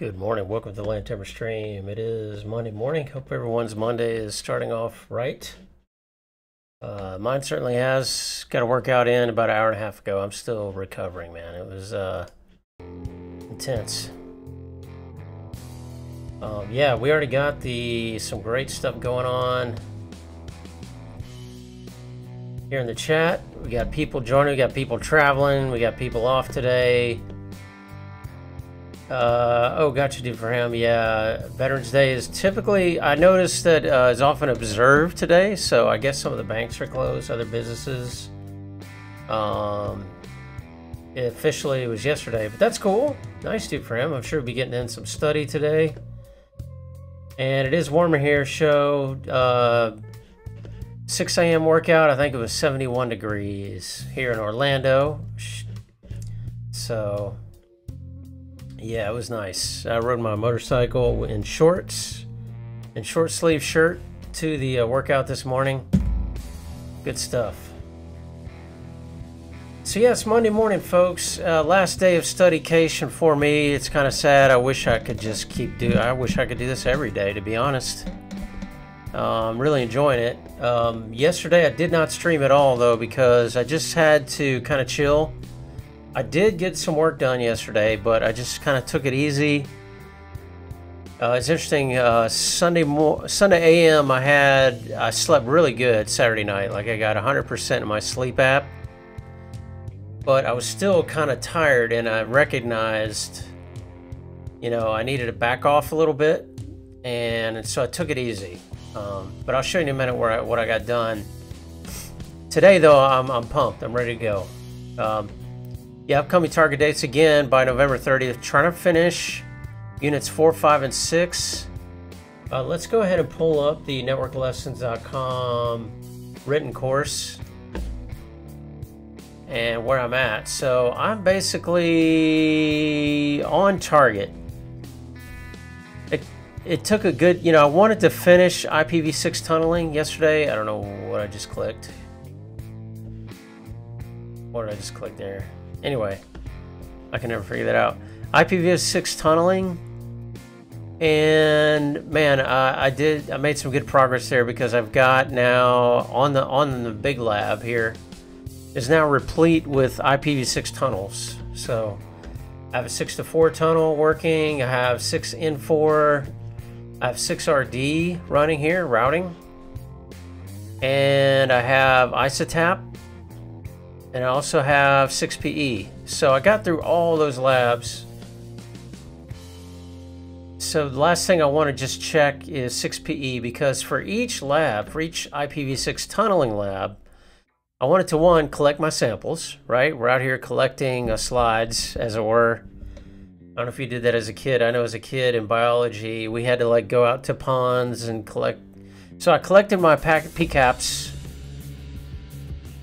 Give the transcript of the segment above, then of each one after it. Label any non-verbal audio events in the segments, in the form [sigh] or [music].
Good morning. Welcome to the LAN Tamer Stream. It is Monday morning. Hope everyone's Monday is starting off right. Uh, mine certainly has. Got a workout in about an hour and a half ago. I'm still recovering, man. It was uh, intense. Um, yeah, we already got the some great stuff going on here in the chat. We got people joining. We got people traveling. We got people off today. Uh, oh, gotcha, do for him. Yeah, Veterans Day is typically, I noticed that uh, is often observed today. So I guess some of the banks are closed, other businesses. Um, officially, it was yesterday, but that's cool. Nice do for him. I'm sure we'll be getting in some study today. And it is warmer here. Show uh, 6 a.m. workout. I think it was 71 degrees here in Orlando. So yeah, it was nice. I rode my motorcycle in shorts and short sleeve shirt to the uh, workout this morning. Good stuff. So yes, Monday morning, folks. Uh, last day of studycation for me. It's kind of sad. I wish I could just keep do. I wish I could do this every day, to be honest. I'm really enjoying it. Um, yesterday I did not stream at all though because I just had to kind of chill. I did get some work done yesterday, but I just kind of took it easy. Uh, it's interesting. Uh, Sunday mo- Sunday AM, I had I slept really good Saturday night. Like I got 100% in my sleep app but I was still kind of tired and I recognized, you know, I needed to back off a little bit. And so I took it easy. Um, but I'll show you in a minute where I, what I got done. Today, though, I'm, I'm pumped. I'm ready to go. Um, yeah, upcoming target dates again by November 30th. Trying to finish units 4, 5, and 6. Uh, let's go ahead and pull up the networklessons.com written course and where I'm at. So I'm basically on target. It, it took a good, you know, I wanted to finish IPv6 tunneling yesterday. I don't know what I just clicked. What did I just click there? Anyway, I can never figure that out. IPv6 tunneling. And man, I, I did. I made some good progress there because I've got now on the on the big lab here is now replete with IPv6 tunnels. So I have a 6 to 4 tunnel working, I have 6in4, I have 6RD running here, routing, and I have ISATAP, and I also have 6PE. So I got through all those labs. So the last thing I want to just check is 6PE because for each lab, for each IPv6 tunneling lab, I wanted to one collect my samples, right? We're out here collecting uh, slides, as it were. I don't know if you did that as a kid. I know as a kid in biology, we had to like go out to ponds and collect. So I collected my pack PCAPs,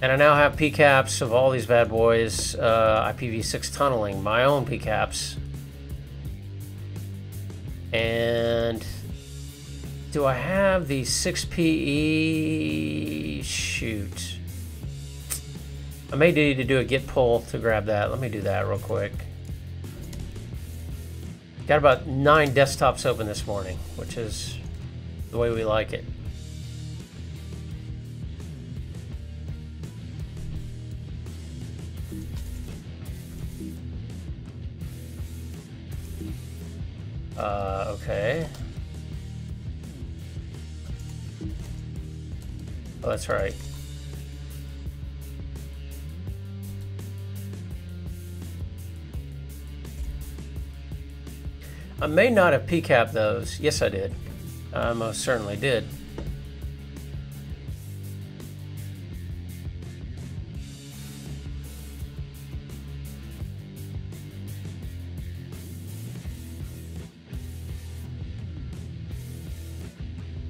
and I now have PCAPs of all these bad boys, uh, IPv6 tunneling, my own PCAPs. And do I have the 6PE? Shoot. I may need to do a git pull to grab that. Let me do that real quick. Got about nine desktops open this morning, which is the way we like it. Uh, okay. Oh, that's right. I may not have PCAP those. Yes, I did. I most certainly did.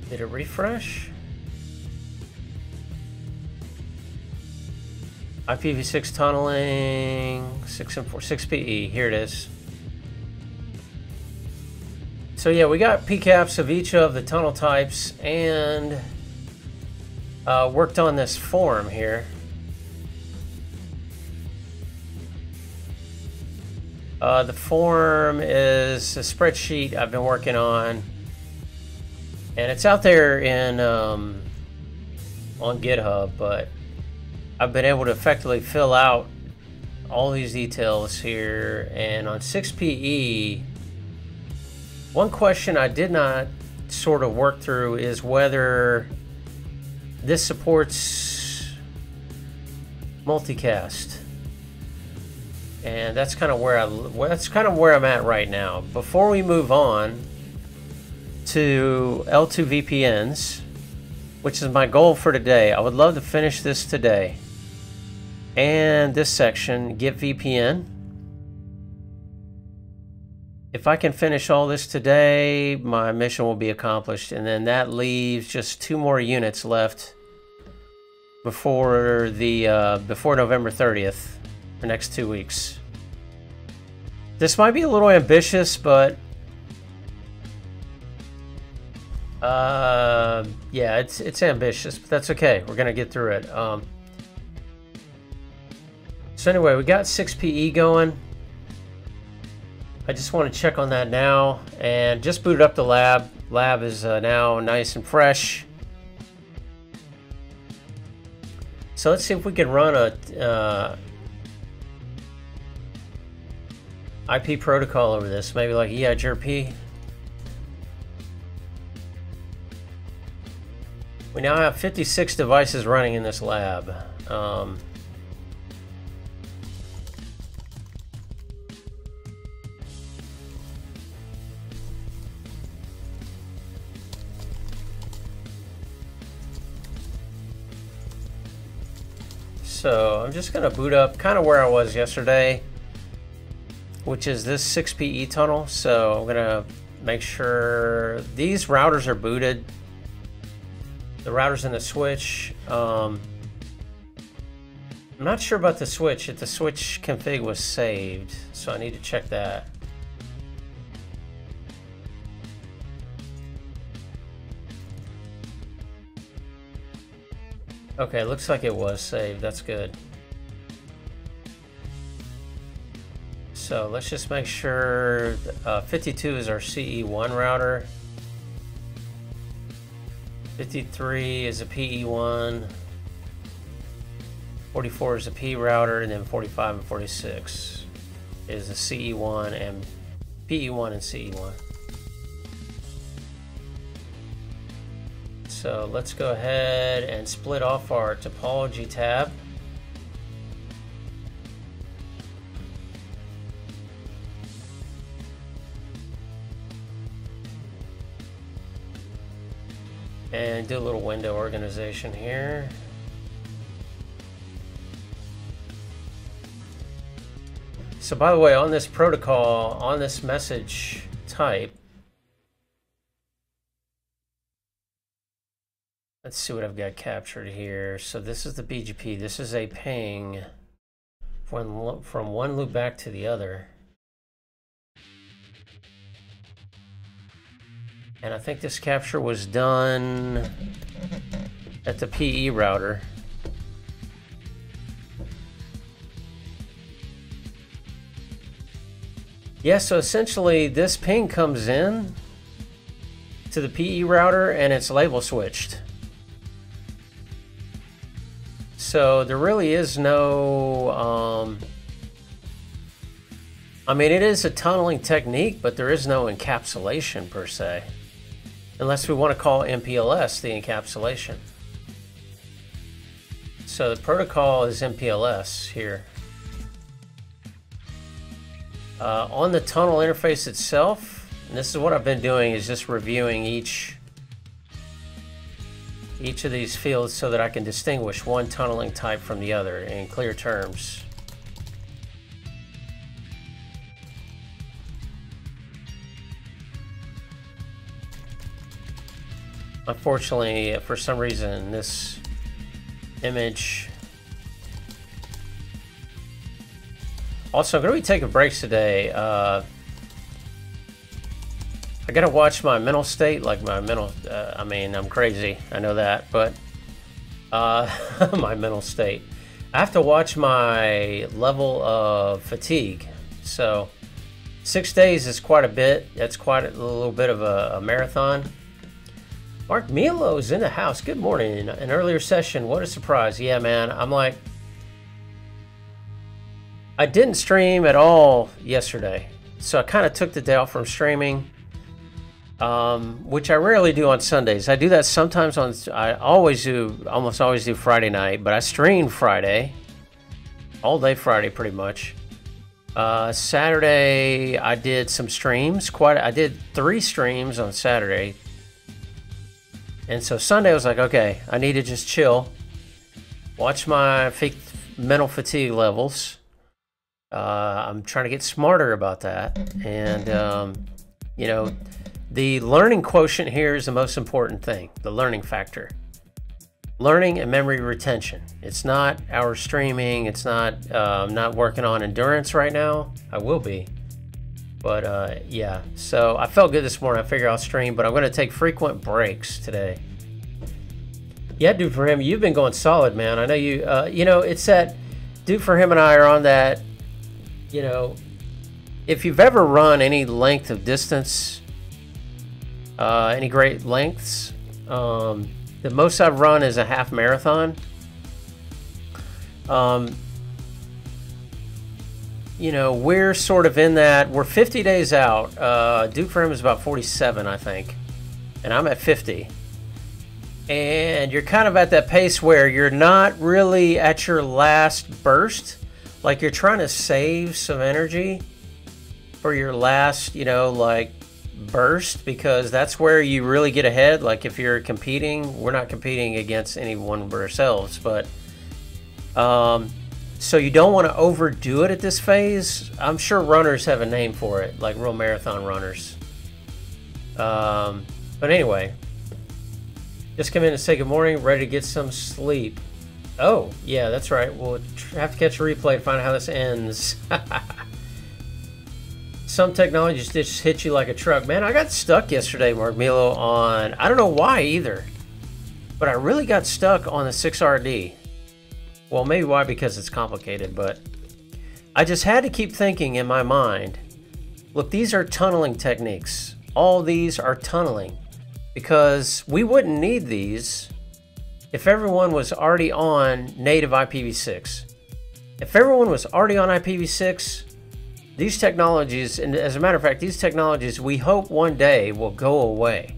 Did it refresh? IPv6 tunneling, 6in4, 6PE, here it is. So yeah, we got PCAPs of each of the tunnel types and uh, worked on this form here. Uh, the form is a spreadsheet I've been working on, and it's out there in um, on GitHub. But I've been able to effectively fill out all these details here, and on 6PE, one question I did not sort of work through is whether this supports multicast and that's kind of where I that's kind of where I'm at right now. Before we move on to L2 VPNs, which is my goal for today, I would love to finish this today. And this section, get VPN. If I can finish all this today, my mission will be accomplished, and then that leaves just two more units left before the uh, before November 30th, the next two weeks. This might be a little ambitious, but uh, yeah, it's it's ambitious, but that's okay. We're gonna get through it. Um, so anyway, we got 6PE going. I just want to check on that now and just booted up the lab. Lab is uh, now nice and fresh. So let's see if we can run a uh, IP protocol over this, maybe like EIGRP. We now have 56 devices running in this lab. Um, so I'm just going to boot up kind of where I was yesterday which is this 6PE tunnel. So I'm gonna make sure these routers are booted. The routers and the switch. Um, I'm not sure about the switch, if the switch config was saved, so I need to check that. Okay, looks like it was saved, that's good. So let's just make sure uh, 52 is our CE1 router. 53 is a PE1. 44 is a P router, and then 45 and 46 is a CE1 and PE1 and CE1. So let's go ahead and split off our topology tab. And do a little window organization here. So by the way, on this protocol, on this message type, let's see what I've got captured here. So this is the BGP. This is a ping from, from one loop back to the other. And I think this capture was done at the PE router. Yeah, so essentially this ping comes in to the PE router and it's label switched. So there really is no, um, I mean, it is a tunneling technique, but there is no encapsulation per se unless we want to call MPLS the encapsulation. So the protocol is MPLS here. Uh, on the tunnel interface itself, and this is what I've been doing is just reviewing each each of these fields so that I can distinguish one tunneling type from the other in clear terms. Unfortunately, for some reason, this image... Also, I'm going to be taking breaks today. Uh, I got to watch my mental state, like my mental... Uh, I mean, I'm crazy. I know that, but... Uh, [laughs] my mental state. I have to watch my level of fatigue. So six days is quite a bit. That's quite a little bit of a, a marathon. Mark Milo's in the house. Good morning. An earlier session. What a surprise. Yeah, man. I'm like, I didn't stream at all yesterday. So I kind of took the day off from streaming, um, which I rarely do on Sundays. I do that sometimes on, I always do, almost always do Friday night, but I stream Friday, all day Friday pretty much. Uh, Saturday, I did some streams. Quite, I did three streams on Saturday, and so Sunday I was like, okay, I need to just chill, watch my mental fatigue levels. Uh, I'm trying to get smarter about that, and um, you know, the learning quotient here is the most important thing. The learning factor, learning and memory retention. It's not our streaming. It's not. Uh, I'm not working on endurance right now. I will be. But uh, yeah, so I felt good this morning. I figured I'll stream, but I'm going to take frequent breaks today. Yeah, dude, for him, you've been going solid, man. I know you. Uh, you know, it's that dude for him and I are on that. You know, if you've ever run any length of distance, uh, any great lengths, um, the most I've run is a half marathon. Um, you know, we're sort of in that. We're 50 days out. Uh, Duke for him is about 47, I think, and I'm at 50. And you're kind of at that pace where you're not really at your last burst. Like you're trying to save some energy for your last, you know, like burst because that's where you really get ahead. Like if you're competing, we're not competing against anyone but ourselves, but um, so you don't want to overdo it at this phase. I'm sure runners have a name for it, like real marathon runners. Um, but anyway, just come in and say good morning, ready to get some sleep. Oh, yeah, that's right. We'll have to catch a replay to find out how this ends. [laughs] Some technologies just hit you like a truck. Man, I got stuck yesterday, Mark Milo, on, I don't know why either, but I really got stuck on the 6RD. Well, maybe why, because it's complicated, but I just had to keep thinking in my mind look, these are tunneling techniques. All these are tunneling because we wouldn't need these if everyone was already on native IPv6. If everyone was already on IPv6, these technologies, and as a matter of fact, these technologies we hope one day will go away.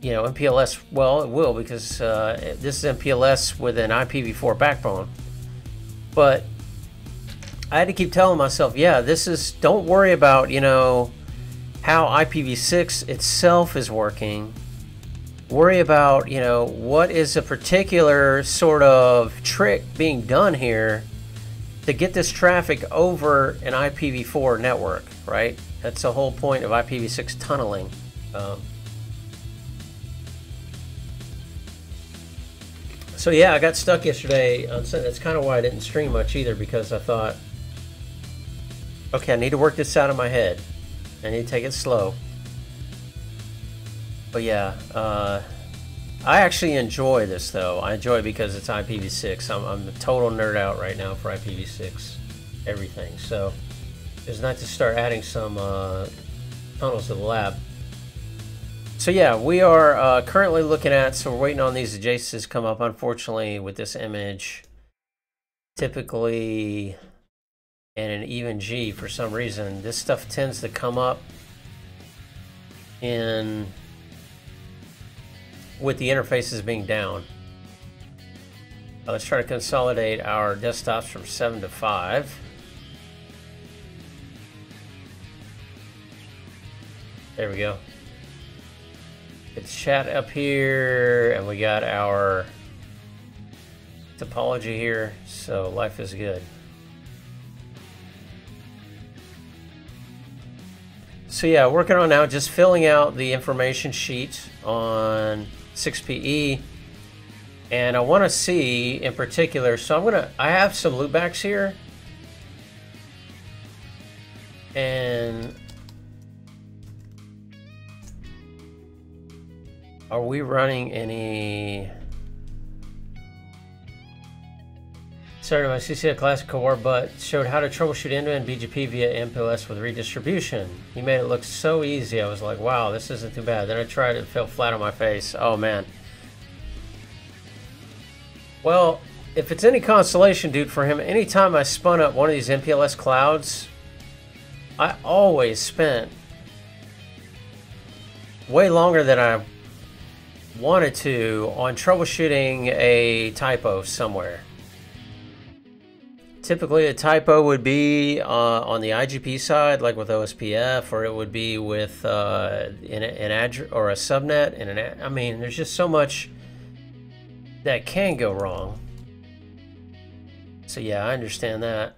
You know, MPLS, well, it will because uh, this is MPLS with an IPv4 backbone. But I had to keep telling myself, yeah, this is, don't worry about, you know, how IPv6 itself is working. Worry about, you know, what is a particular sort of trick being done here to get this traffic over an IPv4 network, right? That's the whole point of IPv6 tunneling. Um, so yeah, I got stuck yesterday on. That's kind of why I didn't stream much either because I thought, okay, I need to work this out in my head. I need to take it slow. But yeah, uh, I actually enjoy this though. I enjoy it because it's IPv6. I'm, I'm a total nerd out right now for IPv6, everything. So it's nice to start adding some uh, tunnels to the lab. So yeah, we are uh, currently looking at, so we're waiting on these adjacencies to come up. Unfortunately, with this image, typically and an EVE-NG for some reason, this stuff tends to come up in with the interfaces being down. Uh, let's try to consolidate our desktops from 7 to 5. There we go. It's chat up here, and we got our topology here, so life is good. So yeah, working on now, just filling out the information sheet on 6PE. And I want to see in particular, so I'm going to, I have some loopbacks here. And are we running any Started my CCL Classic core, but showed how to troubleshoot end-to-end BGP via MPLS with redistribution. He made it look so easy. I was like, wow, this isn't too bad. Then I tried it fell flat on my face. Oh man. Well, if it's any consolation, dude, for him, anytime I spun up one of these MPLS clouds, I always spent way longer than I wanted to on troubleshooting a typo somewhere. Typically, a typo would be uh, on the IGP side, like with OSPF, or it would be with uh, an, an or a subnet. And an, I mean, there's just so much that can go wrong. So yeah, I understand that.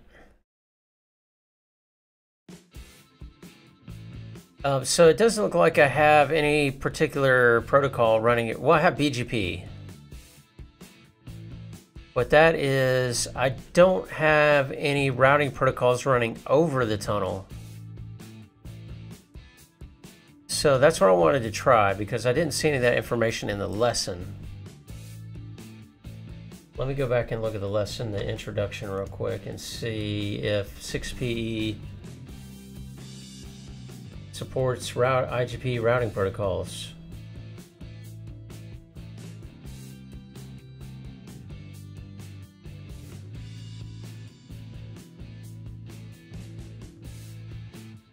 Um, so it doesn't look like I have any particular protocol running it. Well, I have BGP. But that is, I don't have any routing protocols running over the tunnel. So that's what I wanted to try because I didn't see any of that information in the lesson. Let me go back and look at the lesson, the introduction real quick and see if 6PE supports route IGP routing protocols.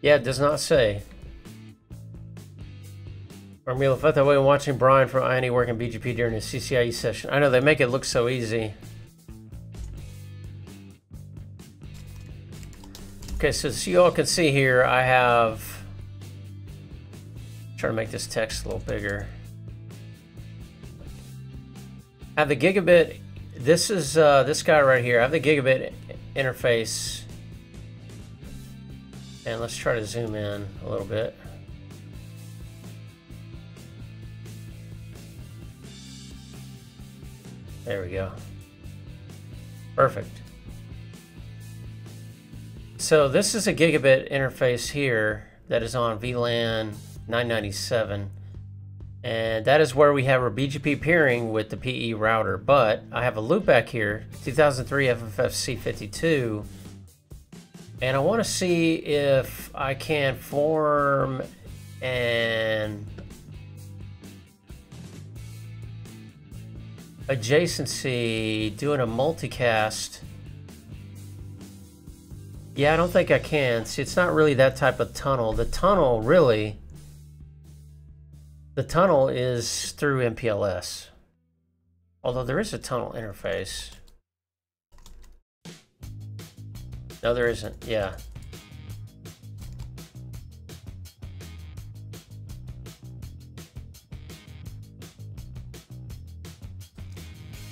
Yeah, it does not say. Armila felt that way watching Brian from INE working BGP during his CCIE session. I know, they make it look so easy. Okay, so as you all can see here, I have Try to make this text a little bigger. I have the gigabit. This is uh, this guy right here. I have the gigabit interface. And let's try to zoom in a little bit. There we go. Perfect. So this is a gigabit interface here that is on VLAN 997. And that is where we have our BGP peering with the PE router. But I have a loopback here, 2003 FFFC52. And I want to see if I can form an adjacency doing a multicast. Yeah, I don't think I can. See, it's not really that type of tunnel. The tunnel really the tunnel is through MPLS. Although there is a tunnel interface. No, there isn't. Yeah.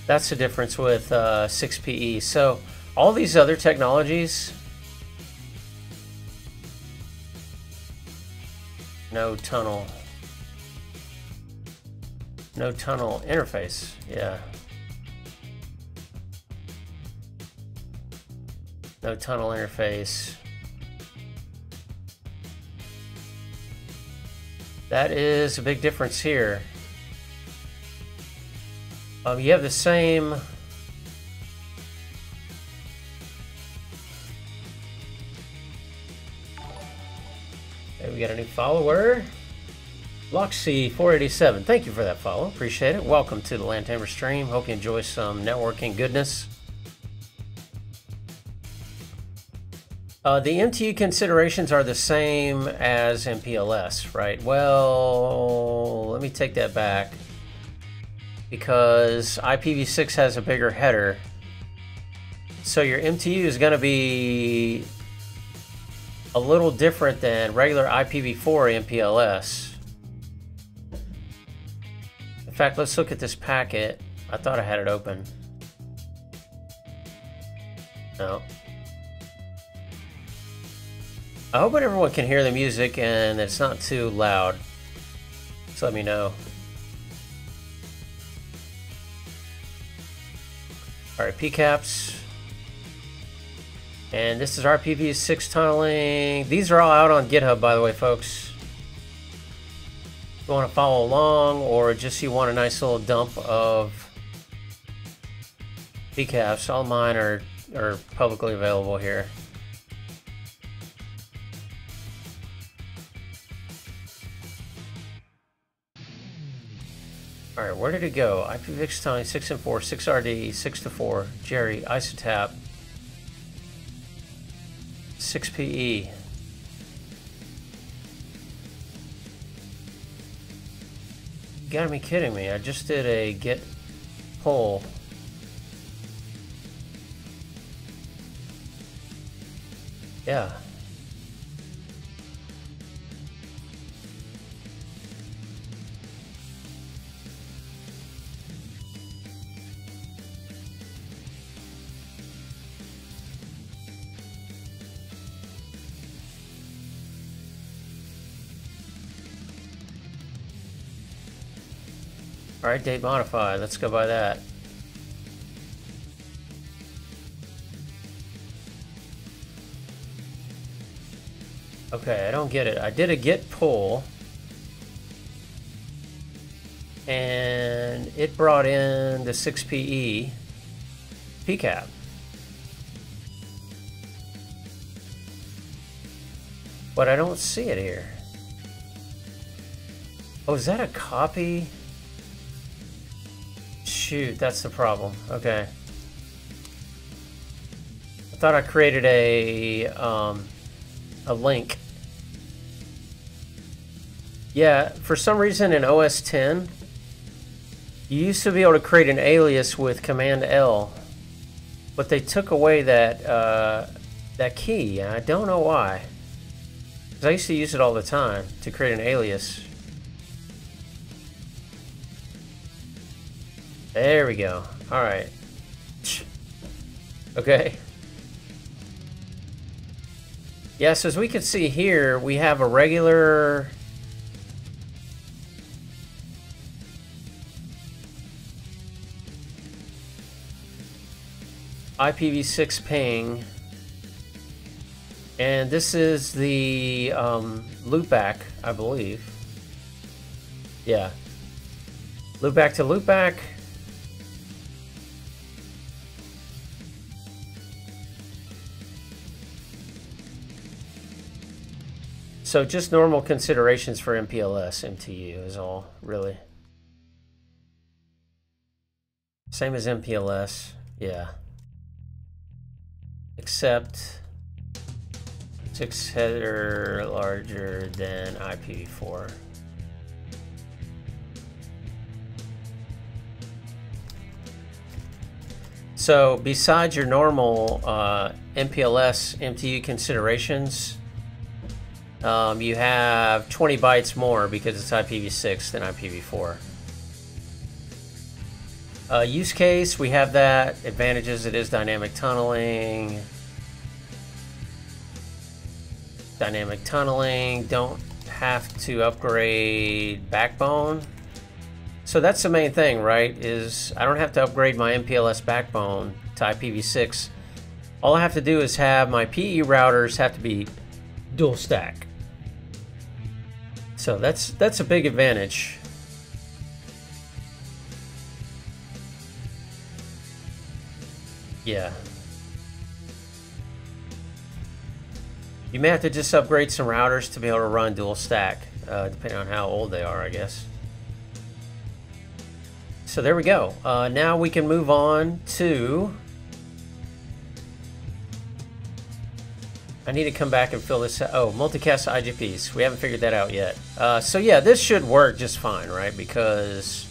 That's the difference with uh, 6PE. So all these other technologies, no tunnel no tunnel interface, yeah. No tunnel interface. That is a big difference here. Um, you have the same we got a new follower. Loxy487, thank you for that follow. Appreciate it. Welcome to the LAN Tamer stream. Hope you enjoy some networking goodness. Uh, the MTU considerations are the same as MPLS, right? Well, let me take that back. Because IPv6 has a bigger header. So your MTU is going to be a little different than regular IPv4 MPLS. Fact, let's look at this packet. I thought I had it open. No. I hope everyone can hear the music and it's not too loud. Just let me know. Alright, PCAPs. And this is IPv6 tunneling. These are all out on GitHub, by the way, folks you want to follow along or just you want a nice little dump of PCAPs, all mine are or publicly available here. Alright, where did it go? IPv6 Tony, 6in4, 6RD, 6 to 4, Jerry, ISATAP, 6PE. You gotta be kidding me. I just did a git pull. Yeah. Alright, date modified. Let's go by that. Okay, I don't get it. I did a git pull. And it brought in the 6PE PCAP. But I don't see it here. Oh, is that a copy? Shoot, that's the problem. Okay. I thought I created a um, a link. Yeah, for some reason in OS 10, you used to be able to create an alias with Command L, but they took away that uh, that key, I don't know why. Because I used to use it all the time to create an alias There we go. Alright. Okay. Yes, as we can see here, we have a regular... IPv6 ping. And this is the um, loopback, I believe. Yeah. Loopback to loopback. So just normal considerations for MPLS MTU is all, really. Same as MPLS, yeah. Except 6 header larger than IPv4. So besides your normal uh, MPLS MTU considerations, um, you have 20 bytes more because it's IPv6 than IPv4. Uh, use case, we have that. Advantages, it is dynamic tunneling. Dynamic tunneling, don't have to upgrade backbone. So that's the main thing, right? Is I don't have to upgrade my MPLS backbone to IPv6. All I have to do is have my PE routers have to be dual stack. So that's that's a big advantage. Yeah. You may have to just upgrade some routers to be able to run dual stack, uh, depending on how old they are, I guess. So there we go. Uh, now we can move on to I need to come back and fill this out. Oh, multicast IGPs. We haven't figured that out yet. Uh, so yeah, this should work just fine, right? Because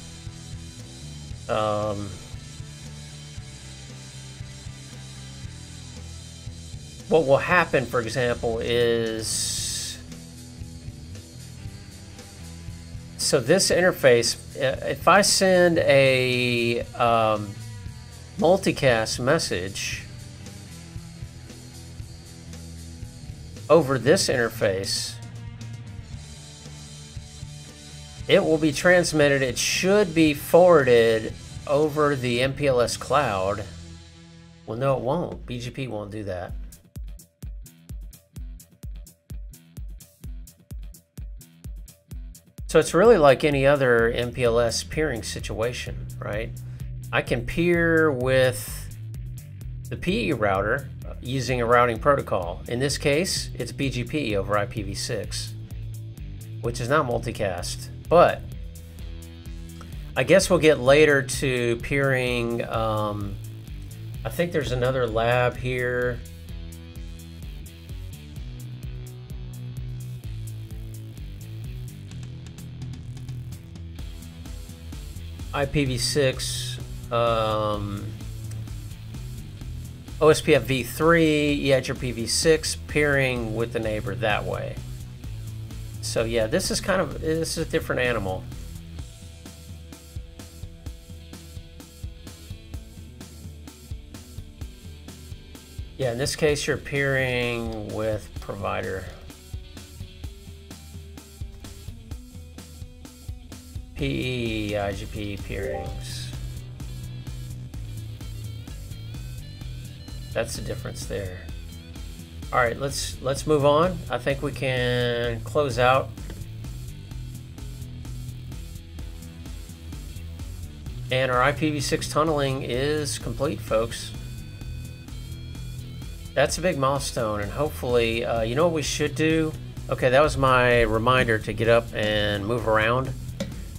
um, what will happen, for example, is so this interface, uh, if I send a um, multicast message, over this interface, it will be transmitted. It should be forwarded over the MPLS cloud. Well, no, it won't. BGP won't do that. So it's really like any other MPLS peering situation, right? I can peer with the PE router using a routing protocol. In this case, it's BGP over IPv6, which is not multicast. But I guess we'll get later to peering. Um, I think there's another lab here. IPv6, um, OSPF v3, you had your PV6 peering with the neighbor that way. So yeah, this is kind of, this is a different animal. Yeah, in this case, you're peering with provider. PE, IGP peerings. That's the difference there. All right, let's let's move on. I think we can close out. And our IPv6 tunneling is complete, folks. That's a big milestone, and hopefully, uh, you know what we should do? Okay, that was my reminder to get up and move around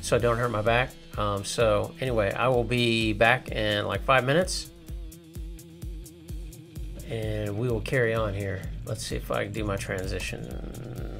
so I don't hurt my back. Um, so anyway, I will be back in like five minutes and we will carry on here. Let's see if I can do my transitions.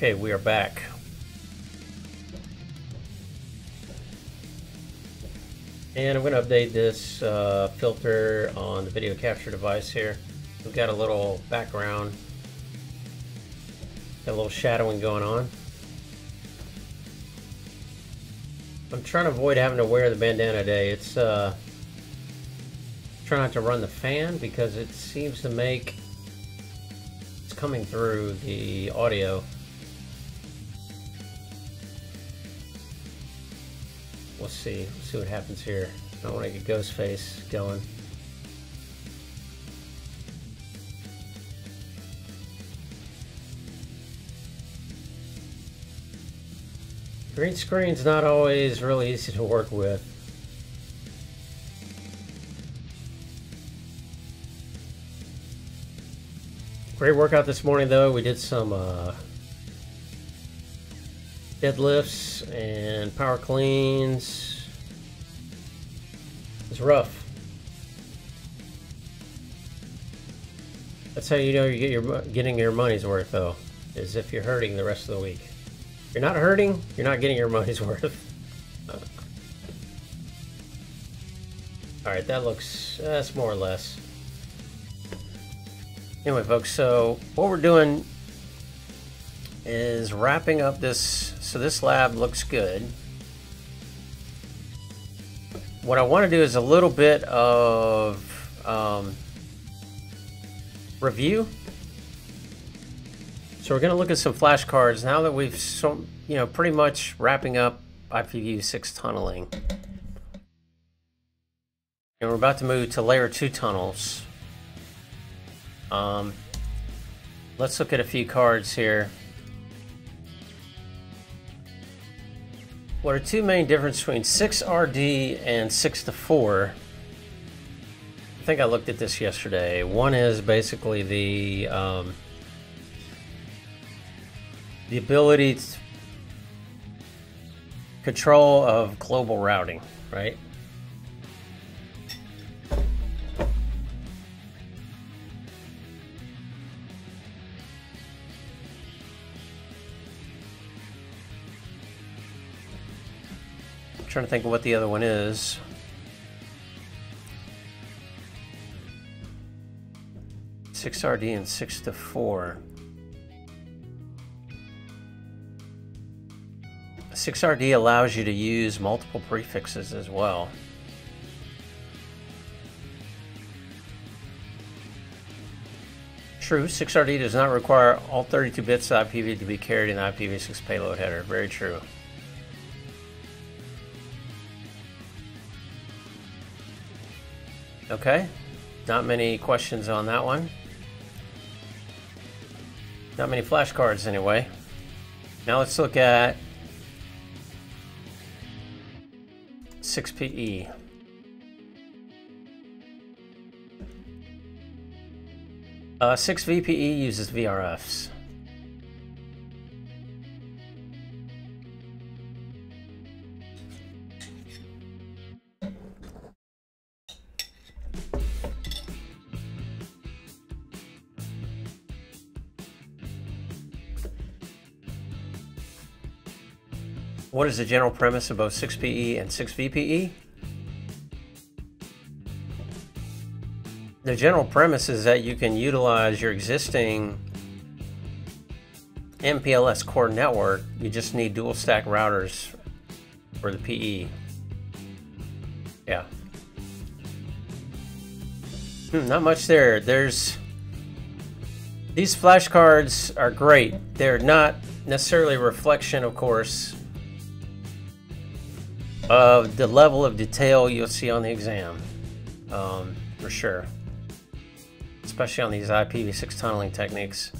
Okay, we are back. And I'm going to update this uh, filter on the video capture device here. We've got a little background, got a little shadowing going on. I'm trying to avoid having to wear the bandana today. It's uh, not to run the fan because it seems to make it's coming through the audio. See. Let's see what happens here. I want to get Ghostface going. Green screen's not always really easy to work with. Great workout this morning though. We did some uh, deadlifts and power cleans. Rough. That's how you know you get your getting your money's worth though, is if you're hurting the rest of the week you're not hurting, you're not getting your money's [laughs] worth. Alright, that looks, that's more or less. Anyway, folks, so what we're doing is wrapping up this, so this lab looks good. What I want to do is a little bit of um, review so we're going to look at some flashcards now that we've, so, you know, pretty much wrapping up IPv6 tunneling. And we're about to move to layer 2 tunnels. Um, let's look at a few cards here. What are two main differences between 6RD and 6 to 4? I think I looked at this yesterday. One is basically the um, the ability to control of global routing, right? Trying to think of what the other one is. Six RD and six to four. 6RD allows you to use multiple prefixes as well. True, 6RD does not require all 32 bits of IPv to be carried in the IPv6 payload header. Very true. Okay, not many questions on that one. Not many flashcards anyway. Now let's look at 6PE. Uh, 6VPE uses VRFs. What is the general premise of both 6PE and 6VPE? The general premise is that you can utilize your existing MPLS core network. You just need dual stack routers for the PE. Yeah. Hmm, not much there. There's these flashcards are great. They're not necessarily a reflection, of course, of the level of detail you'll see on the exam, um, for sure. Especially on these IPv6 tunneling techniques.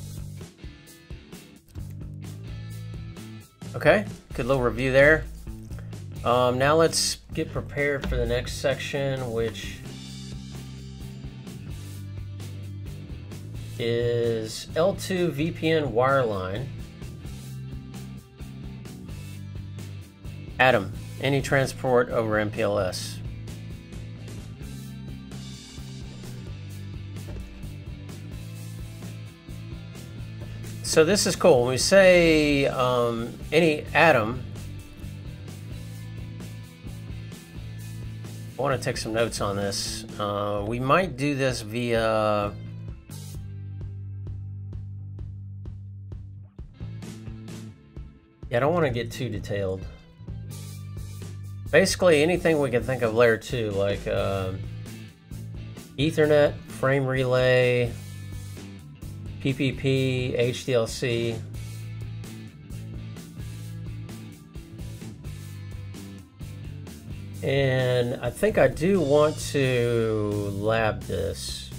Okay, good little review there. Um, now let's get prepared for the next section, which is L2 VPN wireline. AToM, any transport over MPLS. So this is cool. When we say um, any AToM, I want to take some notes on this. Uh, we might do this via Yeah, I don't want to get too detailed. Basically, anything we can think of layer 2, like uh, Ethernet, frame relay, PPP, HDLC. And I think I do want to lab this.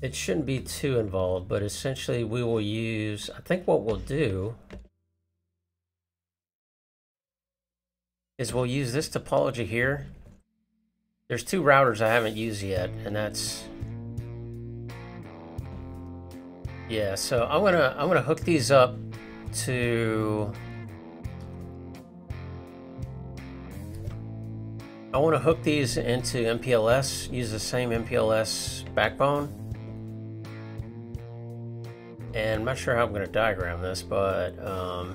It shouldn't be too involved, but essentially we will use, I think what we'll do is we'll use this topology here. There's two routers I haven't used yet, and that's, yeah, so I'm gonna, I'm gonna hook these up to, I want to hook these into MPLS, use the same MPLS backbone. And I'm not sure how I'm going to diagram this, but um,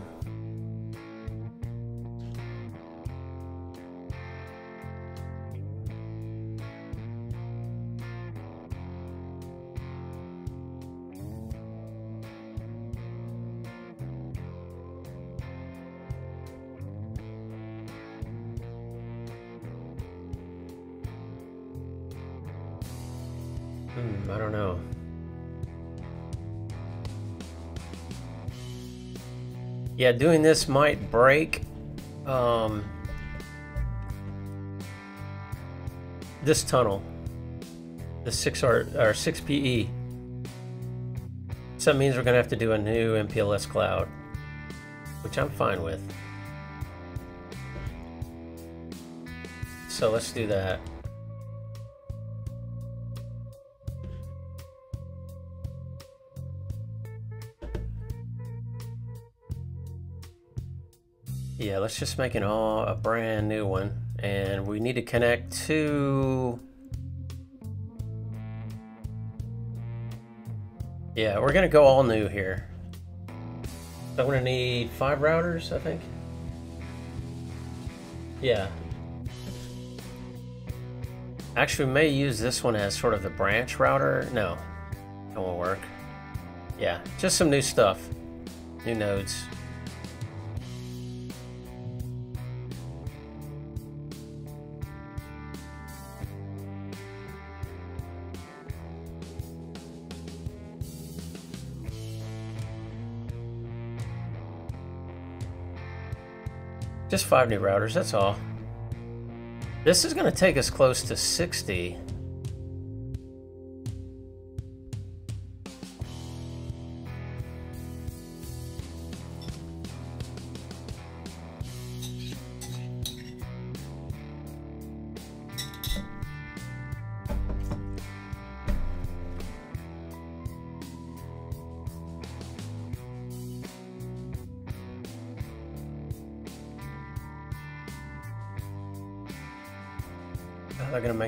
I don't know. Yeah, doing this might break um, this tunnel, the 6R or 6PE. So that means we're to have to do a new MPLS cloud, which I'm fine with. So let's do that. Yeah, let's just make an all a brand new one. And we need to connect to... Yeah, we're gonna go all new here. I'm gonna need five routers, I think. Yeah. Actually, we may use this one as sort of the branch router. No, that won't work. Yeah, just some new stuff. New nodes. Just five new routers, that's all. This is going to take us close to 60.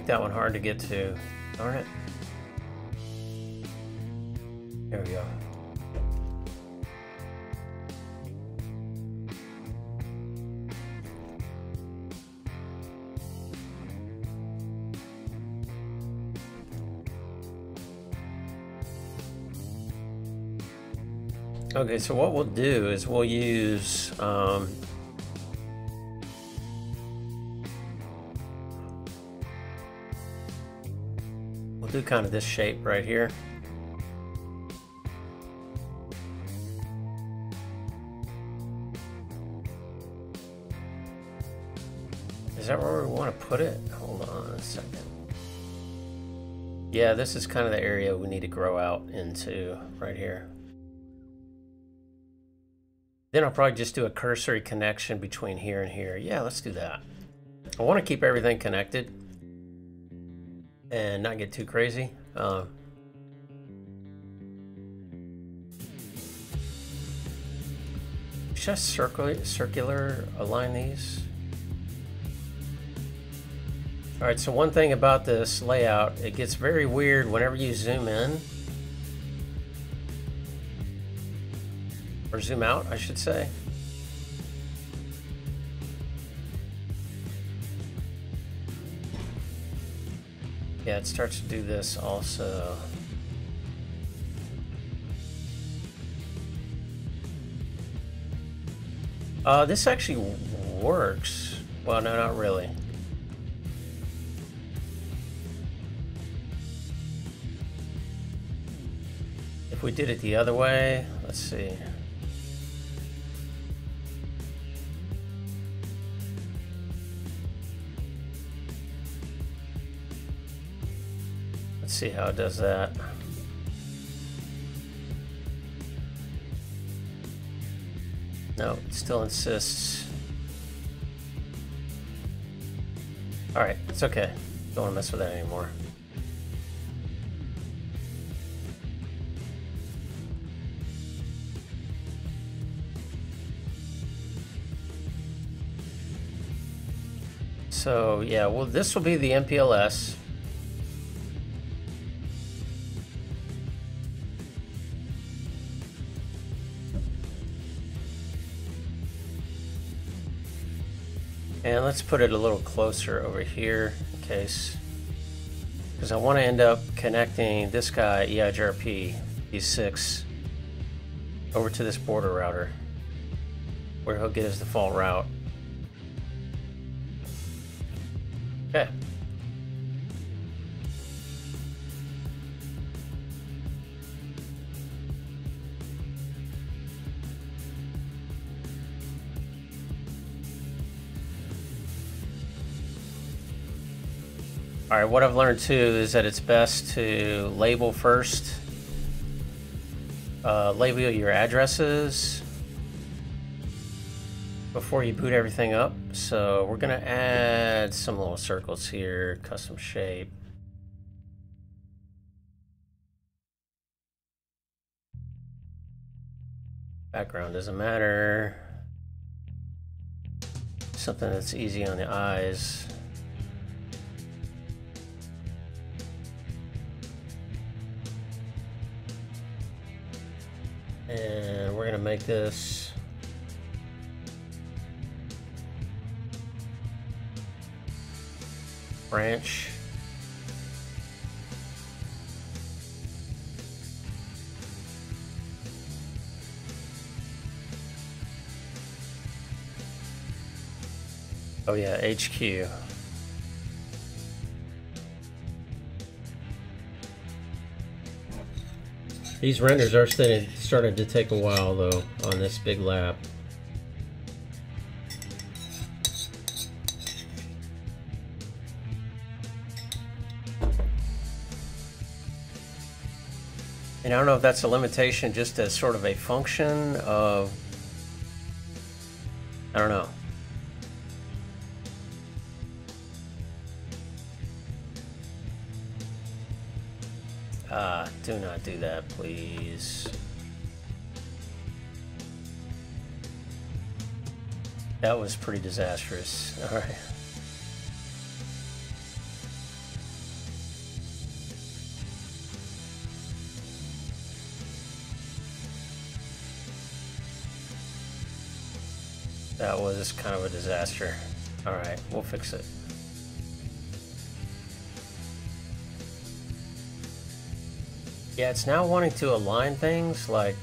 That one hard to get to. Darn it. There we go. Okay, so what we'll do is we'll use um, kind of this shape right here. Is that where we want to put it? Hold on a second. Yeah, this is kind of the area we need to grow out into right here. Then I'll probably just do a cursory connection between here and here. Yeah, let's do that. I want to keep everything connected and not get too crazy. Uh, should circular, circular align these? All right, so one thing about this layout, it gets very weird whenever you zoom in. Or zoom out, I should say. Yeah, it starts to do this also. Uh, this actually works. Well, no, not really. If we did it the other way, let's see. See how it does that. No, it still insists. Alright, it's okay. Don't want to mess with that anymore. So yeah, well this will be the MPLS. And let's put it a little closer over here in case, because I want to end up connecting this guy, EIGRP, E6, over to this border router, where he'll get his default route. Okay. All right, what I've learned too is that it's best to label first. Uh, label your addresses before you boot everything up. So we're gonna add some little circles here, custom shape. Background doesn't matter. Something that's easy on the eyes. And we're gonna make this branch. Oh yeah, HQ. These renders are starting, starting to take a while though on this big lap. And I don't know if that's a limitation just as sort of a function of, I don't know. Uh, do not do that, please. That was pretty disastrous. [laughs] All right. That was kind of a disaster. Alright, we'll fix it. Yeah, it's now wanting to align things like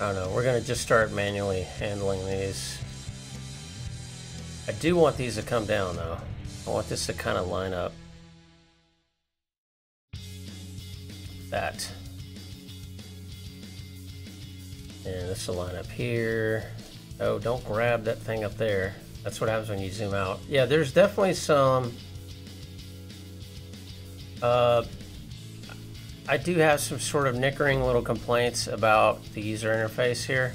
I don't know, we're gonna just start manually handling these. I do want these to come down though. I want this to kind of line up. that. And this will line up here. Oh, don't grab that thing up there. That's what happens when you zoom out. Yeah, there's definitely some... Uh, I do have some sort of nickering little complaints about the user interface here.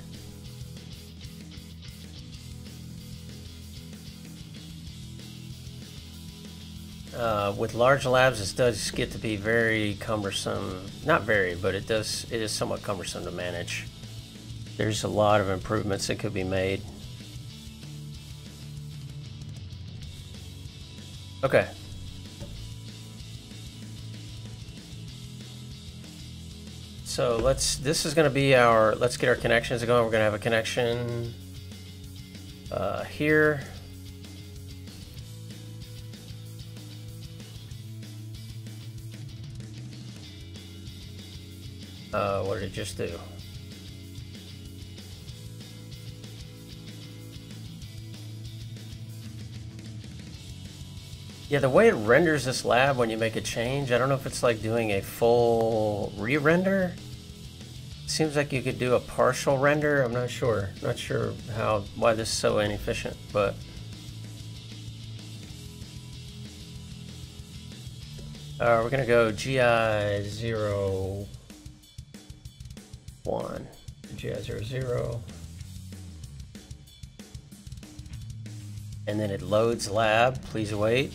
Uh, with large labs, this does get to be very cumbersome. Not very, but it does. It is somewhat cumbersome to manage. There's a lot of improvements that could be made. Okay. So let's, this is going to be our, let's get our connections going. We're going to have a connection uh, here. Uh, what did it just do? Yeah, the way it renders this lab when you make a change, I don't know if it's like doing a full re-render. Seems like you could do a partial render. I'm not sure. Not sure how why this is so inefficient, but uh, we're gonna go GI zero one, GI zero zero, and then it loads lab. Please wait.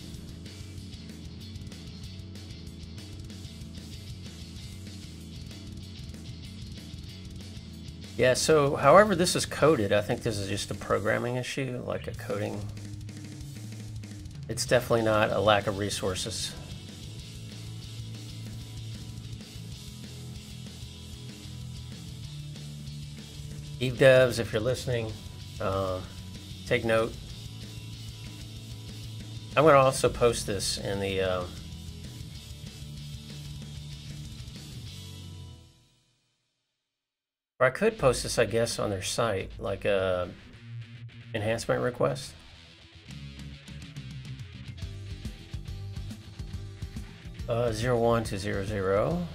Yeah, so however this is coded, I think this is just a programming issue, like a coding. It's definitely not a lack of resources. EVE devs, if you're listening, uh, take note. I'm going to also post this in the uh, Or I could post this, I guess, on their site, like a enhancement request. Uh, zero one to zero zero.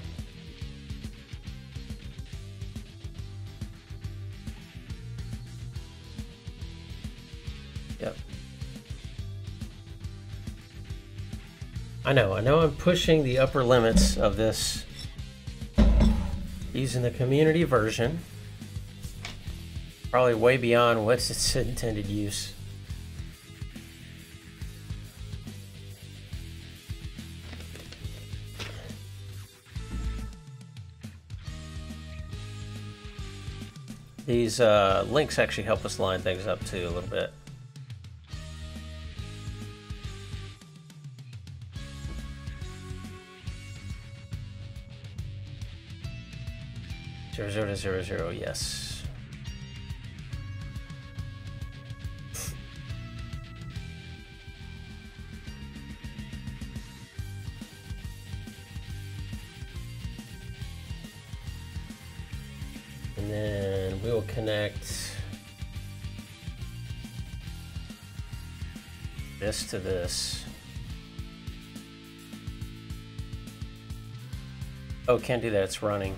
Yep. I know, I know I'm pushing the upper limits of this using the community version. Probably way beyond what's its intended use. These uh, links actually help us line things up too a little bit. Zero zero to zero zero, yes. And then we will connect this to this. Oh, can't do that, it's running.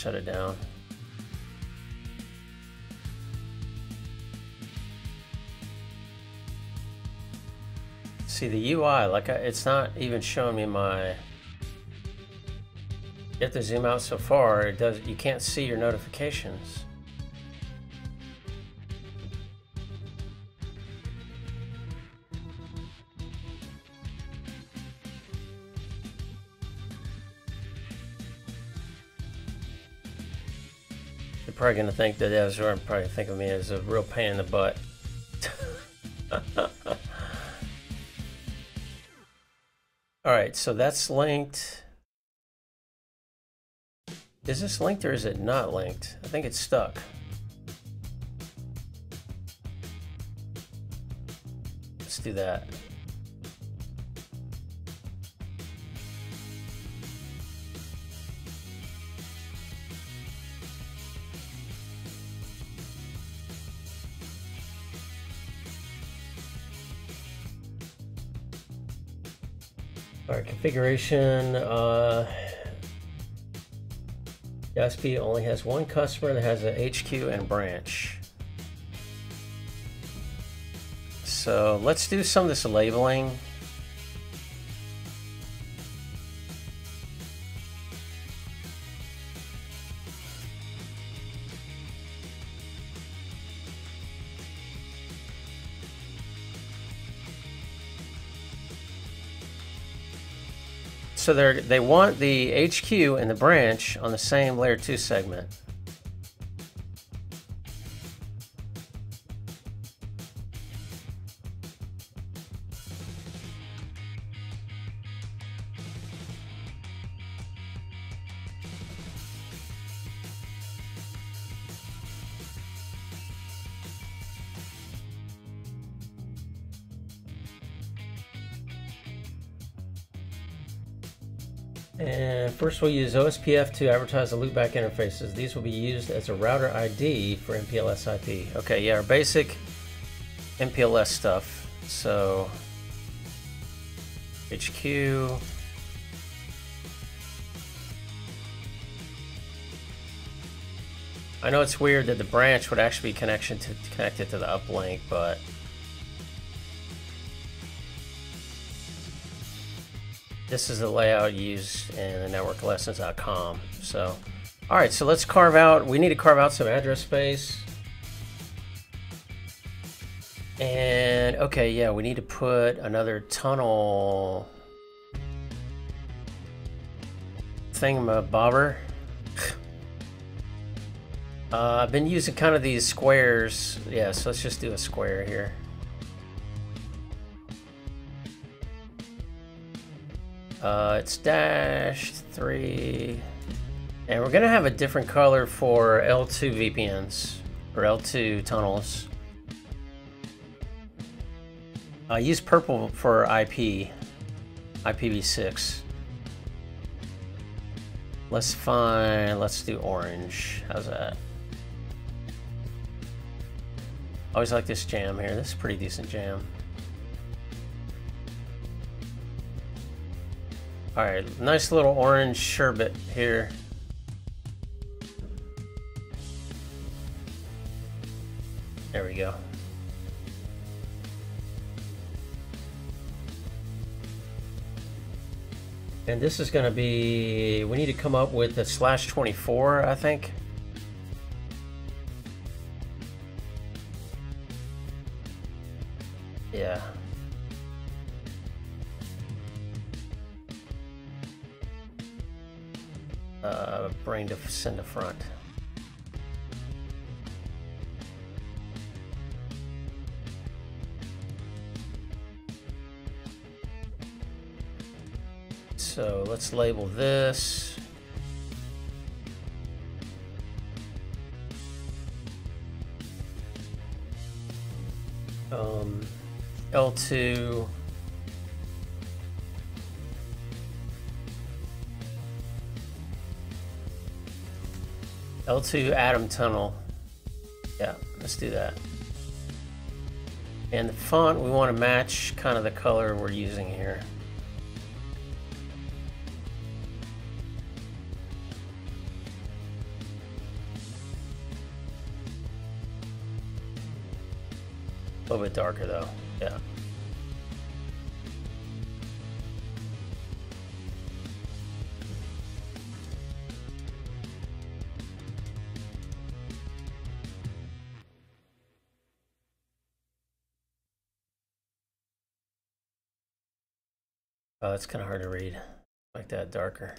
Shut it down. See the UI, like I, it's not even showing me my. You have to zoom out so far, it does. You can't see your notifications. Probably to think that Ezra probably think of me as a real pain in the butt. [laughs] All right, so that's linked. Is this linked or is it not linked? I think it's stuck. Let's do that. All right, configuration. Uh, SP only has one customer that has a HQ and branch. So let's do some of this labeling. So they they want the HQ and the branch on the same layer 2 segment. We'll use OSPF to advertise the loopback interfaces. These will be used as a router ID for MPLS IP. Okay, yeah, our basic MPLS stuff. So HQ. I know it's weird that the branch would actually be connection to connected to the uplink, but This is the layout used in the networklessons.com. So, all right, so let's carve out, we need to carve out some address space. And okay, yeah, we need to put another tunnel thingamabobber. uh, I've been using kind of these squares. Yeah, so let's just do a square here. Uh, it's dash three. And we're gonna have a different color for L2 VPNs, or L2 tunnels. I use purple for IP, IPv6. Let's find, let's do orange. How's that? Always like this jam here. This is pretty decent jam. Alright, nice little orange sherbet here. There we go. And this is going to be, we need to come up with a slash 24, I think. Yeah. Uh, bring to send to front. So let's label this. Um, L2 L2 AToM Tunnel. Yeah, let's do that. And the font, we want to match kind of the color we're using here. A little bit darker though, yeah. Oh, that's kind of hard to read. Like that darker.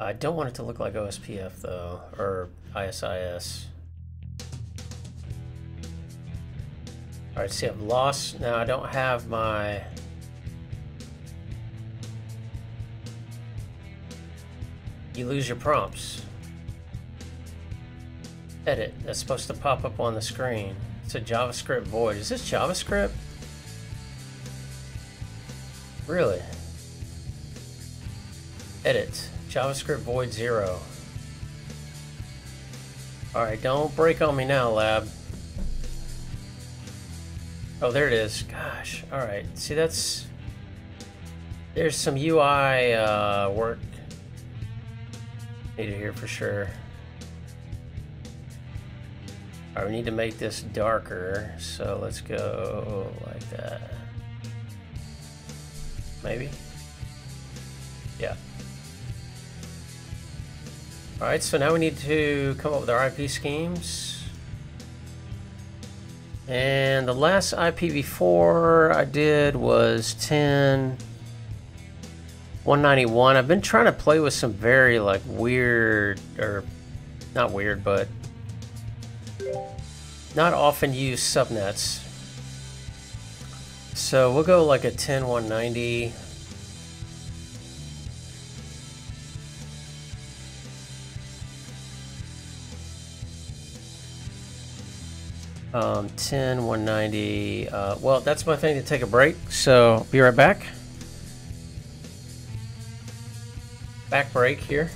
I don't want it to look like OSPF though, or ISIS. All right, see I've lost, now I don't have my, you lose your prompts. Edit, that's supposed to pop up on the screen. It's a JavaScript void. Is this JavaScript? Really? Edit. JavaScript void zero. Alright, don't break on me now, lab. Oh, there it is. Gosh. Alright. See, that's... There's some UI uh, work needed here for sure. We need to make this darker, so let's go like that. Maybe? Yeah. Alright, so now we need to come up with our IP schemes. And the last IPv4 I did was 10... 191. I've been trying to play with some very like weird, or not weird, but not often used subnets. So we'll go like a 10190. Um, 10, 190. Uh, well, that's my thing to take a break, so be right back. Back break here.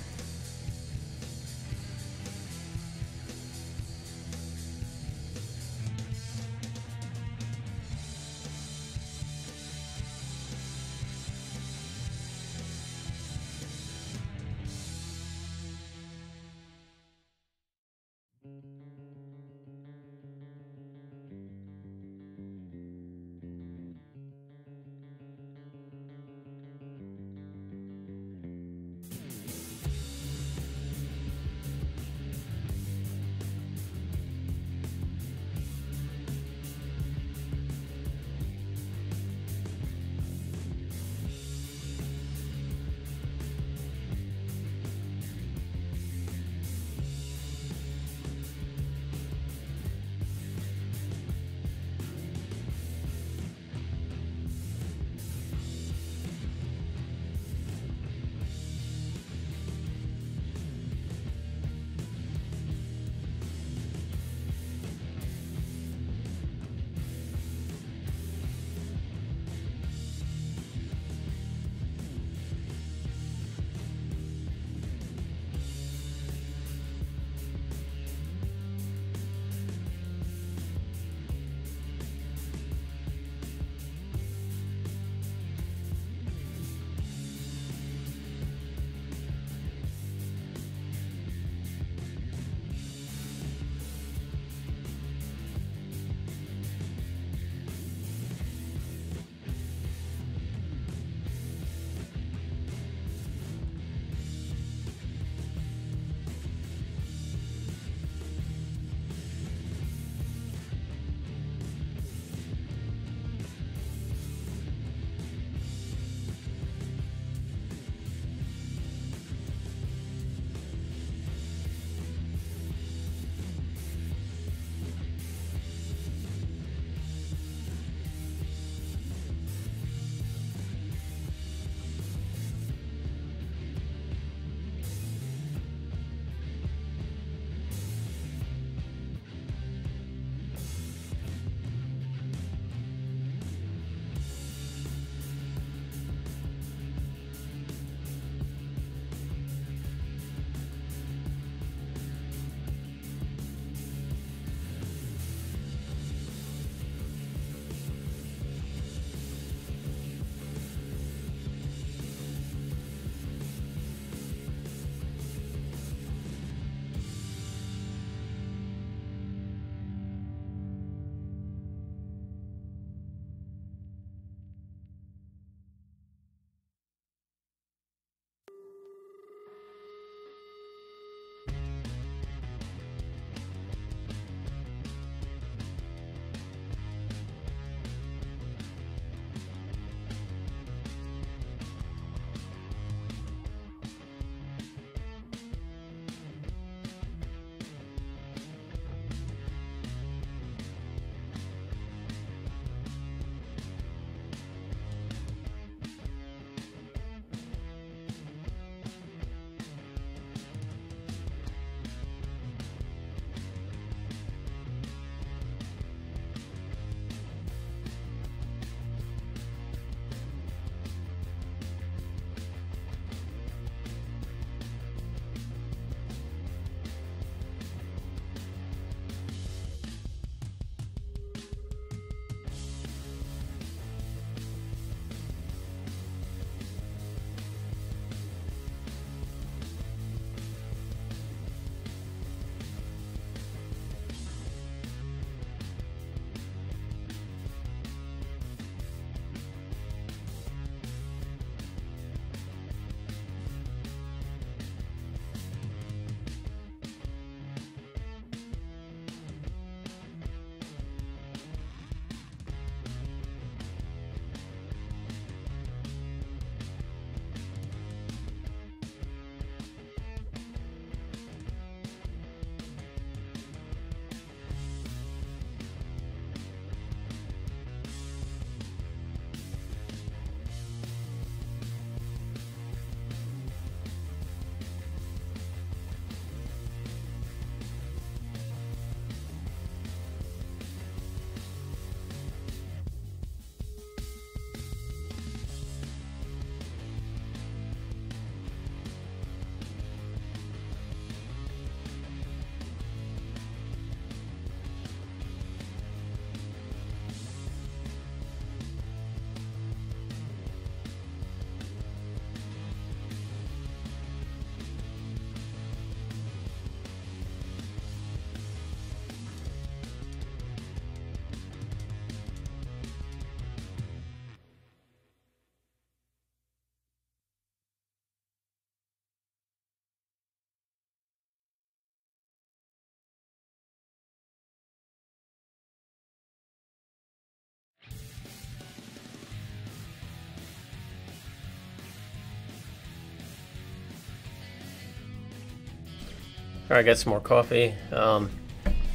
Alright, got some more coffee. Um,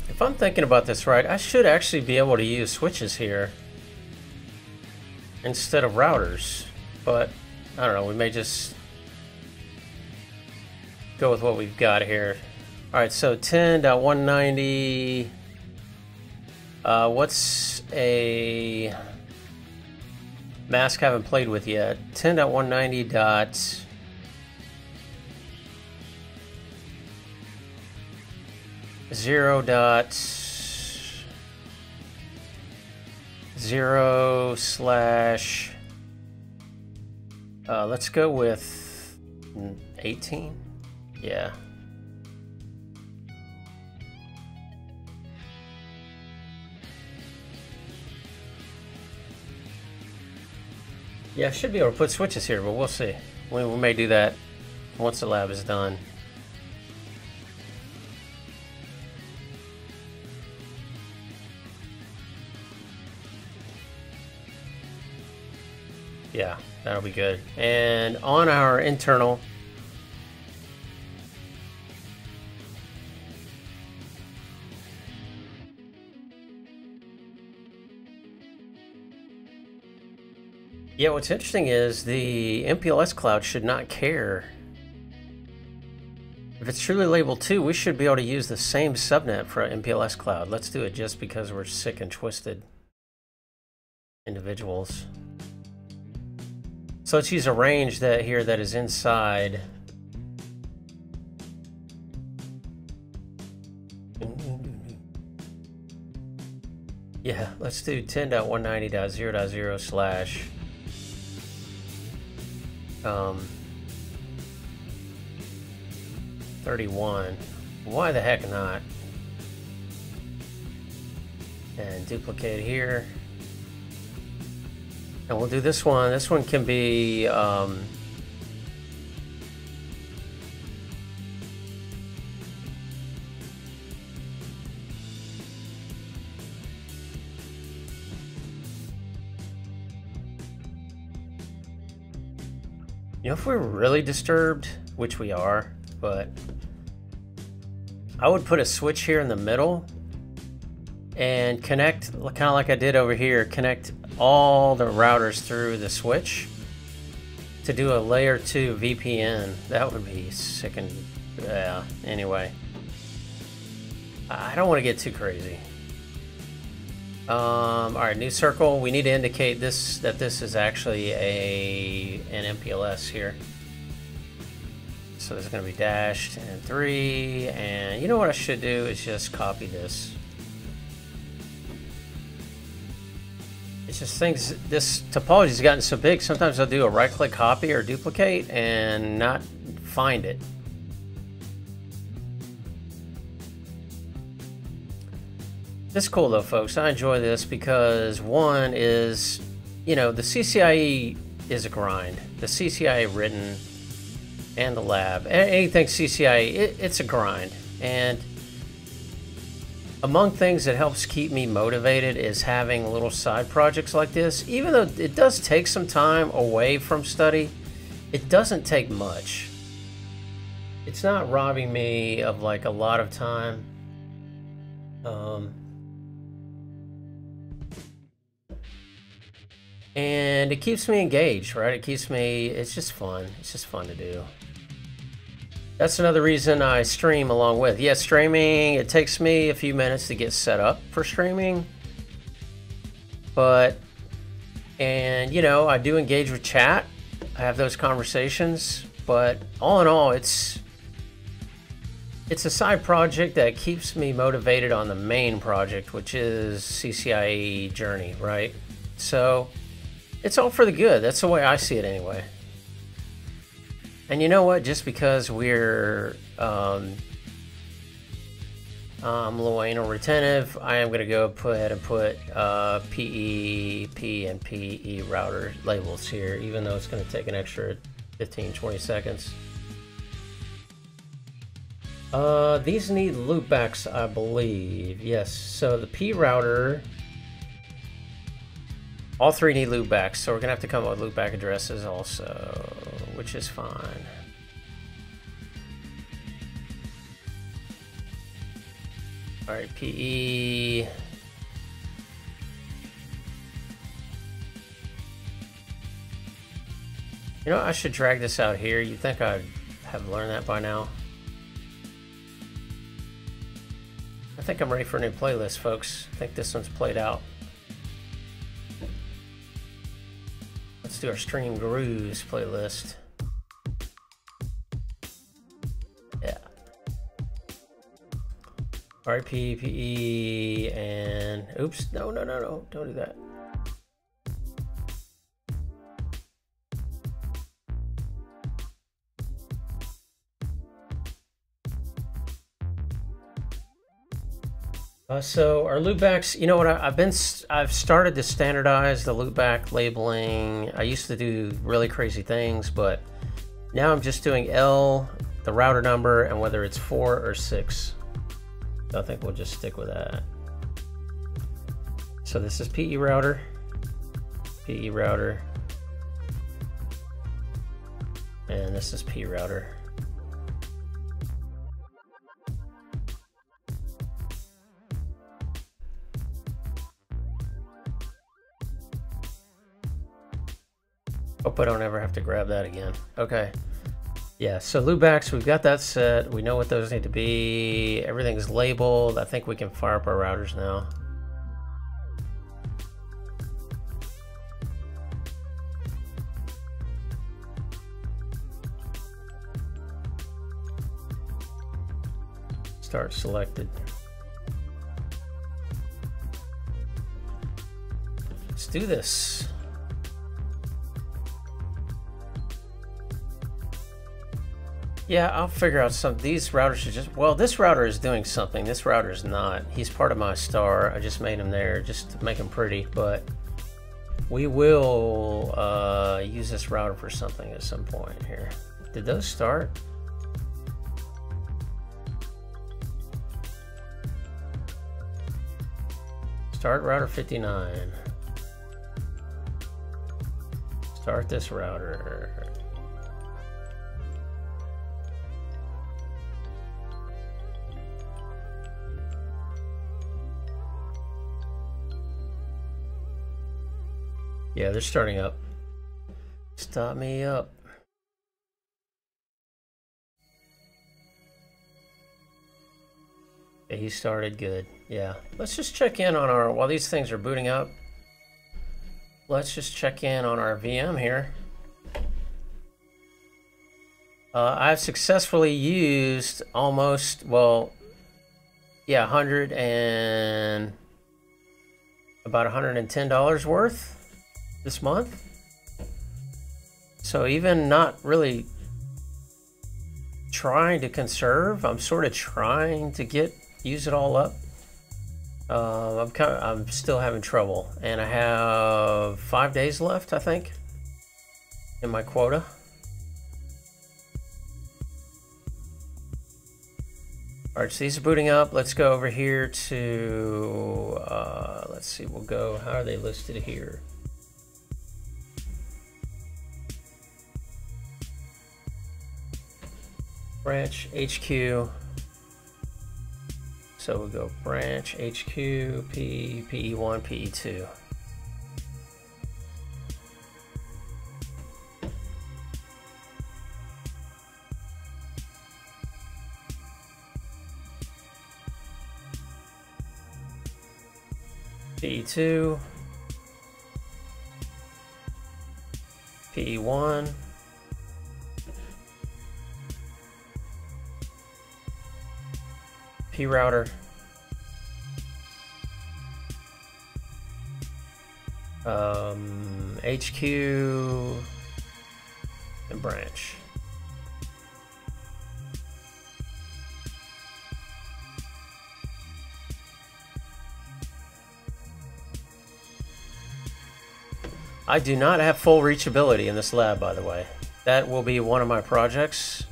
if I'm thinking about this right, I should actually be able to use switches here instead of routers. But, I don't know, we may just go with what we've got here. Alright, so 10.190... Uh, what's a mask I haven't played with yet? 10.190 dot... Zero dot zero slash uh, let's go with 18 yeah Yeah, I should be able to put switches here, but we'll see. We, we may do that once the lab is done. Be good. And on our internal Yeah, what's interesting is the MPLS cloud should not care. If it's truly layer 2, we should be able to use the same subnet for MPLS cloud. Let's do it just because we're sick and twisted individuals. So let's use a range that here that is inside. Yeah, let's do 10.190.0.0 slash um, 31. Why the heck not? And duplicate here. And we'll do this one. This one can be um, You know, if we're really disturbed, which we are, but I would put a switch here in the middle and connect, kind of like I did over here, connect all the routers through the switch to do a layer 2 VPN. That would be sick and, yeah, anyway. I don't want to get too crazy. Um, all right, new circle. We need to indicate this that this is actually a an MPLS here. So this is going to be dashed and three. And you know what I should do is just copy this. Just things, this topology has gotten so big, sometimes I'll do a right click copy or duplicate and not find it. This is cool though, folks. I enjoy this because one is, you know, the CCIE is a grind. The CCIE written and the lab, anything CCIE, it, it's a grind. And among things that helps keep me motivated is having little side projects like this. Even though it does take some time away from study, it doesn't take much. It's not robbing me of like a lot of time. Um, and it keeps me engaged, right? It keeps me, it's just fun. It's just fun to do. That's another reason I stream along with. Yes, yeah, streaming, it takes me a few minutes to get set up for streaming. But, and you know, I do engage with chat. I have those conversations. But all in all, it's, it's a side project that keeps me motivated on the main project, which is CCIE Journey, right? So, it's all for the good. That's the way I see it anyway. And you know what? Just because we're um, um, low anal retentive, I am going to go put ahead and put uh, PE, P, and PE router labels here, even though it's going to take an extra 15, 20 seconds. Uh, these need loopbacks, I believe. Yes, so the P router all three need loopbacks, so we're gonna have to come up with loopback addresses also, which is fine. All right, PE. You know, I should drag this out here. You think I'd have learned that by now? I think I'm ready for a new playlist, folks. I think this one's played out. Let's do our Stream Grooves playlist. RPPE and oops, no, no, no, no, don't do that. Uh, so our loopbacks, you know what? I, have been, I've started to standardize the loopback labeling. I used to do really crazy things, but now I'm just doing L, the router number, and whether it's four or six. So I think we'll just stick with that. So this is PE router, PE router, and this is P router. Hope I don't ever have to grab that again. Okay. Yeah, so loopbacks, we've got that set. We know what those need to be. Everything's labeled. I think we can fire up our routers now. Start selected. Let's do this. Yeah, I'll figure out some. These routers should just. Well, this router is doing something. This router is not. He's part of my star. I just made him there just to make him pretty. But we will uh, use this router for something at some point here. Did those start? Start router 59. Start this router. Yeah, they're starting up. Stop me up. Yeah, he started good. Yeah. Let's just check in on our, while these things are booting up, let's just check in on our VM here. Uh, I've successfully used almost, well, yeah, 100 and about $110 worth this month. So even not really trying to conserve, I'm sort of trying to get use it all up. Uh, I'm kind of, I'm still having trouble, and I have five days left, I think, in my quota. All right, so these are booting up. Let's go over here to, uh, let's see, we'll go, how are they listed here? Branch HQ. So we'll go branch HQ, P, PE1, PE2. PE2, PE1, P router. Um, HQ and branch. I do not have full reachability in this lab, by the way. That will be one of my projects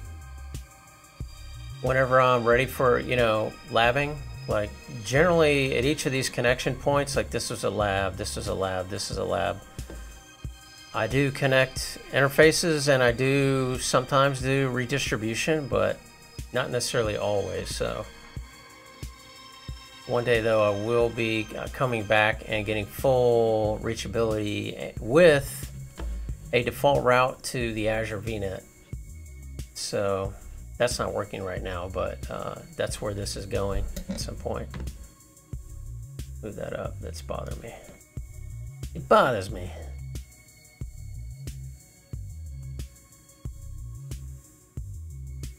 whenever I'm ready for, you know, labbing, like generally at each of these connection points, like this is a lab, this is a lab, this is a lab. I do connect interfaces and I do sometimes do redistribution, but not necessarily always, so. One day, though, I will be uh, coming back and getting full reachability with a default route to the Azure VNet. So that's not working right now, but uh, that's where this is going at some point. Move that up. That's bothering me. It bothers me.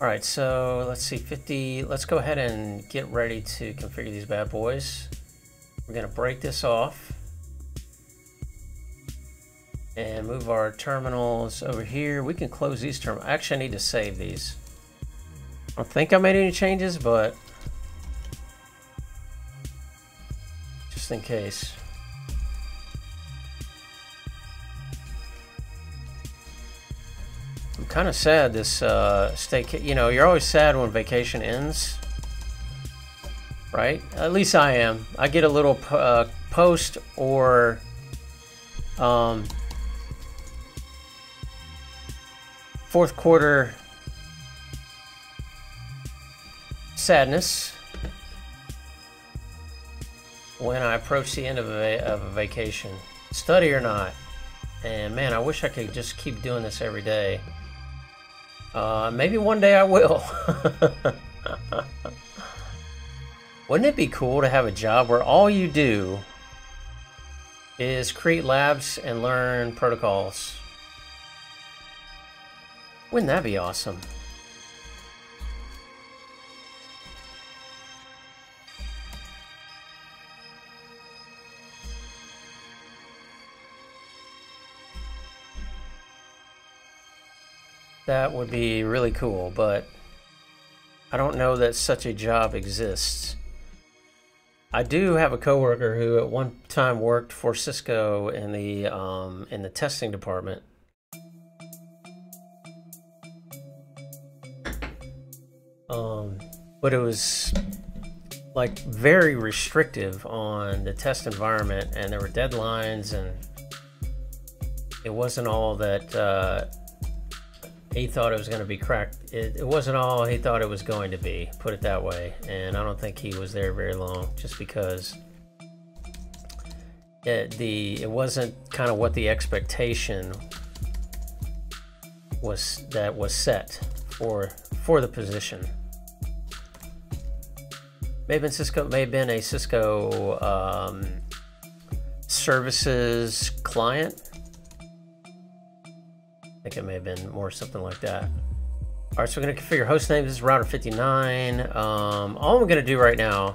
All right, so let's see, 50, let's go ahead and get ready to configure these bad boys. We're gonna break this off and move our terminals over here. We can close these terminals. Actually, I need to save these. I don't think I made any changes, but just in case. I'm kind of sad this uh, stay. You know, you're always sad when vacation ends, right? At least I am. I get a little uh, post or um, fourth quarter sadness when I approach the end of a, of a vacation, study or not. And man, I wish I could just keep doing this every day. Uh, maybe one day I will. [laughs] Wouldn't it be cool to have a job where all you do is create labs and learn protocols? Wouldn't that be awesome? That would be really cool, but I don't know that such a job exists. I do have a coworker who at one time worked for Cisco in the um, in the testing department. Um, but it was like very restrictive on the test environment, and there were deadlines, and it wasn't all that uh, he thought it was going to be cracked. It, it, wasn't all he thought it was going to be, put it that way. And I don't think he was there very long, just because it, the it wasn't kind of what the expectation was that was set for for the position. May have been Cisco. May have been a Cisco um, services client I think it may have been more something like that. All right, so we're gonna configure host name. This is router 59. Um, all I'm gonna do right now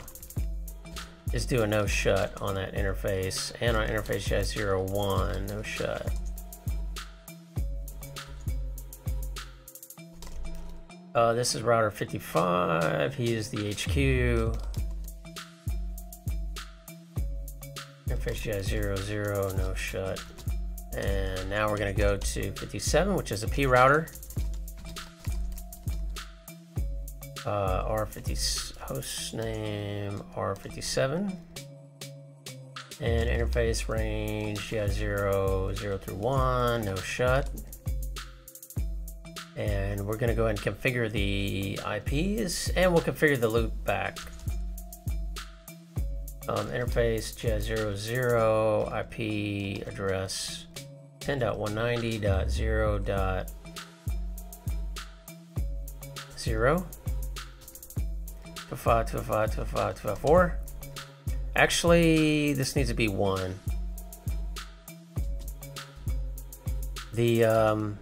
is do a no shut on that interface and on interface JI01, no shut. Uh, this is router 55. He is the HQ. Interface JI00, no shut. And now we're going to go to 57, which is a P router. Uh, R50 host name R57. And interface range, yeah, 0, 0 through 1, no shut. And we're going to go ahead and configure the IPs, and we'll configure the loop back. Um, interface, yeah, 0, 0, IP address 10.190.0.0 255, 255, 255, 254. Actually, this needs to be 1. The um,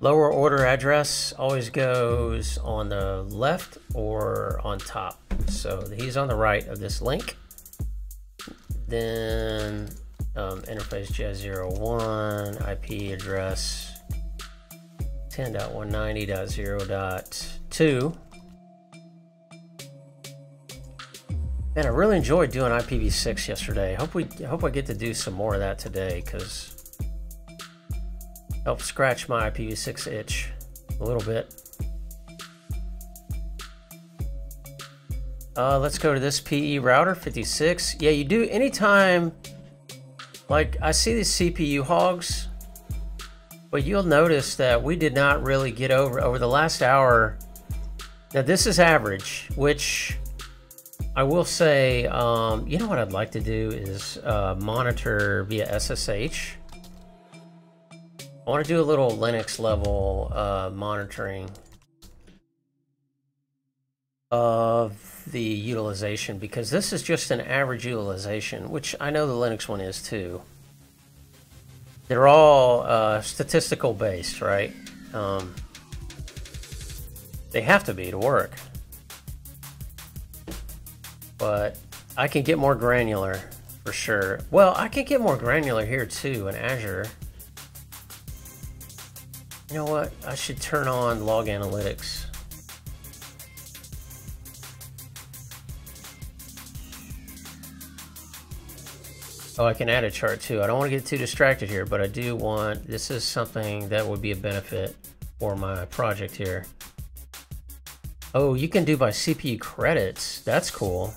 lower order address always goes on the left or on top. So he's on the right of this link. Then um, interface JS01, IP address 10.190.0.2. Man, I really enjoyed doing IPv6 yesterday. Hope we hope I get to do some more of that today because help scratch my IPv6 itch a little bit. Uh, let's go to this PE router 56. Yeah, you do anytime like, I see these CPU hogs, but you'll notice that we did not really get over over the last hour. Now, this is average, which I will say, um, you know what I'd like to do is uh, monitor via SSH. I want to do a little Linux level uh, monitoring of the utilization because this is just an average utilization, which I know the Linux one is too. They're all uh, statistical based, right? Um, they have to be to work. But I can get more granular for sure. Well, I can get more granular here too in Azure. You know what? I should turn on log analytics. Oh, I can add a chart too. I don't want to get too distracted here, but I do want, this is something that would be a benefit for my project here. Oh, you can do by CPU credits. That's cool.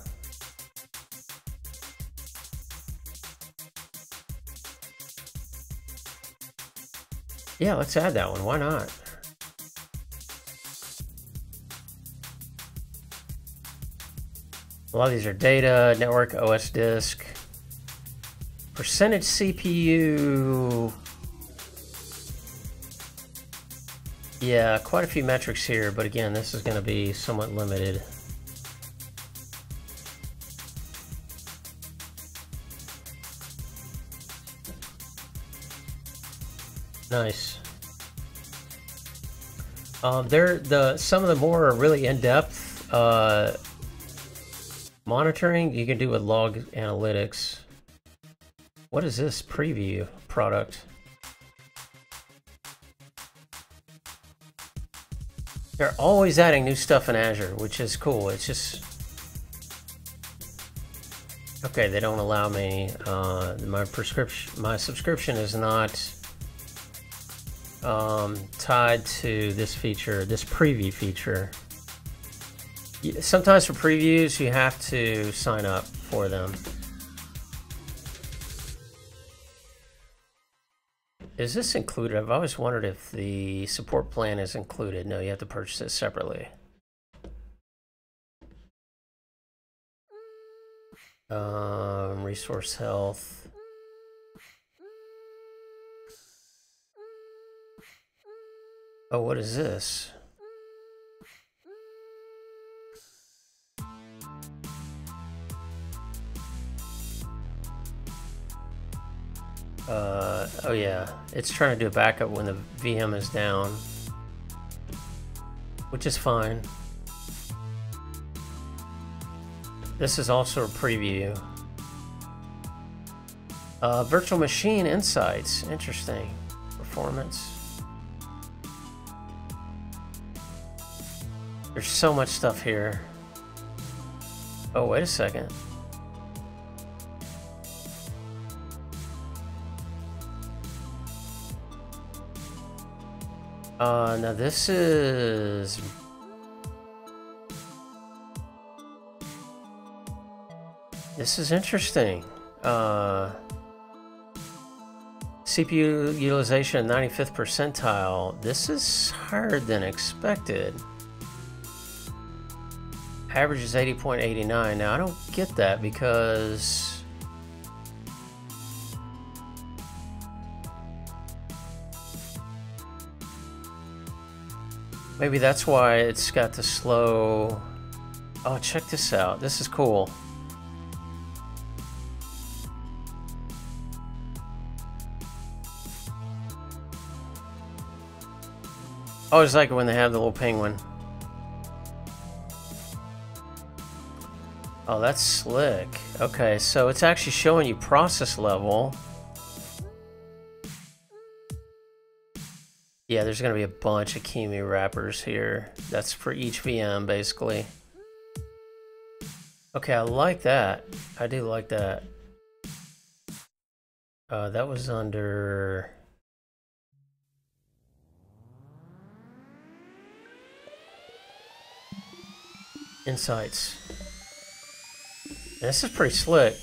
Yeah, let's add that one. Why not? A lot of these are data, network, OS disk. Percentage CPU. Yeah, quite a few metrics here, but again, this is going to be somewhat limited. Nice. Um, they're the some of the more really in-depth uh, monitoring you can do with log analytics. What is this preview product? They're always adding new stuff in Azure, which is cool. It's just okay. They don't allow me. Uh, my prescription, my subscription is not um, tied to this feature, this preview feature. Sometimes for previews, you have to sign up for them. Is this included? I've always wondered if the support plan is included. No, you have to purchase it separately. Um, resource health. Oh, what is this? Uh, oh yeah, it's trying to do a backup when the VM is down, which is fine. This is also a preview. Uh, virtual machine insights, interesting. Performance. There's so much stuff here. Oh, wait a second. Uh, now this is... This is interesting. Uh, CPU utilization 95th percentile. This is higher than expected. Average is 80.89. Now, I don't get that because... Maybe that's why it's got the slow... Oh, check this out. This is cool. Oh, it's like when they have the little penguin. Oh, that's slick. Okay, so it's actually showing you process level. Yeah, there's going to be a bunch of QEMU wrappers here. That's for each VM, basically. Okay, I like that. I do like that. Uh, that was under... Insights. This is pretty slick.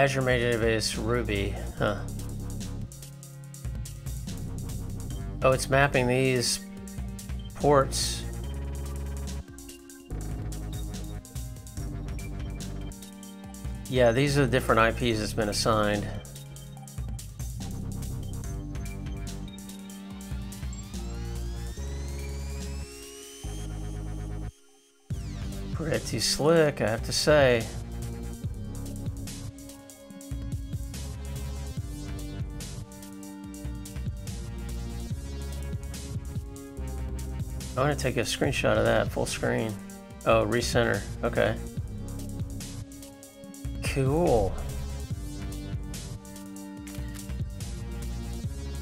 Azure Database Ruby, huh. Oh, it's mapping these ports. Yeah, these are the different IPs that's been assigned. Pretty slick, I have to say. I want to take a screenshot of that full screen. Oh, recenter. Okay. Cool.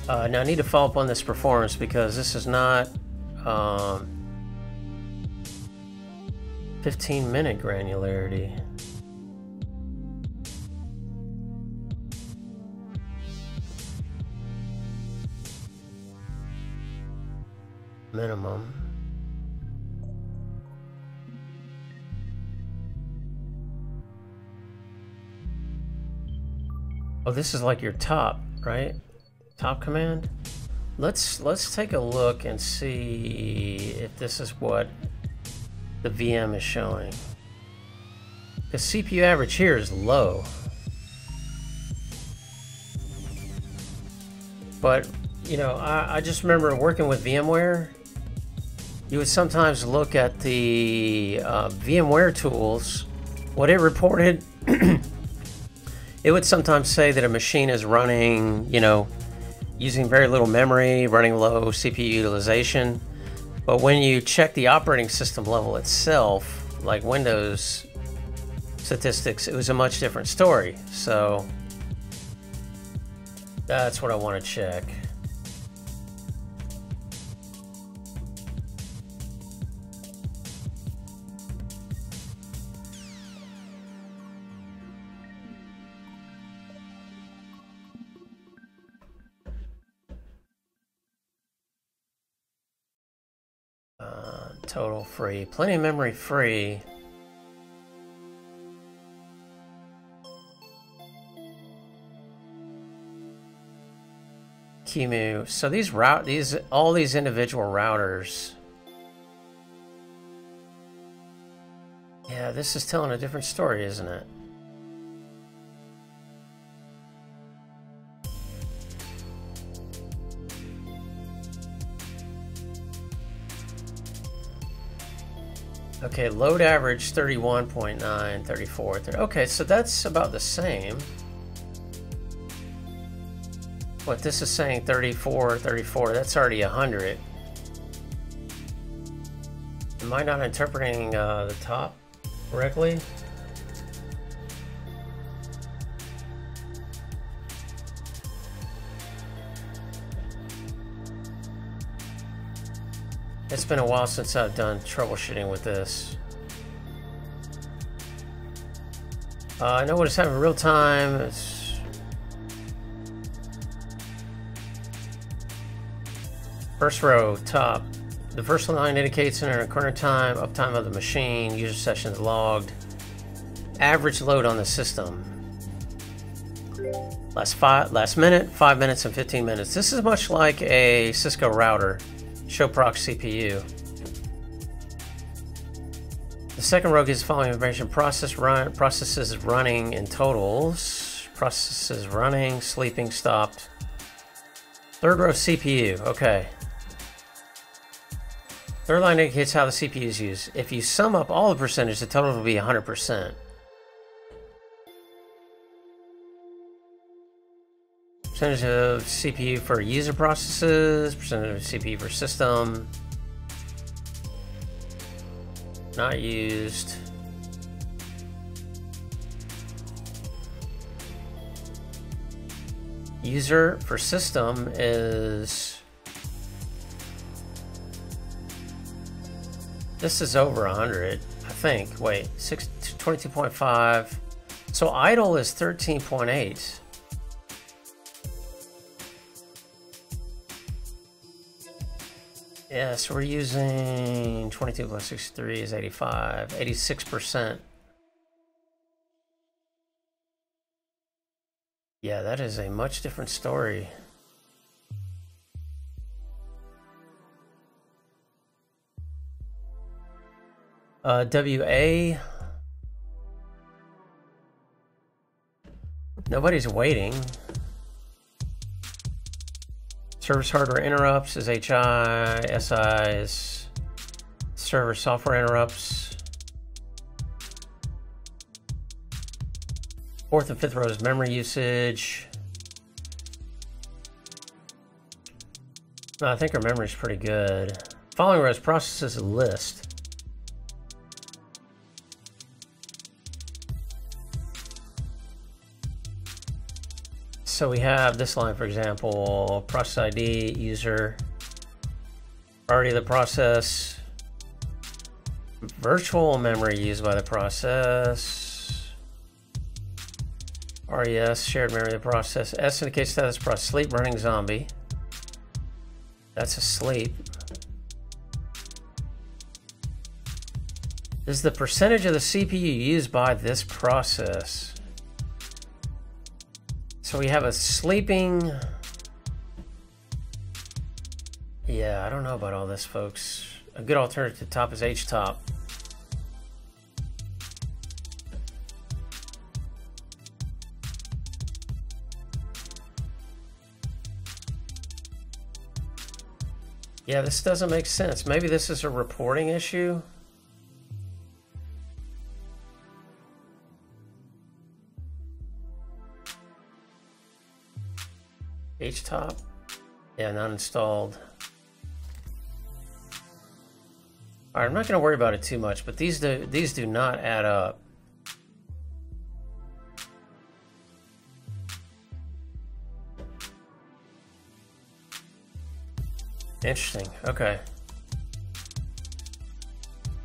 Uh, now I need to follow up on this performance because this is not um, 15 minute granularity. Minimum. Oh, this is like your top, right? Top command? Let's let's take a look and see if this is what the VM is showing. The CPU average here is low. But, you know, I, I just remember working with VMware. You would sometimes look at the uh, VMware tools, what it reported [clears throat] it would sometimes say that a machine is running, you know, using very little memory, running low CPU utilization. But when you check the operating system level itself, like Windows statistics, it was a much different story. So that's what I want to check. Total free. Plenty of memory free. QEMU. So these route these all these individual routers. Yeah, this is telling a different story, isn't it? Okay, load average 31.9, 34. 30. Okay, so that's about the same. What this is saying 34, 34, that's already 100. Am I not interpreting uh, the top correctly? It's been a while since I've done troubleshooting with this. Uh, I know what it's having real time. It's first row, top. The first line indicates in current time, uptime of the machine, user sessions logged, average load on the system. Last five, last minute, five minutes, and 15 minutes. This is much like a Cisco router. Show proc CPU. The second row gives the following information. Process run, processes running in totals. Processes running, sleeping, stopped. Third row CPU, okay. Third line indicates how the CPU is used. If you sum up all the percentage, the total will be 100%. Percentage of CPU for user processes, percentage of CPU for system. Not used. User for system is... This is over 100, I think. Wait, 22.5. So idle is 13.8. Yeah, so we're using 22 plus 63 is 85, 86%. Yeah, that is a much different story. Uh, WA. Nobody's waiting. Service hardware interrupts is HI, SI is server software interrupts. Fourth and fifth row is memory usage. No, I think our memory is pretty good. Following row is processes list. So we have this line, for example, process ID, user, priority of the process, virtual memory used by the process, RES, shared memory of the process, S indicates status process, sleep, running zombie. That's asleep. This is the percentage of the CPU used by this process. So we have a sleeping... Yeah, I don't know about all this, folks. A good alternative to top is H-top. Yeah, this doesn't make sense. Maybe this is a reporting issue. H-top? Yeah, not installed. Alright, I'm not going to worry about it too much, but these do, these do not add up. Interesting. Okay.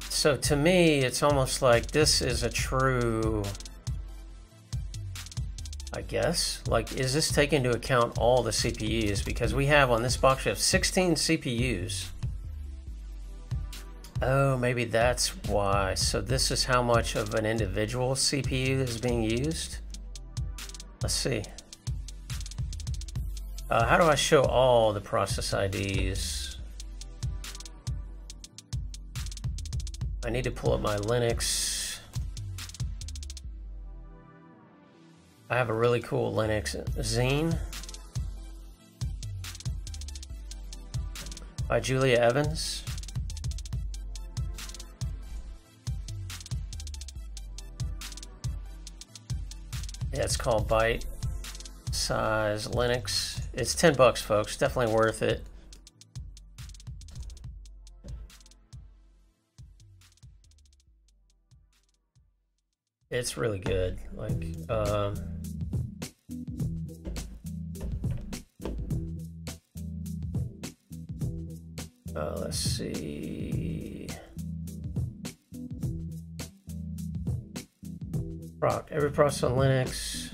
So to me, it's almost like this is a true I guess. Like, is this taking into account all the CPUs? Because we have on this box, we have 16 CPUs. Oh, maybe that's why. So this is how much of an individual CPU is being used? Let's see. Uh, how do I show all the process IDs? I need to pull up my Linux I have a really cool Linux zine by Julia Evans. Yeah, it's called Bite Size Linux. It's 10 bucks, folks. Definitely worth it. It's really good. Like, um, Uh, let's see. Proc, every process on Linux.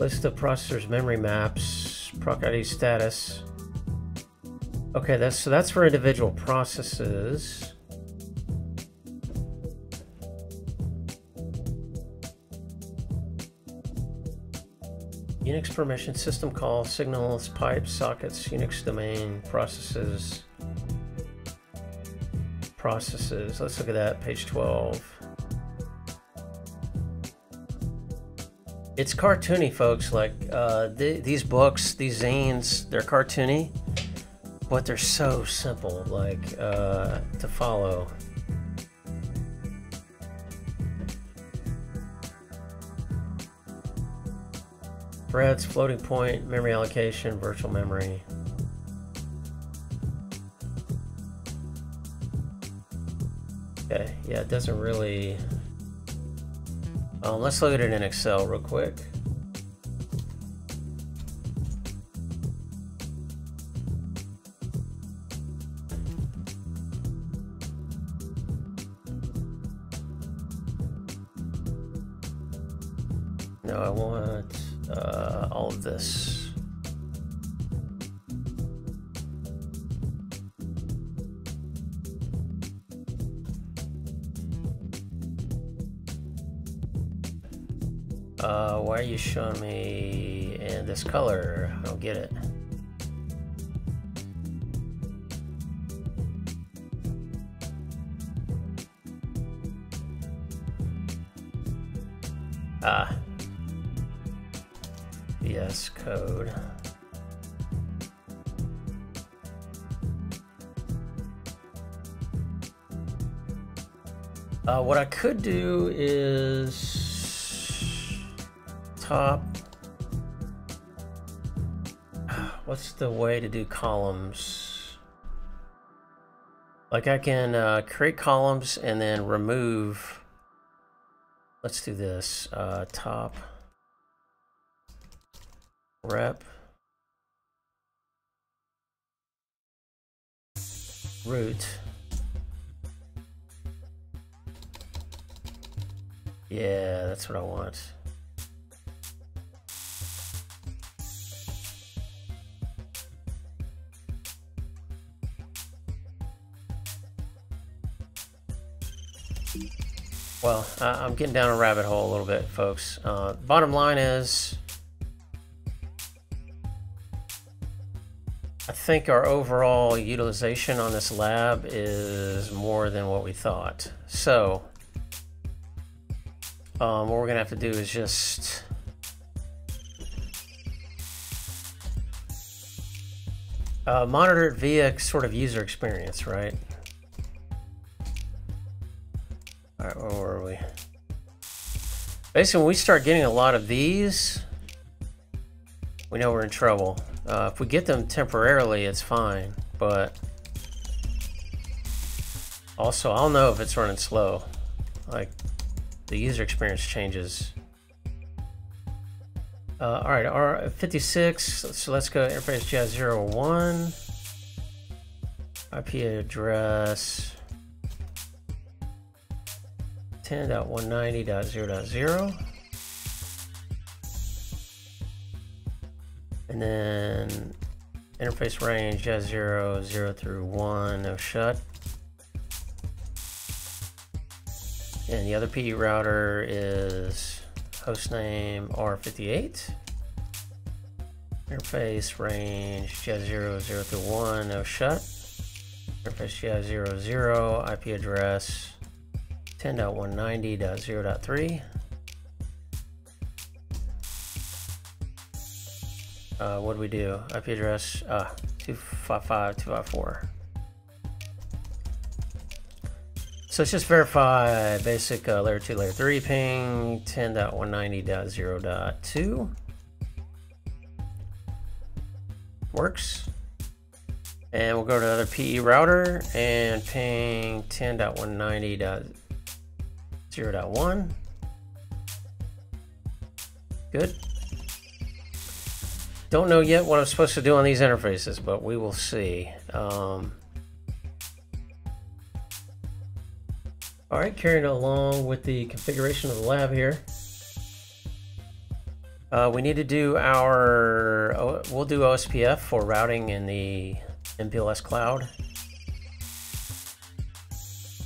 List of processors memory maps, proc ID status. Okay, that's so that's for individual processes. Unix permission, system call, signals, pipes, sockets, Unix domain, processes, processes. Let's look at that, page 12. It's cartoony, folks. Like uh, th these books, these zines, they're cartoony, but they're so simple, like uh, to follow. Threads, floating point, memory allocation, virtual memory. Okay, yeah, it doesn't really... Um, let's look at it in Excel real quick. Showing me in this color? I don't get it. Ah. VS code. Uh, what I could do is top. What's the way to do columns? Like I can uh, create columns and then remove. Let's do this. Uh, top rep root. Yeah, that's what I want. Well, I'm getting down a rabbit hole a little bit, folks. Uh, bottom line is, I think our overall utilization on this lab is more than what we thought. So, um, what we're gonna have to do is just uh, monitor it via sort of user experience, right? All right, where were we? Basically, when we start getting a lot of these, we know we're in trouble. Uh, if we get them temporarily, it's fine, but also I'll know if it's running slow. Like the user experience changes. Uh, all right, R56, so let's go interface jazz 01, IP address 10.190.0.0, and then interface range jazz 0, 0 through 1, no shut. And the other PE router is hostname R58. Interface range jazz 0, 0 to 1, no shut. Interface jazz 0, 0, IP address 10.190.0.3. Uh, what do we do? IP address uh, 255, 254. So let's just verify basic uh, layer 2, layer 3 ping 10.190.0.2. Works. And we'll go to another PE router and ping 10.190.0.1. Good. Don't know yet what I'm supposed to do on these interfaces, but we will see. Um, All right, carrying along with the configuration of the lab here. Uh, we need to do our, we'll do OSPF for routing in the MPLS cloud.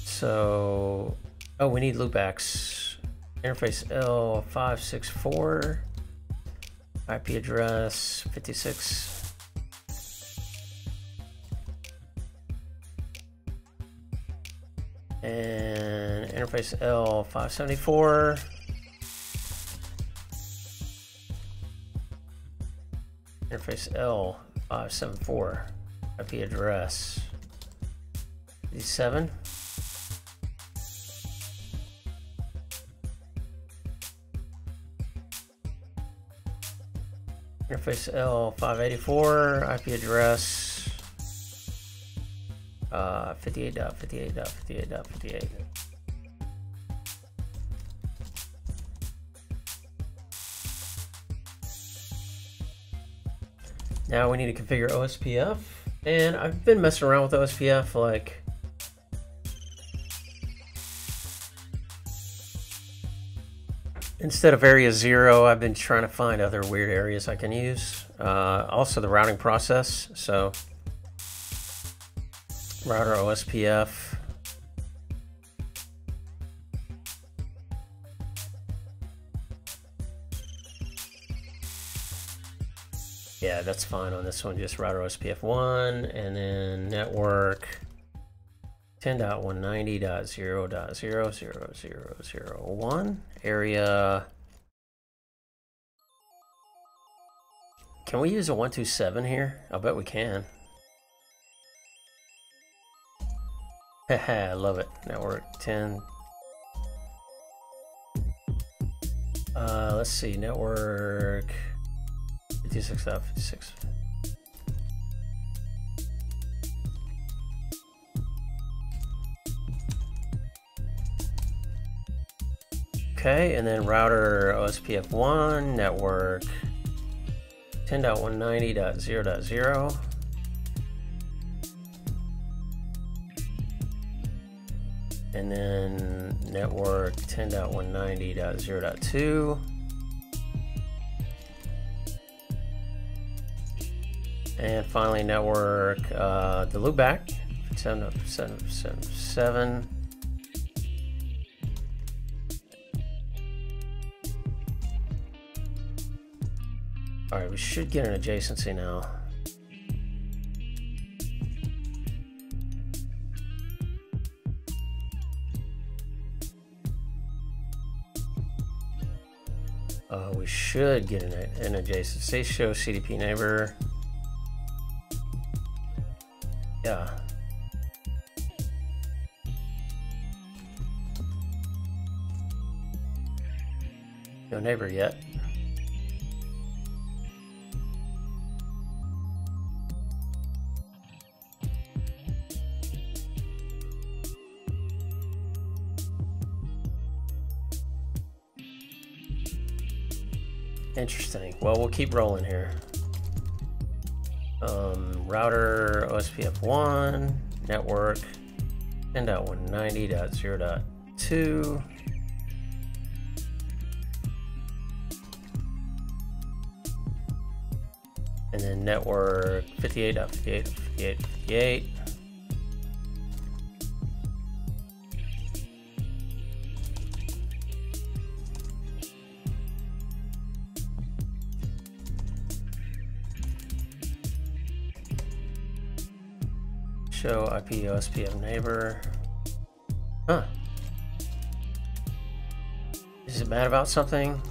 So, oh, we need loopbacks. Interface L564, IP address 56 and interface L574. Interface L574, IP address 57. Interface L584, IP address uh, 58.58.58.58. Now we need to configure OSPF. And I've been messing around with OSPF like Instead of area zero, I've been trying to find other weird areas I can use. Uh, also the routing process, so router OSPF. Yeah, that's fine on this one, just router OSPF1, and then network 10.190.0.00001 area. Can we use a 127 here? I'll bet we can. Haha, [laughs] I love it. Network 10. Uh, let's see. Network 56.56. Okay, and then router OSPF1 network 10.190.0.0. And then network 10.190.0.2. And finally network uh, the loopback 777. Alright, we should get an adjacency now. Uh, we should get an, an adjacency. Show CDP neighbor. Yeah. No neighbor yet. Interesting. Well, we'll keep rolling here. Um, router OSPF1, network 10.190.0.2. And then network 58.58.58.58. Show IP OSPF neighbor. Huh. Is it mad about something?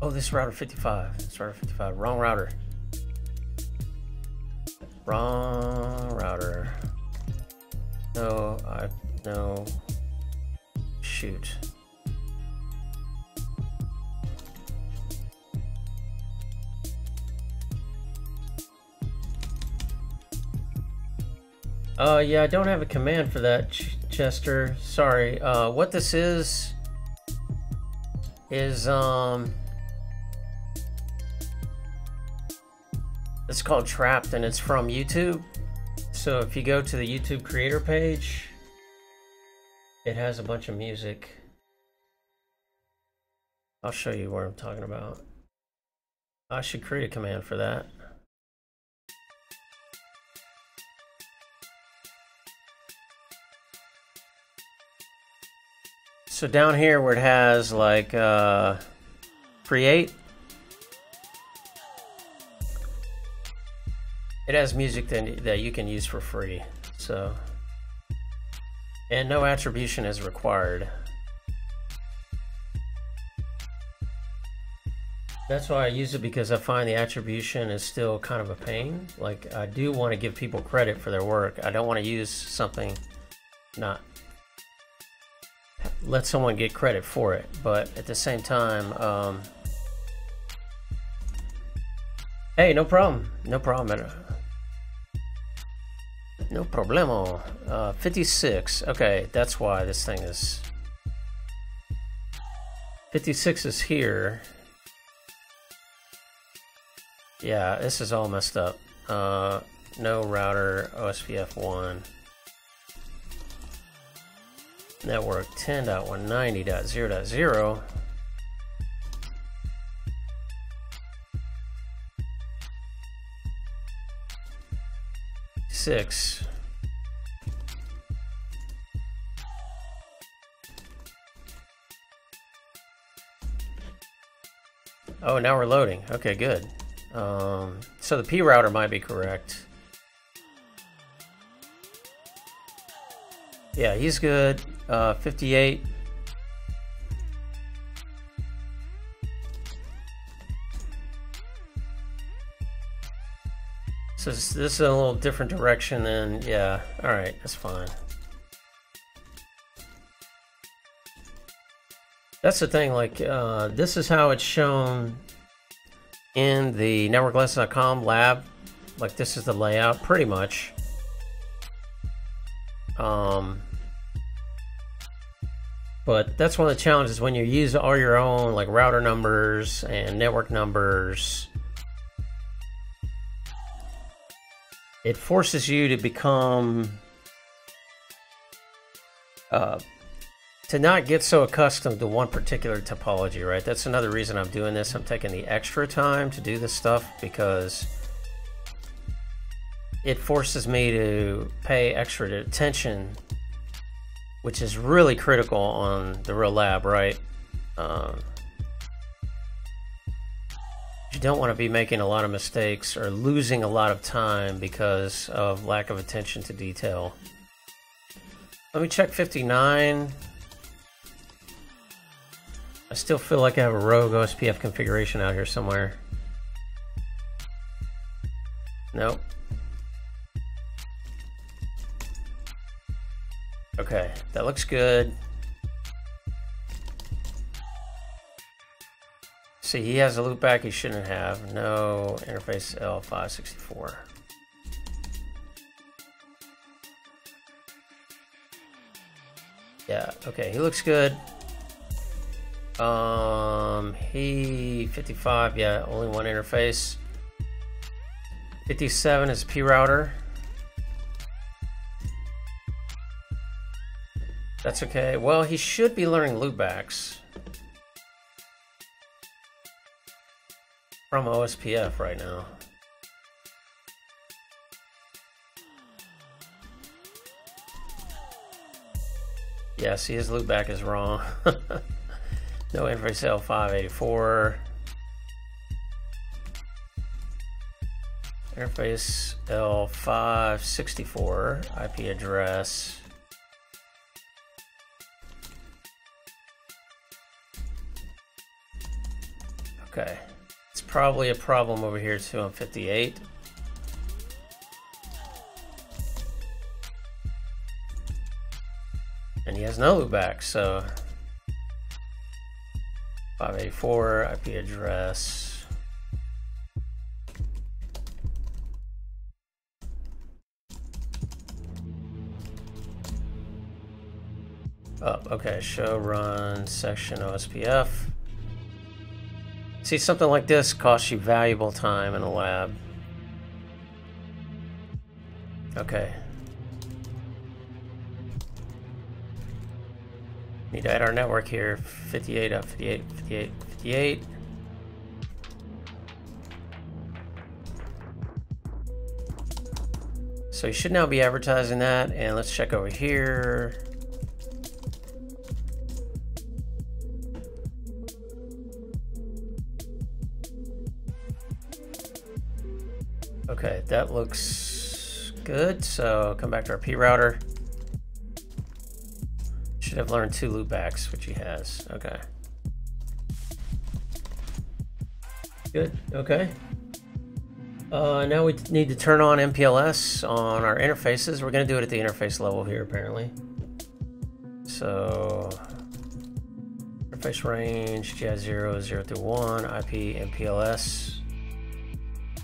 Oh, this router 55. This router 55. Wrong router. Wrong router. No, I no. Shoot. Uh, yeah, I don't have a command for that, Ch Chester. Sorry. Uh, what this is is um, it's called Trapped, and it's from YouTube. So if you go to the YouTube creator page, it has a bunch of music. I'll show you what I'm talking about. I should create a command for that. So down here where it has like uh, create, it has music that, that you can use for free. So, and no attribution is required. That's why I use it because I find the attribution is still kind of a pain. Like I do want to give people credit for their work. I don't want to use something not let someone get credit for it, but at the same time, um, hey, no problem, no problem, no problemo. Uh, 56. Okay, that's why this thing is. 56 is here. Yeah, this is all messed up. Uh, no router, OSPF 1 network 10.190.0.0 Oh, now we're loading. Okay, good. Um, so the P router might be correct. Yeah, he's good. Uh, 58. So this, is a little different direction than, yeah, alright, that's fine. That's the thing, like, uh, this is how it's shown in the networklessons.com lab. Like, this is the layout, pretty much. Um, but that's one of the challenges when you use all your own, like, router numbers and network numbers. It forces you to become uh, to not get so accustomed to one particular topology, right? That's another reason I'm doing this. I'm taking the extra time to do this stuff because it forces me to pay extra attention, which is really critical on the real lab, right? Um, you don't want to be making a lot of mistakes or losing a lot of time because of lack of attention to detail. Let me check 59. I still feel like I have a rogue OSPF configuration out here somewhere. Nope. Okay, that looks good. See, he has a loopback he shouldn't have. No interface L564. Yeah, okay, he looks good. Um, he 55, yeah, only one interface. 57 is P router. That's okay. Well, he should be learning loopbacks from OSPF right now. Yeah, see his loopback is wrong. [laughs] No interface L584. Interface L564 IP address. Okay. It's probably a problem over here too on 58. And he has no loopback, so 584 IP address. Oh, okay, show run section OSPF. See, something like this costs you valuable time in a lab. Okay, Need to add our network here. 58 up, 58, 58, 58. So you should now be advertising that. And let's check over here. Okay, that looks good. So come back to our P router should have learned two loopbacks, which he has. Okay. Good, okay. Uh, now we need to turn on MPLS on our interfaces. We're gonna do it at the interface level here, apparently. So, interface range, GI 0, 0 through 1, IP, MPLS,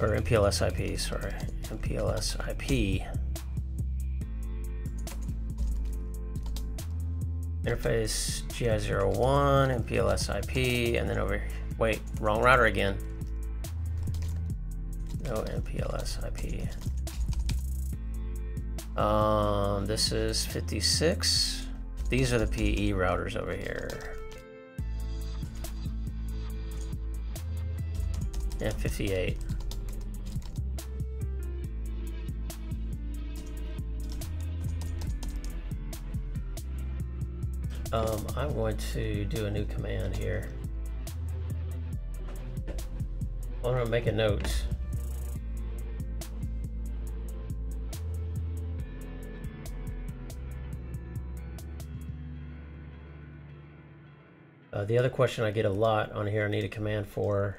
or MPLS IP, sorry, MPLS IP. interface GI01, MPLS IP, and then over, wait, wrong router again. No MPLS IP. Um, this is 56. These are the PE routers over here. And 58. Um, I'm going to do a new command here. I'm gonna make a note. Uh, the other question I get a lot on here I need a command for.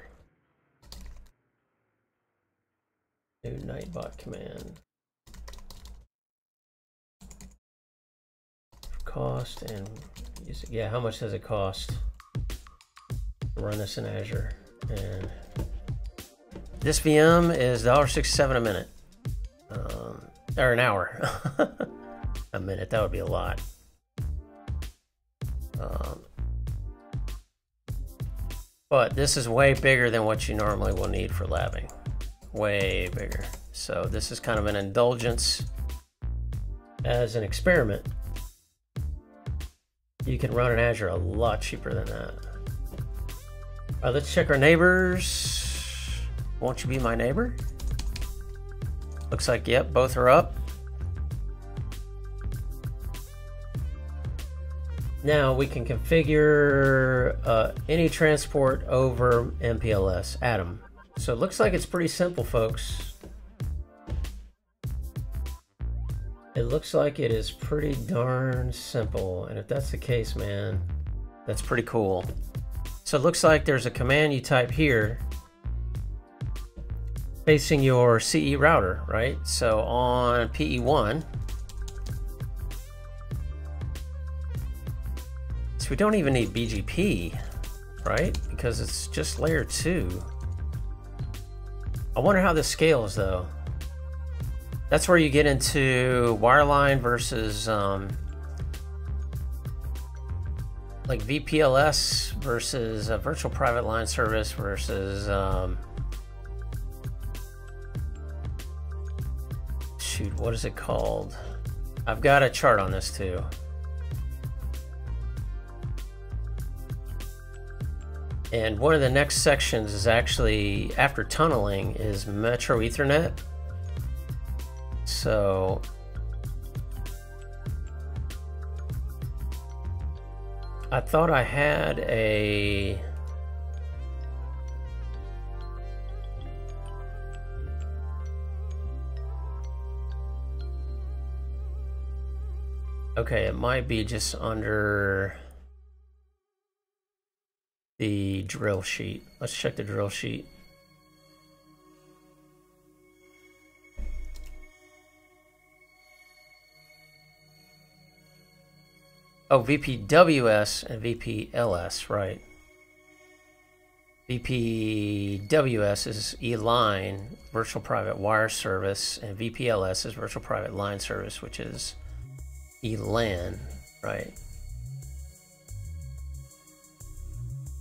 New Nightbot command. Cost and yeah, how much does it cost run this in Azure? And this VM is $1.67 a minute. Um, or an hour. [laughs] a minute, that would be a lot. Um, but this is way bigger than what you normally will need for labbing. Way bigger. So this is kind of an indulgence as an experiment. You can run in Azure a lot cheaper than that. All right, let's check our neighbors. Won't you be my neighbor? Looks like, yep, both are up. Now we can configure uh, any transport over MPLS, AToM. So it looks like it's pretty simple, folks. It looks like it is pretty darn simple. And if that's the case, man, that's pretty cool. So it looks like there's a command you type here facing your CE router, right? So on PE1, so we don't even need BGP, right? Because it's just layer 2. I wonder how this scales, though. That's where you get into wireline versus um, like VPLS versus a virtual private line service versus um, shoot, what is it called? I've got a chart on this too. And one of the next sections is actually, after tunneling, is Metro Ethernet. So I thought I had a Okay, it might be just under the drill sheet. Let's check the drill sheet. Oh, VPWS and VPLS, right. VPWS is E-Line, Virtual Private Wire Service, and VPLS is Virtual Private Line Service, which is E-LAN, right.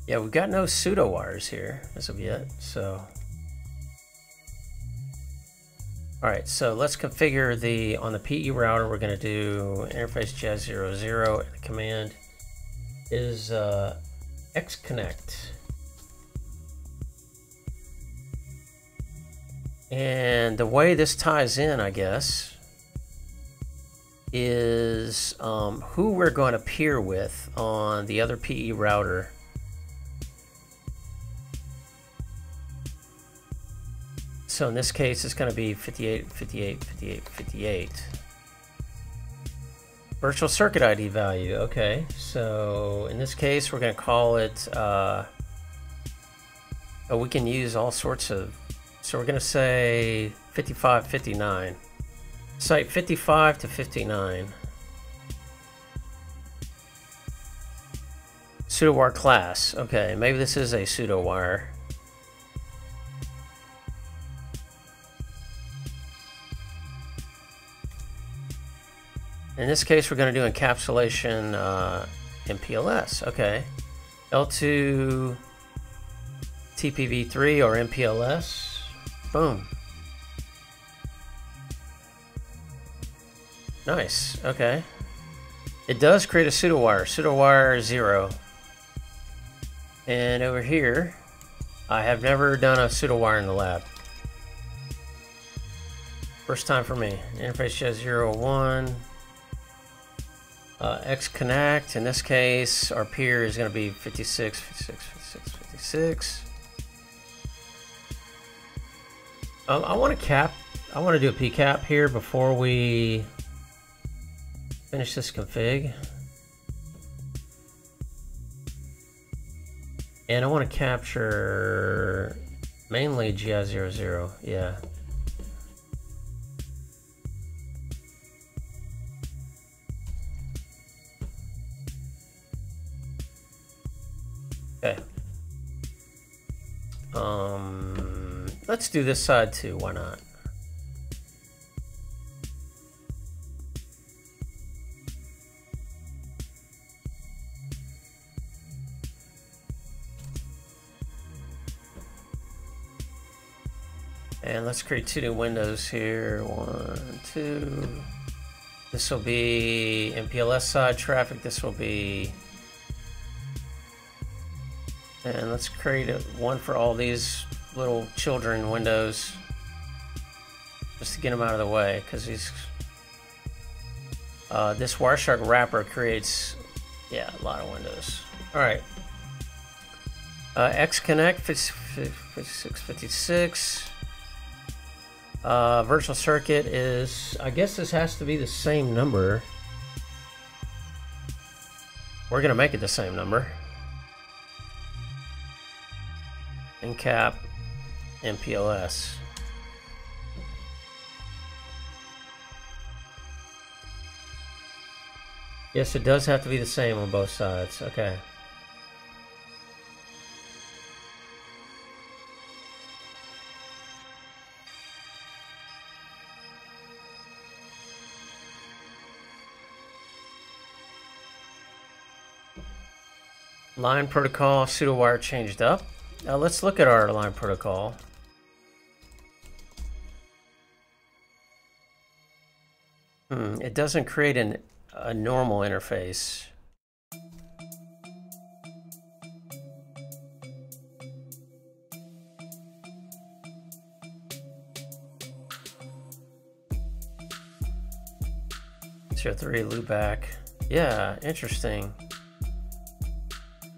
Yeah, we've got no pseudo wires here as of yet, so. All right, so let's configure the, on the PE router, we're gonna do interface jazz 00, and the command is uh, xconnect. And the way this ties in, I guess, is um, who we're going to peer with on the other PE router So in this case, it's going to be 58, 58, 58, 58. Virtual circuit ID value. Okay, so in this case, we're going to call it. Uh, oh, we can use all sorts of. So we're going to say 55, 59. Site 55 to 59. Pseudo wire class. Okay, maybe this is a pseudo In this case, we're going to do encapsulation uh, MPLS. Okay. L2 TPV3 or MPLS. Boom. Nice. Okay. It does create a pseudo wire. Pseudo wire 0. And over here, I have never done a pseudo wire in the lab. First time for me. Interface says 0, 1 uh, xconnect, in this case, our peer is going to be 56, 56, 56, 56. Um, I want to cap, I want to do a pcap here before we finish this config. And I want to capture mainly GI00, yeah. Um, let's do this side too, why not? And let's create two new windows here. One, two. This will be MPLS side traffic. This will be... And let's create a, one for all these little children windows. Just to get them out of the way, because these... Uh, this Wireshark wrapper creates, yeah, a lot of windows. All right. Uh, X-Connect 5656. Uh, virtual circuit is, I guess this has to be the same number. We're gonna make it the same number. Cap MPLS. Yes, it does have to be the same on both sides. Okay. Line protocol pseudo wire changed up. Now let's look at our line protocol. Hmm, it doesn't create an, a normal interface. Zero three loopback. Yeah, interesting.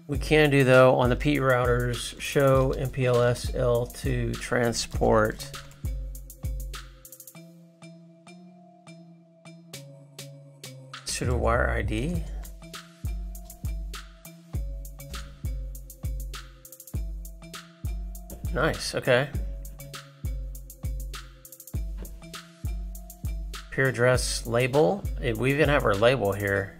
We can do though on the P routers show MPLS L2 transport pseudo wire ID. Nice, okay. Peer address label. We even have our label here.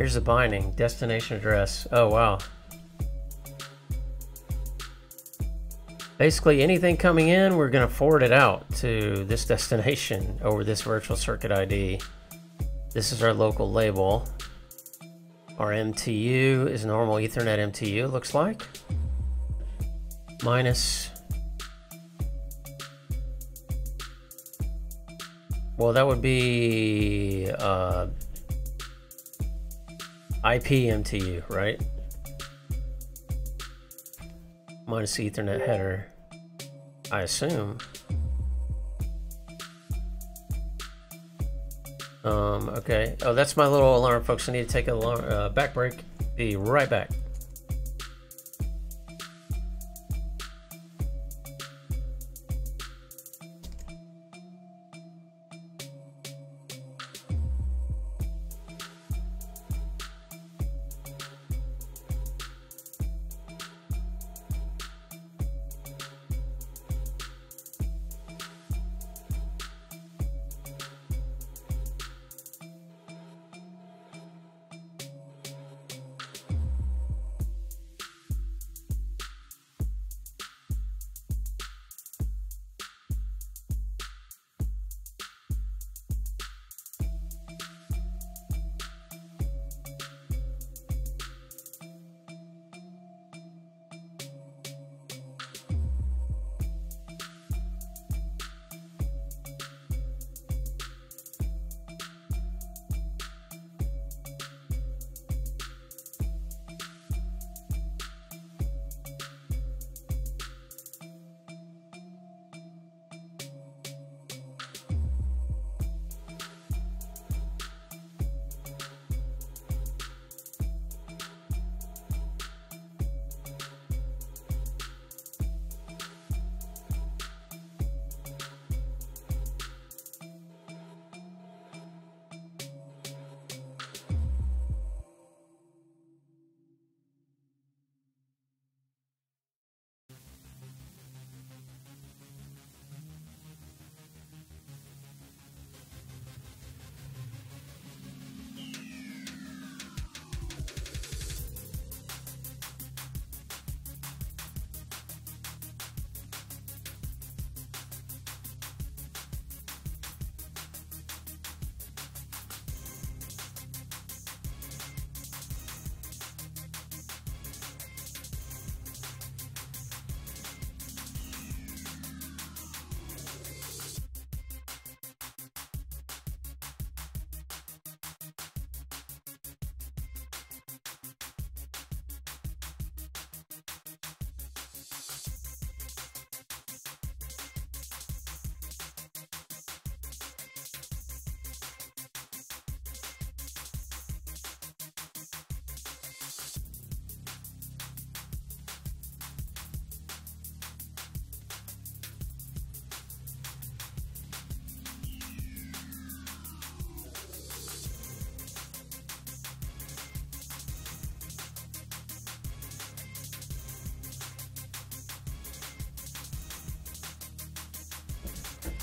Here's the binding, destination address. Oh, wow. Basically, anything coming in, we're going to forward it out to this [laughs] destination over this virtual circuit ID. This is our local label. Our MTU is normal Ethernet MTU, looks like. Minus. Well, that would be uh, IP MTU, right? Minus Ethernet header, I assume. Um, okay. Oh, that's my little alarm, folks. I need to take a uh, back break. Be right back.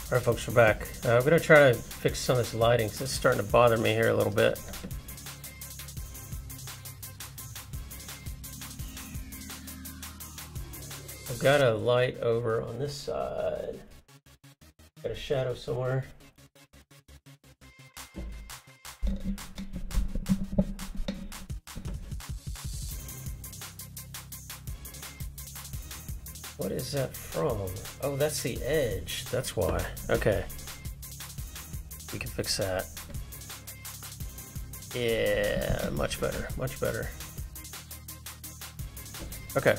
Alright folks, we're back. Uh, I'm going to try to fix some of this lighting because it's starting to bother me here a little bit. I've got a light over on this side. Got a shadow somewhere. Oh, that's the edge. That's why. Okay. We can fix that. Yeah, much better. Much better. Okay.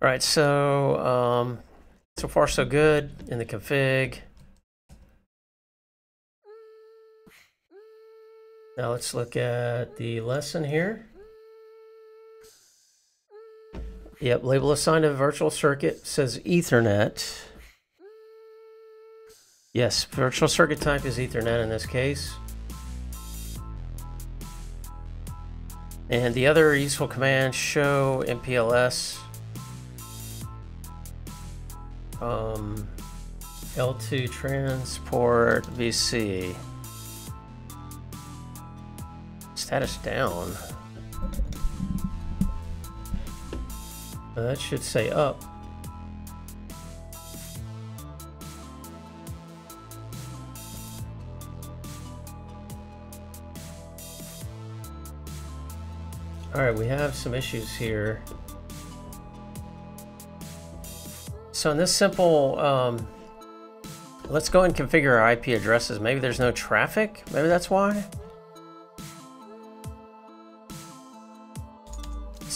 All right, so um, so far so good in the config. Now let's look at the lesson here. Yep, label assigned to virtual circuit says Ethernet. Yes, virtual circuit type is Ethernet in this case. And the other useful command show MPLS um, L2 transport VC. Status down. That should say up. Alright, we have some issues here. So in this simple, um, let's go and configure our IP addresses. Maybe there's no traffic? Maybe that's why?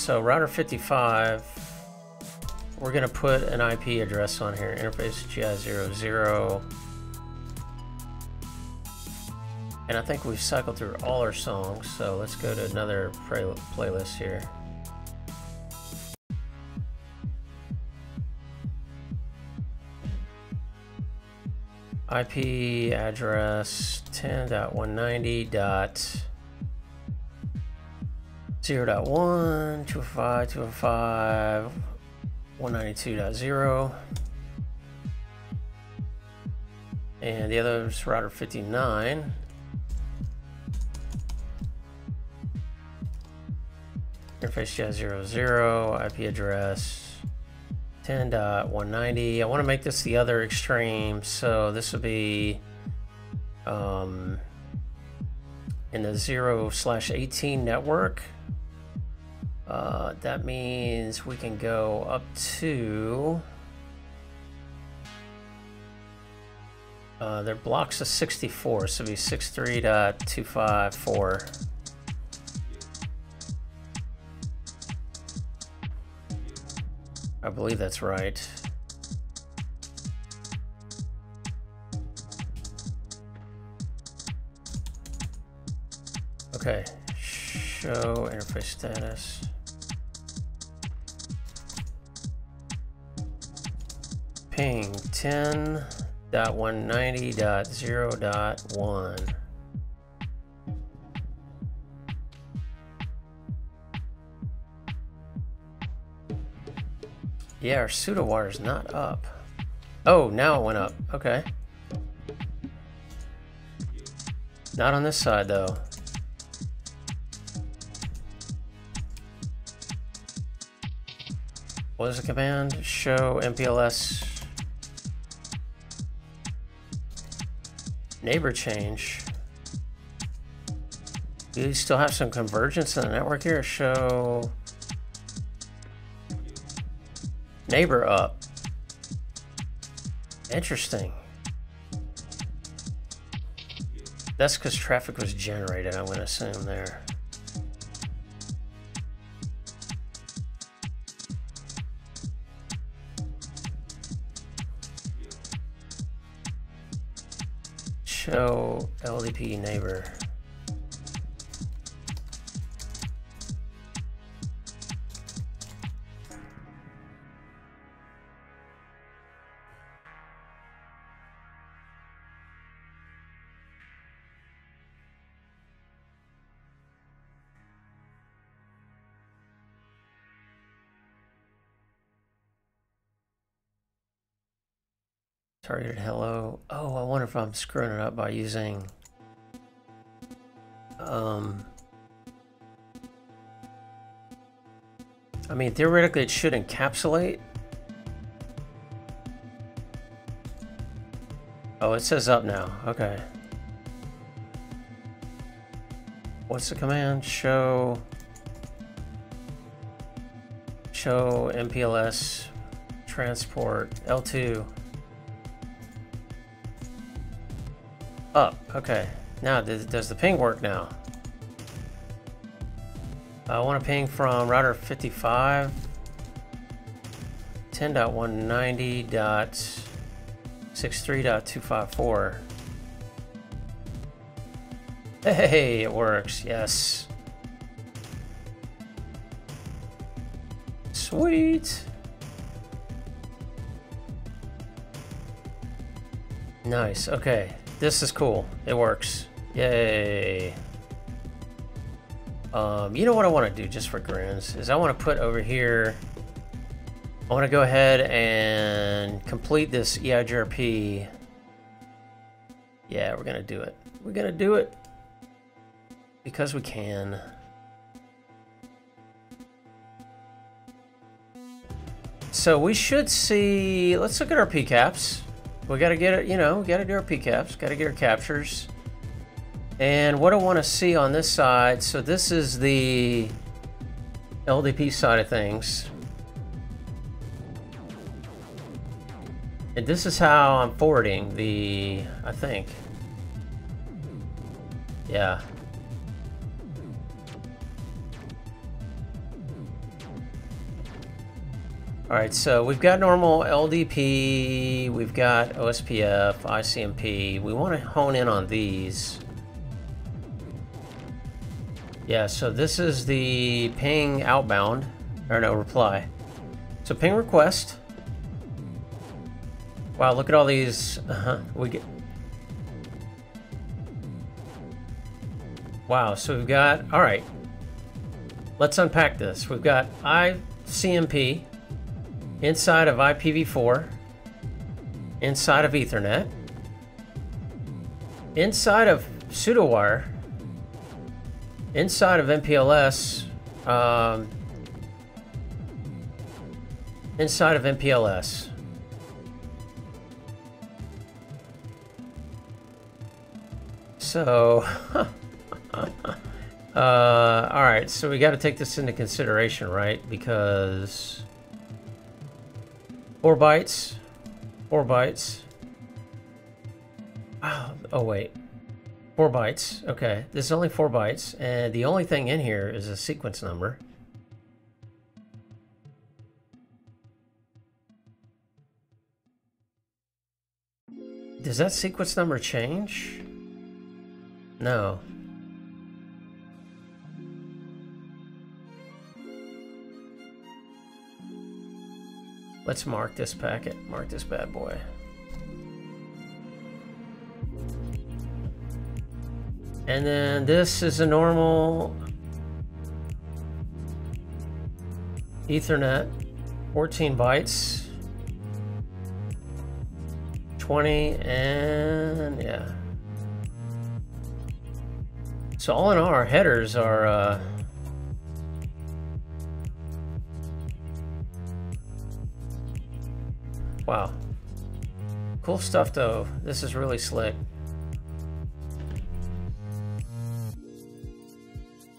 So router 55, we're gonna put an IP address on here, interface GI00. And I think we've cycled through all our songs, so let's go to another playlist here. IP address 10.190. 0 0.1, 205, 205, 192.0. And the other is router 59. Interface jet 00, 0, IP address 10.190. I want to make this the other extreme, so this would be um, in the 0 slash 18 network. Uh, that means we can go up to... Uh, their blocks of 64, so it'll be 63.254. I believe that's right. Okay, show interface status. Ping 10.190.0.1. Yeah, our pseudo is not up. Oh, now it went up. Okay. Not on this side, though. What is the command? Show MPLS Neighbor change. You still have some convergence in the network here? Show neighbor up. Interesting. That's because traffic was generated, I'm going to assume there. Show LDP neighbor. Targeted hello. Oh, I wonder if I'm screwing it up by using... Um... I mean, theoretically it should encapsulate. Oh, it says up now. Okay. What's the command? Show... Show MPLS transport L2 up. Okay. Now, does the ping work now? I want to ping from router 55 10.190.63.254. Hey, it works. Yes. Sweet. Nice. Okay. This is cool. It works. Yay. Um, you know what I want to do just for grins is I want to put over here I want to go ahead and complete this EIGRP. Yeah, we're going to do it. We're going to do it because we can. So we should see, let's look at our PCAPs. We got to get it, you know, we got to do our PCAPs, got to get our captures. And what I want to see on this side, so this is the LDP side of things. And this is how I'm forwarding the, I think. Yeah. Alright, so we've got normal LDP, we've got OSPF, ICMP. We want to hone in on these. Yeah, so this is the ping outbound, or no, reply. So ping request. Wow, look at all these, uh-huh, we get... Wow, so we've got, all right. Let's unpack this. We've got ICMP inside of IPv4, inside of Ethernet, inside of pseudowire, inside of MPLS, um, inside of MPLS. So, [laughs] uh, all right, so we got to take this into consideration, right? Because four bytes, four bytes. Oh, ah, oh wait, Four bytes. Okay, this is only four bytes, and the only thing in here is a sequence number. Does that sequence number change? No. Let's mark this packet. Mark this bad boy. And then this is a normal Ethernet, 14 bytes, 20, and yeah. So all in all, our headers are uh, wow. Cool stuff though. This is really slick.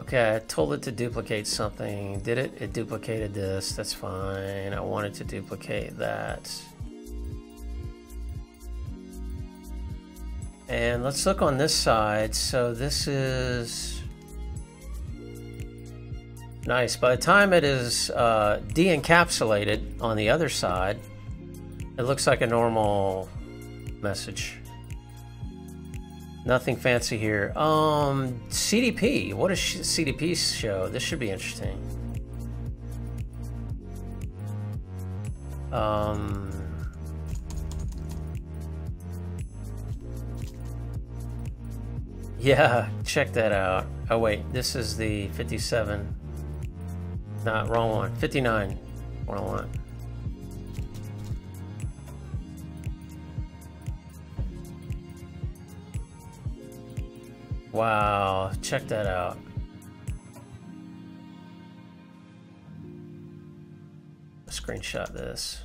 Okay, I told it to duplicate something. Did it? It duplicated this. That's fine. I wanted to duplicate that. And let's look on this side. So this is... Nice. By the time it is uh, de-encapsulated on the other side, it looks like a normal message. Nothing fancy here. Um, CDP. What does CDP show? This should be interesting. Um, yeah, check that out. Oh wait, this is the 57. Not wrong one. 59. What I want. Wow, check that out. Screenshot this.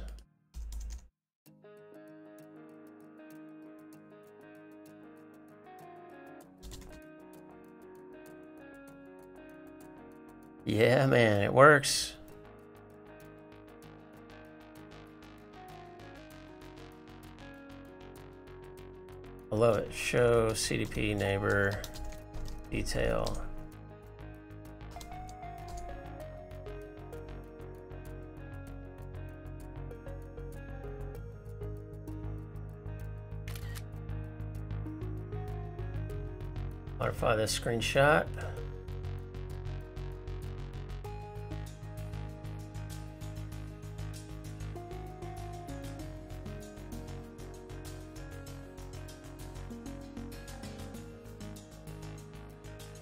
Yeah, man, it works. I love it. Show CDP neighbor detail. Modify this screenshot.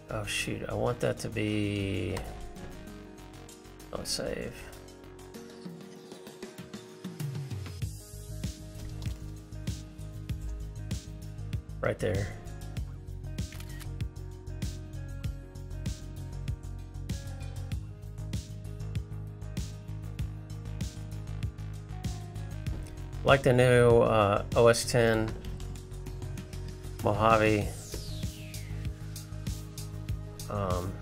Oh shoot, I want that to be... Don't save. Right there. Like the new uh, OS 10 Mojave um,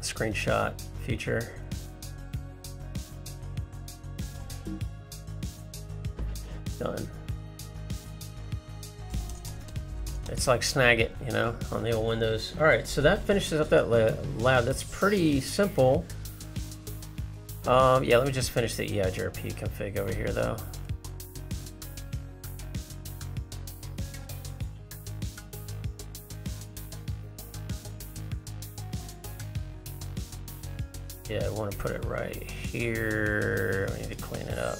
screenshot feature. Done. It's like Snagit, you know, on the old Windows. All right, so that finishes up that lab. That's pretty simple. Um, yeah, let me just finish the EIGRP config over here, though. Yeah, I want to put it right here. I need to clean it up.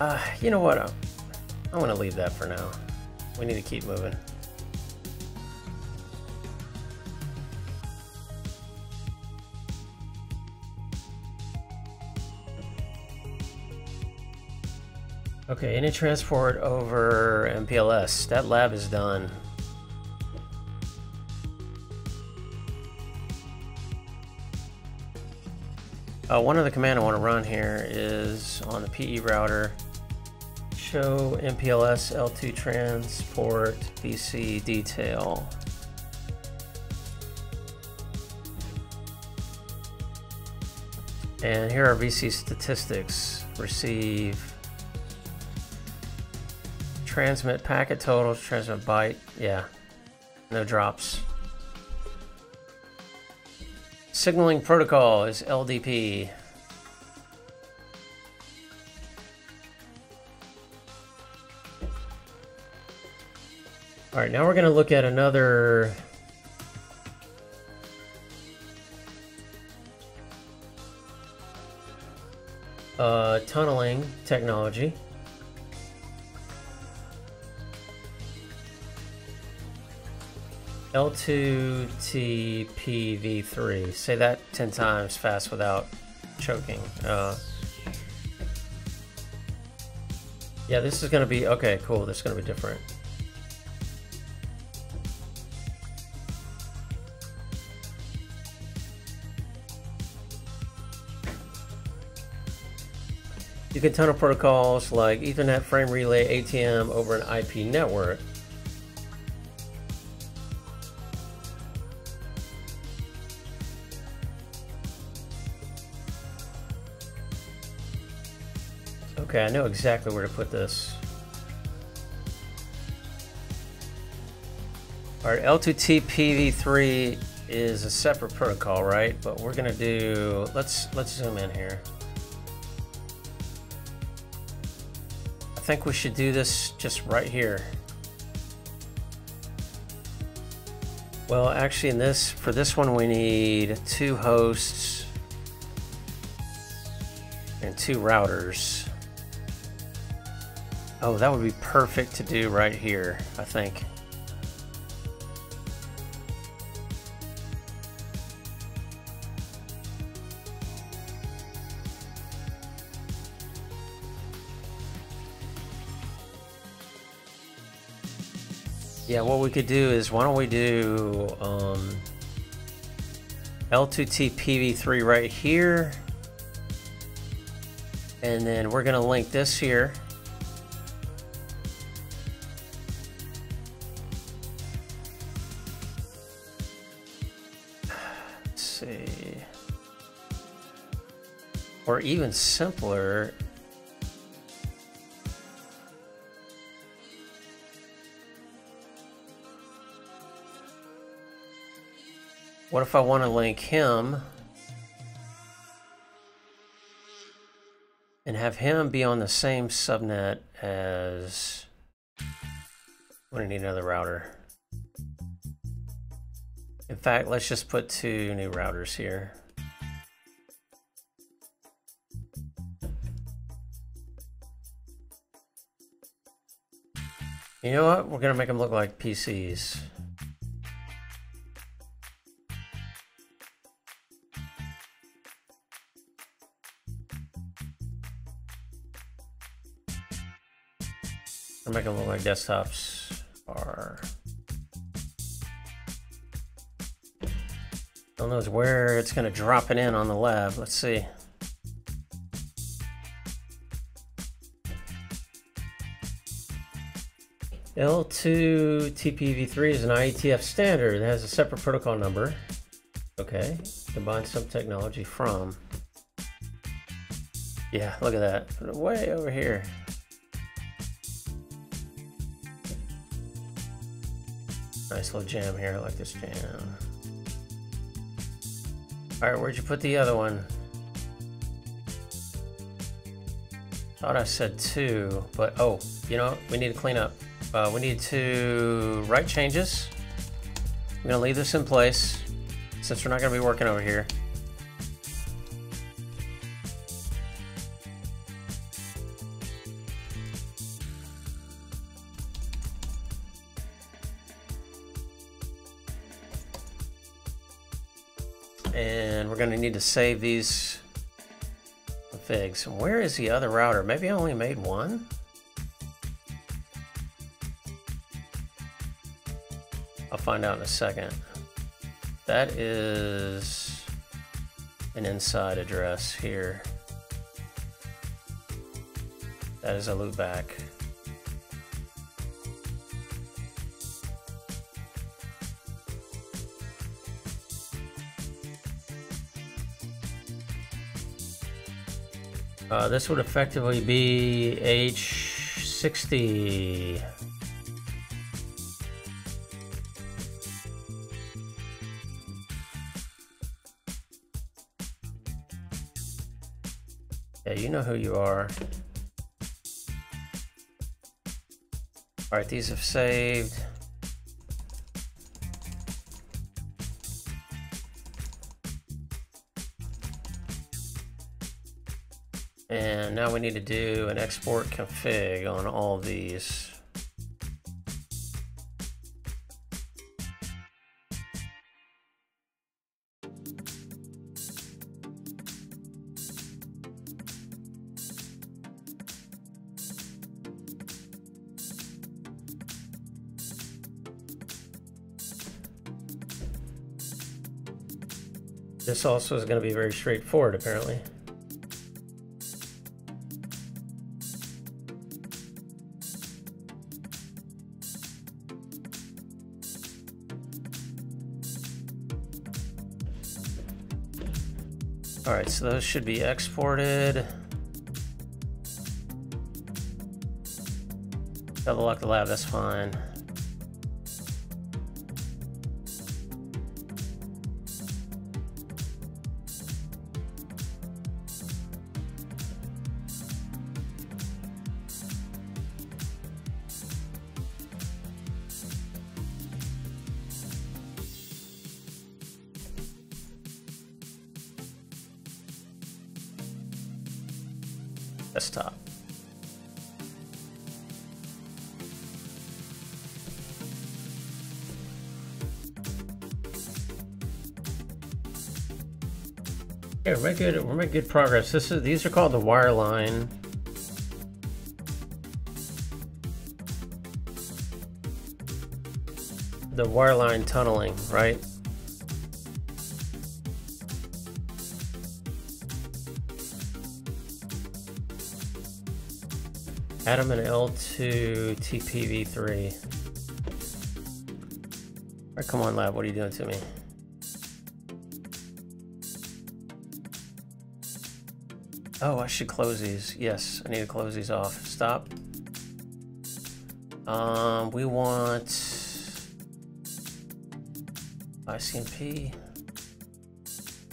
Uh, you know what? I'm, I'm going to leave that for now. We need to keep moving. Okay, any transport over MPLS. That lab is done. Uh, one other command I want to run here is on the PE router. Show MPLS L2 transport VC detail. And here are VC statistics. Receive Transmit packet total, transmit byte. Yeah, no drops. Signaling protocol is LDP. All right, now we're going to look at another uh, tunneling technology. L2TPV3. Say that 10 times fast without choking. Uh, yeah, this is going to be... Okay, cool. This is going to be different. You can tunnel protocols like Ethernet Frame Relay ATM over an IP network. Okay, I know exactly where to put this. Alright, L2TPV3 is a separate protocol, right? But we're gonna do, let's, let's zoom in here. I think we should do this just right here. Well, actually in this, for this one we need two hosts and two routers. Oh, that would be perfect to do right here, I think. Yeah, what we could do is why don't we do um, L2T PV3 right here. And then we're going to link this here. Or even simpler, What if I want to link him and have him be on the same subnet as... I'm going to need another router. In fact, let's just put two new routers here. You know what? We're to make them look like PCs. make them look like desktops are. Don't know where it's to drop it in on the lab. Let's see. L2 TPV3 is an IETF standard. It has a separate protocol number. Okay, combine some technology from. Yeah, look at that. Way over here. Nice little jam here. I like this jam. Alright, where'd you put the other one? Thought I said two, but oh, you know, we need to clean up. Uh, we need to write changes. I'm gonna leave this in place since we're not gonna be working over here. And we're going to need to save these figs. Where is the other router? Maybe I only made one? Find out in a second. That is an inside address here. That is a loopback. Uh, this would effectively be H60. You know who you are. Alright, these have saved. And now we need to do an export config on all these. This also is going to be very straightforward, apparently. Alright, so those should be exported. Double lock the lab, that's fine. Good. We're making good progress. This is these are called the wireline. the wireline tunneling, right? AToM and L2 TPV3. Right, come on, lab. What are you doing to me? Oh, I should close these. Yes, I need to close these off. Stop. Um, we want ICMP.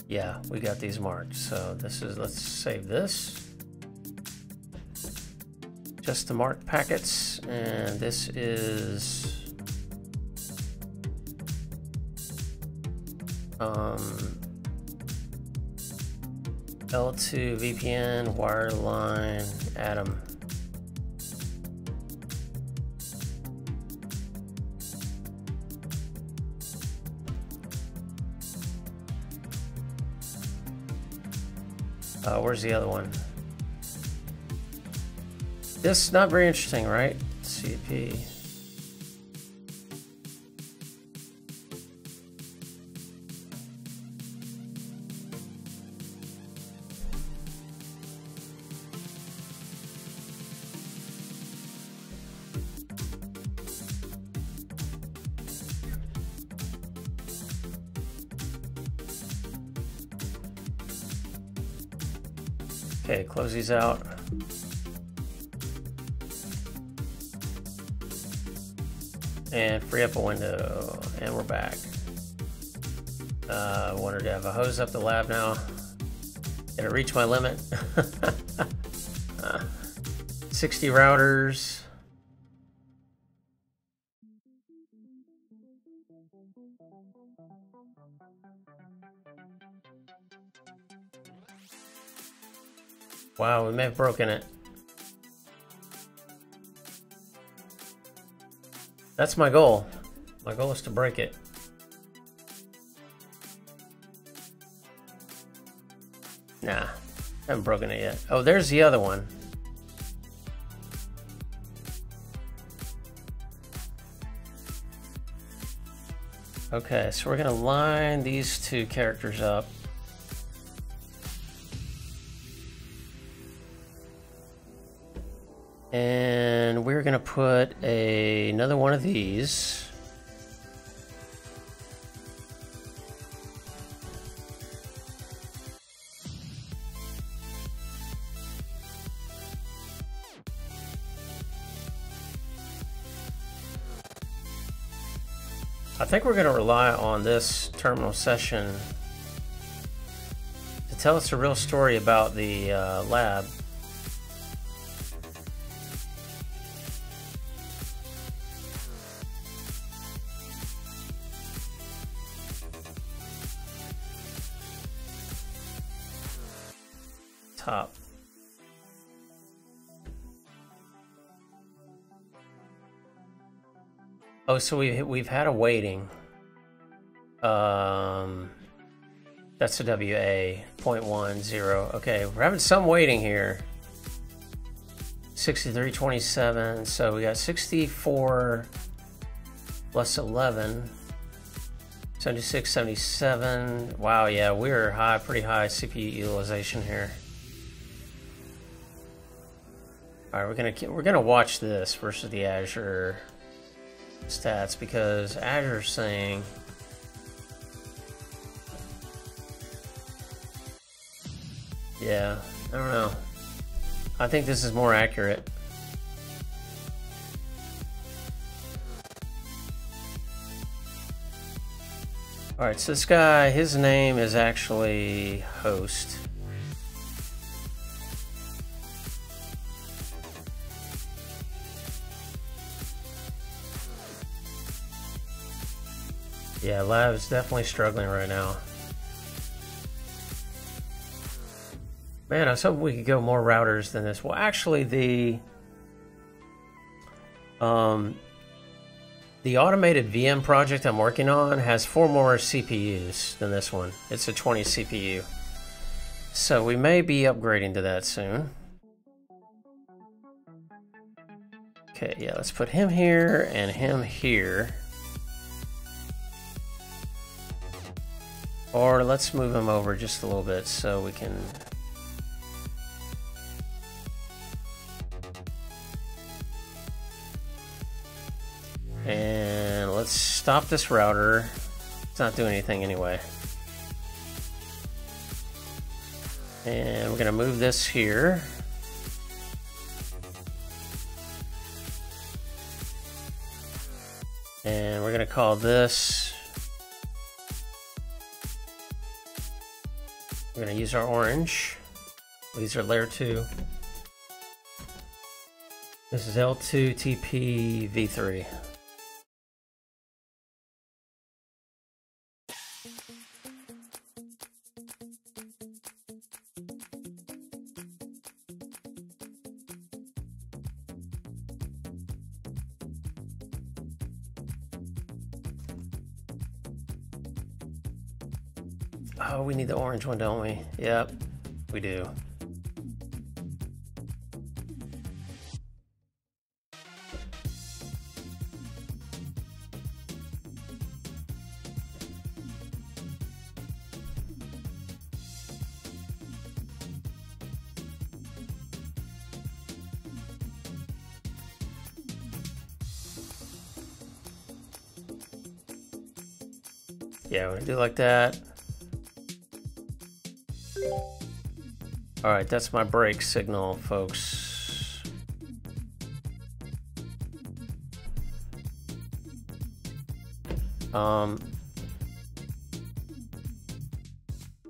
Yeah, we got these marked. So this is, let's save this. Just the marked packets. And this is, um, L2 VPN, wireline, AToM. Uh, where's the other one? This not very interesting, right? CP. These out. And free up a window, and we're back. Uh, wanted to have a hose up the lab now. Gonna reach my limit. [laughs] 60 routers. May have broken it. That's my goal. My goal is to break it. Nah, haven't broken it yet. Oh, there's the other one. Okay, so we're gonna line these two characters up. We're gonna put a, another one of these. I think we're going to rely on this terminal session to tell us a real story about the uh, lab. So we we've had a waiting. Um, that's a WA point one zero. Okay, we're having some waiting here. Sixty-three twenty-seven. So we got sixty-four plus eleven. 76, 77. Wow, yeah, we're high, pretty high CPU utilization here. All right, we're gonna we're gonna watch this versus the Azure stats because Azure's saying Yeah, I don't know. I think this is more accurate. Alright, so this guy, his name is actually host. Lab is definitely struggling right now. Man, I was hoping we could go more routers than this. Well, actually, the um, the automated VM project I'm working on has four more CPUs than this one. It's a 20 CPU. So we may be upgrading to that soon. Okay, yeah, let's put him here and him here. Or let's move him over just a little bit so we can... And let's stop this router. It's not doing anything anyway. And we're to move this here. And we're to call this We're to use our orange. These are layer 2. This is L2 TP V3. Orange one, don't we? Yep, we do. Yeah, we're gonna do like that. Alright, that's my brake signal, folks. Um,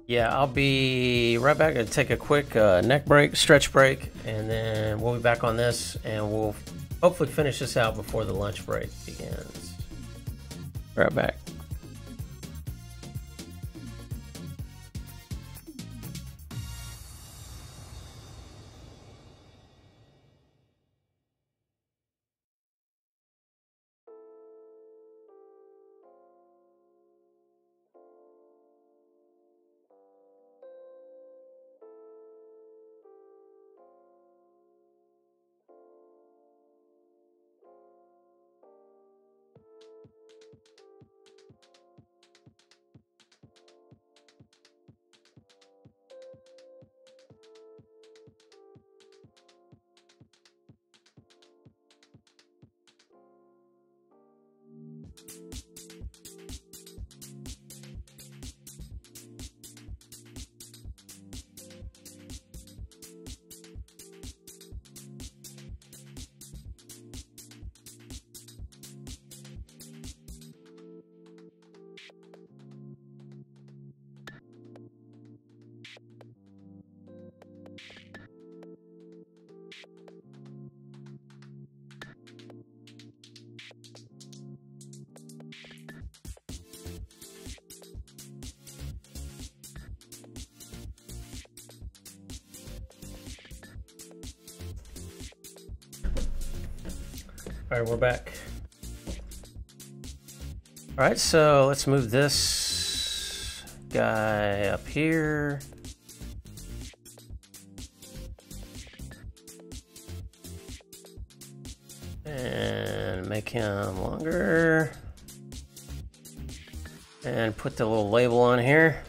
yeah, I'll be right back and take a quick uh, neck break, stretch break, and then we'll be back on this and we'll hopefully finish this out before the lunch break begins. Right back. All right, we're back. All right, so let's move this guy up here. And make him longer. And put the little label on here.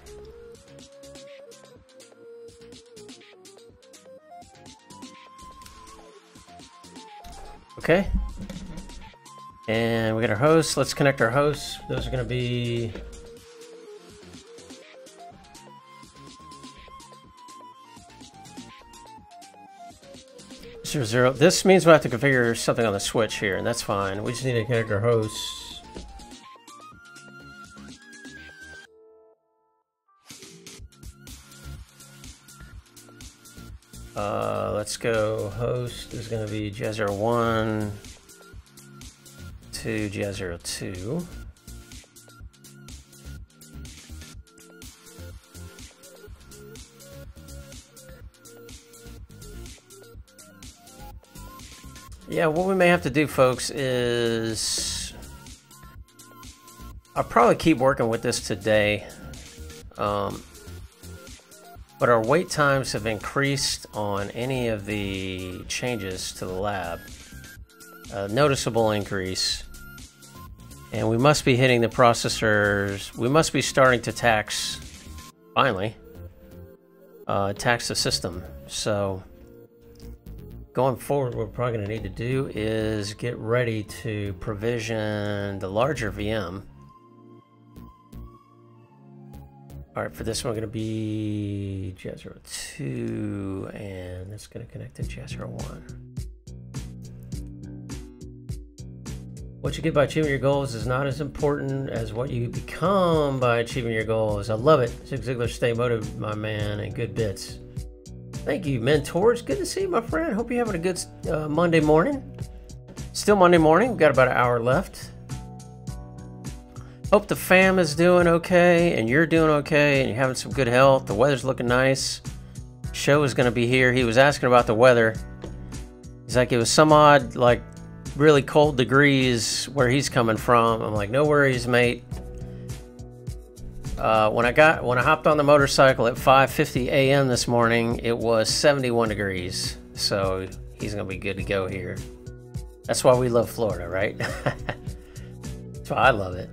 Hosts. Let's connect our hosts. Those are going to be... Zero, zero. This means we have to configure something on the switch here, and that's fine. We just need to connect our hosts. Uh, let's go. Host is going to be Jazz01 to Jazz02. Yeah, what we may have to do, folks, is I'll probably keep working with this today. Um, but our wait times have increased on any of the changes to the lab. A noticeable increase. And we must be hitting the processors. We must be starting to tax, finally, uh, tax the system. So going forward, what we're probably going to need to do is get ready to provision the larger VM. All right, for this one, we're going to be Jazero 2, and it's going to connect to Jazero 1. What you get by achieving your goals is not as important as what you become by achieving your goals. I love it. Zig Ziglar, stay motivated, my man, and good bits. Thank you, mentors. Good to see you, my friend. Hope you're having a good uh, Monday morning. Still Monday morning. We've got about an hour left. Hope the fam is doing okay and you're doing okay and you're having some good health. The weather's looking nice. Show is going to be here. He was asking about the weather. He's like, it was some odd, like, really cold degrees where he's coming from. I'm like, no worries, mate. Uh, when I got when I hopped on the motorcycle at 5:50 a.m. this morning, it was 71 degrees. So he's gonna be good to go here. That's why we love Florida, right? [laughs] That's why I love it.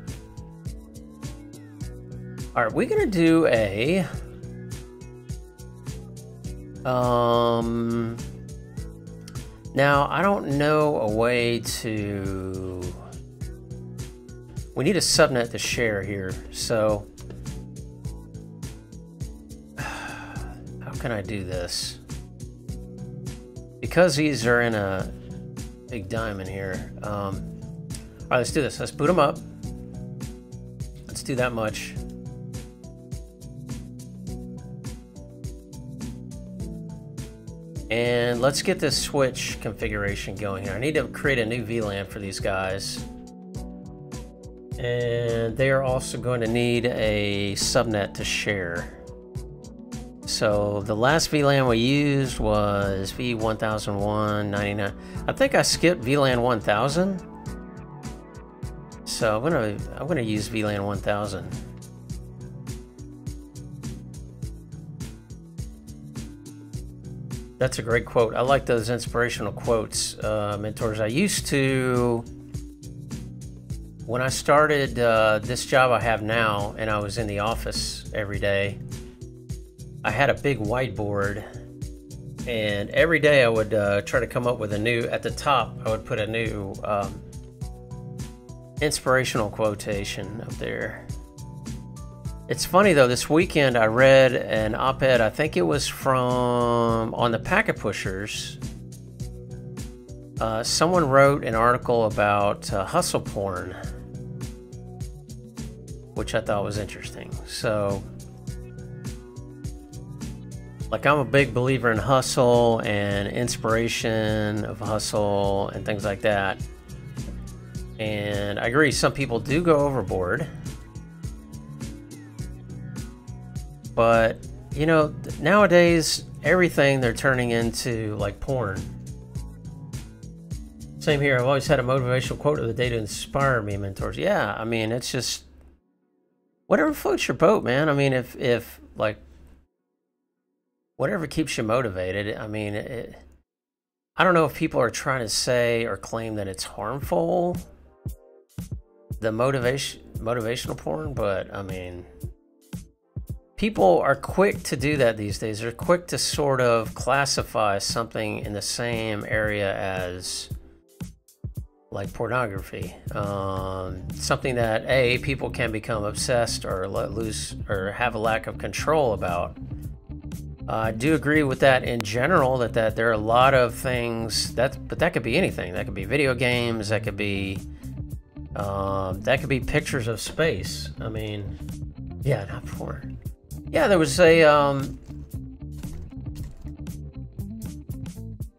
All right, we're gonna do a um. Now I don't know a way to. We need a subnet to share here, so How can I do this? Because these are in a big diamond here. Um, all right, let's do this. Let's boot them up. Let's do that much. And let's get this switch configuration going here. I need to create a new VLAN for these guys. And they are also going to need a subnet to share. So the last VLAN we used was V1001.99. I think I skipped VLAN 1000. So I'm gonna I'm gonna use VLAN 1000. That's a great quote. I like those inspirational quotes, uh, mentors. I used to, when I started uh, this job I have now, and I was in the office every day, I had a big whiteboard, and every day I would uh, try to come up with a new. At the top, I would put a new um, inspirational quotation up there. It's funny though. This weekend I read an op-ed. I think it was from on the Packet Pushers. Uh, someone wrote an article about uh, hustle porn, which I thought was interesting. So like I'm a big believer in hustle and inspiration of hustle and things like that. And I agree, some people do go overboard. But, you know, nowadays, everything they're turning into like porn. Same here. I've always had a motivational quote of the day to inspire me, mentors. Yeah, I mean, it's just whatever floats your boat, man. I mean, if if like whatever keeps you motivated. I mean, it, I don't know if people are trying to say or claim that it's harmful, the motivation motivational porn, but I mean, people are quick to do that these days. They're quick to sort of classify something in the same area as like pornography, um, something that a people can become obsessed or let loose or have a lack of control about. I do agree with that in general. That that there are a lot of things that, but that could be anything. That could be video games. That could be um, that could be pictures of space. I mean, yeah, not porn. Yeah, there was a. Um,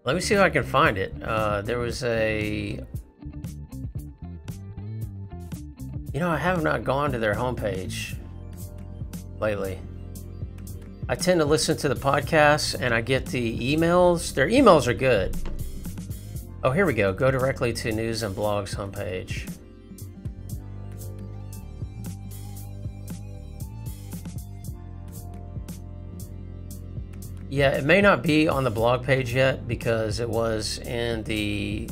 let me see if I can find it. Uh, there was a. You know, I have not gone to their homepage lately. I tend to listen to the podcasts and I get the emails. Their emails are good. Oh, here we go. Go directly to News and Blogs homepage. Yeah, it may not be on the blog page yet because it was in the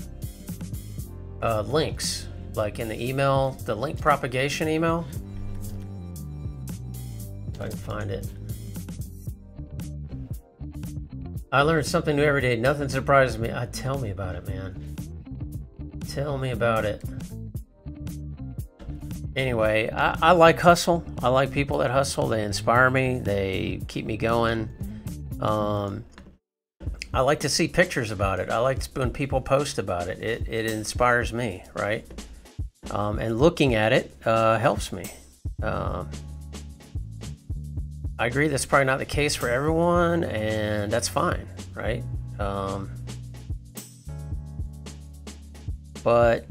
uh, links. like in the email, the link propagation email. If I can find it. I learned something new every day. Nothing surprises me. I tell me about it, man. Tell me about it. Anyway, I, I like hustle. I like people that hustle. They inspire me. They keep me going. Um, I like to see pictures about it. I like when people post about it. It, it inspires me, right? Um, and looking at it uh, helps me. Um, I agree that's probably not the case for everyone, and that's fine, right? Um, but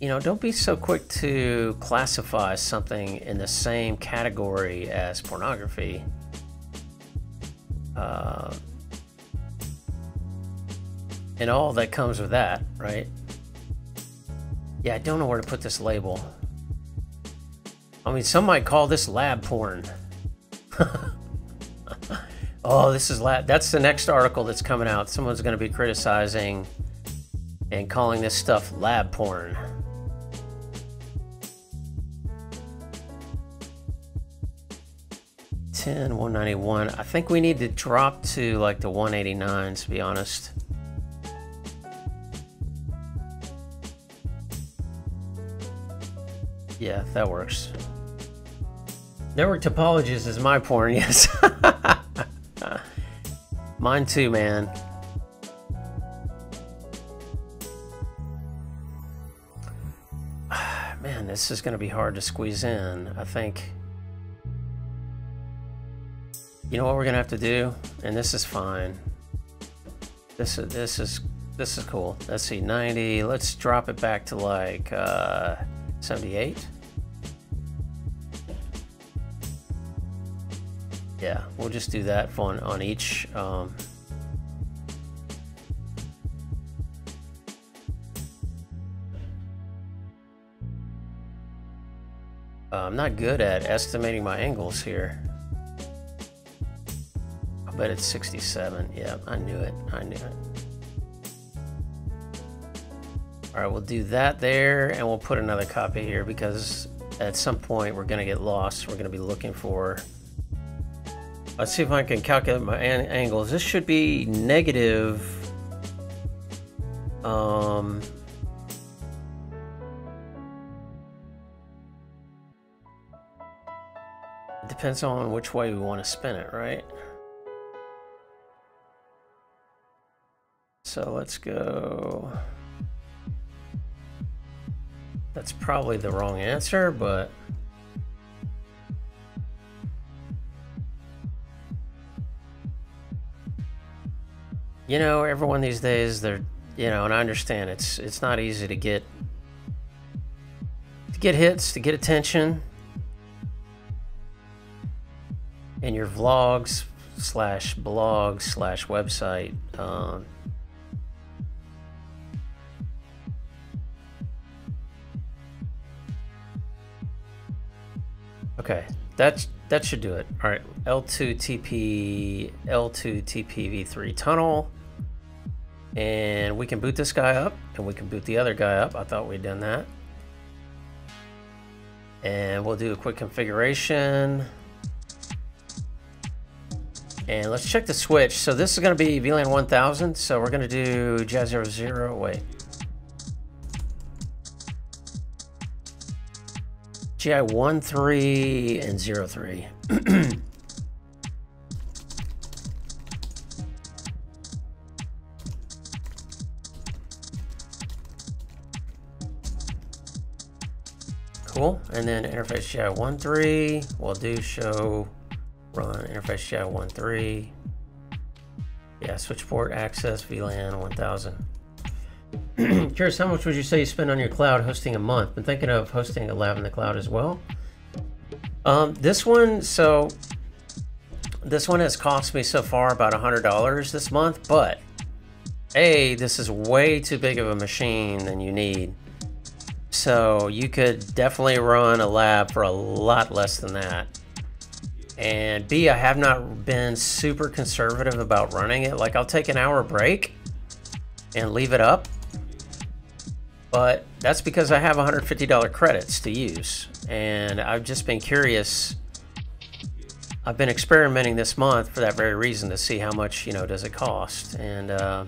you know, don't be so quick to classify something in the same category as pornography. Uh, and all that comes with that, right? Yeah, I don't know where to put this label. I mean, some might call this lab porn. [laughs] oh, this is lab. That's the next article that's coming out. Someone's going to be criticizing and calling this stuff lab porn. 10, 191. I think we need to drop to like the 189 to be honest. Yeah, that works. Network topologies is my porn, [laughs] yes. Mine too, man. [sighs] Man, this is going to be hard to squeeze in. I think you know what we're gonna have to do? And this is fine. This is this is this is cool. Let's see, 90. Let's drop it back to like uh, 78. Yeah, we'll just do that on on each. Um, I'm not good at estimating my angles here but it's 67. Yeah, I knew it. I knew it. All right, we'll do that there, and we'll put another copy here because at some point we're going to get lost. We're going to be looking for... Let's see if I can calculate my an angles. This should be negative... Um... Depends on which way we want to spin it, right? So let's go. That's probably the wrong answer, but. You know, everyone these days, they're, you know, and I understand it's it's not easy to get to get hits, to get attention in your vlogs slash blog slash website. Um, Okay, that's that should do it. All right, L2 TP L2 TPv3 tunnel, and we can boot this guy up, and we can boot the other guy up. I thought we'd done that, and we'll do a quick configuration. And let's check the switch. So this is going to be VLAN 1000. So we're going to do Jazz 00. Wait. GI 1, 3, and 0, 3. [clears throat] cool. And then interface GI 1, 3. We'll do show run interface GI 1, 3. Yeah, switch port access VLAN 1000. [clears throat] Curious, how much would you say you spend on your cloud hosting a month? Been thinking of hosting a lab in the cloud as well. Um, this one, so this one has cost me so far about a $100 this month, but A, this is way too big of a machine than you need. So you could definitely run a lab for a lot less than that. And B, I have not been super conservative about running it. Like I'll take an hour break and leave it up But that's because I have $150 credits to use. And I've just been curious. I've been experimenting this month for that very reason to see how much, you know, does it cost. And uh,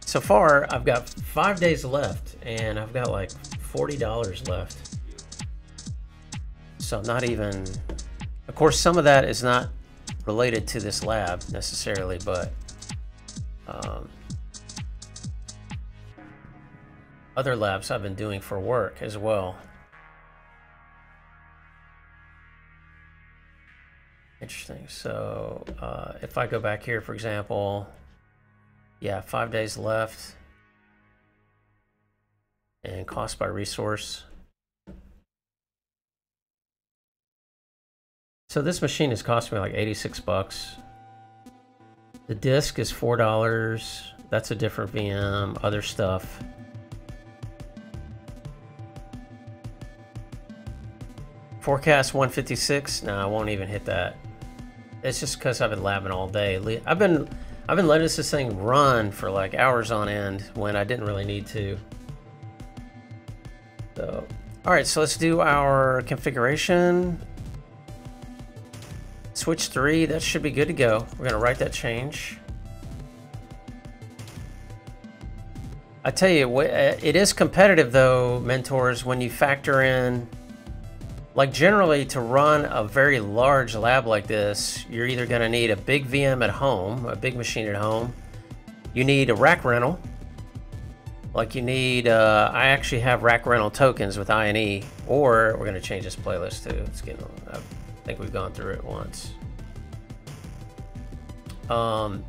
so far, I've got five days left and I've got like $40 left. So not even, of course, some of that is not related to this lab necessarily, but um, other labs I've been doing for work as well. Interesting. So uh, if I go back here, for example, yeah, five days left and cost by resource. So this machine has cost me like 86 bucks. The disk is $4. That's a different VM, other stuff. Forecast 156. No, I won't even hit that. It's just because I've been labbing all day. I've been I've been letting this thing run for like hours on end when I didn't really need to. So, all right, so let's do our configuration. Switch three, that should be good to go. We're gonna write that change. I tell you, uh, it is competitive though, mentors, when you factor in like generally to run a very large lab like this, you're either going to need a big VM at home, a big machine at home. You need a rack rental. Like you need, uh, I actually have rack rental tokens with INE, or we're going to change this playlist too. It's getting, I think we've gone through it once. Um,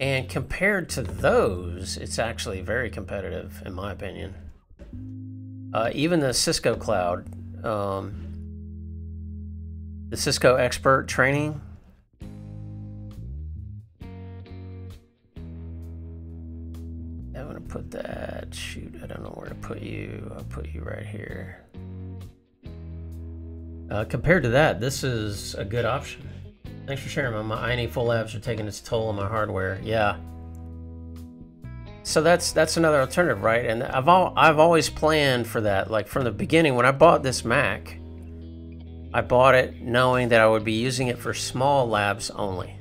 and compared to those, it's actually very competitive in my opinion. Uh, even the Cisco Cloud, um, the Cisco Expert Training. I'm gonna put that. Shoot, I don't know where to put you. I'll put you right here. Uh, compared to that, this is a good option. Thanks for sharing. My INE full labs are taking its toll on my hardware. Yeah, so that's that's another alternative, right? And I've all I've always planned for that. Like from the beginning, when I bought this Mac, I bought it knowing that I would be using it for small labs only.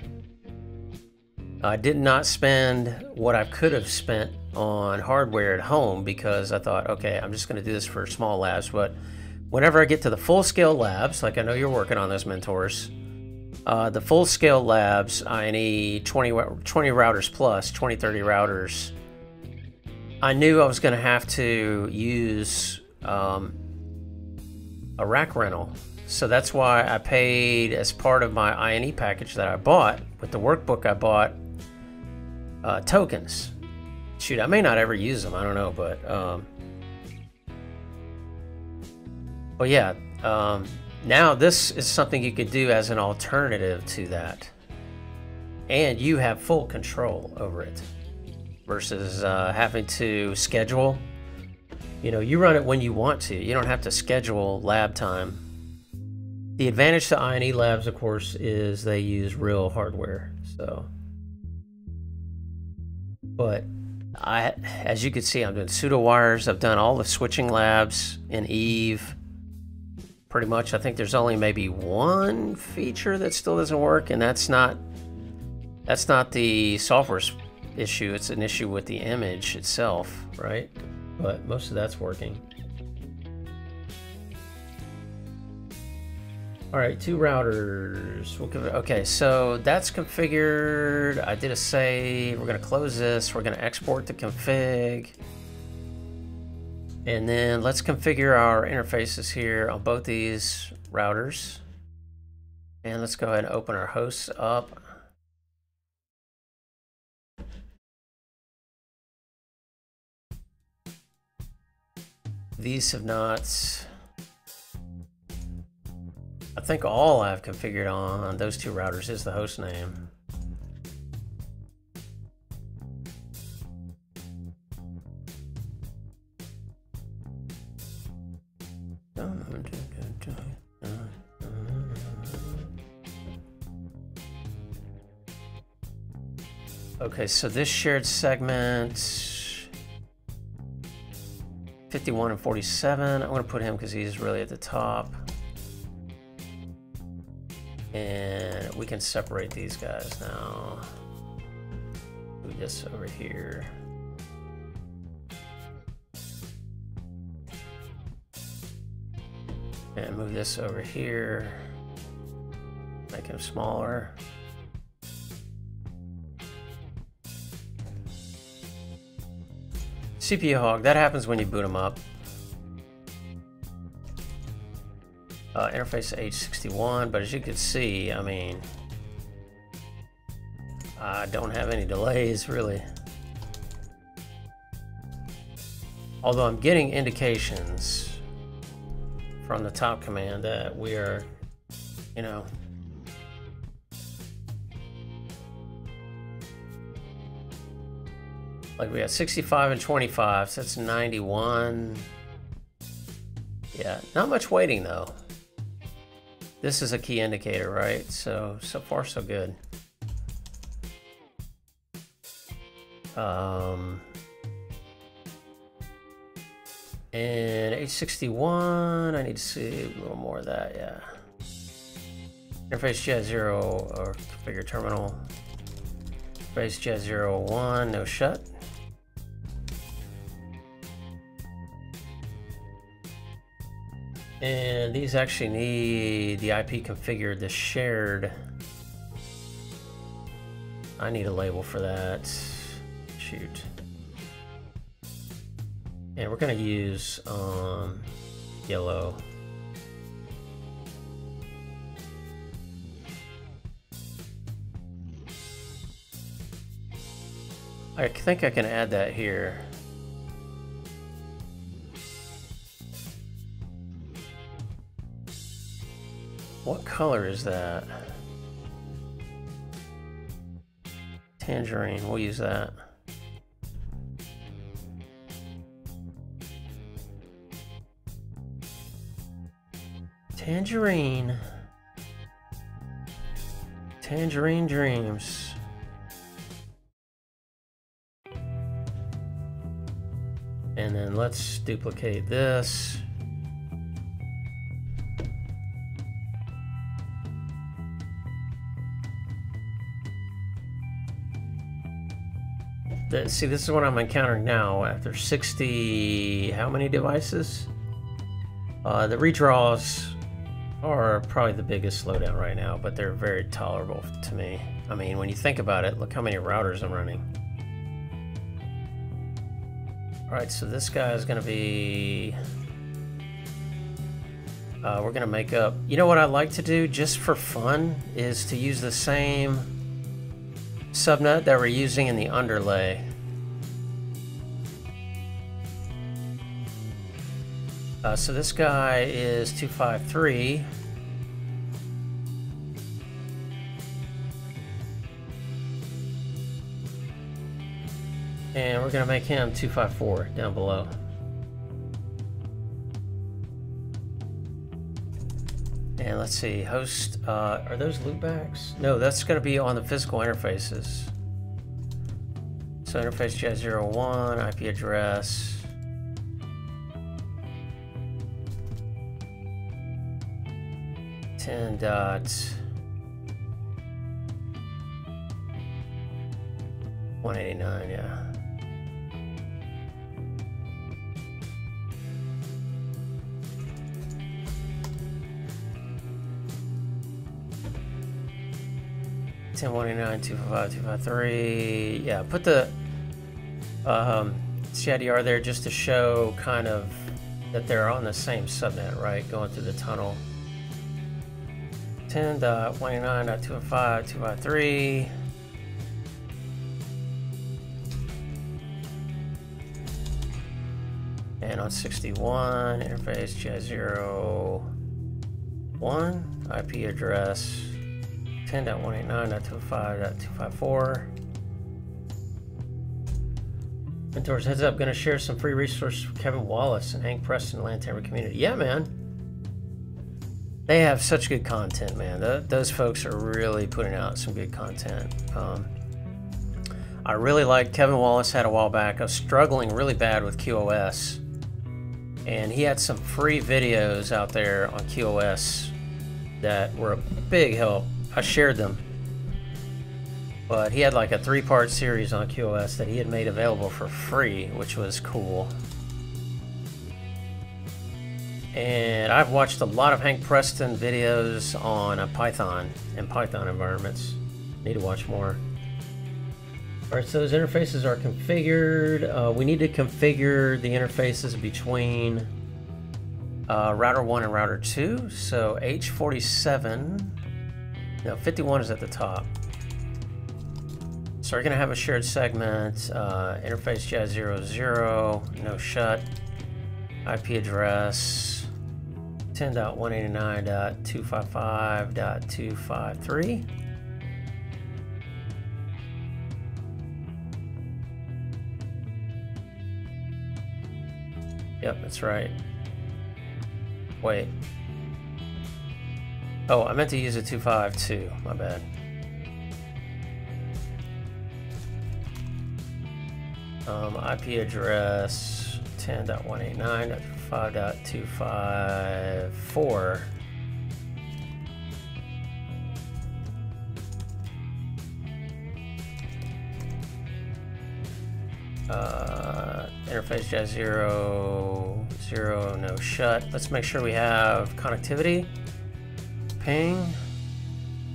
I did not spend what I could have spent on hardware at home because I thought, okay, I'm just going to do this for small labs. But whenever I get to the full scale labs, like I know you're working on those mentors, uh, the full scale labs, I need 20, 20 routers plus, 20, 30 routers I knew I was going to have to use um, a rack rental. So that's why I paid as part of my INE package that I bought with the workbook I bought uh, tokens. Shoot, I may not ever use them. I don't know, but um, yeah. Um, now this is something you could do as an alternative to that, and you have full control over it versus uh, having to schedule. You know, you run it when you want to. You don't have to schedule lab time. The advantage to INE labs, of course, is they use real hardware. So, but I, as you can see, I'm doing pseudo wires. I've done all the switching labs in Eve. Pretty much, I think there's only maybe one feature that still doesn't work, and that's not that's not the software issue. It's an issue with the image itself, right? But most of that's working. All right, two routers. We'll give it, okay, so that's configured. I did a save. We're gonna close this. We're gonna export the config. And then let's configure our interfaces here on both these routers. And let's go ahead and open our hosts up. These have not... I think all I've configured on those two routers is the host name. Okay, so this shared segment 51 and 47. I'm going to put him because he's really at the top. And we can separate these guys now. Move this over here. And move this over here. Make him smaller. CPU hog, that happens when you boot them up. Uh, interface H61, but as you can see, I mean, I don't have any delays really. Although I'm getting indications from the top command that we are, you know, like we got 65 and 25, so that's 91. Yeah, not much waiting though. This is a key indicator, right? So, so far so good. Um, and H61, I need to see a little more of that, yeah. Interface Jet 0 or configure terminal. Interface Jet 01, no shut. And these actually need the IP configured, the shared. I need a label for that. Shoot. And we're gonna use um, yellow. I think I can add that here. What color is that? Tangerine, we'll use that. Tangerine. Tangerine Dreams. And then let's duplicate this. See, this is what I'm encountering now after 60, how many devices? Uh, the redraws are probably the biggest slowdown right now, but they're very tolerable to me. I mean, when you think about it, look how many routers I'm running. All right, so this guy is going to be... Uh, we're going to make up... You know what I like to do, just for fun, is to use the same subnet that we're using in the underlay. Uh, so this guy is 253. And we're going to make him 254 down below. And let's see, host, uh, are those loopbacks? No, that's going to be on the physical interfaces. So interface jet 01, IP address. Ten dot one eighty nine, yeah. 1019, 255, 253. Yeah, put the um, CIDR there just to show kind of that they're on the same subnet, right? Going through the tunnel. 10.29.255, And on 61, interface J0, 1, IP address 10.189.205.254. Mentors, heads up, gonna share some free resources for Kevin Wallace and Hank Preston Land Lantera community. Yeah, man. They have such good content, man. The, those folks are really putting out some good content. Um, I really like Kevin Wallace had a while back. I was struggling really bad with QoS. and he had some free videos out there on QoS that were a big help. I shared them. But he had like a three-part series on QoS that he had made available for free, which was cool. And I've watched a lot of Hank Preston videos on Python and Python environments. Need to watch more. Alright, so those interfaces are configured. Uh, we need to configure the interfaces between uh, router 1 and router 2. So H47, no, 51 is at the top. So we're going to have a shared segment, uh, interface jazz 00, no shut, IP address 10.189.255.253. Yep, that's right. Wait. Oh, I meant to use a 252. My bad. Um, IP address 10.189.5.254. Uh, interface jazz zero, zero, no shut. Let's make sure we have connectivity. Ping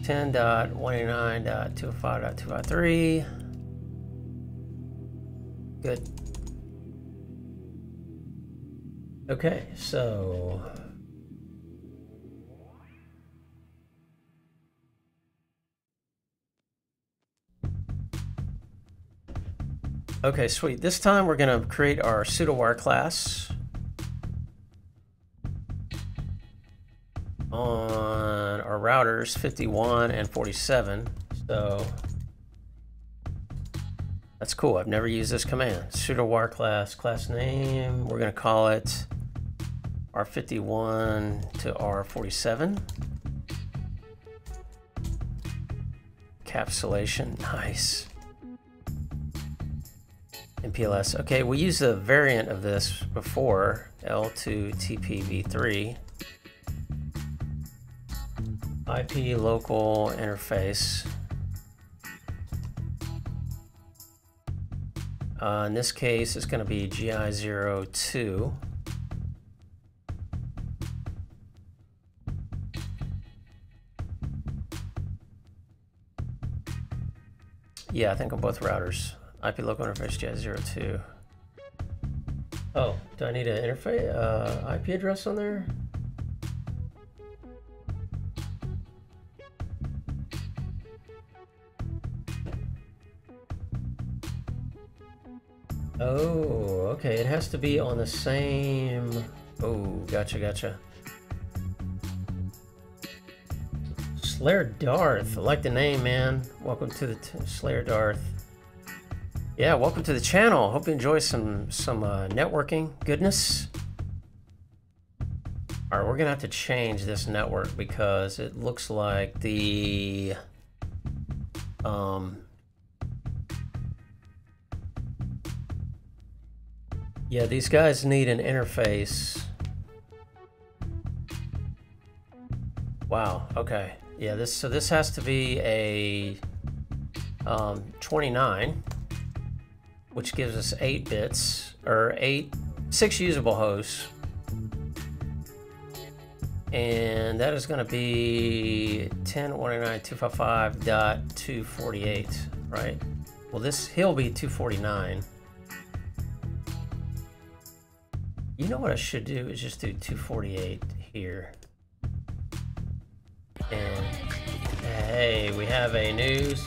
10.189.205.253. Good. Okay, so Okay, sweet. This time we're going to create our pseudowire class on our routers 51 and 47. So that's cool. I've never used this command. Pseudowire class, class name. We're going to call it R51 to R47. Encapsulation, nice. MPLS. Okay, we used a variant of this before, L2TPv3. IP local interface. Uh, in this case, it's going to be GI02. Yeah, I think on both routers. IP local interface GI02. Oh, do I need an interface uh, IP address on there? Oh, okay. It has to be on the same. Oh, gotcha, gotcha. Slayer Darth. I like the name, man. Welcome to the Slayer Darth. Yeah, welcome to the channel. Hope you enjoy some some uh, networking goodness. All right, we're gonna have to change this network because it looks like the um, yeah, these guys need an interface. Wow. Okay. Yeah. This so this has to be a um, 29 which gives us 8 bits, or 8, 6 usable hosts. And that is going to be 10.19255.248, right? Well, this he'll be 249. You know what I should do is just do 248 here. And hey, we have a news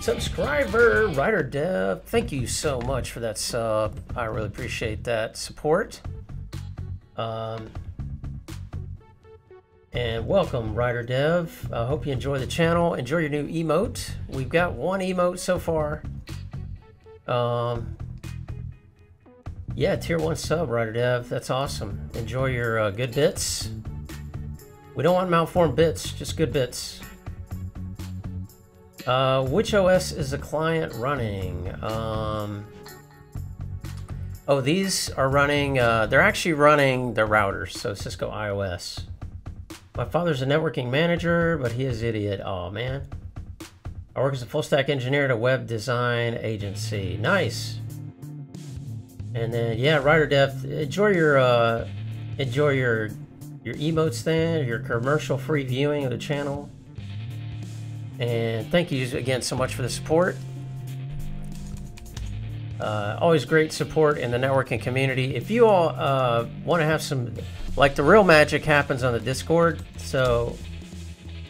subscriber, Writer Dev. Thank you so much for that sub. I really appreciate that support. Um, and welcome, Writer Dev. I hope you enjoy the channel. Enjoy your new emote. We've got one emote so far. Um, yeah, tier one sub, Writer Dev. That's awesome. Enjoy your uh, good bits. We don't want malformed bits, just good bits. Uh, which OS is the client running? Um, Oh, these are running, uh, they're actually running the routers, so Cisco IOS. My father's a networking manager, but he is idiot. Oh man. I work as a full stack engineer at a web design agency. Nice. And then yeah, Writer Dev. Enjoy your uh, enjoy your your emotes then, your commercial free viewing of the channel. And thank you again so much for the support. Uh, always great support in the networking community. If you all uh, want to have some, like the real magic happens on the Discord. So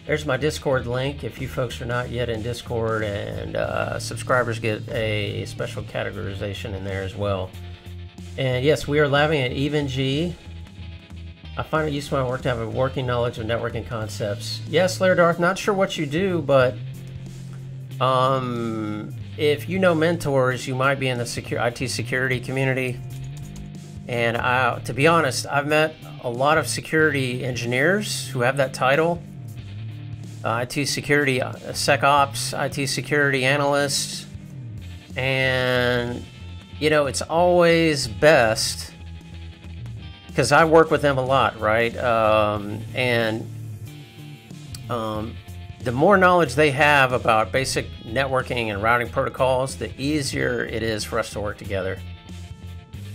there's my Discord link if you folks are not yet in Discord, and uh, subscribers get a special categorization in there as well. And yes, we are laughing at EVE-NG. I find it useful in my work to have a working knowledge of networking concepts. Yes, Laird Darth, not sure what you do, but um, if you know mentors, you might be in the secure, IT security community. And I, to be honest, I've met a lot of security engineers who have that title. Uh, IT security, uh, SecOps, IT security analysts. And, you know, it's always best because I work with them a lot, right? Um, and um, the more knowledge they have about basic networking and routing protocols, the easier it is for us to work together.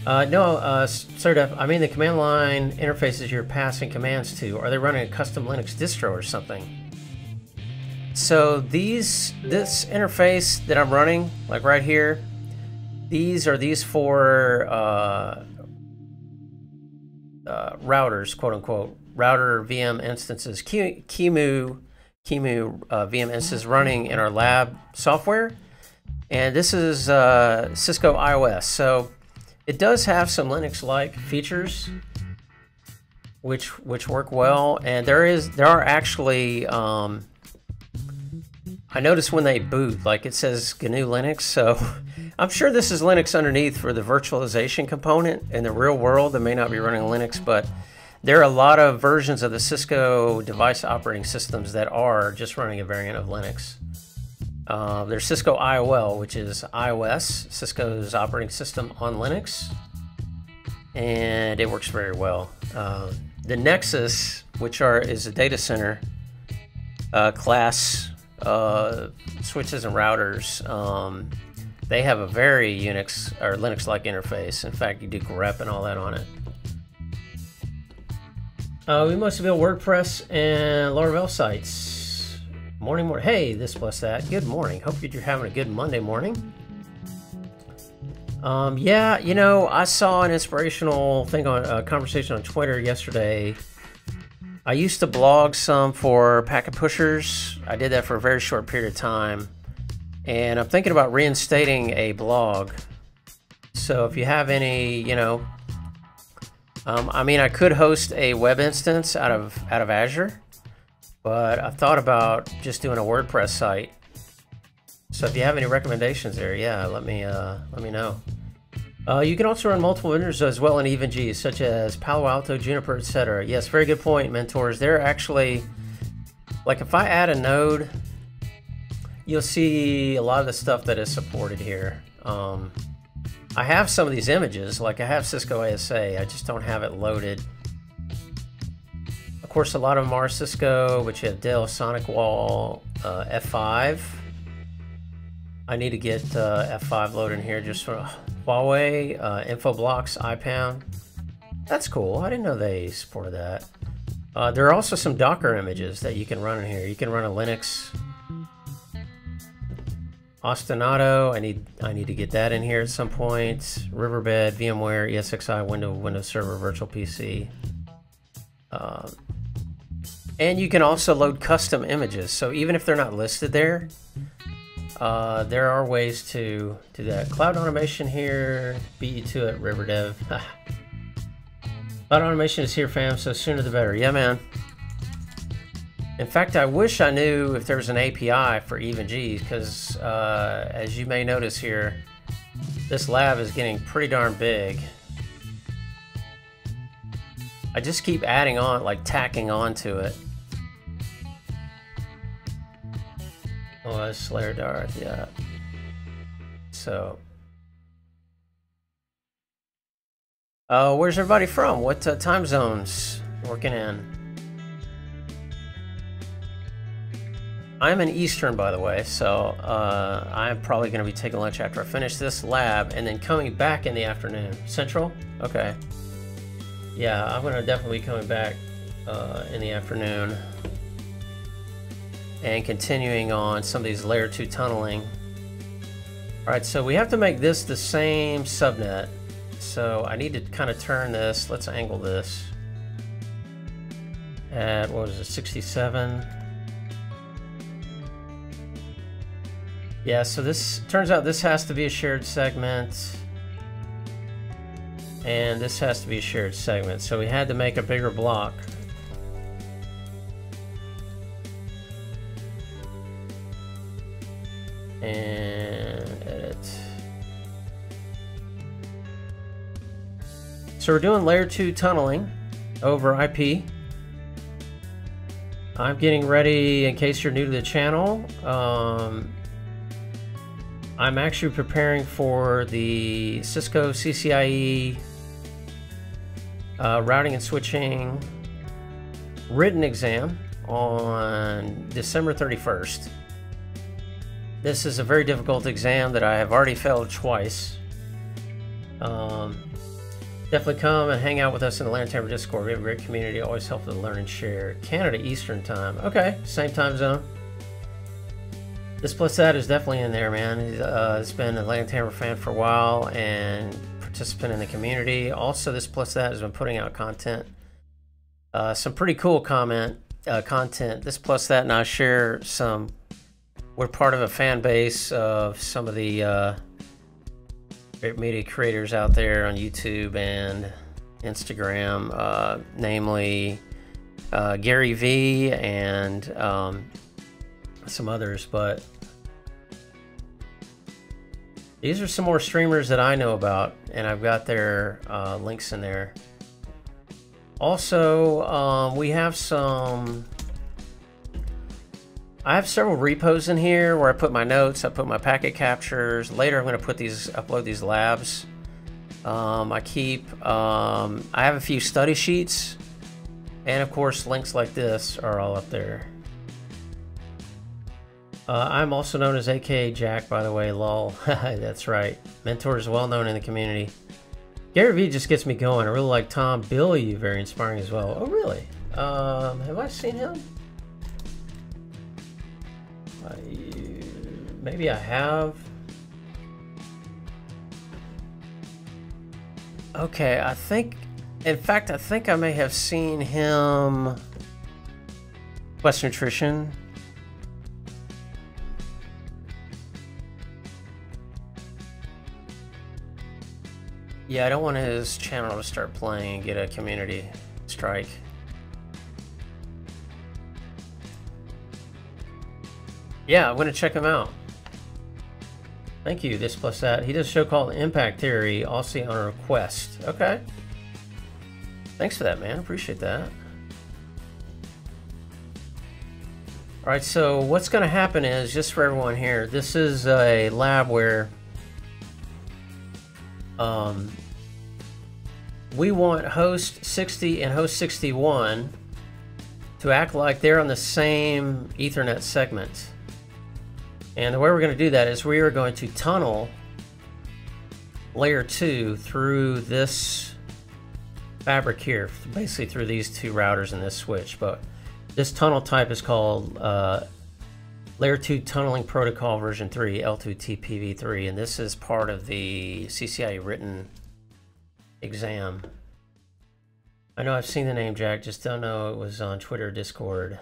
Uh, no, uh, sort of. I mean, the command line interfaces you're passing commands to, are they running a custom Linux distro or something? So these, this interface that I'm running, like right here, these are these four uh, uh, routers, quote unquote, router VM instances. QEMU QEMU uh, VMS is running in our lab software. And this is uh, Cisco IOS. So it does have some Linux-like features which which work well. And there is there are actually um, I noticed when they boot, like it says GNU Linux, so [laughs] I'm sure this is Linux underneath for the virtualization component. In the real world, it may not be running Linux, but there are a lot of versions of the Cisco device operating systems that are just running a variant of Linux. Uh, there's Cisco IOL, which is IOS, Cisco's operating system on Linux, and it works very well. Uh, the Nexus, which are is a data center uh, class uh, switches and routers, um, they have a very Unix or Linux-like interface. In fact, you do grep and all that on it. Uh, we mostly build WordPress and Laravel sites. Morning, morning. Hey, this plus that. Good morning. Hope you're having a good Monday morning. Um, yeah, you know, I saw an inspirational thing on a conversation on Twitter yesterday. I used to blog some for Packet Pushers. I did that for a very short period of time. And I'm thinking about reinstating a blog. So if you have any, you know, um, I mean, I could host a web instance out of out of Azure, but I've thought about just doing a WordPress site. So if you have any recommendations there, yeah, let me uh, let me know. Uh, you can also run multiple vendors as well in EVE-NG, such as Palo Alto, Juniper, etc. Yes, very good point, mentors. They're actually like if I add a node, you'll see a lot of the stuff that is supported here. Um, I have some of these images, like I have Cisco ASA, I just don't have it loaded. Of course, a lot of them are Cisco, which have Dell, SonicWall, uh, F5. I need to get uh, F5 loaded in here just for Huawei, uh, Infoblox, iPound. That's cool. I didn't know they supported that. Uh, there are also some Docker images that you can run in here. You can run a Linux Ostinato, I need I need to get that in here at some point. Riverbed, VMware, ESXi, Windows, Windows Server, Virtual PC. Uh, and you can also load custom images. So even if they're not listed there, uh, there are ways to do that. Cloud automation here, beat you to it, Riverdev. [laughs] Cloud automation is here, fam, so sooner the better. Yeah, man. In fact, I wish I knew if there was an API for EVE-NG because uh, as you may notice here, this lab is getting pretty darn big. I just keep adding on, like tacking onto it. Oh, Slayer Darth, yeah. So, Uh, where's everybody from? What uh, time zones working in? I'm in Eastern, by the way, so uh, I'm probably going to be taking lunch after I finish this lab and then coming back in the afternoon. Central? Okay. Yeah, I'm going to definitely be coming back uh, in the afternoon and continuing on some of these layer 2 tunneling. Alright, so we have to make this the same subnet. So I need to kind of turn this, let's angle this at, what was it, 67? Yeah, so this turns out this has to be a shared segment. And this has to be a shared segment. So we had to make a bigger block. And edit. So we're doing layer 2 tunneling over IP. I'm getting ready, in case you're new to the channel, um, I'm actually preparing for the Cisco CCIE uh, routing and switching written exam on December 31st. This is a very difficult exam that I have already failed twice. Um, definitely come and hang out with us in the LAN Tamer Discord. We have a great community, always helpful to learn and share. Canada Eastern Time. Okay, same time zone. This plus that is definitely in there, man. Uh, it's been a LAN Tamer fan for a while and participant in the community. Also, this plus that has been putting out content. Uh, some pretty cool comment uh, content. This plus that, and I share some. We're part of a fan base of some of the uh, great media creators out there on YouTube and Instagram, uh, namely uh, Gary Vee and um, some others, but these are some more streamers that I know about, and I've got their uh, links in there. Also, um, we have some... I have several repos in here where I put my notes, I put my packet captures. Later I'm going to put these, upload these labs. Um, I keep, um, I have a few study sheets. And of course, links like this are all up there. Uh, I'm also known as AKA Jack, by the way, lol. [laughs] That's right. Mentor is well known in the community. Gary Vee just gets me going. I really like Tom Bilyeu, very inspiring as well. Oh, really? Um, have I seen him? Maybe I have. Okay, I think, in fact, I think I may have seen him. Quest Nutrition. Yeah, I don't want his channel to start playing and get a community strike. Yeah, I'm going to check him out. Thank you, this plus that. He does a show called Impact Theory, also on a request. Okay. Thanks for that, man. Appreciate that. All right, so what's going to happen is, just for everyone here, this is a lab where um, we want host 60 and host 61 to act like they're on the same Ethernet segment. And the way we're going to do that is we are going to tunnel layer 2 through this fabric here, basically through these two routers and this switch. But this tunnel type is called uh, Layer 2 Tunneling Protocol version 3, L2TPV3, and this is part of the CCIE written exam. I know I've seen the name, Jack, just don't know it was on Twitter Discord.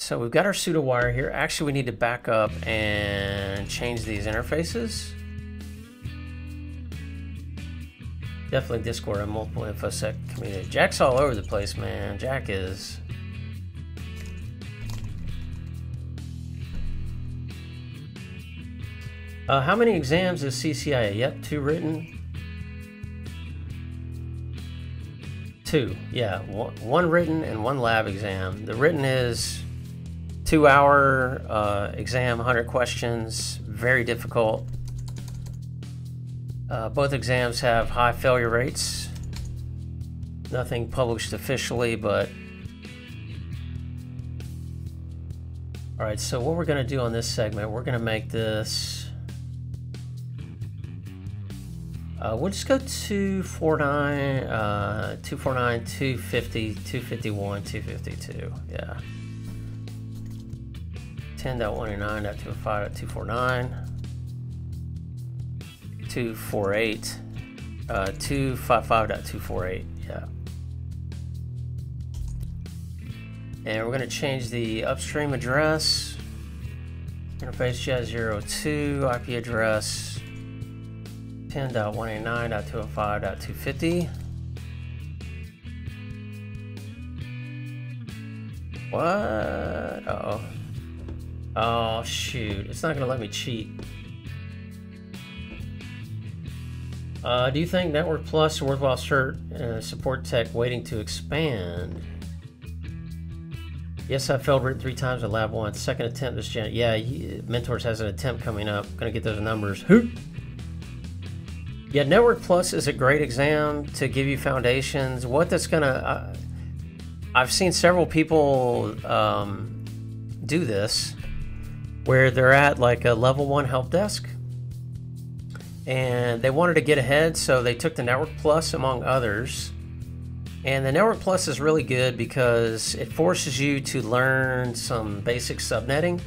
So we've got our pseudo wire here. Actually, we need to back up and change these interfaces. Definitely Discord and multiple InfoSec community. Jack's all over the place, man. Jack is. Uh, how many exams is CCIE? Yep, two written. Two, yeah, one, one written and one lab exam. The written is two hour uh, exam, 100 questions, very difficult. Uh, both exams have high failure rates. Nothing published officially, but all right. So what we're going to do on this segment, we're going to make this. Uh, we'll just go 249, uh, 249, 250, 251, 252. Yeah. 10.109.205.249. 248, uh, 255.248, yeah. And we're going to change the upstream address, interface jet 02, IP address 10.189.205.250. What? Uh oh. Oh, shoot. It's not going to let me cheat. Uh, do you think Network Plus worthwhile cert uh, support tech waiting to expand? Yes, I failed written three times at Lab 1. Second attempt this gen. Yeah, he, Mentors has an attempt coming up. Gonna get those numbers. Who? Yeah, Network Plus is a great exam to give you foundations. What that's gonna. Uh, I've seen several people um, do this where they're at like a level one help desk and they wanted to get ahead, so they took the Network Plus among others. And the Network Plus is really good because it forces you to learn some basic subnetting,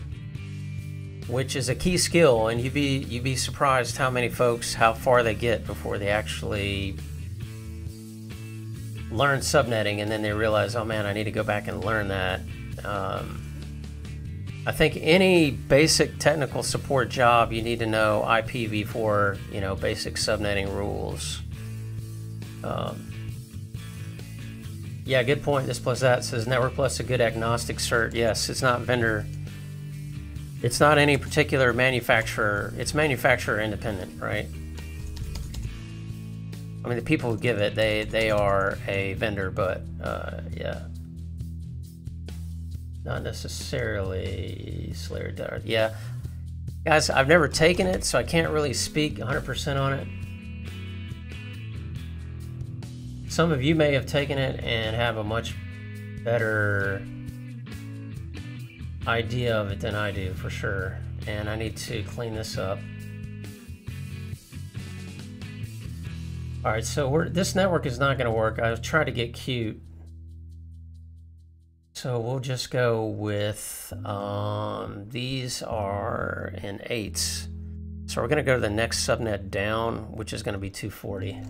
which is a key skill. And you'd be you'd be surprised how many folks how far they get before they actually learn subnetting, and then they realize, oh man, I need to go back and learn that. Um, I think any basic technical support job, you need to know IPv4, you know, basic subnetting rules. Um, yeah, good point. This plus that says Network Plus a good agnostic cert. Yes, it's not vendor. It's not any particular manufacturer. It's manufacturer independent, right? I mean, the people who give it, they they are a vendor, but uh, yeah. Not necessarily Slayer Darth. Yeah. Guys, I've never taken it, so I can't really speak 100% on it. Some of you may have taken it and have a much better idea of it than I do, for sure. And I need to clean this up. All right, so this network is not going to work. I've tried to get cute so we'll just go with, um, these are in eights. So we're gonna go to the next subnet down, which is gonna be 240.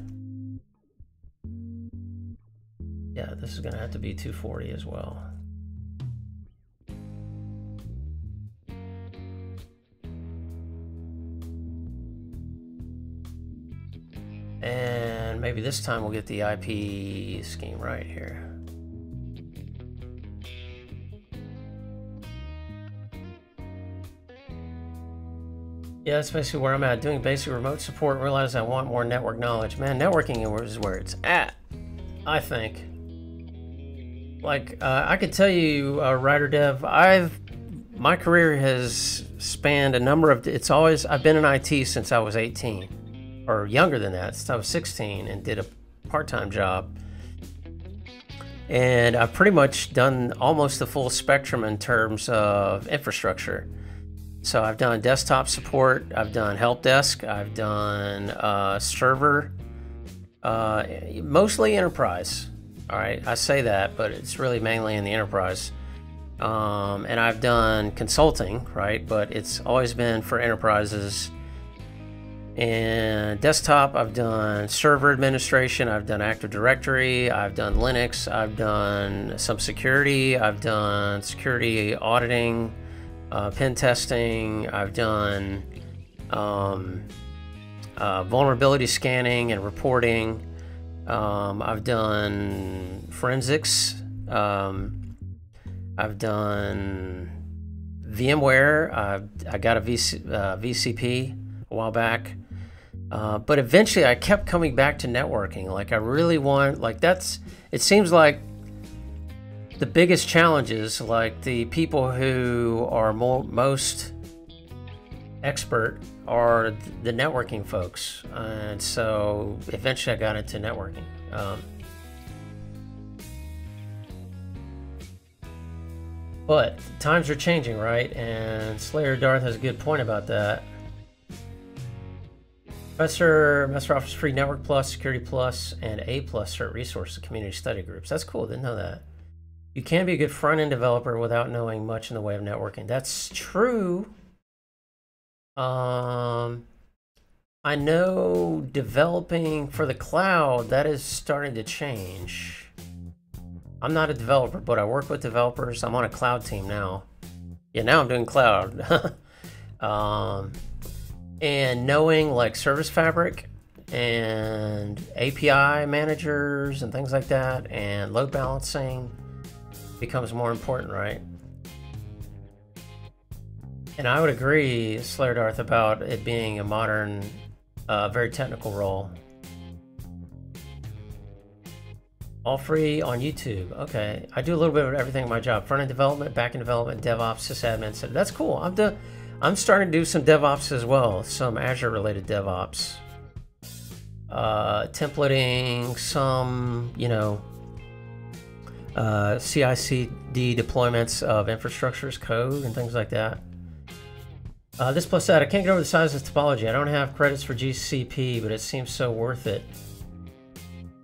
Yeah, this is gonna have to be 240 as well. And maybe this time we'll get the IP scheme right here. Yeah, that's basically where I'm at. Doing basic remote support, realize I want more network knowledge. Man, networking is where it's at, I think. Like, uh, I could tell you, uh, writer dev, I've, my career has spanned a number of, it's always, I've been in IT since I was 18, or younger than that, since I was 16, and did a part-time job. And I've pretty much done almost the full spectrum in terms of infrastructure. So I've done desktop support, I've done help desk, I've done uh, server, uh, mostly enterprise. All right, I say that, but it's really mainly in the enterprise. Um, and I've done consulting, right? But it's always been for enterprises. And desktop, I've done server administration, I've done Active Directory, I've done Linux, I've done some security, I've done security auditing uh, pen testing. I've done um, uh, vulnerability scanning and reporting. Um, I've done forensics. Um, I've done VMware. I've, I got a VC, uh, VCP a while back. Uh, but eventually I kept coming back to networking. Like I really want, like that's, it seems like the biggest challenges, like the people who are more, most expert are the networking folks, and so eventually I got into networking. Um, but times are changing, right? And Slayer Darth has a good point about that. Professor Messer offers free Network Plus, Security Plus, and A Plus cert resources community study groups. That's cool. Didn't know that. You can't be a good front end developer without knowing much in the way of networking. That's true. Um, I know developing for the cloud that is starting to change. I'm not a developer, but I work with developers. I'm on a cloud team now. Yeah, now I'm doing cloud. [laughs] um, and knowing like service fabric and API managers and things like that and load balancing becomes more important, right? And I would agree, Slayer Darth, about it being a modern, uh, very technical role. All free on YouTube. Okay, I do a little bit of everything in my job: front end development, back end development, DevOps, sysadmin. So that's cool. I'm the, I'm starting to do some DevOps as well, some Azure related DevOps, uh, templating, some you know uh, CI/CD deployments of infrastructures code and things like that. Uh, this plus that, I can't get over the size of the topology. I don't have credits for GCP, but it seems so worth it.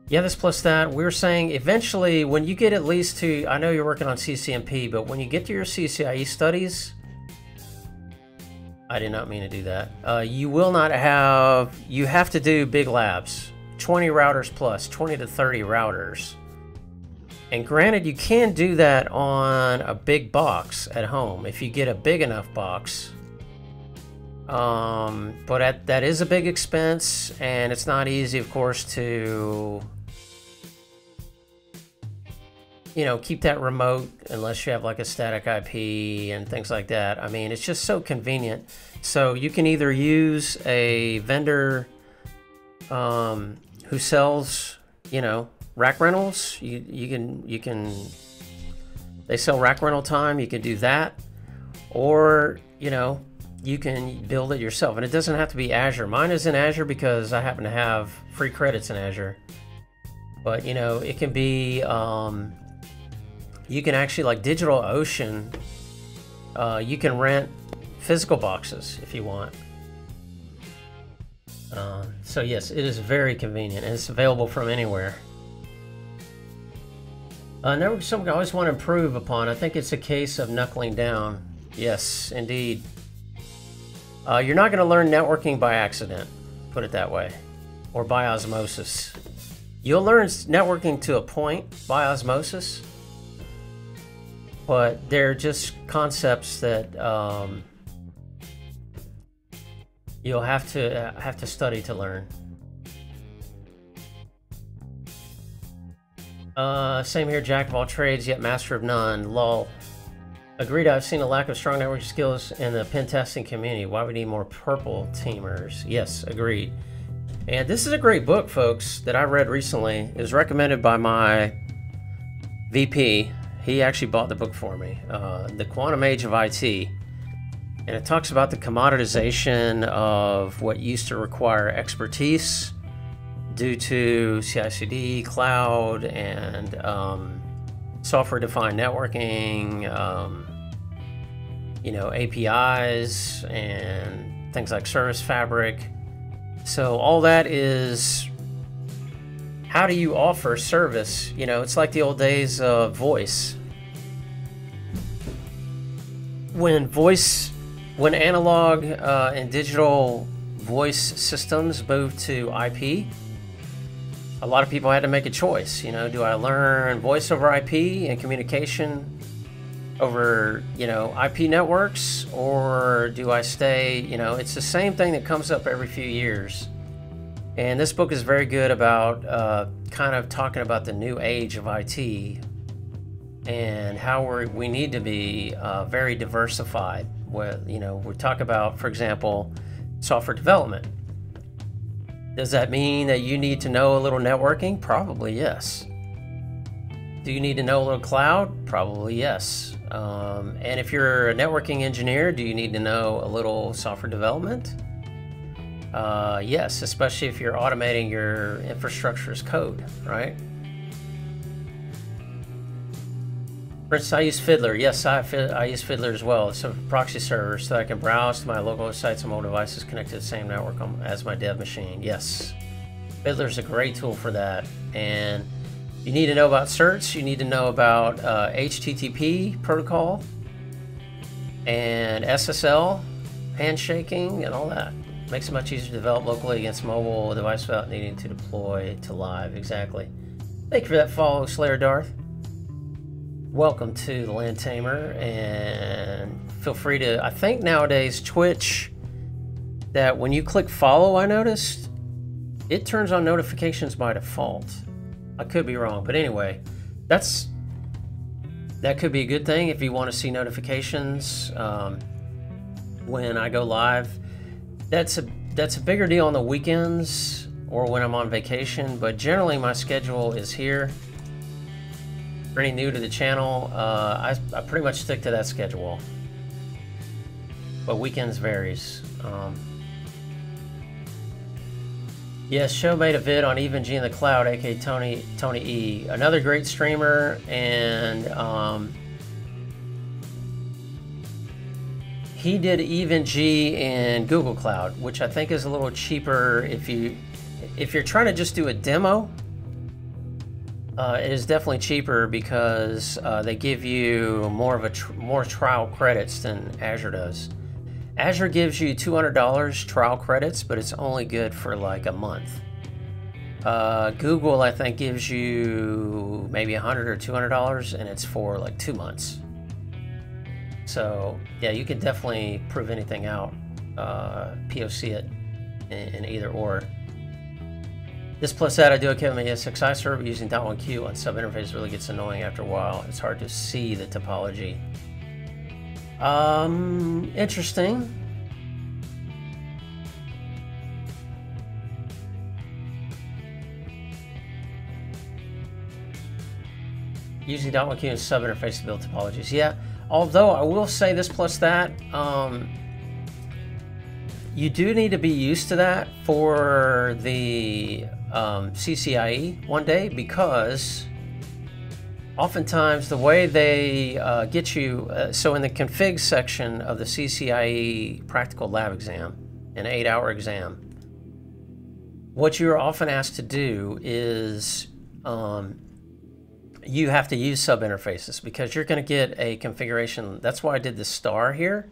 Yeah, this plus that, we are saying eventually when you get at least to, I know you're working on CCNP, but when you get to your CCIE studies, I did not mean to do that. Uh, you will not have, you have to do big labs, 20 routers plus, 20 to 30 routers. And granted, you can do that on a big box at home if you get a big enough box. Um, but at, that is a big expense, and it's not easy, of course, to you know keep that remote unless you have like a static IP and things like that. I mean, it's just so convenient. So you can either use a vendor um, who sells, you know, rack rentals. You you can you can they sell rack rental time. You can do that, or you know you can build it yourself, and it doesn't have to be Azure. Mine is in Azure because I happen to have free credits in Azure. But you know it can be um, you can actually like DigitalOcean. Uh, you can rent physical boxes if you want. Uh, so yes, it is very convenient and it's available from anywhere. Uh, never something I always want to improve upon. I think it's a case of knuckling down. Yes, indeed. Uh, you're not going to learn networking by accident, put it that way, or by osmosis. You'll learn networking to a point by osmosis, but they're just concepts that um, you'll have to uh, have to study to learn. Uh, same here, jack of all trades, yet master of none. Lol. Agreed, I've seen a lack of strong network skills in the pen testing community. Why we need more purple teamers? Yes, agreed. And this is a great book, folks, that I read recently. It was recommended by my VP. He actually bought the book for me, uh, The Quantum Age of IT. And it talks about the commoditization of what used to require expertise due to CI/CD, cloud, and um, software-defined networking, um, you know, APIs and things like Service Fabric. So all that is how do you offer service? You know, it's like the old days of voice. When voice, when analog uh, and digital voice systems moved to IP, a lot of people had to make a choice. You know, do I learn voice over IP and communication over, you know, IP networks, or do I stay, you know, it's the same thing that comes up every few years. And this book is very good about uh, kind of talking about the new age of IT and how we we need to be uh, very diversified. You know, we talk about, for example, software development does that mean that you need to know a little networking? Probably yes. Do you need to know a little cloud? Probably yes. Um, and if you're a networking engineer, do you need to know a little software development? Uh, yes, especially if you're automating your infrastructure as code, right? Instance, I use Fiddler. Yes, I, I use Fiddler as well. It's a proxy server so I can browse to my local sites on mobile devices connected to the same network as my dev machine. Yes, Fiddler is a great tool for that. And you need to know about certs. You need to know about uh, HTTP protocol and SSL, handshaking, and all that. Makes it much easier to develop locally against mobile device without needing to deploy to live. Exactly. Thank you for that follow, Slayer Darth. Welcome to the LAN Tamer, and feel free to. I think nowadays Twitch, that when you click follow, I noticed it turns on notifications by default. I could be wrong, but anyway, that's that could be a good thing if you want to see notifications um, when I go live. That's a that's a bigger deal on the weekends or when I'm on vacation, but generally my schedule is here any new to the channel, uh, I, I pretty much stick to that schedule. But weekends varies. Um, yes, show made a vid on EVE-NG in the Cloud, aka Tony Tony E. Another great streamer, and um, he did EVE-NG in Google Cloud, which I think is a little cheaper if you if you're trying to just do a demo uh, it is definitely cheaper because uh, they give you more of a tr more trial credits than Azure does. Azure gives you $200 trial credits, but it's only good for like a month. Uh, Google, I think, gives you maybe 100 or $200, and it's for like two months. So yeah, you can definitely prove anything out, uh, POC it in, in either or. This plus that I do okay with my ESXi server using .1q on sub interface really gets annoying after a while. It's hard to see the topology. Um, interesting. Using dot one Q and sub interface to build topologies. Yeah, although I will say this plus that, um, you do need to be used to that for the um, CCIE one day because oftentimes the way they uh, get you, uh, so in the config section of the CCIE practical lab exam, an eight hour exam, what you're often asked to do is um, you have to use sub interfaces because you're going to get a configuration. That's why I did the star here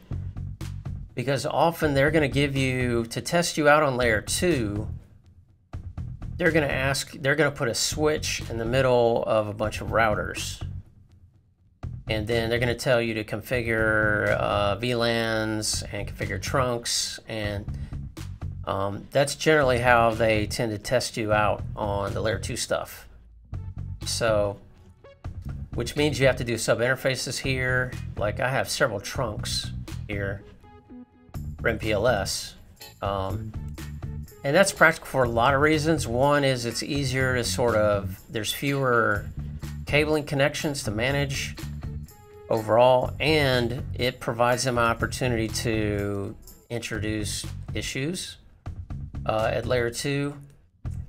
because often they're going to give you to test you out on layer two they're going to ask, they're going to put a switch in the middle of a bunch of routers. And then they're going to tell you to configure uh, VLANs and configure trunks. And um, that's generally how they tend to test you out on the layer 2 stuff. So, which means you have to do sub interfaces here. Like I have several trunks here for MPLS. Um, and that's practical for a lot of reasons. One is it's easier to sort of, there's fewer cabling connections to manage overall, and it provides them an opportunity to introduce issues uh, at layer two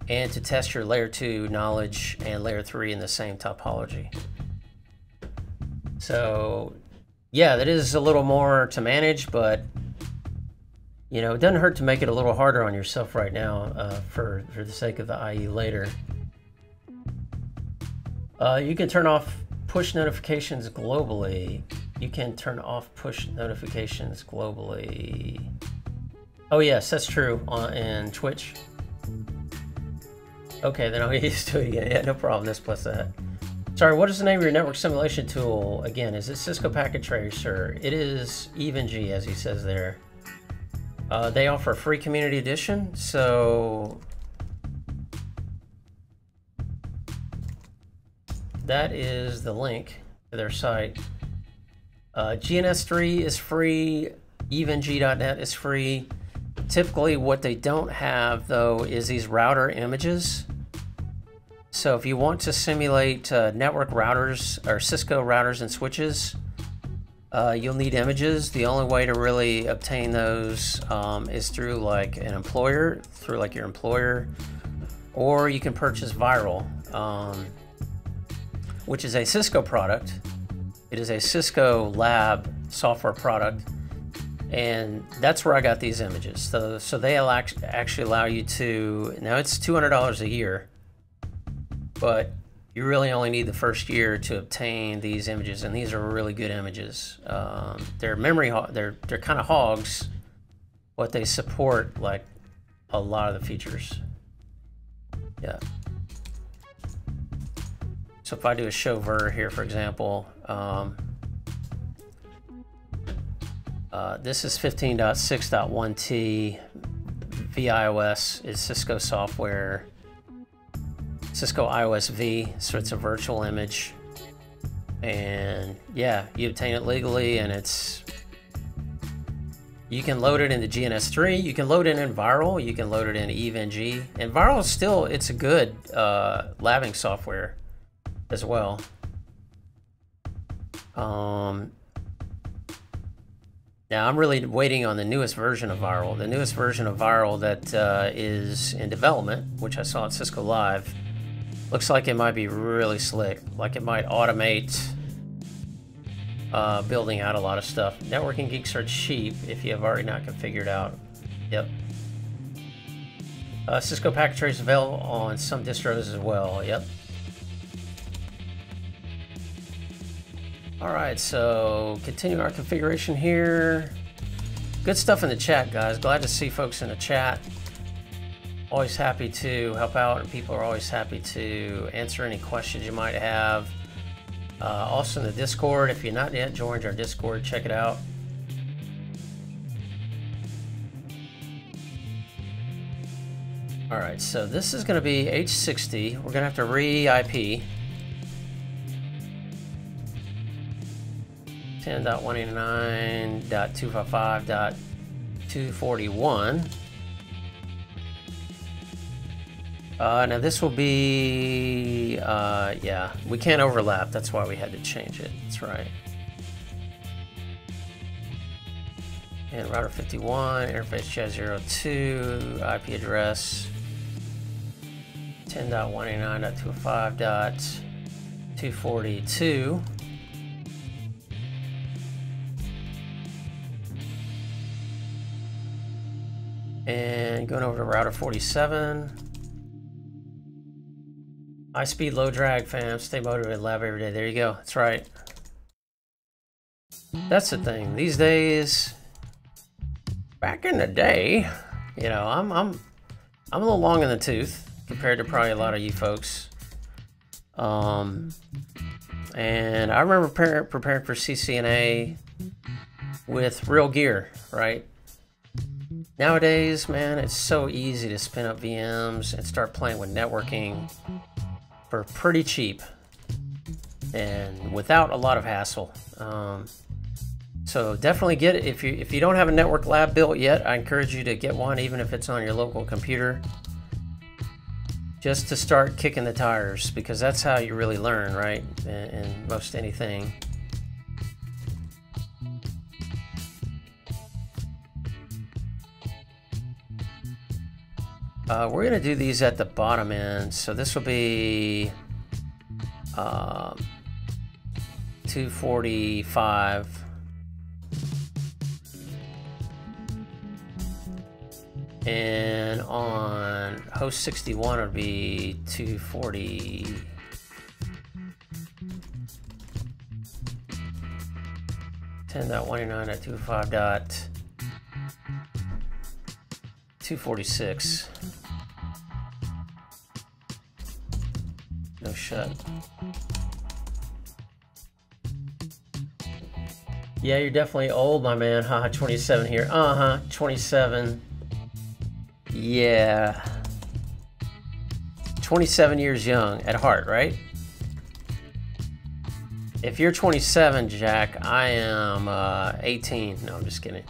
and to test your layer two knowledge and layer three in the same topology. So yeah, that is a little more to manage, but you know, it doesn't hurt to make it a little harder on yourself right now uh, for, for the sake of the IE later. Uh, you can turn off push notifications globally. You can turn off push notifications globally. Oh yes, that's true on in Twitch. Okay, then I'll get used to it again. Yeah, no problem. This plus that. Sorry, what is the name of your network simulation tool? Again, is it Cisco Packet Tracer? It is EVE-NG, as he says there. Uh, they offer a free community edition, so that is the link to their site. Uh, GNS3 is free, eveng.net is free. Typically, what they don't have though is these router images. So if you want to simulate uh, network routers or Cisco routers and switches, Uh, you'll need images. The only way to really obtain those um, is through like an employer, through like your employer, or you can purchase VIRL, um, which is a Cisco product. It is a Cisco lab software product, and that's where I got these images. So, so they actually allow you to, now it's $200 a year, but you really only need the first year to obtain these images, and these are really good images. Um, they're memory, they're they're kind of hogs, but they support like a lot of the features. Yeah. So if I do a show ver here, for example, um, uh, this is 15.6.1t VIOS is Cisco software. Cisco IOS V, so it's a virtual image. And yeah, you obtain it legally and it's you can load it into GNS3, you can load it in VIRL. you can load it in EVE-NG. And VIRL is still, it's a good uh, labbing software as well. Um, now I'm really waiting on the newest version of VIRL. The newest version of VIRL that uh, is in development, which I saw at Cisco Live, Looks like it might be really slick. Like it might automate uh, building out a lot of stuff. Networking geeks are cheap if you have already not configured out. Yep. Uh, Cisco Packet Trace available on some distros as well. Yep. All right, so continue our configuration here. Good stuff in the chat, guys. Glad to see folks in the chat always happy to help out and people are always happy to answer any questions you might have. Uh, also in the discord if you're not yet joined our discord check it out. All right so this is going to be h60 we're going to have to re-ip 10.189.255.241 uh, now this will be, uh, yeah, we can't overlap. That's why we had to change it. That's right. And router 51, interface chat 02, IP address 10.189.205.242. And going over to router 47. High speed, low drag, fam. Stay motivated, lab every day. There you go. That's right. That's the thing. These days, back in the day, you know, I'm I'm I'm a little long in the tooth compared to probably a lot of you folks. Um, and I remember preparing, preparing for CCNA with real gear, right? Nowadays, man, it's so easy to spin up VMs and start playing with networking for pretty cheap and without a lot of hassle. Um, so definitely get it. If you, if you don't have a network lab built yet, I encourage you to get one, even if it's on your local computer, just to start kicking the tires, because that's how you really learn, right? In most anything. Uh, we're going to do these at the bottom end. So this will be um, 245. And on host 61 it would be 240. Ten dot one nine dot two five dot two forty six. No shit. Yeah, you're definitely old, my man. Haha, 27 here. Uh-huh, 27. Yeah. 27 years young at heart, right? If you're 27, Jack, I am uh, 18. No, I'm just kidding.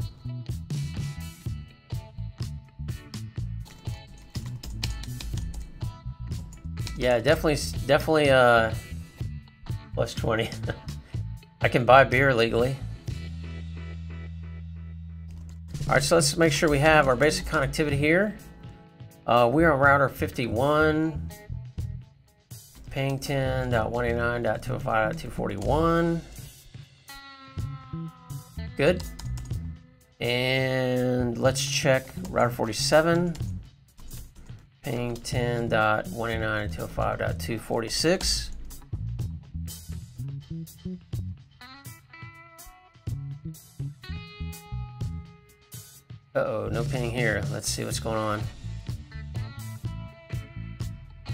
Yeah, definitely, definitely uh, plus 20. [laughs] I can buy beer legally. All right, so let's make sure we have our basic connectivity here. Uh, we are on router 51, ping 10.189.205.241. Good. And let's check router 47 ping 10.189.205.246. Uh-oh, no ping here. Let's see what's going on.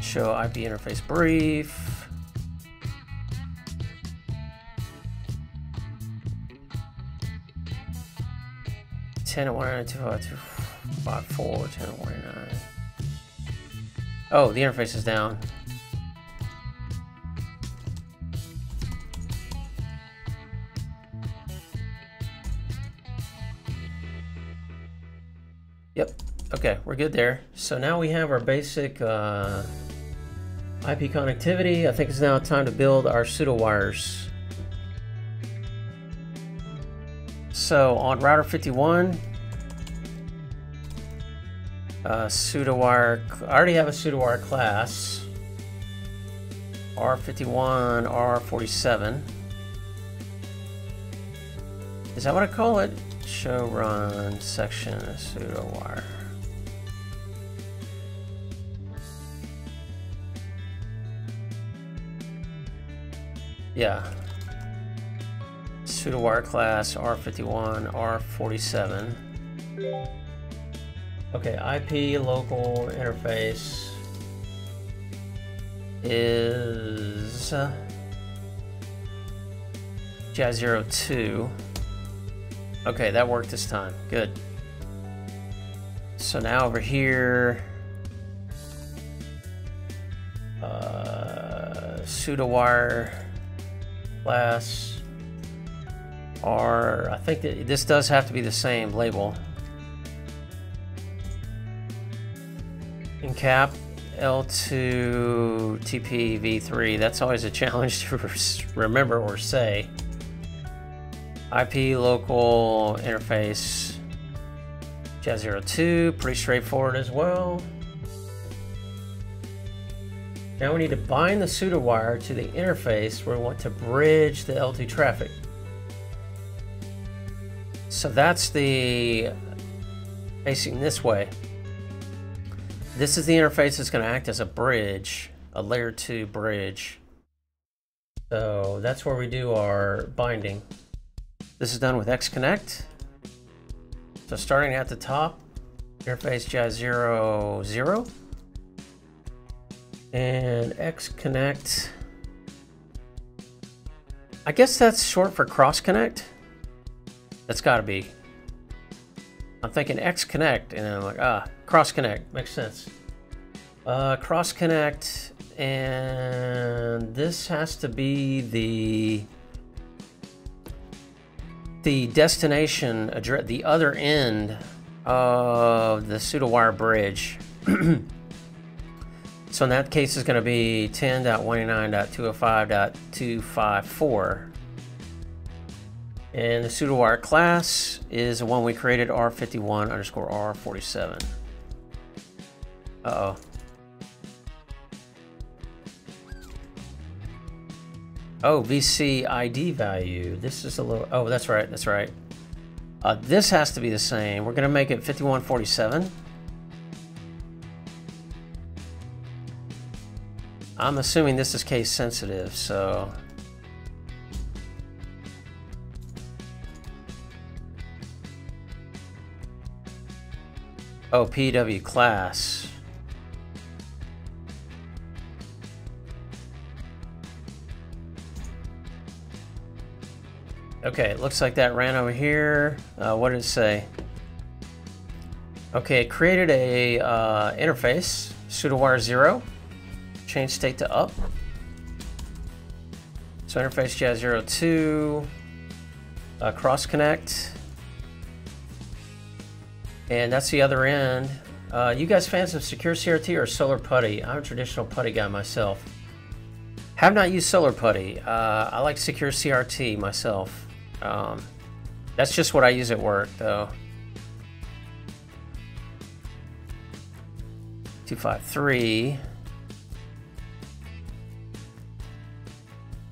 Show IP interface brief. Ten one nine two five two five four ten one nine. Oh, the interface is down. Yep. Okay, we're good there. So now we have our basic uh, IP connectivity. I think it's now time to build our pseudo wires. So on router 51, uh, pseudo wire. I already have a pseudo wire class. R51, R47. Is that what I call it? show run section pseudo wire. Yeah. Pseudo wire class R51, R47. Okay, IP local interface is uh, Jazz02. Okay, that worked this time. Good. So now over here, uh, pseudo wire class R. I think that this does have to be the same label. Cap L2 TP v3. That's always a challenge to [laughs] remember or say. IP local interface Jazz02, pretty straightforward as well. Now we need to bind the pseudo wire to the interface where we want to bridge the L2 traffic. So that's the facing this way. This is the interface that's going to act as a bridge, a layer 2 bridge. So that's where we do our binding. This is done with X-Connect. So starting at the top, interface jazz 0, 0. And X-Connect. I guess that's short for Cross Connect. That's got to be. I'm thinking X Connect, and I'm like, ah, Cross Connect makes sense. Uh, Cross Connect, and this has to be the the destination address, the other end of the pseudo-wire bridge. [clears throat] so in that case, it's going to be 10.189.205.254. And the pseudo-wire class is the one we created, R51 underscore R47. Uh-oh. Oh, VC ID value. This is a little, oh, that's right, that's right. Uh, this has to be the same. We're gonna make it 5147. I'm assuming this is case sensitive, so. Oh, PW class. Okay, it looks like that ran over here. Uh, what did it say? Okay, it created a uh, interface, pseudowire zero, change state to up. So interface jazz 02, uh, cross connect, and that's the other end. Uh, you guys fans of Secure CRT or Solar Putty? I'm a traditional putty guy myself. Have not used Solar Putty. Uh, I like Secure CRT myself. Um, that's just what I use at work though. 253.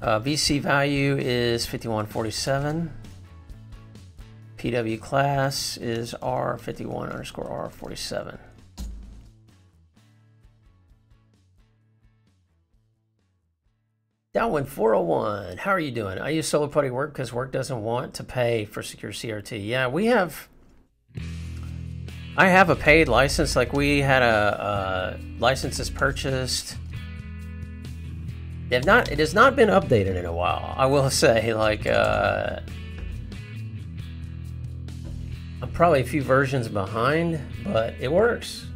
Uh, VC value is 5147. PW class is R51 underscore R47. Downwind 401, how are you doing? I use Solar Putty Work because work doesn't want to pay for secure CRT. Yeah, we have. I have a paid license. Like we had a, a licenses purchased. They've not. It has not been updated in a while. I will [laughs] say, like, uh, I'm probably a few versions behind, but it works.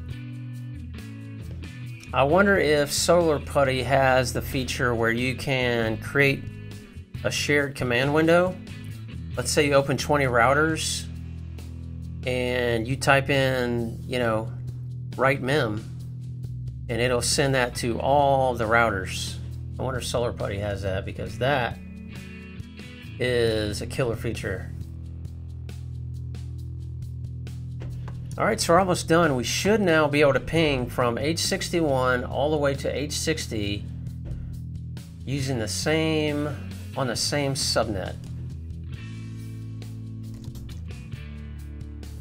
I wonder if Solar-PuTTY has the feature where you can create a shared command window. Let's say you open 20 routers and you type in, you know, write mem and it'll send that to all the routers. I wonder if Solar-PuTTY has that because that is a killer feature. Alright, so we're almost done. We should now be able to ping from H61 all the way to H60 using the same, on the same subnet.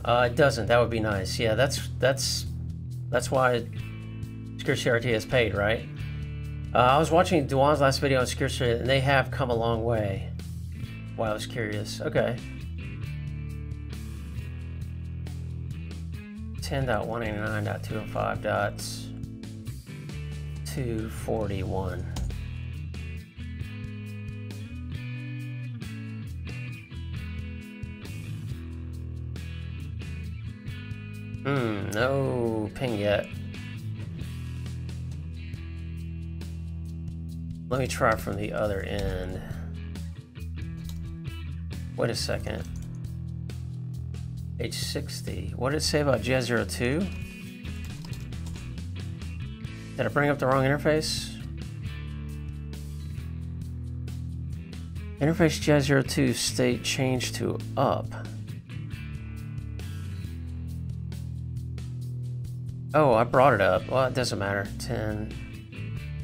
Uh, it doesn't. That would be nice. Yeah, that's that's that's why SecureCRT is paid, right? Uh, I was watching Duan's last video on SecureCRT, and they have come a long way. Wow, I was curious. Okay. 10.189.205.241. Hmm, no ping yet. Let me try from the other end. Wait a second. H60. What did it say about GS02? Did I bring up the wrong interface? Interface GS02 state changed to up. Oh, I brought it up. Well, it doesn't matter. 10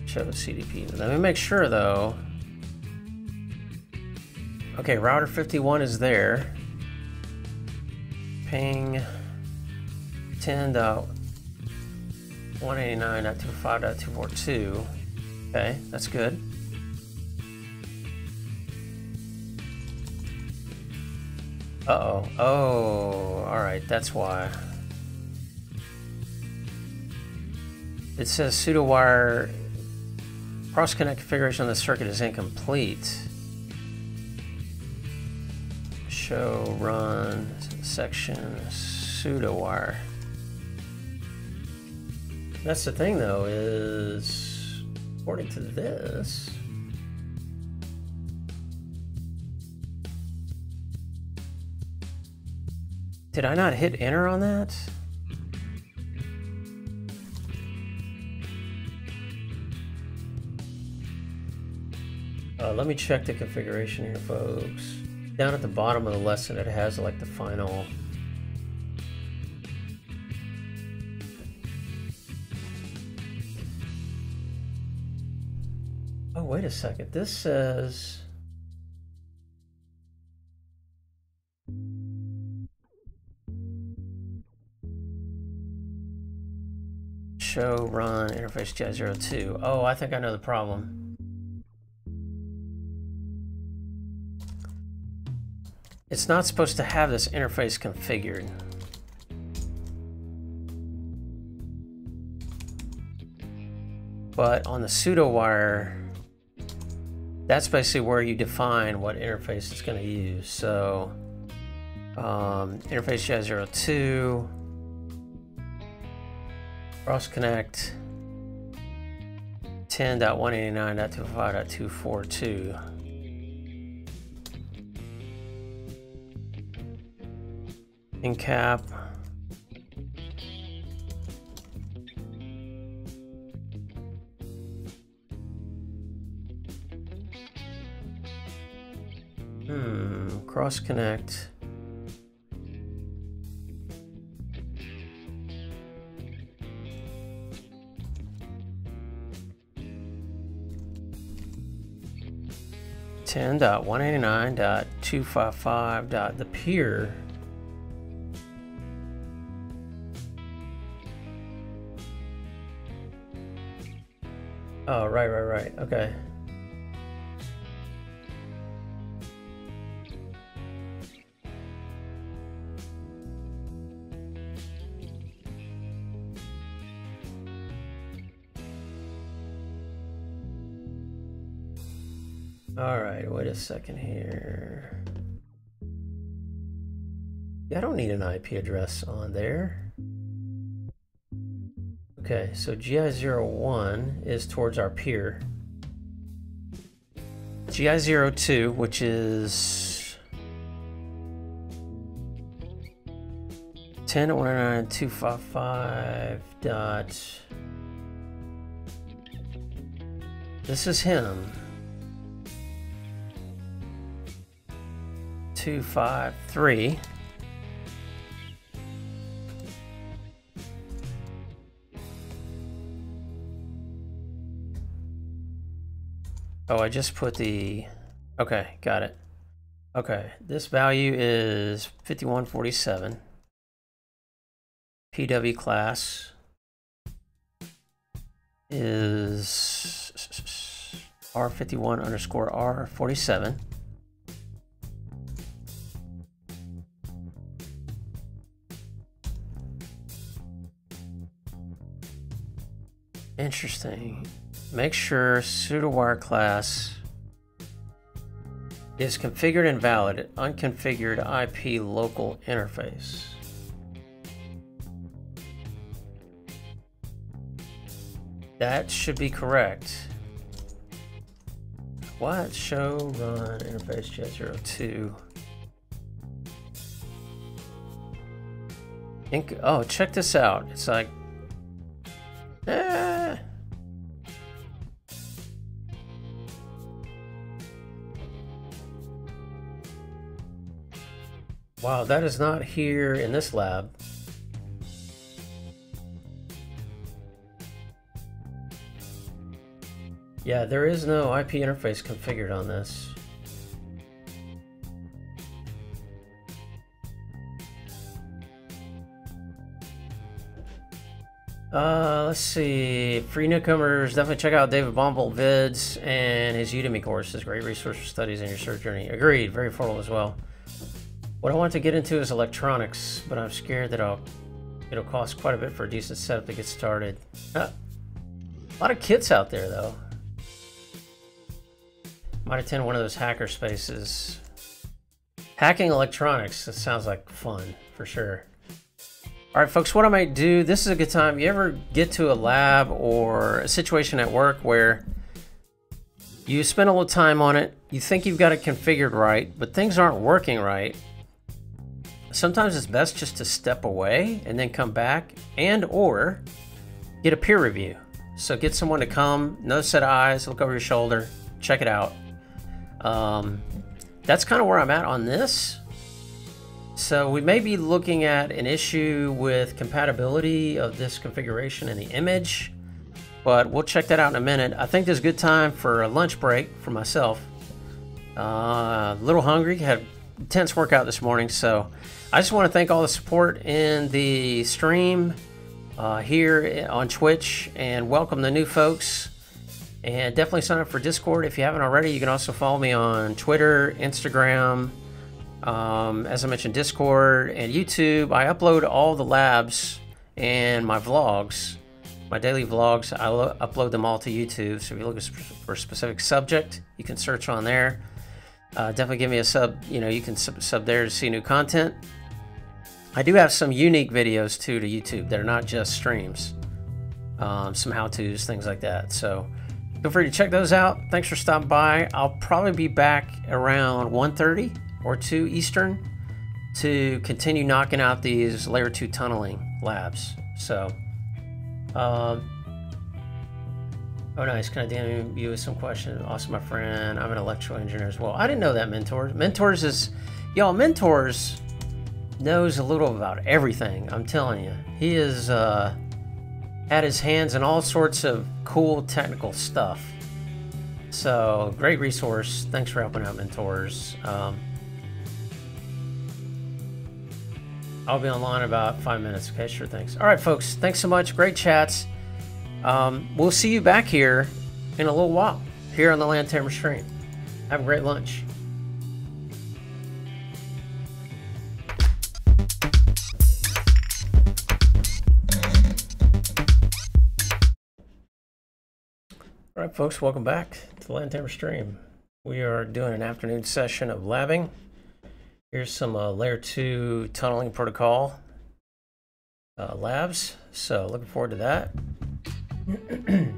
show CDP. Let me make sure though. Okay, router 51 is there ping 10.189.25.242. Okay, that's good. Uh-oh. Oh, all right, that's why. It says pseudo wire cross connect configuration on the circuit is incomplete. Show run section pseudo wire. That's the thing though, is according to this, did I not hit enter on that? Uh, let me check the configuration here, folks down at the bottom of the lesson, it has like the final Oh, wait a second. This says show run interface j02. Oh, I think I know the problem. It's not supposed to have this interface configured. But on the pseudo wire, that's basically where you define what interface it's going to use. So um, interface J02, cross connect 10.189.205.242. encap. Hmm, cross connect. Ten dot one eighty nine dot two five five dot the peer. Oh, right, right, right. Okay. All right, wait a second here. Yeah, I don't need an IP address on there. Okay, so GI01 is towards our peer. GI02, which is 10.19255 dot... This is him. 253. Oh, I just put the, okay, got it. Okay, this value is 5147. PW class is R51 underscore R47. Interesting. Make sure pseudowire class is configured and valid. Unconfigured IP local interface. That should be correct. What? Show run interface jet02. Inc oh, check this out. It's like Eh. Wow, that is not here in this lab. Yeah, there is no IP interface configured on this. Uh, let's see. Free newcomers, definitely check out David Bombal vids and his Udemy course. is great resource for studies in your search journey. Agreed. Very affordable as well. What I want to get into is electronics, but I'm scared that I'll, it'll cost quite a bit for a decent setup to get started. Uh, a lot of kits out there, though. Might attend one of those hacker spaces. Hacking electronics, that sounds like fun, for sure. All right, folks, what I might do, this is a good time. You ever get to a lab or a situation at work where you spend a little time on it, you think you've got it configured right, but things aren't working right. Sometimes it's best just to step away and then come back and or get a peer review. So get someone to come, another set of eyes, look over your shoulder, check it out. Um, that's kind of where I'm at on this. So we may be looking at an issue with compatibility of this configuration in the image, but we'll check that out in a minute. I think there's a good time for a lunch break for myself. Uh, a little hungry, had intense workout this morning, so I just want to thank all the support in the stream uh, here on Twitch and welcome the new folks. And definitely sign up for Discord if you haven't already. You can also follow me on Twitter, Instagram, um, as I mentioned, Discord and YouTube. I upload all the labs and my vlogs, my daily vlogs. I upload them all to YouTube. So if you're looking for a specific subject, you can search on there. Uh, definitely give me a sub. You know, you can sub, sub there to see new content. I do have some unique videos too to YouTube that are not just streams. Um, some how-tos, things like that. So feel free to check those out. Thanks for stopping by. I'll probably be back around 1.30 or 2 Eastern to continue knocking out these layer 2 tunneling labs. So, um, oh nice, can I DM you with some questions? Awesome, my friend. I'm an electrical engineer as well. I didn't know that Mentors. Mentors is, y'all, Mentors knows a little about everything. I'm telling you. He is, uh, had his hands in all sorts of cool technical stuff. So great resource. Thanks for helping out mentors. Um, I'll be online about five minutes. Okay, sure. Thanks. All right, folks. Thanks so much. Great chats. Um, we'll see you back here in a little while here on the LAN Tamer's stream. Have a great lunch. All right, folks, welcome back to the LAN Tamer's stream. We are doing an afternoon session of labbing. Here's some uh, layer 2 tunneling protocol uh, labs. So looking forward to that. [clears throat]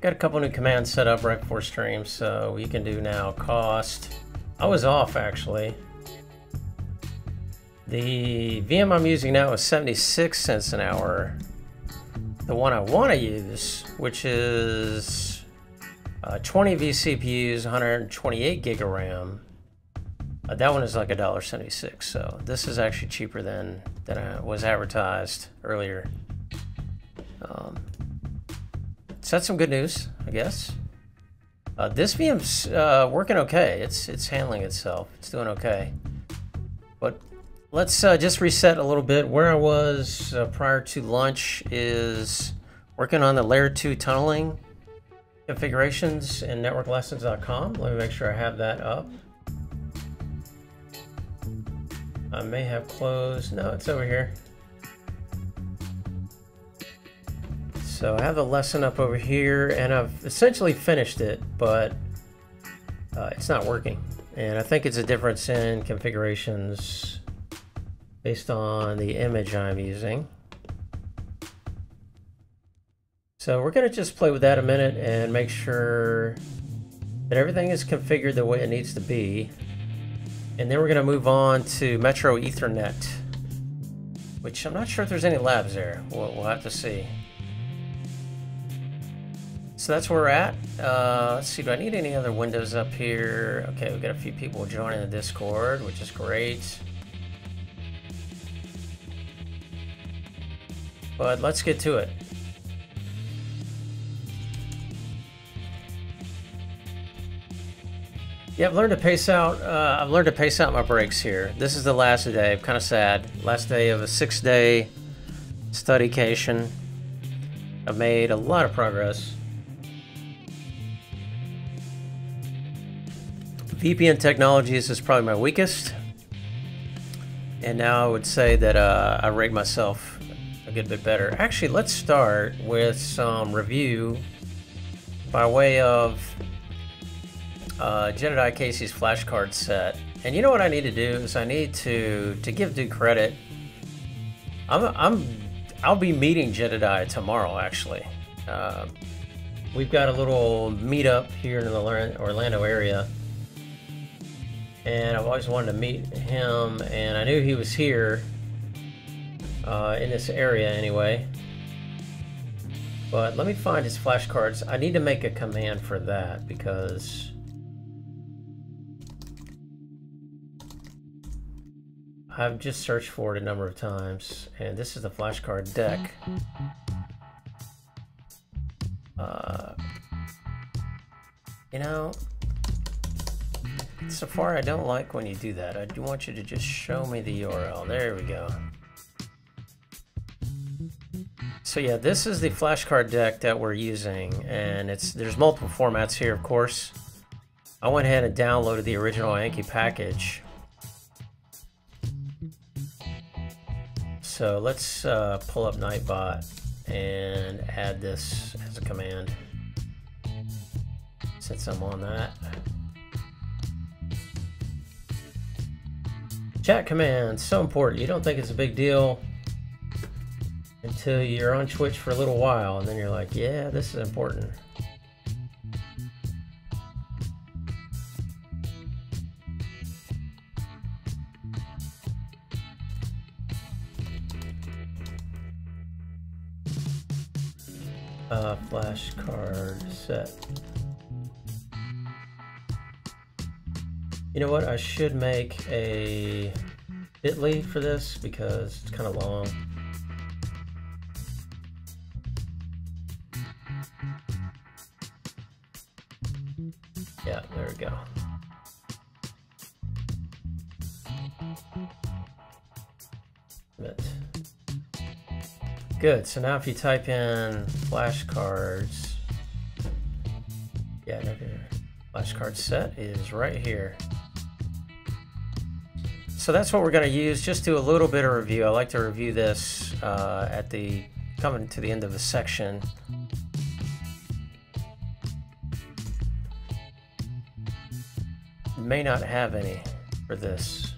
Got a couple new commands set up right before stream, so we can do now cost. I was off actually. The VM I'm using now is 76 cents an hour. The one I want to use, which is uh, 20 vCPUs, 128 gig of RAM, uh, that one is like a dollar seventy-six. So this is actually cheaper than than I was advertised earlier. Um, so that's some good news, I guess. Uh, this VM's uh, working okay. It's it's handling itself. It's doing okay. But let's uh, just reset a little bit. Where I was uh, prior to lunch is working on the layer two tunneling configurations in networklessons.com. Let me make sure I have that up. I may have closed. No, it's over here. So I have the lesson up over here, and I've essentially finished it, but uh, it's not working. And I think it's a difference in configurations based on the image I'm using. So we're going to just play with that a minute and make sure that everything is configured the way it needs to be. And then we're going to move on to Metro Ethernet, which I'm not sure if there's any labs there. We'll, we'll have to see. So that's where we're at. Uh, let's see, do I need any other windows up here? Okay, we've got a few people joining the Discord, which is great. But let's get to it. Yeah, I've learned to pace out. Uh, I've learned to pace out my breaks here. This is the last day. I'm kind of sad. Last day of a six-day studycation. I've made a lot of progress. VPN technologies is probably my weakest. And now I would say that uh, I rate myself a good bit better. Actually, let's start with some review by way of uh, Jedadiah Casey's flashcard set. And you know what I need to do is I need to to give due credit. I'm I'm I'll be meeting Jedadiah tomorrow actually. Uh, we've got a little meetup here in the Orlando area, and I've always wanted to meet him. And I knew he was here uh, in this area anyway. But let me find his flashcards. I need to make a command for that because I've just searched for it a number of times, and this is the flashcard deck. Uh, you know, Safari, I don't like when you do that. I do want you to just show me the URL. There we go. So yeah, this is the flashcard deck that we're using, and it's there's multiple formats here, of course. I went ahead and downloaded the original Anki package So let's uh, pull up Nightbot and add this as a command since I'm on that. Chat command, so important. You don't think it's a big deal until you're on Twitch for a little while and then you're like, yeah, this is important. uh, flashcard set. You know what? I should make a bit.ly for this because it's kind of long. Go. Good, so now if you type in flashcards, yeah, flashcard set is right here. So that's what we're going to use. Just do a little bit of review. I like to review this uh, at the coming to the end of the section. May not have any for this.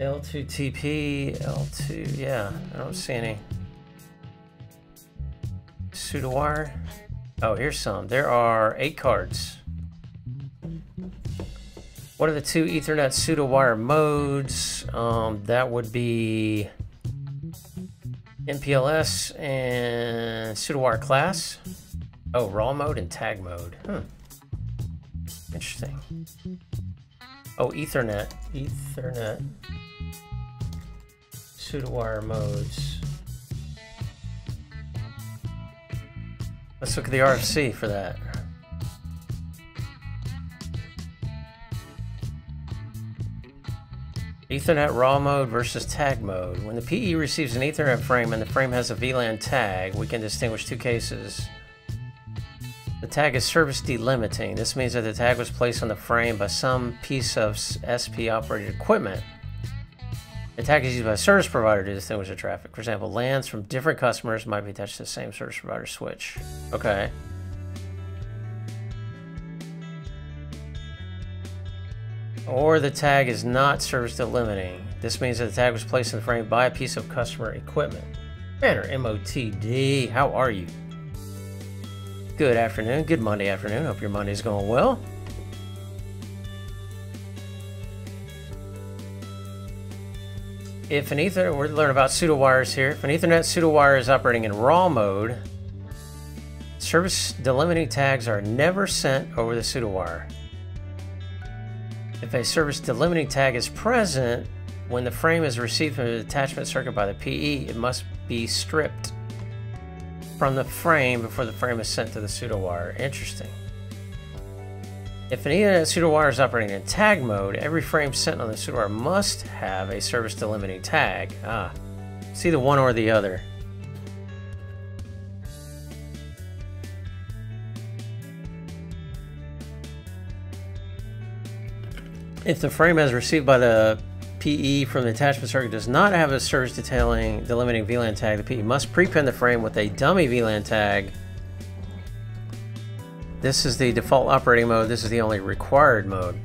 L2TP, L2, yeah, I don't see any. Pseudowire. Oh, here's some. There are eight cards. What are the two Ethernet pseudowire modes? Um, that would be MPLS and pseudowire class. Oh, raw mode and tag mode. Hmm. Interesting. Oh, Ethernet. Ethernet pseudowire modes. Let's look at the RFC for that. Ethernet raw mode versus tag mode. When the PE receives an Ethernet frame and the frame has a VLAN tag, we can distinguish two cases. The tag is service delimiting. This means that the tag was placed on the frame by some piece of SP operated equipment the tag is used by a service provider to distinguish the traffic. For example, LANs from different customers might be attached to the same service provider switch. Okay. Or the tag is not service delimiting. This means that the tag was placed in the frame by a piece of customer equipment. Banner MOTD, how are you? Good afternoon, good Monday afternoon. Hope your Monday's going well. if an Ethernet, we're learning about pseudowires here. If an Ethernet pseudo wire is operating in raw mode, service delimiting tags are never sent over the pseudowire. If a service delimiting tag is present when the frame is received from the attachment circuit by the PE, it must be stripped from the frame before the frame is sent to the pseudowire. Interesting. If an Ethernet pseudowire is operating in tag mode, every frame sent on the pseudowire must have a service delimiting tag. Ah, see the one or the other. If the frame as received by the PE from the attachment circuit does not have a service detailing delimiting VLAN tag, the PE must prepin the frame with a dummy VLAN tag this is the default operating mode. This is the only required mode.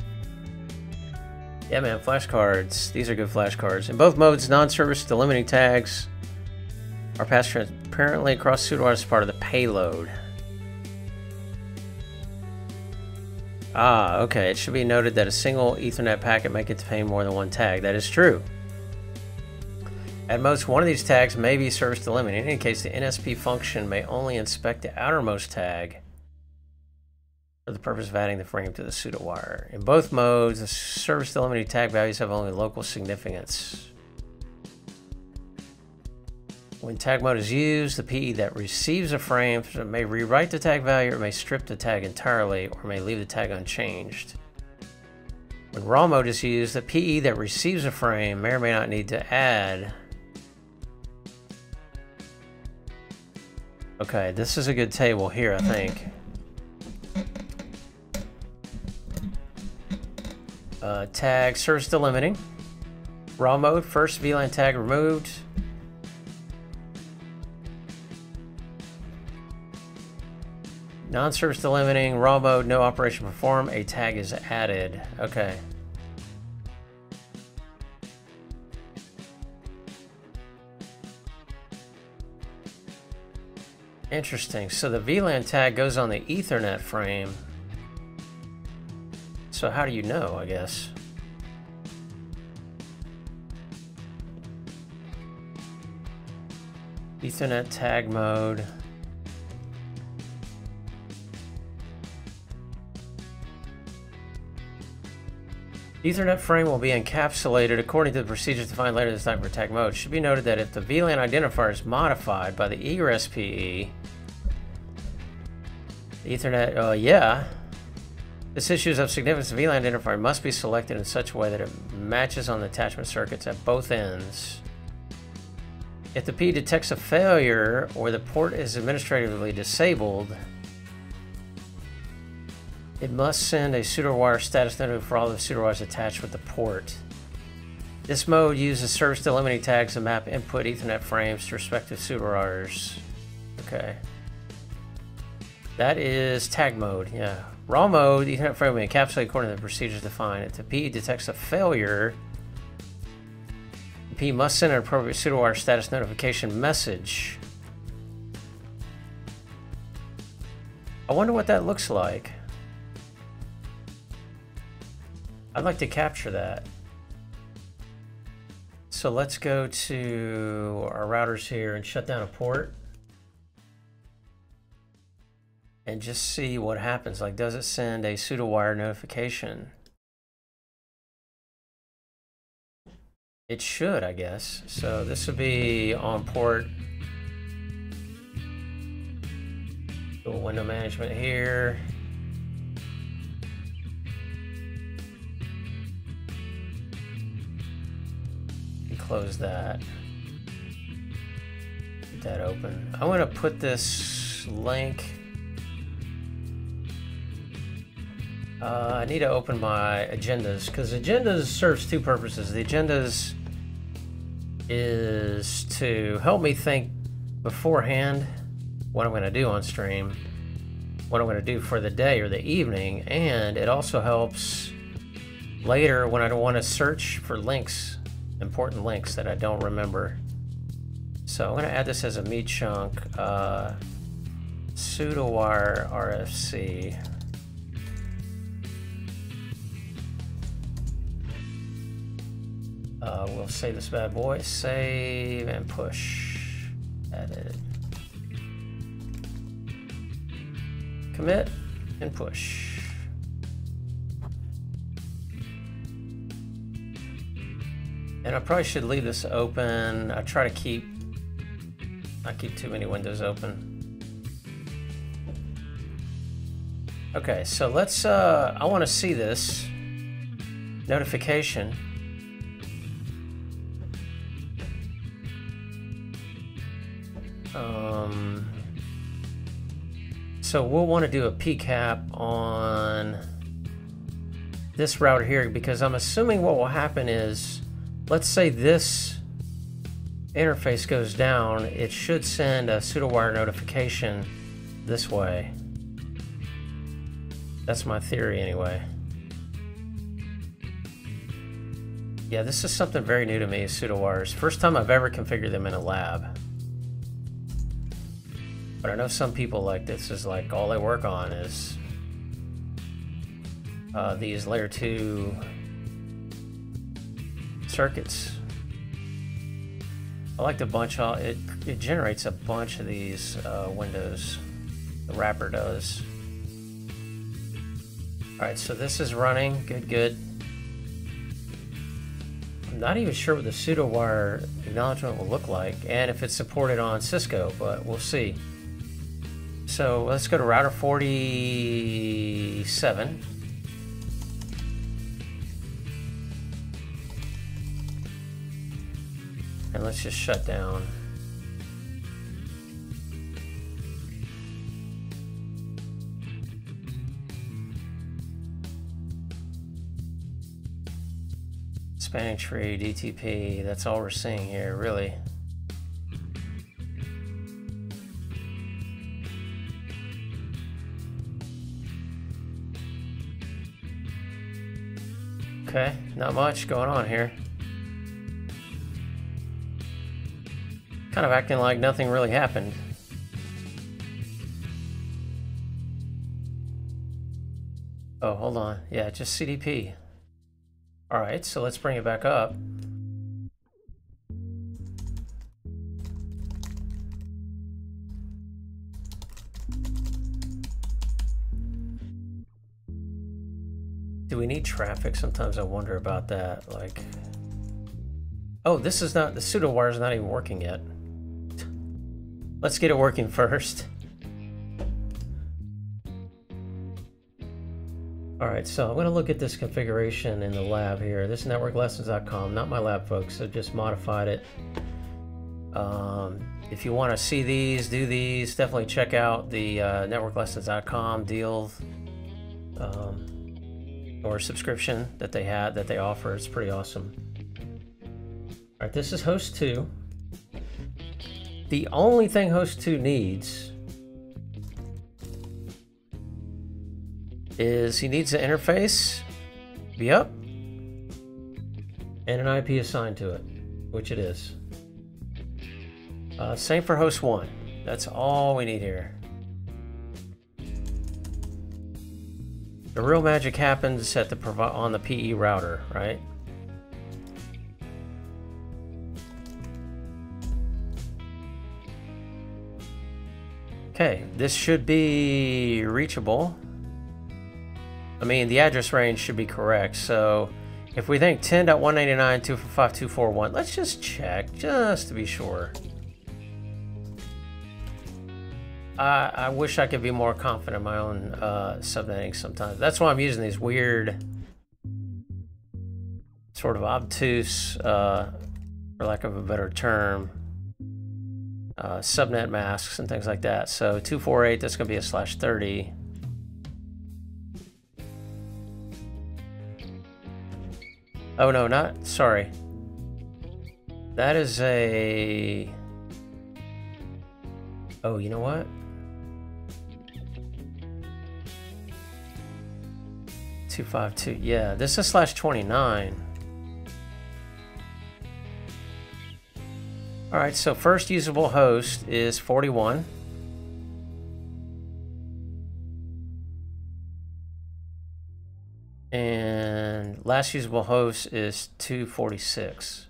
Yeah, man, flashcards. These are good flashcards. In both modes, non-service delimiting tags are passed transparently across pseudowire as part of the payload. Ah, okay. It should be noted that a single Ethernet packet may contain more than one tag. That is true. At most, one of these tags may be service delimited. In any case, the NSP function may only inspect the outermost tag for the purpose of adding the frame to the pseudo wire. In both modes, the service delimited tag values have only local significance. When tag mode is used, the PE that receives a frame may rewrite the tag value or may strip the tag entirely or may leave the tag unchanged. When raw mode is used, the PE that receives a frame may or may not need to add Okay, this is a good table here, I think. Uh, tag service delimiting. Raw mode, first VLAN tag removed. Non-service delimiting, raw mode, no operation performed, a tag is added. Okay. Interesting. So the VLAN tag goes on the Ethernet frame. So how do you know, I guess? Ethernet tag mode. Ethernet frame will be encapsulated according to the procedures defined later this time for tag mode. It should be noted that if the VLAN identifier is modified by the egress PE, Ethernet, uh, yeah. This issue is of significance. The VLAN identifier must be selected in such a way that it matches on the attachment circuits at both ends. If the P detects a failure or the port is administratively disabled, it must send a pseudowire status note for all the pseudowires attached with the port. This mode uses service delimiting tags to map input Ethernet frames to respective pseudowires. Okay. That is tag mode, yeah. Raw mode, Ethernet frame will be encapsulated according to the procedures defined. If the P detects a failure, the P must send an appropriate pseudowire status notification message. I wonder what that looks like. I'd like to capture that. So let's go to our routers here and shut down a port. And just see what happens. Like, does it send a pseudowire notification? It should, I guess. So this would be on port. Little window management here. Close that. Get that open. I want to put this link. Uh, I need to open my agendas because agendas serves two purposes. The agendas is to help me think beforehand what I'm going to do on stream, what I'm going to do for the day or the evening, and it also helps later when I don't want to search for links important links that I don't remember. So I'm going to add this as a meat chunk. Uh, pseudowire RFC. Uh, we'll save this bad boy. Save and push. Edit. Commit and push. And I probably should leave this open. I try to keep, I keep too many windows open. Okay, so let's, uh, I want to see this notification. Um, so we'll want to do a PCAP on this router here because I'm assuming what will happen is let's say this interface goes down, it should send a pseudowire notification this way. That's my theory anyway. Yeah, this is something very new to me, pseudowires. First time I've ever configured them in a lab. But I know some people like this is like all they work on is uh, these layer 2 circuits. I like the bunch all, it, it generates a bunch of these uh, windows. The wrapper does. Alright, so this is running. Good, good. I'm not even sure what the pseudo-wire acknowledgement will look like and if it's supported on Cisco, but we'll see. So let's go to router 47. And let's just shut down. Spanning tree, DTP, that's all we're seeing here, really. Okay, not much going on here. Kind of acting like nothing really happened. Oh, hold on. Yeah, just CDP. Alright, so let's bring it back up. Do we need traffic? Sometimes I wonder about that. Like, oh, this is not, the pseudo wire is not even working yet. Let's get it working first. All right, so I'm going to look at this configuration in the lab here. This is networklessons.com, not my lab, folks. I just modified it. Um, if you want to see these, do these, definitely check out the uh, networklessons.com deal um, or subscription that they had that they offer. It's pretty awesome. All right, this is host 2. The only thing host 2 needs is he needs an interface, be up, and an IP assigned to it, which it is. Uh, same for host 1. That's all we need here. The real magic happens at the on the PE router, right? Okay, this should be reachable. I mean, the address range should be correct. So if we think 10.199.255.241, let's just check, just to be sure. I, I wish I could be more confident in my own uh, subnetting sometimes. That's why I'm using these weird, sort of obtuse, uh, for lack of a better term, uh, subnet masks and things like that. So 248, that's going to be a slash 30. Oh no, not, sorry. That is a... Oh, you know what? 252, yeah, this is slash 29. Alright, so first usable host is 41. And last usable host is 246.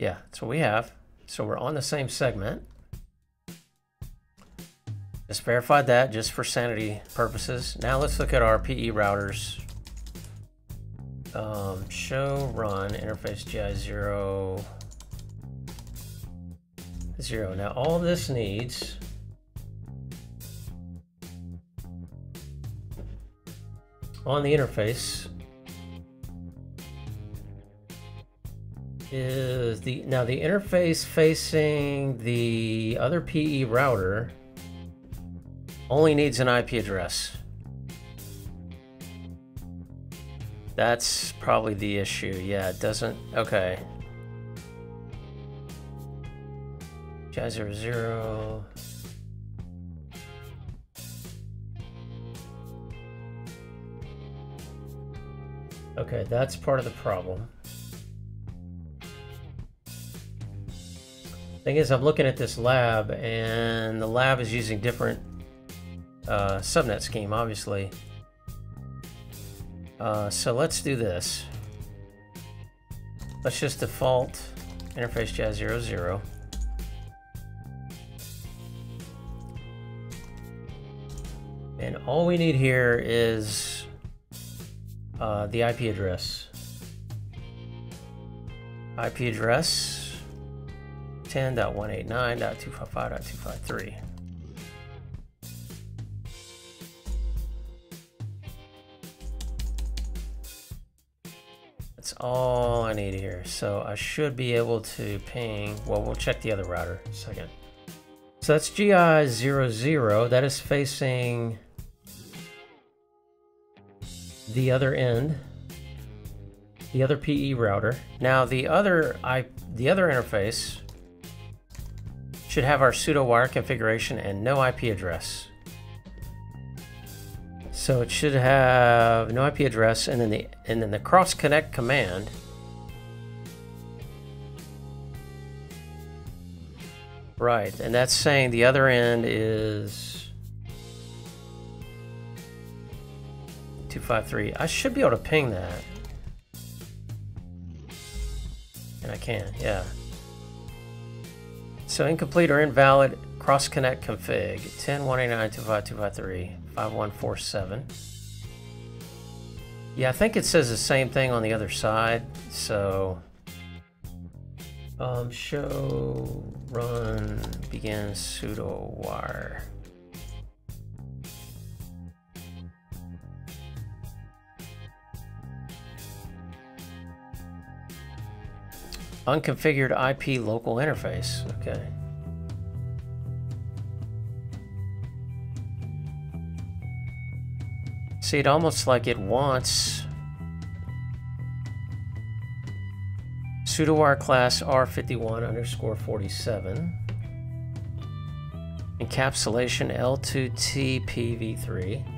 Yeah, that's what we have. So we're on the same segment. Just verified that just for sanity purposes. Now let's look at our PE routers. Um, show run interface GI0 zero. Now all this needs on the interface is the now the interface facing the other PE router only needs an IP address. That's probably the issue. Yeah, it doesn't. Okay. Jazz zero zero. Okay, that's part of the problem. Thing is, I'm looking at this lab, and the lab is using different uh, subnet scheme, obviously. Uh, so let's do this. Let's just default interface jazz 00. And all we need here is uh, the IP address. IP address 10.189.255.253. That's all I need here. So I should be able to ping, well, we'll check the other router second. So that's GI00, that is facing the other end, the other PE router. Now the other I the other interface should have our pseudo wire configuration and no IP address. So it should have no IP address and then the and then the cross connect command Right, and that's saying the other end is 253. I should be able to ping that. And I can, yeah. So incomplete or invalid cross connect config 10.189.25253.5147. Yeah, I think it says the same thing on the other side. So um, show run begin pseudo wire. Unconfigured IP local interface. Okay. See, it almost like it wants pseudowire class R51 underscore 47. Encapsulation L2TPV3.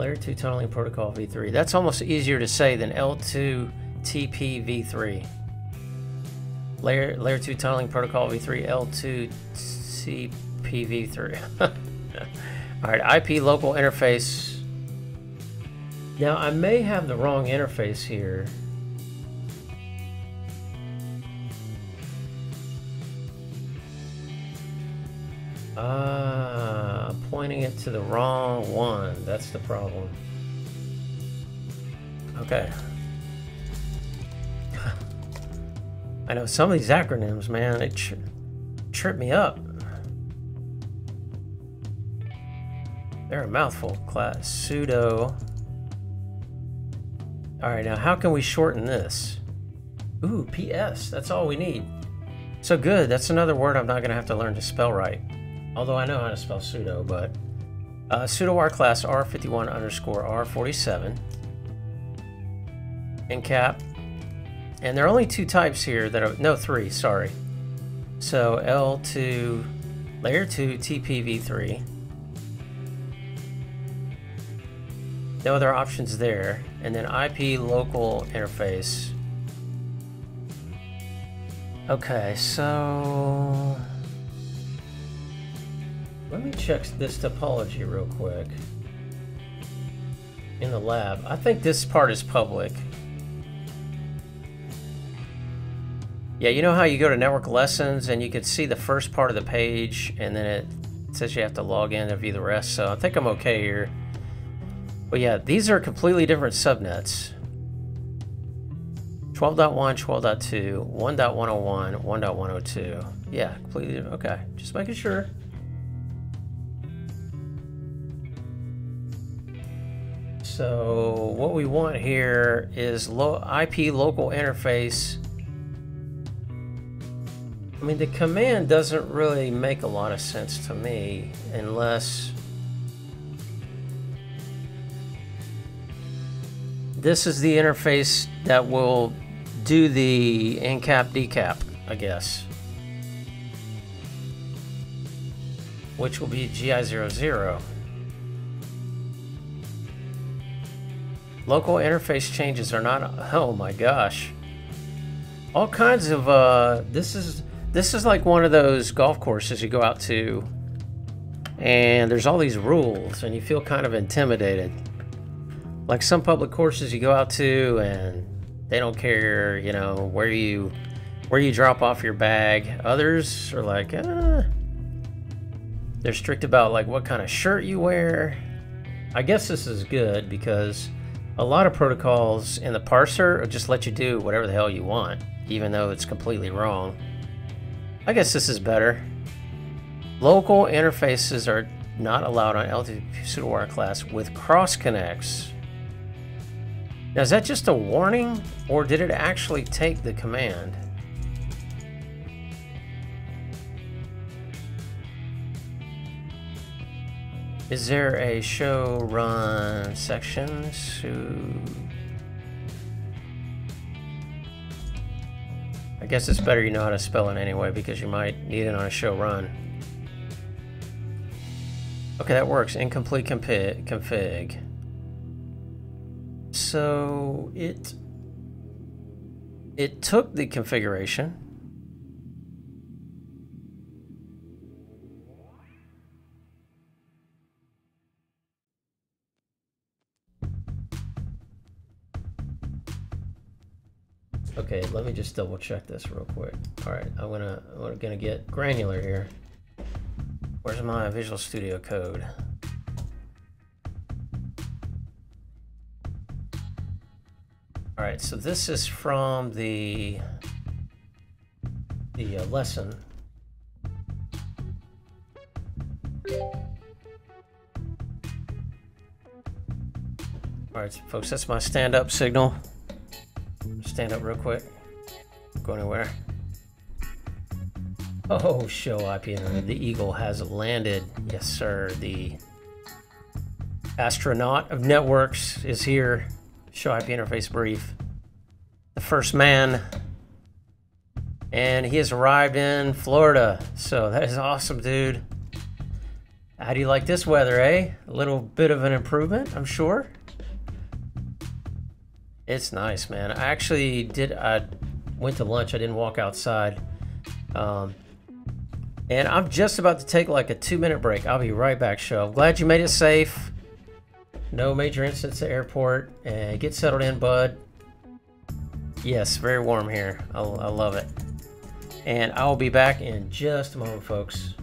Layer 2 tunneling protocol v3. That's almost easier to say than L2 TP Layer, layer 2 tunneling protocol v3 L2 TP v3. [laughs] Alright, IP local interface. Now I may have the wrong interface here. Ah, pointing it to the wrong one. That's the problem. Okay. [sighs] I know some of these acronyms, man, they tri me up. They're a mouthful. Class pseudo. All right, now how can we shorten this? Ooh, PS. That's all we need. So good. That's another word I'm not going to have to learn to spell right. Although I know how to spell pseudo, but uh, pseudo R class R51 underscore R47 encap. And there are only two types here that are, no, three, sorry. So L2, layer 2 TPV3. No other options there. And then IP local interface. Okay, so let me check this topology real quick in the lab. I think this part is public. Yeah, you know how you go to network lessons and you can see the first part of the page and then it says you have to log in to view the rest. So I think I'm okay here. But yeah, these are completely different subnets. 12.1, 12.2, 1.101, 1.102. Yeah, completely Okay, just making sure. So what we want here is low IP local interface. I mean, the command doesn't really make a lot of sense to me unless this is the interface that will do the encap decap, I guess. Which will be GI00. Local interface changes are not, oh my gosh. All kinds of, uh, this is, this is like one of those golf courses you go out to and there's all these rules and you feel kind of intimidated. Like some public courses you go out to and they don't care, you know, where you, where you drop off your bag. Others are like, uh, they're strict about like what kind of shirt you wear. I guess this is good because a lot of protocols in the parser just let you do whatever the hell you want, even though it's completely wrong. I guess this is better. Local interfaces are not allowed on LTP pseudowire class with cross connects. Now, is that just a warning, or did it actually take the command? Is there a show run section? So I guess it's better you know how to spell it anyway because you might need it on a show run. Okay, that works. Incomplete config. So it it took the configuration Okay, let me just double check this real quick. All right, I'm gonna I'm gonna get granular here. Where's my Visual Studio Code? All right, so this is from the the uh, lesson. All right, folks, that's my stand-up signal. Stand up real quick. Go anywhere. Oh, show IP. The Eagle has landed. Yes, sir. The astronaut of networks is here. Show IP interface brief. The first man. And he has arrived in Florida. So that is awesome, dude. How do you like this weather, eh? A little bit of an improvement, I'm sure. It's nice, man. I actually did. I went to lunch. I didn't walk outside. Um, and I'm just about to take like a two minute break. I'll be right back, show. I'm glad you made it safe. No major incidents at the airport. And get settled in, bud. Yes, very warm here. I, I love it. And I will be back in just a moment, folks.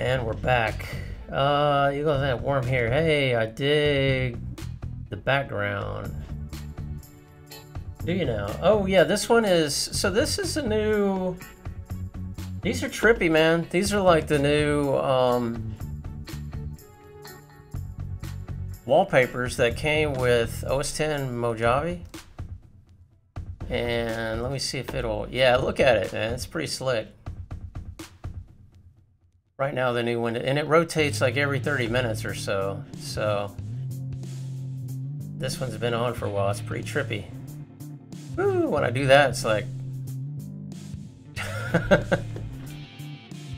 And we're back. Uh, you got that warm here. Hey, I dig the background. Do you know? Oh yeah, this one is, so this is a new, these are trippy, man. These are like the new, um, wallpapers that came with OS 10 Mojave. And let me see if it'll, yeah, look at it, man. It's pretty slick. Right now, the new one, and it rotates like every 30 minutes or so. So this one's been on for a while. It's pretty trippy. Woo, when I do that, it's like... [laughs]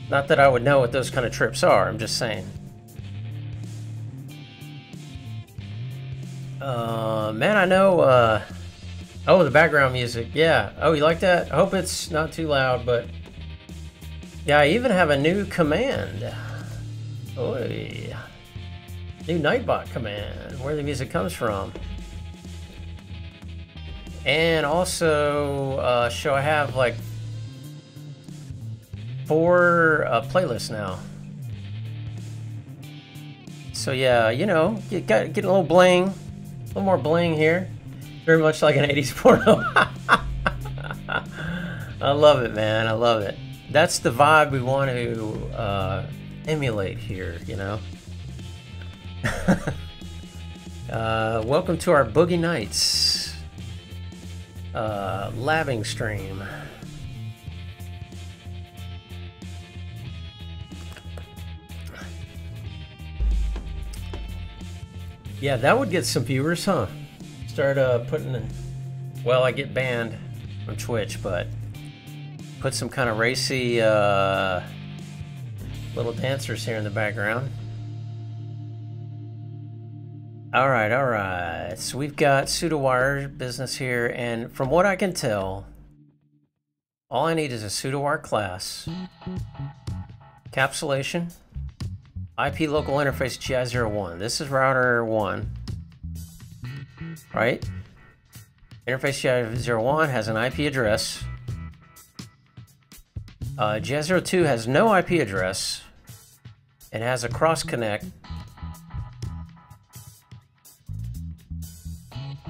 Not that I would know what those kind of trips are, I'm just saying. Uh, man, I know, uh... Oh, the background music, yeah. Oh, you like that? I hope it's not too loud, but yeah, I even have a new command. Oy. New Nightbot command, where the music comes from. And also, uh, show I have like four uh, playlists now. So yeah, you know, get, got, get a little bling, a little more bling here. Very much like an 80s porno. [laughs] I love it, man. I love it that's the vibe we want to uh, emulate here, you know. [laughs] uh, welcome to our Boogie Nights uh, labbing stream. Yeah, that would get some viewers, huh? Start uh, putting in. Well, I get banned from Twitch, but put some kind of racy uh, little dancers here in the background. All right, all right. So we've got pseudowire business here, and from what I can tell, all I need is a pseudowire class, capsulation, IP local interface GI01. This is router 1, right? Interface GI01 has an IP address uh, 2 has no IP address and has a cross connect.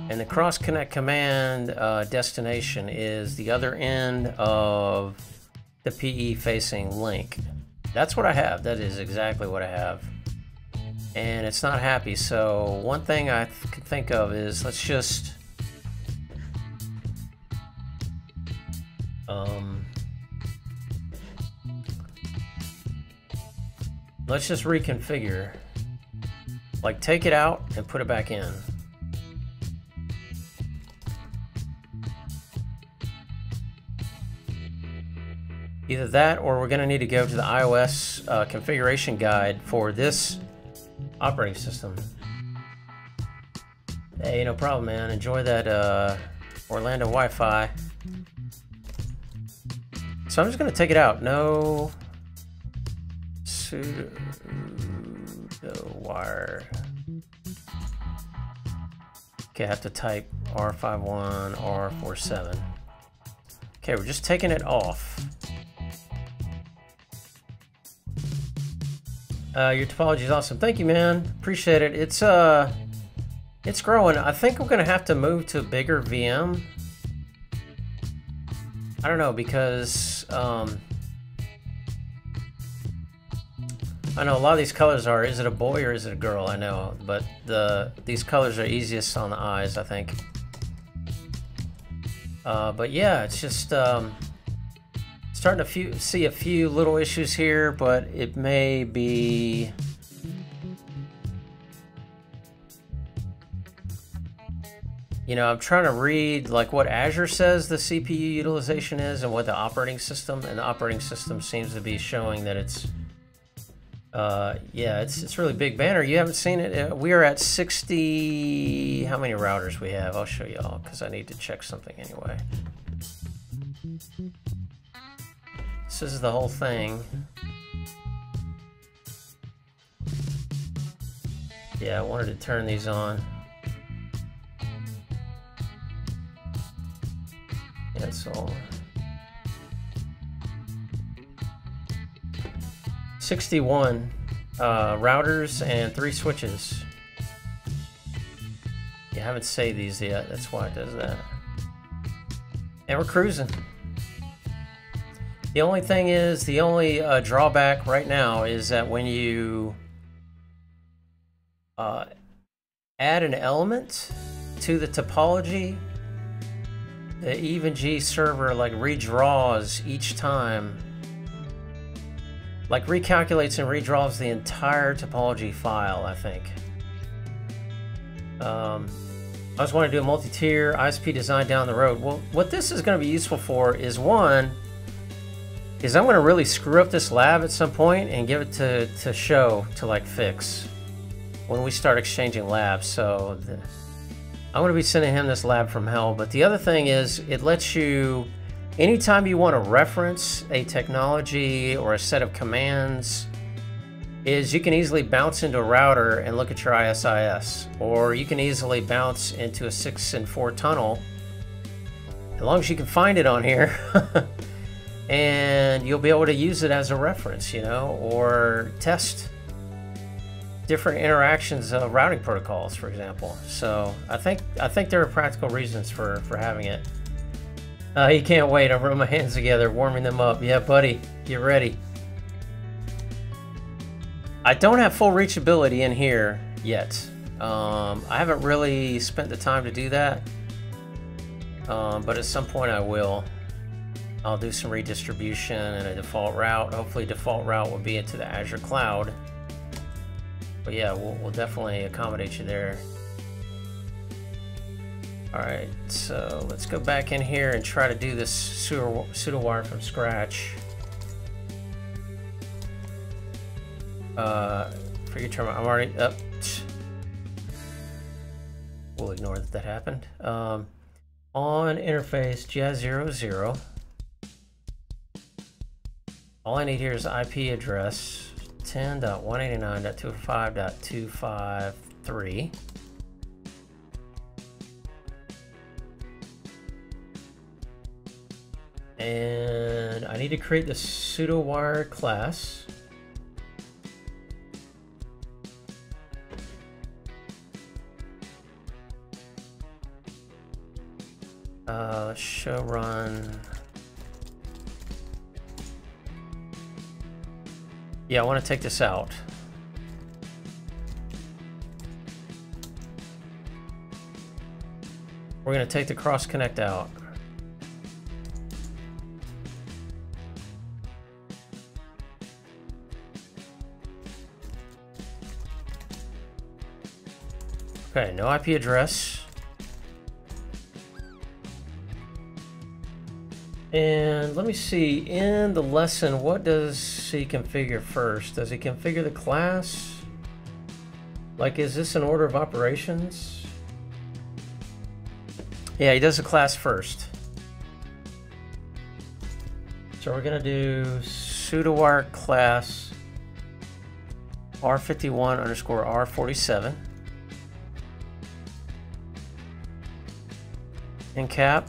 And the cross connect command uh, destination is the other end of the PE facing link. That's what I have. That is exactly what I have. And it's not happy. So one thing I th can think of is let's just... Um, let's just reconfigure. Like take it out and put it back in. Either that or we're going to need to go to the IOS uh, configuration guide for this operating system. Hey, no problem, man. Enjoy that uh, Orlando Wi-Fi. So I'm just going to take it out. No pseudo wire. Okay, I have to type R51, R47. Okay, we're just taking it off. Uh, your topology is awesome. Thank you, man. Appreciate it. It's uh, it's growing. I think we're gonna have to move to a bigger VM. I don't know because um, I know a lot of these colors are. Is it a boy or is it a girl? I know, but the these colors are easiest on the eyes. I think. Uh, but yeah, it's just. Um, starting to few, see a few little issues here, but it may be... You know, I'm trying to read like what Azure says the CPU utilization is and what the operating system, and the operating system seems to be showing that it's, uh, yeah, it's, it's really big banner. You haven't seen it. We are at 60, how many routers we have? I'll show you all because I need to check something anyway. This is the whole thing. Yeah, I wanted to turn these on. Yeah, so 61 uh, routers and three switches. You haven't saved these yet, that's why it does that. And we're cruising. The only thing is, the only uh, drawback right now is that when you uh, add an element to the topology, the EVE-NG server like redraws each time, like recalculates and redraws the entire topology file, I think. Um, I just want to do a multi-tier ISP design down the road. Well, what this is going to be useful for is one, is I'm going to really screw up this lab at some point and give it to, to show to like fix when we start exchanging labs. So the, I'm going to be sending him this lab from hell. But the other thing is it lets you, anytime you want to reference a technology or a set of commands, is you can easily bounce into a router and look at your ISIS, or you can easily bounce into a 6in4 tunnel, as long as you can find it on here. [laughs] and you'll be able to use it as a reference, you know, or test different interactions of routing protocols, for example. So I think I think there are practical reasons for for having it. Uh, he can't wait. I'm rubbing my hands together, warming them up. Yeah, buddy, get ready. I don't have full reachability in here yet. Um, I haven't really spent the time to do that, um, but at some point I will. I'll do some redistribution and a default route. Hopefully default route will be into the Azure cloud. But yeah, we'll, we'll definitely accommodate you there. Alright, so let's go back in here and try to do this pseudo, pseudo wire from scratch. Uh, for your term, I'm already up. We'll ignore that that happened. Um, on interface jazz 00. All I need here is IP address 10.189.205.253. And I need to create the pseudo wire class. Uh, show run Yeah, I want to take this out. We're going to take the cross connect out. Okay, no IP address. And let me see, in the lesson, what does he configure first? Does he configure the class? Like, is this an order of operations? Yeah, he does the class first. So we're gonna do pseudowire class R51 underscore R47. Encap,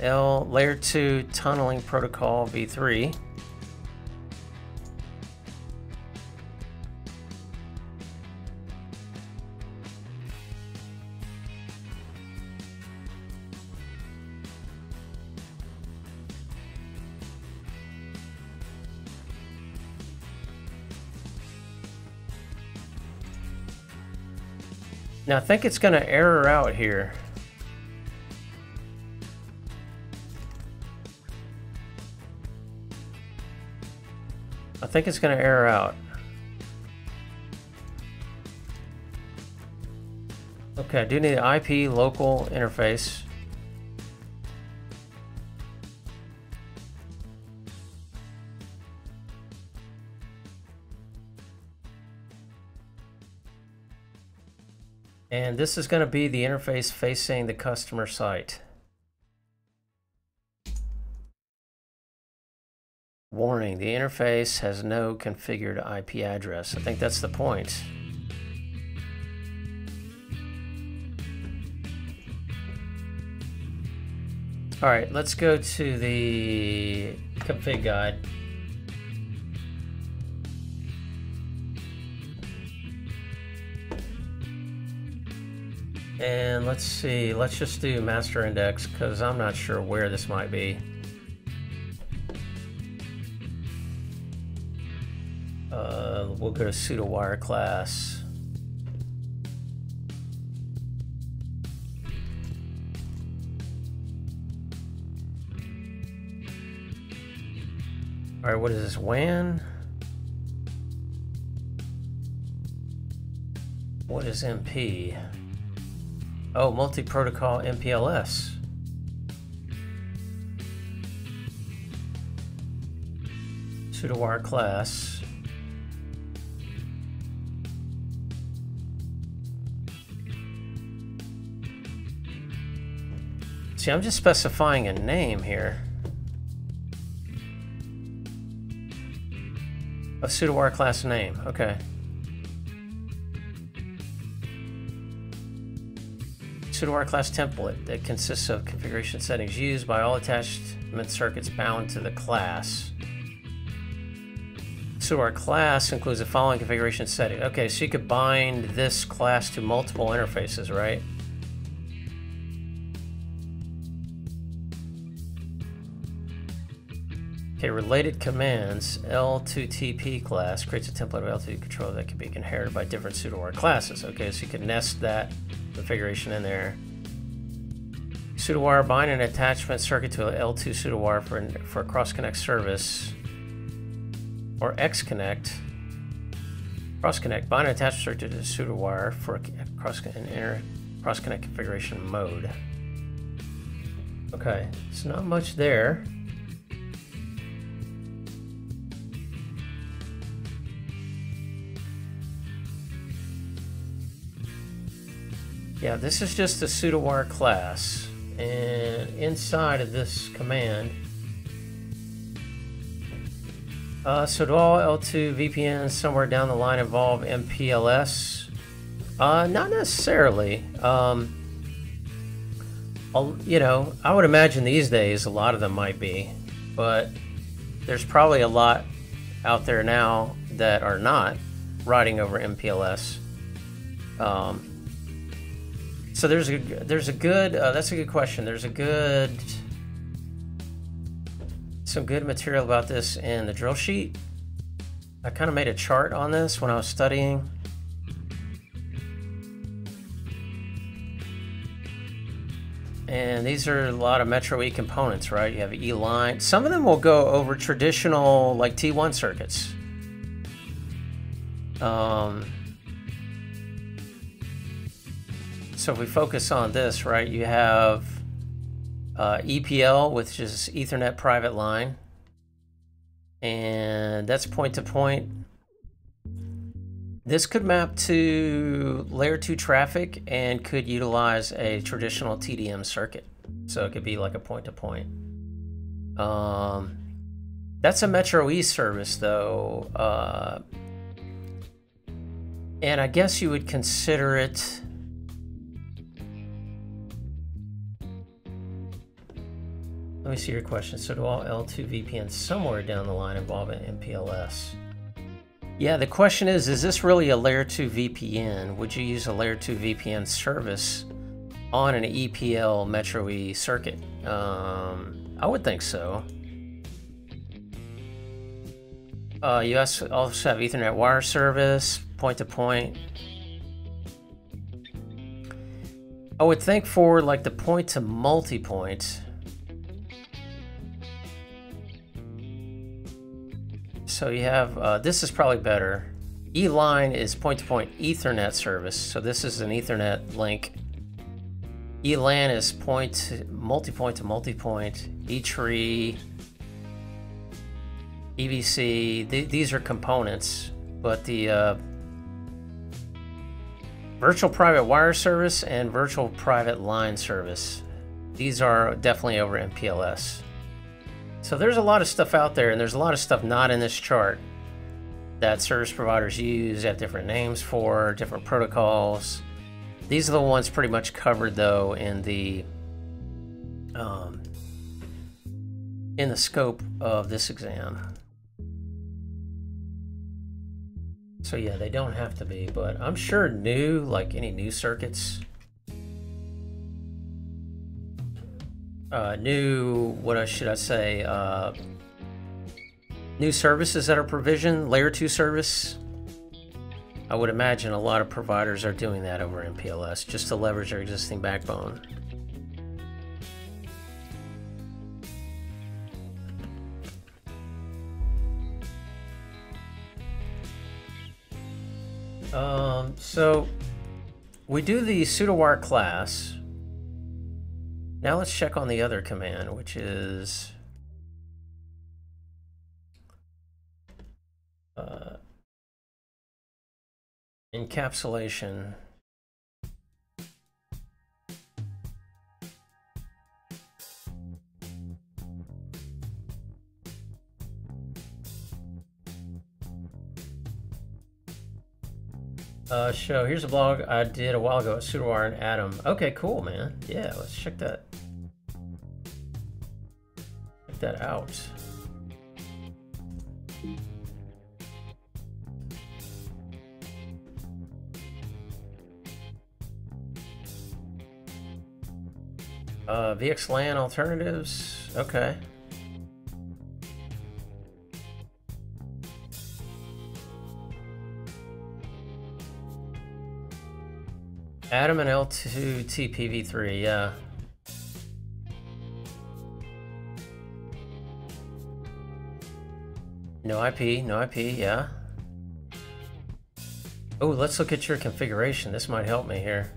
L layer 2 tunneling protocol v3. Now I think it's going to error out here. I think it's going to error out. Okay, I do need the IP local interface. And this is going to be the interface facing the customer site. Warning, the interface has no configured IP address. I think that's the point. All right, let's go to the config guide. And let's see, let's just do master index because I'm not sure where this might be. Uh, we'll go to pseudo wire class. All right, what is this, WAN? What is MP? Oh, multi-protocol MPLS. Pseudowire class. See, I'm just specifying a name here. A pseudowire class name, okay. pseudowire class template that consists of configuration settings used by all attachment circuits bound to the class. Pseudowire class includes the following configuration setting. Okay, so you could bind this class to multiple interfaces, right? Okay, related commands. L2TP class creates a template of L2 controller that can be inherited by different pseudowire classes. Okay, so you can nest that configuration in there. Pseudowire bind an attachment circuit to an L2 pseudowire for, for cross connect service or X connect. Cross connect bind an attachment circuit to the pseudowire for a cross an inner cross connect configuration mode. Okay, it's not much there. Yeah, this is just a pseudowire class. And inside of this command, uh, so do all L2 VPNs somewhere down the line involve MPLS? Uh, not necessarily. Um, you know, I would imagine these days a lot of them might be, but there's probably a lot out there now that are not riding over MPLS. Um, so there's a there's a good uh, that's a good question. There's a good some good material about this in the drill sheet. I kind of made a chart on this when I was studying. And these are a lot of Metro E components, right? You have E-line. Some of them will go over traditional, like T1 circuits. Um, so if we focus on this, right, you have uh, EPL, which is Ethernet private line. And that's point to point. This could map to layer 2 traffic and could utilize a traditional TDM circuit. So it could be like a point to point. Um, that's a Metro East service though. Uh, and I guess you would consider it Let me see your question. So do all L2 VPNs somewhere down the line involve an MPLS? Yeah, the question is, is this really a layer 2 VPN? Would you use a layer 2 VPN service on an EPL Metro E circuit? Um, I would think so. Uh, you also have Ethernet wire service, point to point. I would think for like the point to multi-point, So you have, uh, this is probably better. E-line is point-to-point -point Ethernet service. So this is an Ethernet link. E-LAN is point, multi-point to multi-point. E-tree, EVC, th these are components, but the uh, virtual private wire service and virtual private line service, these are definitely over MPLS. So there's a lot of stuff out there, and there's a lot of stuff not in this chart that service providers use, have different names for, different protocols. These are the ones pretty much covered, though, in the um, in the scope of this exam. So yeah, they don't have to be, but I'm sure new, like any new circuits, uh, new, what should I say, uh, new services that are provisioned, layer 2 service. I would imagine a lot of providers are doing that over MPLS just to leverage their existing backbone. Um, so we do the pseudowire class now let's check on the other command, which is uh, encapsulation. Uh, show. Here's a blog I did a while ago at Pseudowire and AToM. Okay, cool, man. Yeah, let's check that that out. Uh, VXLAN alternatives, okay. AToM and L2 TPV3, yeah. No IP, no IP, yeah. Oh, let's look at your configuration. This might help me here.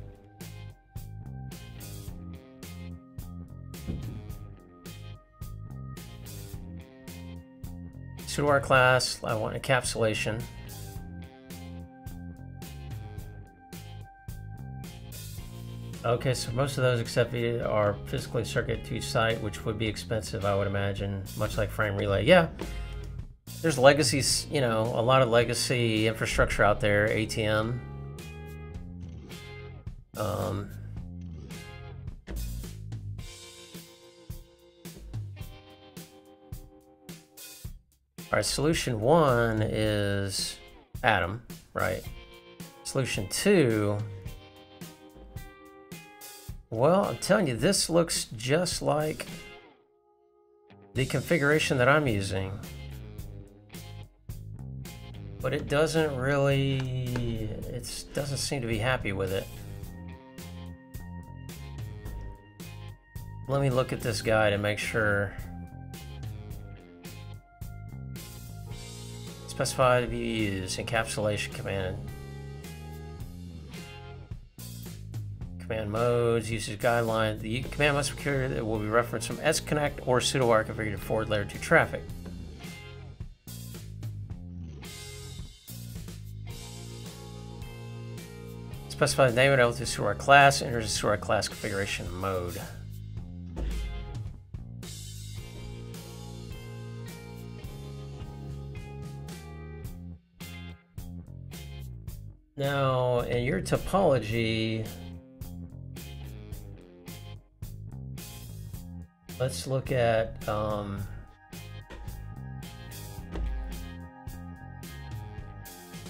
Pseudowire class, I want encapsulation. Okay, so most of those except are physically circuit to site, which would be expensive, I would imagine, much like frame relay. Yeah, there's legacies, you know, a lot of legacy infrastructure out there, ATM. Um, all right, solution one is AToM, right? Solution two, well, I'm telling you, this looks just like the configuration that I'm using. But it doesn't really, it doesn't seem to be happy with it. Let me look at this guy to make sure. Specify to be used, encapsulation command. Command modes, usage guidelines. The command must be carried that will be referenced from sconnect or sudo configured forward layer 2 traffic. Specify the name of the L2 class, enters the class configuration mode. Now, in your topology, let's look at um,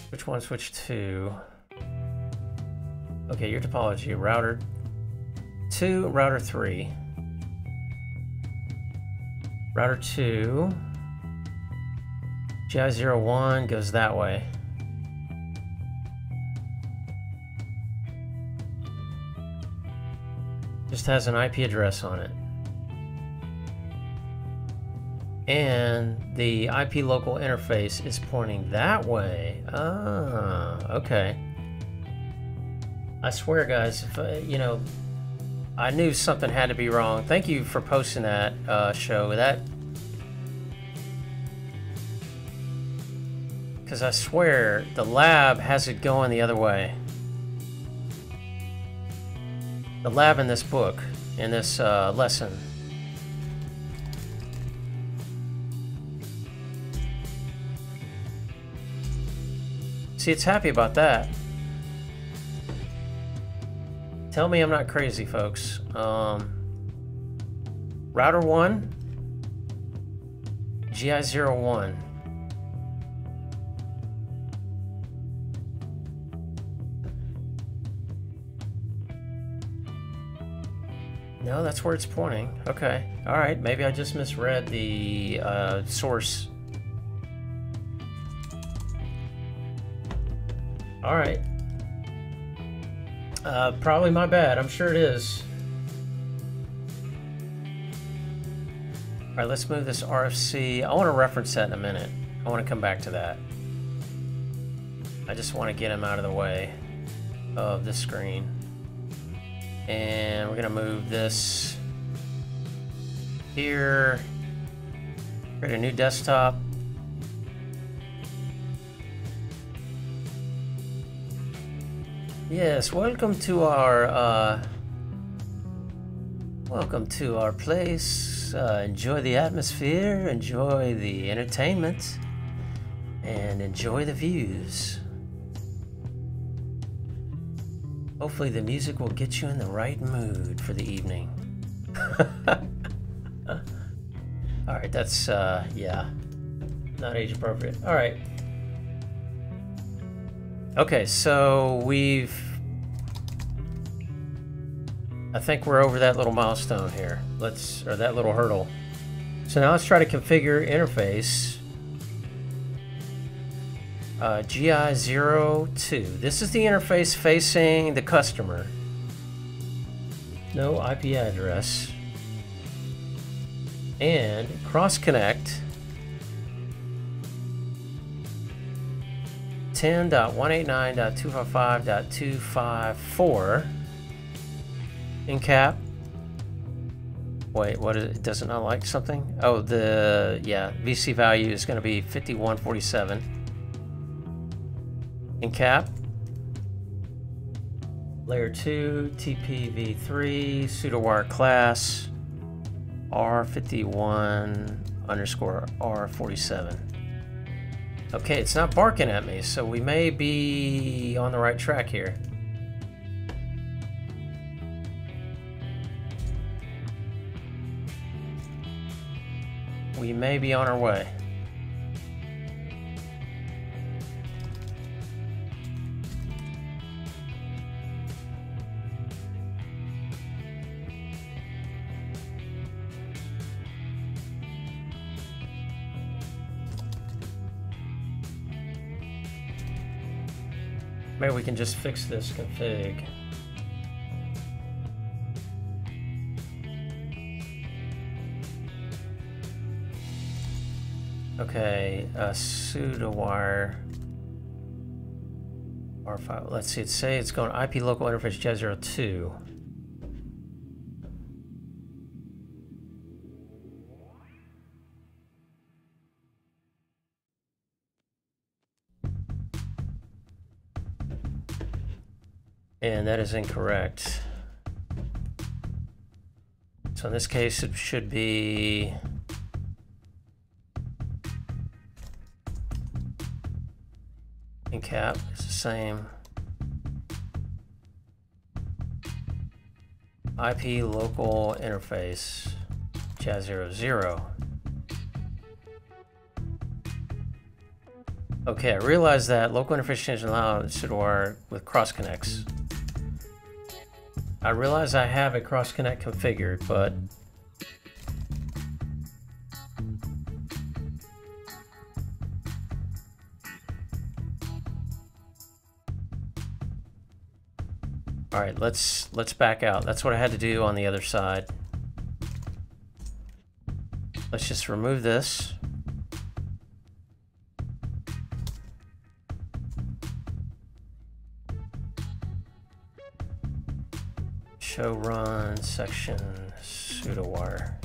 which one switch to? Okay, your topology, router 2, router 3. Router 2, GI01 goes that way. Just has an IP address on it. And the IP local interface is pointing that way. Ah, okay. I swear, guys, if, uh, you know, I knew something had to be wrong. Thank you for posting that uh, show. That because I swear the lab has it going the other way. the lab in this book, in this uh, lesson. See, it's happy about that. Tell me I'm not crazy, folks. Um, router 1, GI01. No, that's where it's pointing. Okay. All right. Maybe I just misread the uh, source. All right. Uh, probably my bad. I'm sure it is. All right, let's move this RFC. I want to reference that in a minute. I want to come back to that. I just want to get him out of the way of the screen. And we're gonna move this here. Create a new desktop. Yes, welcome to our uh, welcome to our place. Uh, enjoy the atmosphere, enjoy the entertainment, and enjoy the views. Hopefully the music will get you in the right mood for the evening. [laughs] Alright, that's, uh, yeah. Not age appropriate. Alright. Okay, so we've... I think we're over that little milestone here. Let's, or that little hurdle. So now let's try to configure interface uh, GI02. This is the interface facing the customer. No IP address. And cross connect 10.189.255.254 encap. Wait, what is it? Does it not like something? Oh, the, yeah, VC value is going to be 5147 encap. Layer 2, TPv3, pseudowire class, R51 underscore R47. Okay, it's not barking at me, so we may be on the right track here. We may be on our way. Maybe we can just fix this config. Okay, uh, pseudo wire R5. Let's see, it's say it's going IP local interface J02. And that is incorrect. So in this case, it should be encap. It's the same. IP local interface Jazz 00. Okay, I realize that local interface change allow pseudo with cross connects. I realize I have a cross connect configured, but All right, let's let's back out. That's what I had to do on the other side. Let's just remove this. Show run section pseudo wire.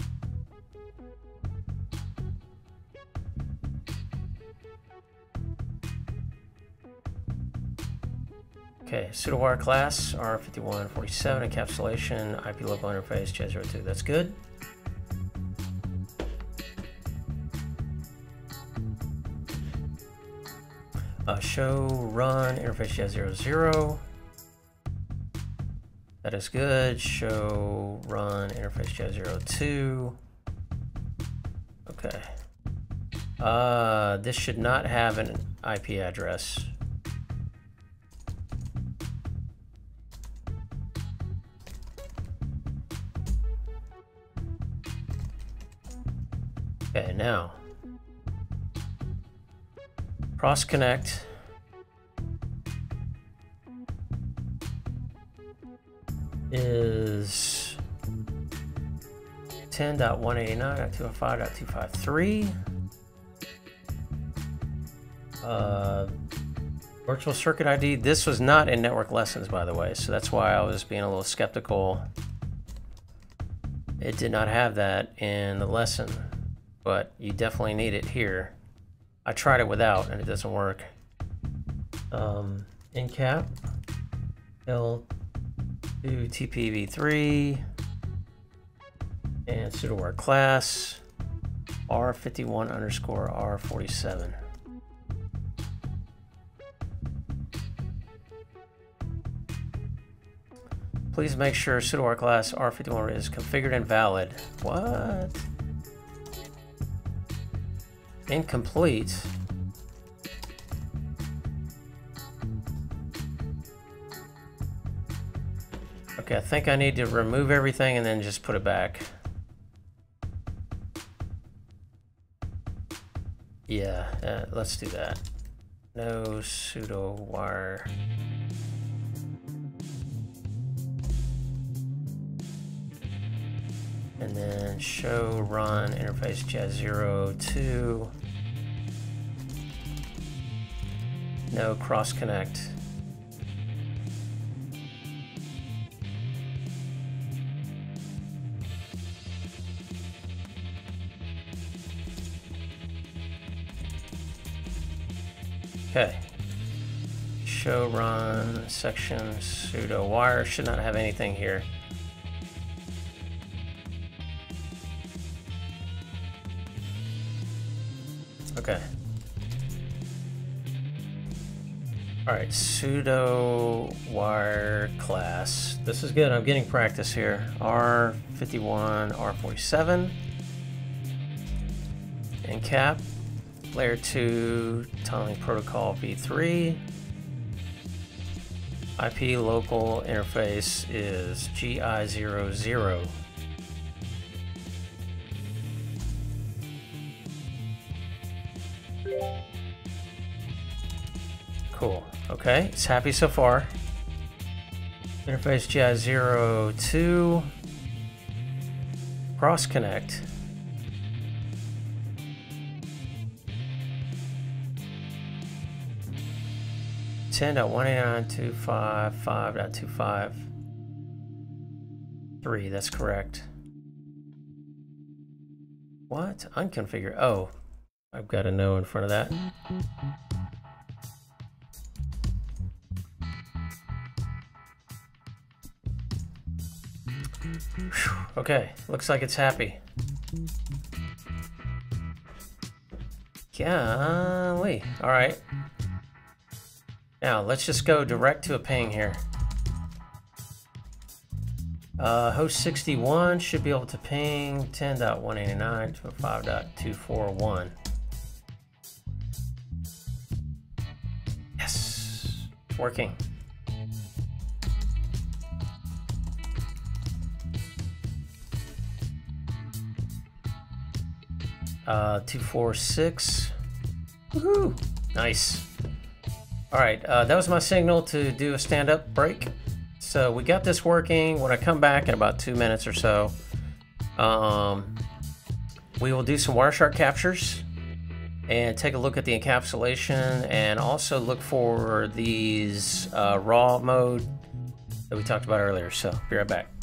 Okay, pseudo wire class R5147 encapsulation IP local interface J02. That's good. Uh, show run interface J00. That is good. Show run interface J02. Okay. Uh, this should not have an IP address. Okay, now cross connect is 10.189.205.253. Uh, virtual circuit ID. This was not in network lessons, by the way, so that's why I was being a little skeptical. It did not have that in the lesson, but you definitely need it here. I tried it without, and it doesn't work. Um, encap, L do TPv3 and pseudo wire class R51 underscore R47. Please make sure pseudo wire class R51 is configured and valid. What? Incomplete. Okay, I think I need to remove everything and then just put it back. Yeah, uh, let's do that. No pseudo wire. And then show run interface jet 02. No cross connect. Okay. Show run section pseudo wire should not have anything here. Okay. All right, pseudo wire class. This is good. I'm getting practice here. R51, R47. And cap. Layer 2 tunneling protocol v3. IP local interface is GI00. Cool. Okay, it's happy so far. Interface GI 02. Cross connect. 10.189.255.253. That's correct. What? Unconfigure. Oh, I've got a no in front of that. Whew. Okay, looks like it's happy. Golly. All right. Now, let's just go direct to a ping here. Uh, host 61 should be able to ping 10.189 to 5.241. Yes, working. Uh, 246. Woohoo! Nice. All right, uh, that was my signal to do a stand-up break. So we got this working. When I come back in about two minutes or so, um, we will do some Wireshark captures and take a look at the encapsulation and also look for these uh, raw mode that we talked about earlier. So be right back.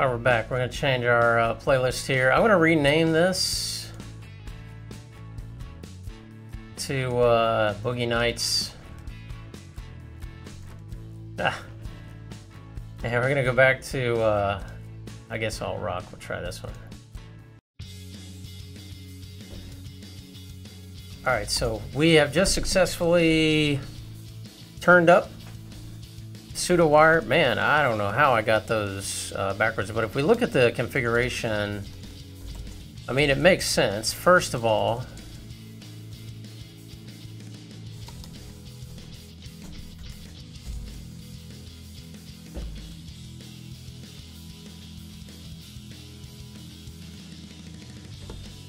All right, we're back. We're going to change our uh, playlist here. I'm going to rename this to uh, Boogie Nights. Ah. And we're going to go back to, uh, I guess, All Rock. We'll try this one. All right, so we have just successfully turned up pseudo wire. Man, I don't know how I got those uh, backwards, but if we look at the configuration, I mean, it makes sense. First of all,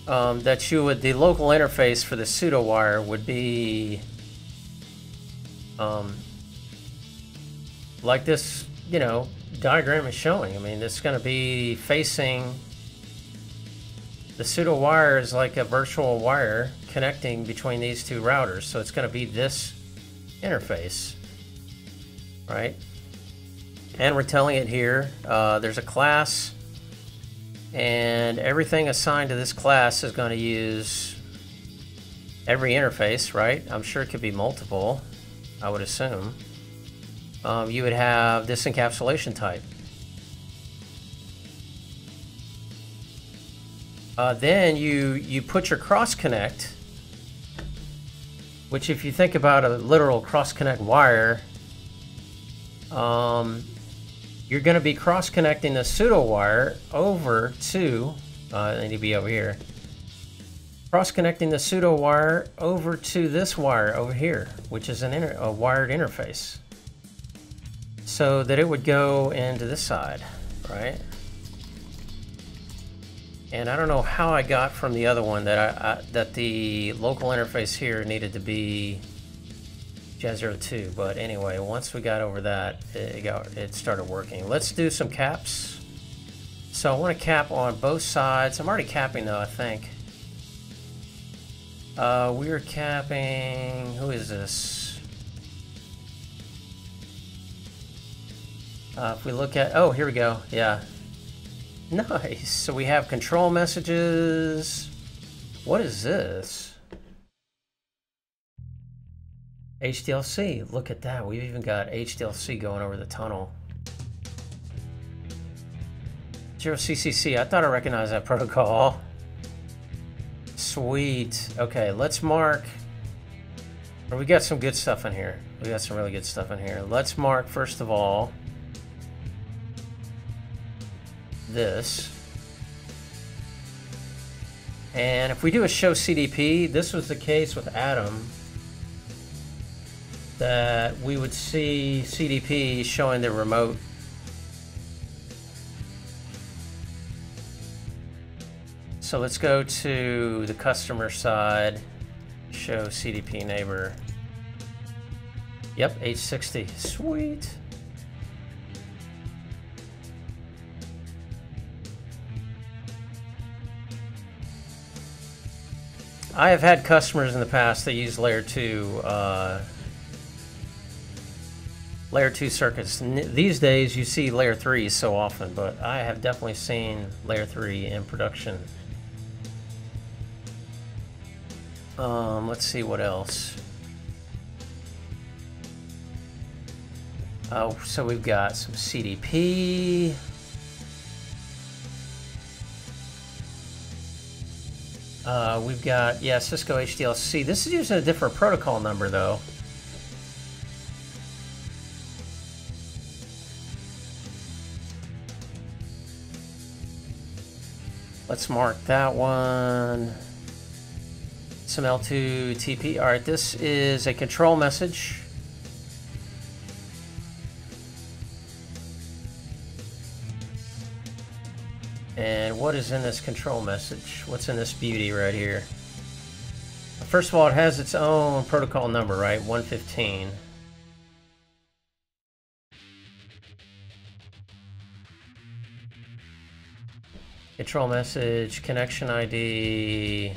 um, that you would, the local interface for the pseudo wire would be um, like this, you know, diagram is showing. I mean, it's going to be facing the pseudo wire is like a virtual wire connecting between these two routers. So it's going to be this interface, right? And we're telling it here, uh, there's a class and everything assigned to this class is going to use every interface, right? I'm sure it could be multiple, I would assume um, you would have this encapsulation type. Uh, then you, you put your cross connect, which if you think about a literal cross connect wire, um, you're going to be cross connecting the pseudo wire over to, uh, they need to be over here, cross connecting the pseudo wire over to this wire over here, which is an a wired interface so that it would go into this side, right? And I don't know how I got from the other one that I, I that the local interface here needed to be J02, but anyway, once we got over that, it got it started working. Let's do some caps. So I want to cap on both sides. I'm already capping though, I think. Uh, we're capping. Who is this? Uh, if we look at, oh, here we go. Yeah. Nice. So we have control messages. What is this? HDLC. Look at that. We've even got HDLC going over the tunnel. Zero CCC. I thought I recognized that [laughs] protocol. Sweet. Okay, let's mark. We got some good stuff in here. We got some really good stuff in here. Let's mark, first of all, this. And if we do a show CDP, this was the case with AToM, that we would see CDP showing the remote. So let's go to the customer side, show CDP neighbor. Yep, H60, sweet. I have had customers in the past that use layer 2 uh, layer 2 circuits. These days you see layer 3 so often, but I have definitely seen layer 3 in production. Um, let's see what else. Oh, so we've got some CDP. Uh, we've got, yeah, Cisco HDLC. This is using a different protocol number, though. Let's mark that one. Some L2 TP. All right, this is a control message. And what is in this control message? What's in this beauty right here? First of all, it has its own protocol number, right? 115. Control message, connection ID,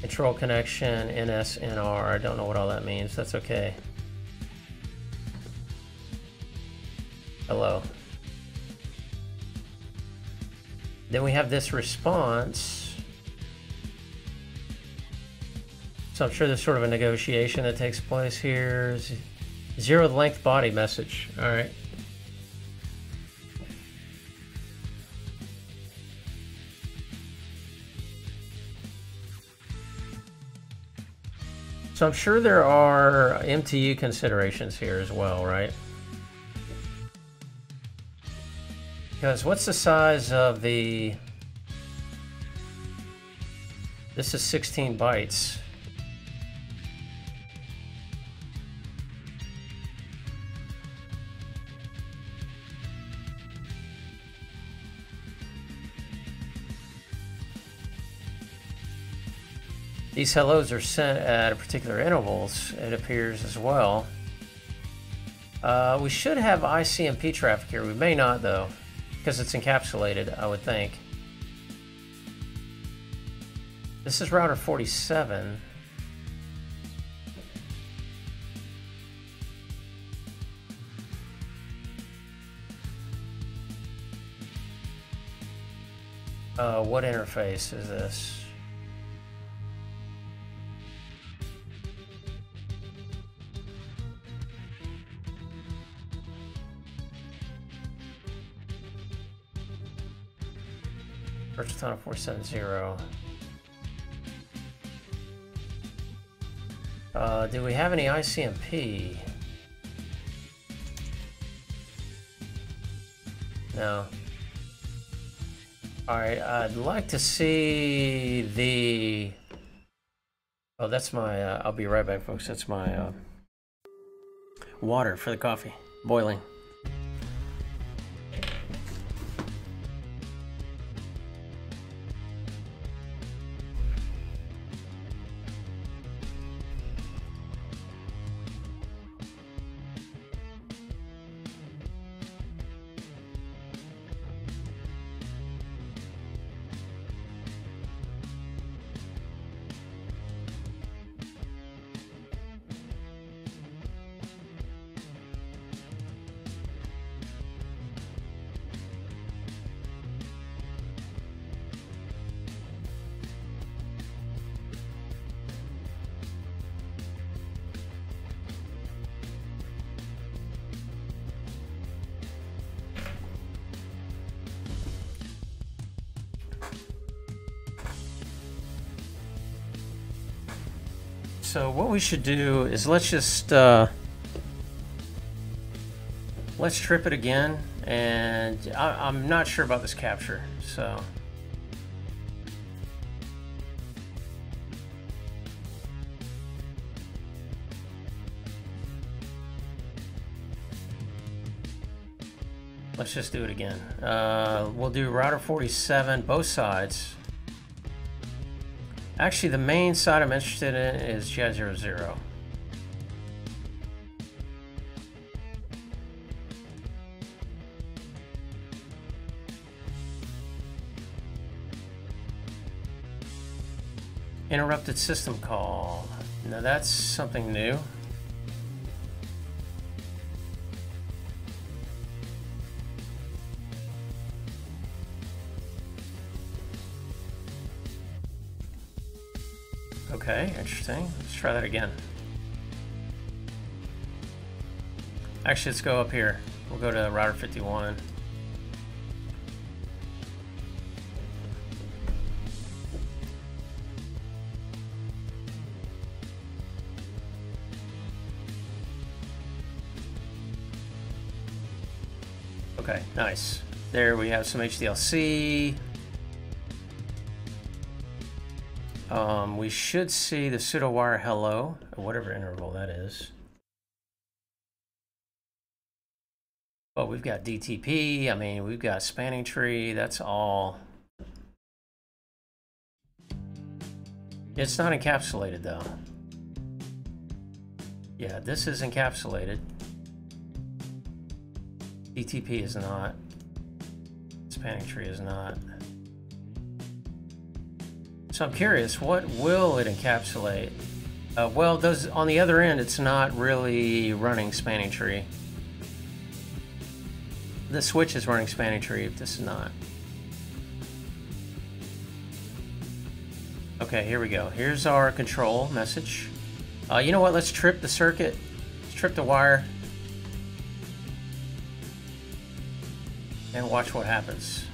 control connection, NSNR. I don't know what all that means. That's okay. Hello. Then we have this response. So I'm sure there's sort of a negotiation that takes place here. Zero length body message. All right. So I'm sure there are MTU considerations here as well, right? Because what's the size of the... This is 16 bytes. These hellos are sent at particular intervals, it appears as well. Uh, we should have ICMP traffic here. We may not, though, because it's encapsulated, I would think. This is router 47. Uh, what interface is this? Purchase on a 470. Uh, do we have any ICMP? No. Alright, I'd like to see the... Oh, that's my... Uh, I'll be right back, folks. That's my uh, water for the coffee. Boiling. We should do is let's just uh, let's trip it again, and I, am not sure about this capture, so. Let's just do it again. Uh, we'll do router 47, both sides. Actually, the main site I'm interested in is GI00. Interrupted system call. Now that's something new. Interesting. Let's try that again. Actually, let's go up here. We'll go to router 51. Okay, nice. There we have some HDLC. Um, we should see the pseudo wire hello, whatever interval that is. But we've got DTP, I mean, we've got spanning tree, that's all. It's not encapsulated though. Yeah, this is encapsulated. DTP is not. Spanning tree is not. So I'm curious, what will it encapsulate? Uh, well, does on the other end, it's not really running spanning tree. The switch is running spanning tree. This is not. Okay, here we go. Here's our control message. Uh, you know what? Let's trip the circuit. Let's trip the wire. And watch what happens.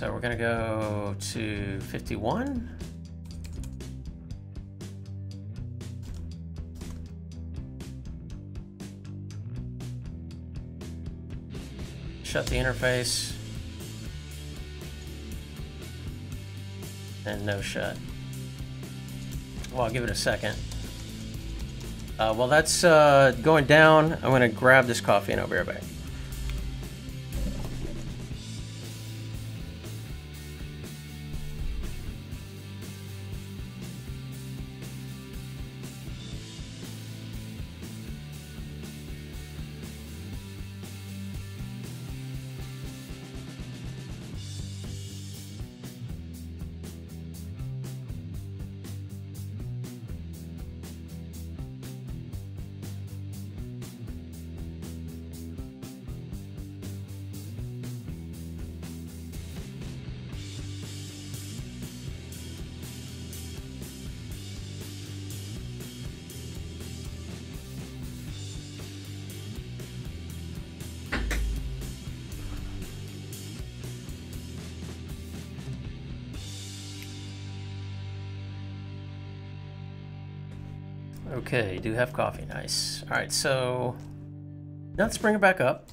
So we're going to go to 51. Shut the interface. And no shut. Well, I'll give it a second. Uh, while that's uh, going down, I'm going to grab this coffee and I'll be right back. Okay, do have coffee. Nice. All right, so let's bring it back up.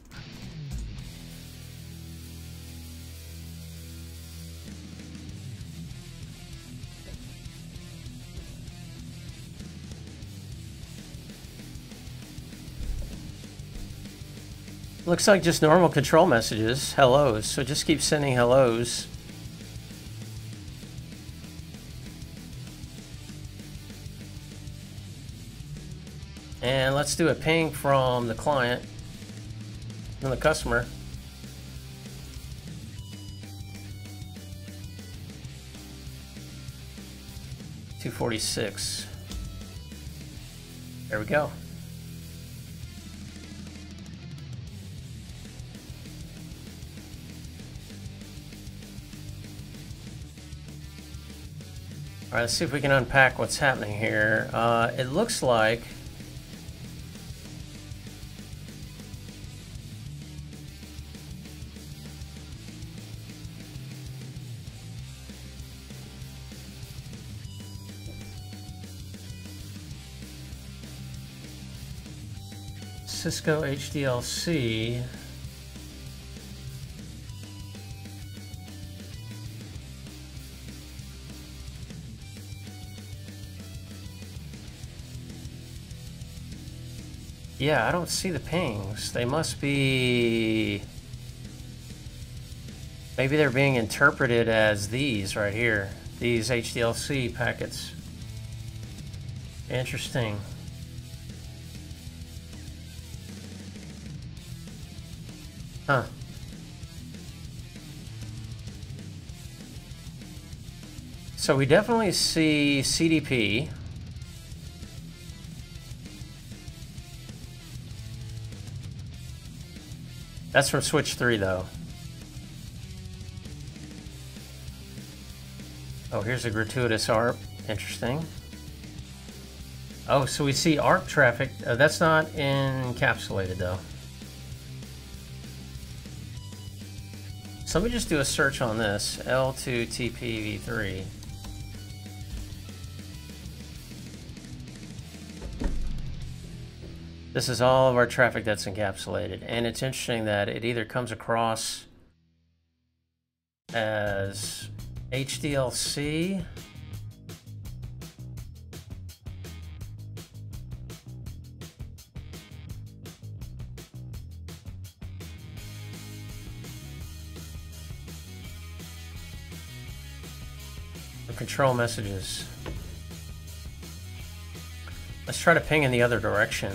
Looks like just normal control messages, hellos. So just keep sending hellos. Let's do a ping from the client and the customer. Two forty six. There we go. All right, let's see if we can unpack what's happening here. Uh, it looks like Cisco HDLC. Yeah, I don't see the pings. They must be... Maybe they're being interpreted as these right here. These HDLC packets. Interesting. Huh. So we definitely see CDP. That's from switch 3 though. Oh, here's a gratuitous ARP. Interesting. Oh, so we see ARP traffic. Uh, that's not encapsulated though. Let me just do a search on this, L2TPV3. This is all of our traffic that's encapsulated. And it's interesting that it either comes across as HDLC control messages. Let's try to ping in the other direction.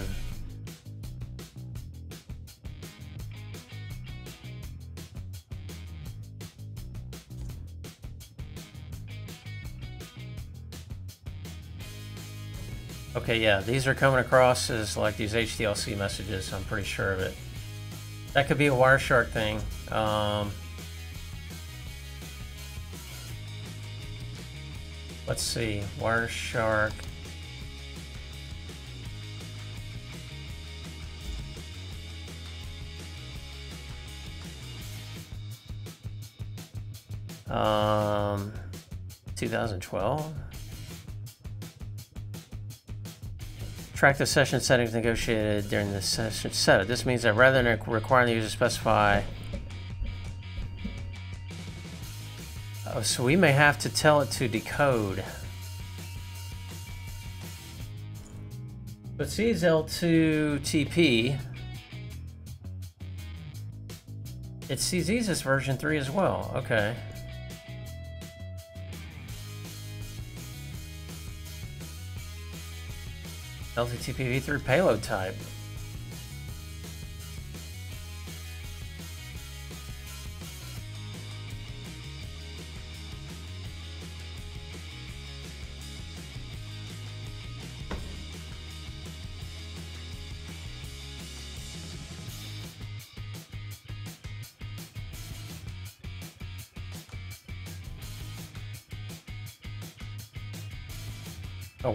Okay, yeah, these are coming across as like these HDLC messages. I'm pretty sure of it. That could be a Wireshark thing. Um, let's see, Wireshark. Um, 2012. Track the session settings negotiated during the session setup. This means that rather than requiring the user to specify So we may have to tell it to decode. But see, it's L2TP. It sees Easus version 3 as well. Okay. LTTP v3 payload type.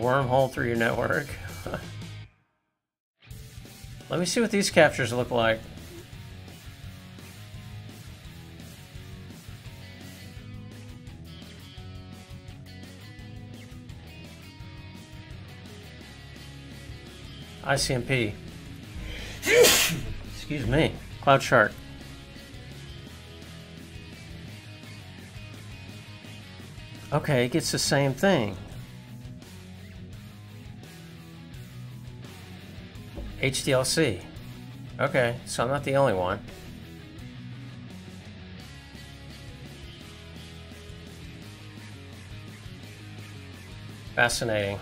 Wormhole through your network. [laughs] Let me see what these captures look like. ICMP. [coughs] Excuse me. CloudShark. Okay, it gets the same thing. HDLC. Okay, so I'm not the only one. Fascinating.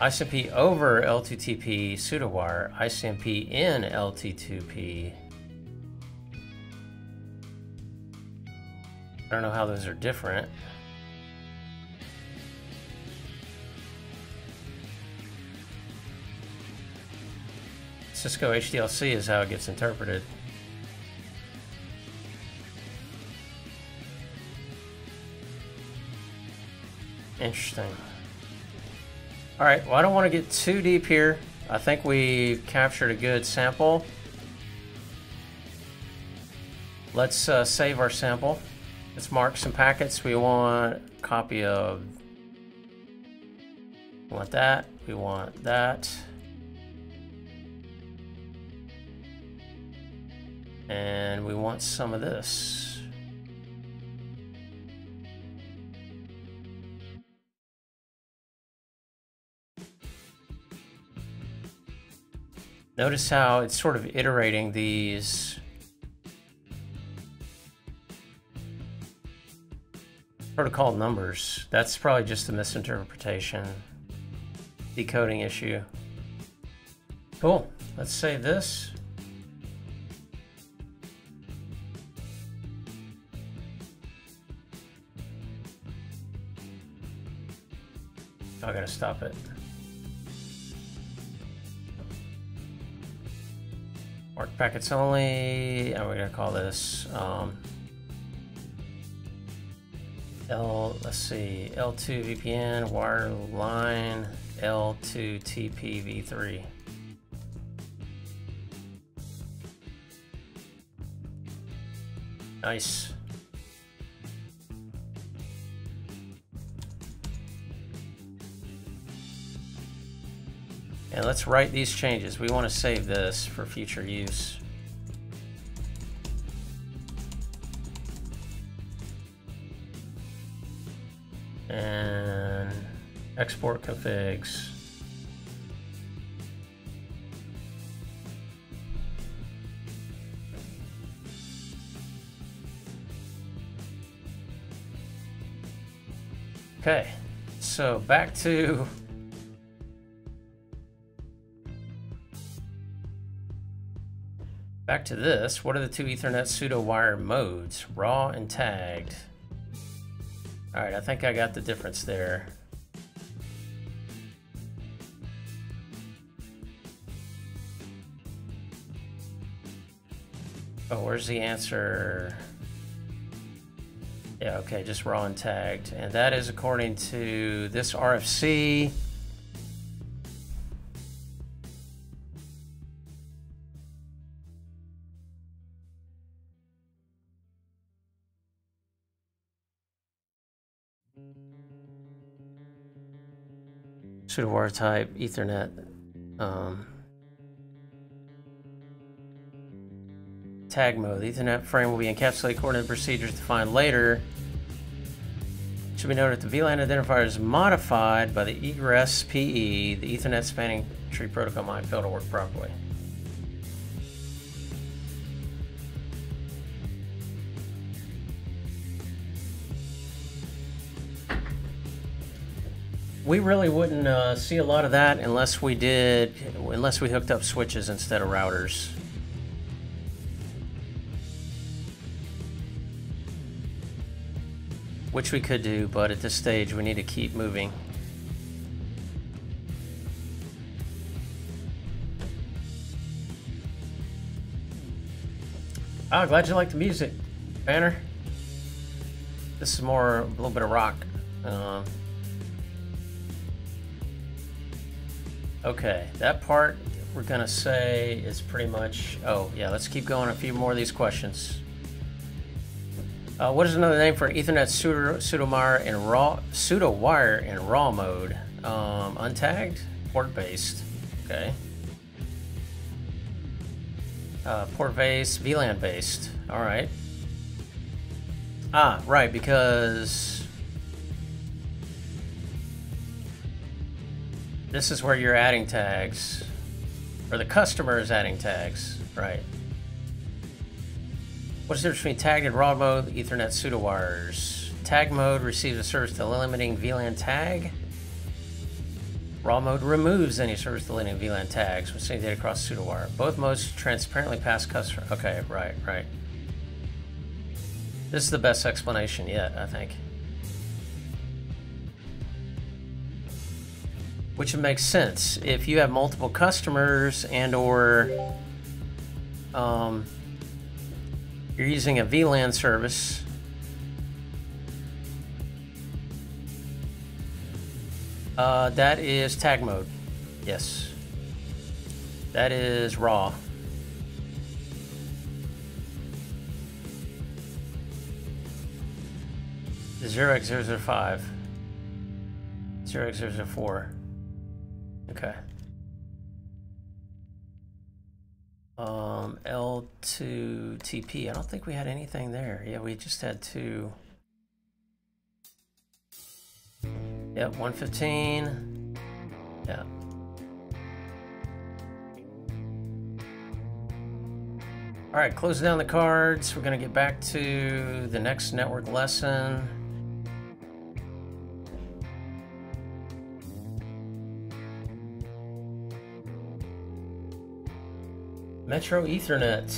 ICMP over L2TP pseudowire, ICMP in LT2P. I don't know how those are different. Cisco HDLC is how it gets interpreted. Interesting. All right, well, I don't want to get too deep here. I think we captured a good sample. Let's uh, save our sample. Let's mark some packets. We want a copy of, we want that, we want that. Want some of this. Notice how it's sort of iterating these protocol numbers. That's probably just a misinterpretation, decoding issue. Cool. Let's save this. I gotta stop it. Mark packets only, and we're gonna call this um, L, let's see, L2 VPN, wireline, L2 TP v3. Nice. And let's write these changes. We want to save this for future use. And export configs. Okay, so back to to this, what are the two Ethernet pseudo wire modes? Raw and tagged. Alright, I think I got the difference there. Oh, where's the answer? Yeah, okay, just raw and tagged. And that is according to this RFC. Pseudowire type, Ethernet. Um, tag mode. The Ethernet frame will be encapsulated coordinate procedures defined later. It should be noted that the VLAN identifier is modified by the egress PE. The Ethernet spanning tree protocol might fail to work properly. We really wouldn't uh, see a lot of that unless we did, unless we hooked up switches instead of routers. Which we could do, but at this stage we need to keep moving. Oh, glad you like the music, Banner. This is more a little bit of rock. Uh, okay, that part we're gonna say is pretty much. Oh yeah, let's keep going. A few more of these questions. Uh, what is another name for an Ethernet pseudo pseudowire in raw pseudo wire in raw mode? Um, untagged, port based. Okay. Uh, port based, VLAN based. All right. Ah, right, because this is where you're adding tags, or the customer is adding tags, right? What's the difference between tagged and raw mode Ethernet pseudowires? Tag mode receives a service delimiting VLAN tag. Raw mode removes any service delimiting VLAN tags when sending data across pseudowire. Both modes transparently pass customer. Okay, right, right. This is the best explanation yet, I think. Which makes sense. If you have multiple customers and or um, you're using a VLAN service. Uh, that is tag mode. Yes. That is raw. Zero x zero zero five. Zero x zero zero four. Okay. Um, L2 TP. I don't think we had anything there. Yeah, we just had two. Yep, 115. Yeah. All right, closing down the cards. We're going to get back to the next network lesson. Metro Ethernet.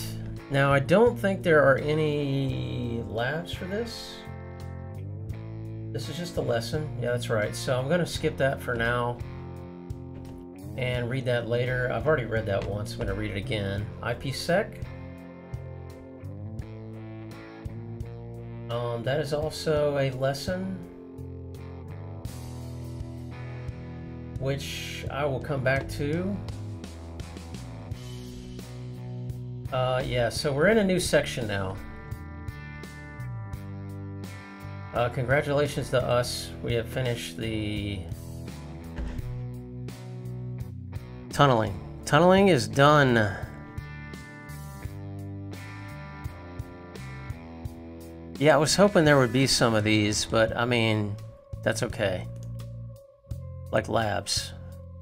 Now, I don't think there are any labs for this. This is just a lesson. Yeah, that's right. So I'm going to skip that for now and read that later. I've already read that once. I'm going to read it again. IPsec. Um, that is also a lesson which I will come back to. Uh, yeah, so we're in a new section now. Uh, congratulations to us. We have finished the tunneling. Tunneling is done. Yeah, I was hoping there would be some of these, but I mean, that's okay. Like labs.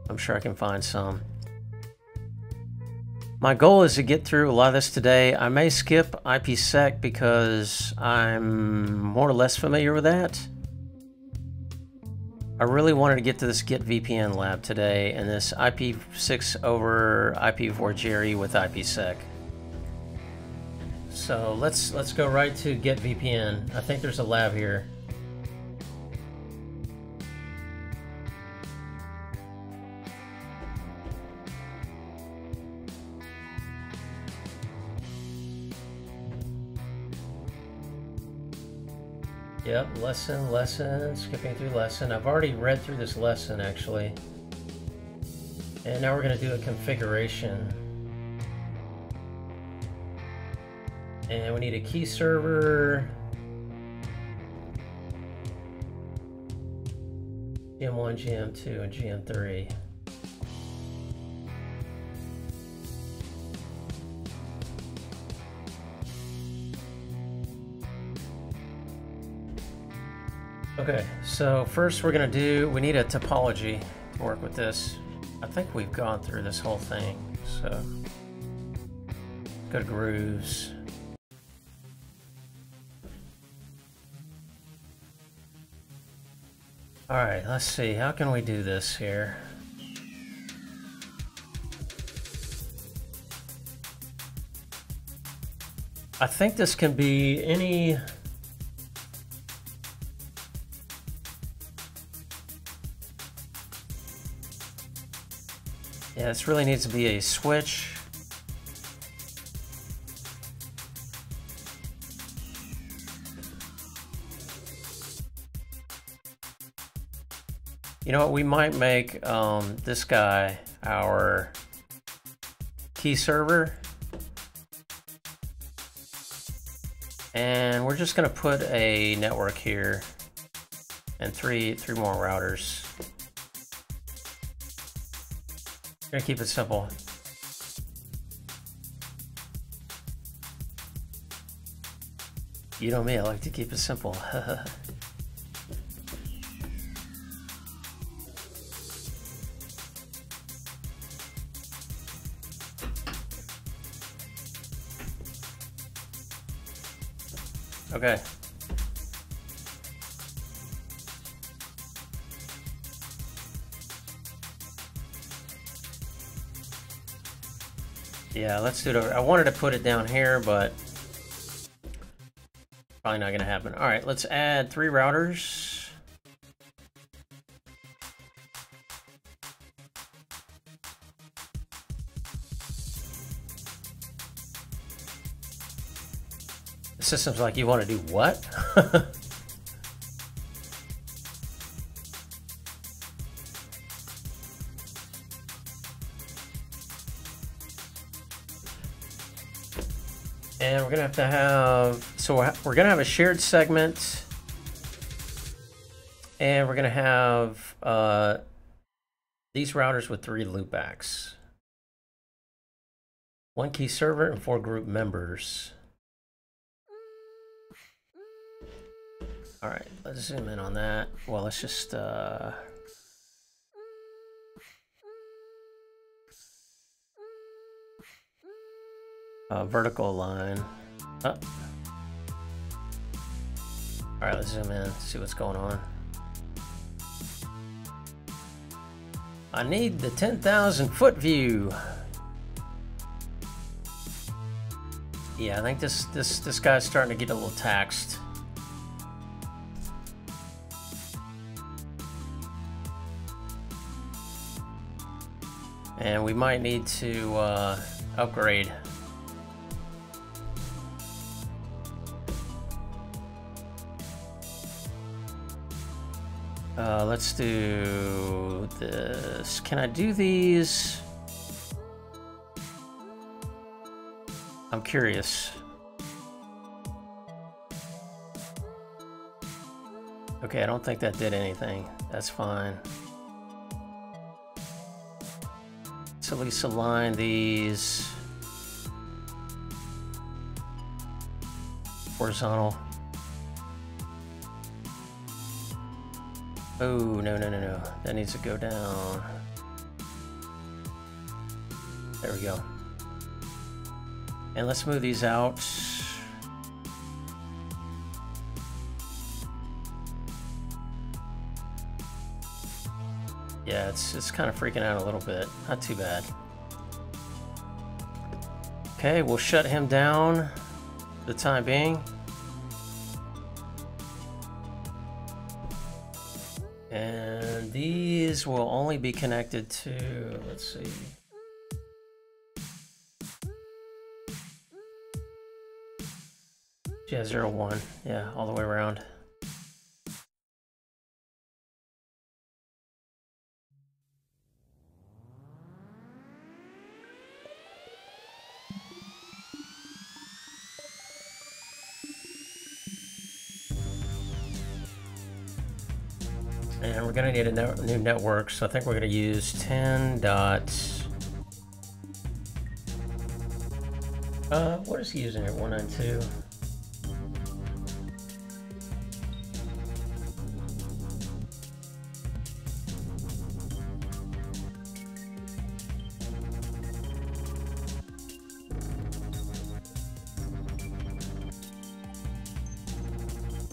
I'm sure I can find some. My goal is to get through a lot of this today. I may skip IPsec because I'm more or less familiar with that. I really wanted to get to this Get VPN lab today and this IP6 over IP4 GRE with IPsec. So let's let's go right to Get VPN. I think there's a lab here. Yep, lesson, lesson, skipping through lesson. I've already read through this lesson actually. And now we're going to do a configuration. And we need a key server. GM1, GM2, and GM3. Okay, so first we're going to do, we need a topology to work with this. I think we've gone through this whole thing, so go to grooves. All right, let's see, how can we do this here? I think this can be any Yeah, this really needs to be a switch. You know what, we might make um, this guy our key server. And we're just gonna put a network here and three three more routers. Gonna keep it simple. You know me, I like to keep it simple. [laughs] okay. Yeah, let's do it over. I wanted to put it down here, but probably not going to happen. All right, let's add three routers. The system's like, you want to do what? [laughs] we're gonna have to have, so we're gonna have a shared segment and we're gonna have uh, these routers with three loopbacks. One key server and four group members. All right, let's zoom in on that. Well, let's just, uh, uh, vertical line All right, let's zoom in, see what's going on. I need the 10,000 foot view. Yeah, I think this this this guy's starting to get a little taxed. And we might need to uh, upgrade Uh, let's do this. Can I do these? I'm curious. Okay, I don't think that did anything. That's fine. So at least align these horizontal. Oh, no, no, no, no. That needs to go down. There we go. And let's move these out. Yeah, it's, it's kind of freaking out a little bit. Not too bad. Okay, we'll shut him down for the time being. Will only be connected to, let's see. Yeah, zero one. Yeah, all the way around. A new network, so I think we're going to use 10 dots. Uh, what is he using here? 192?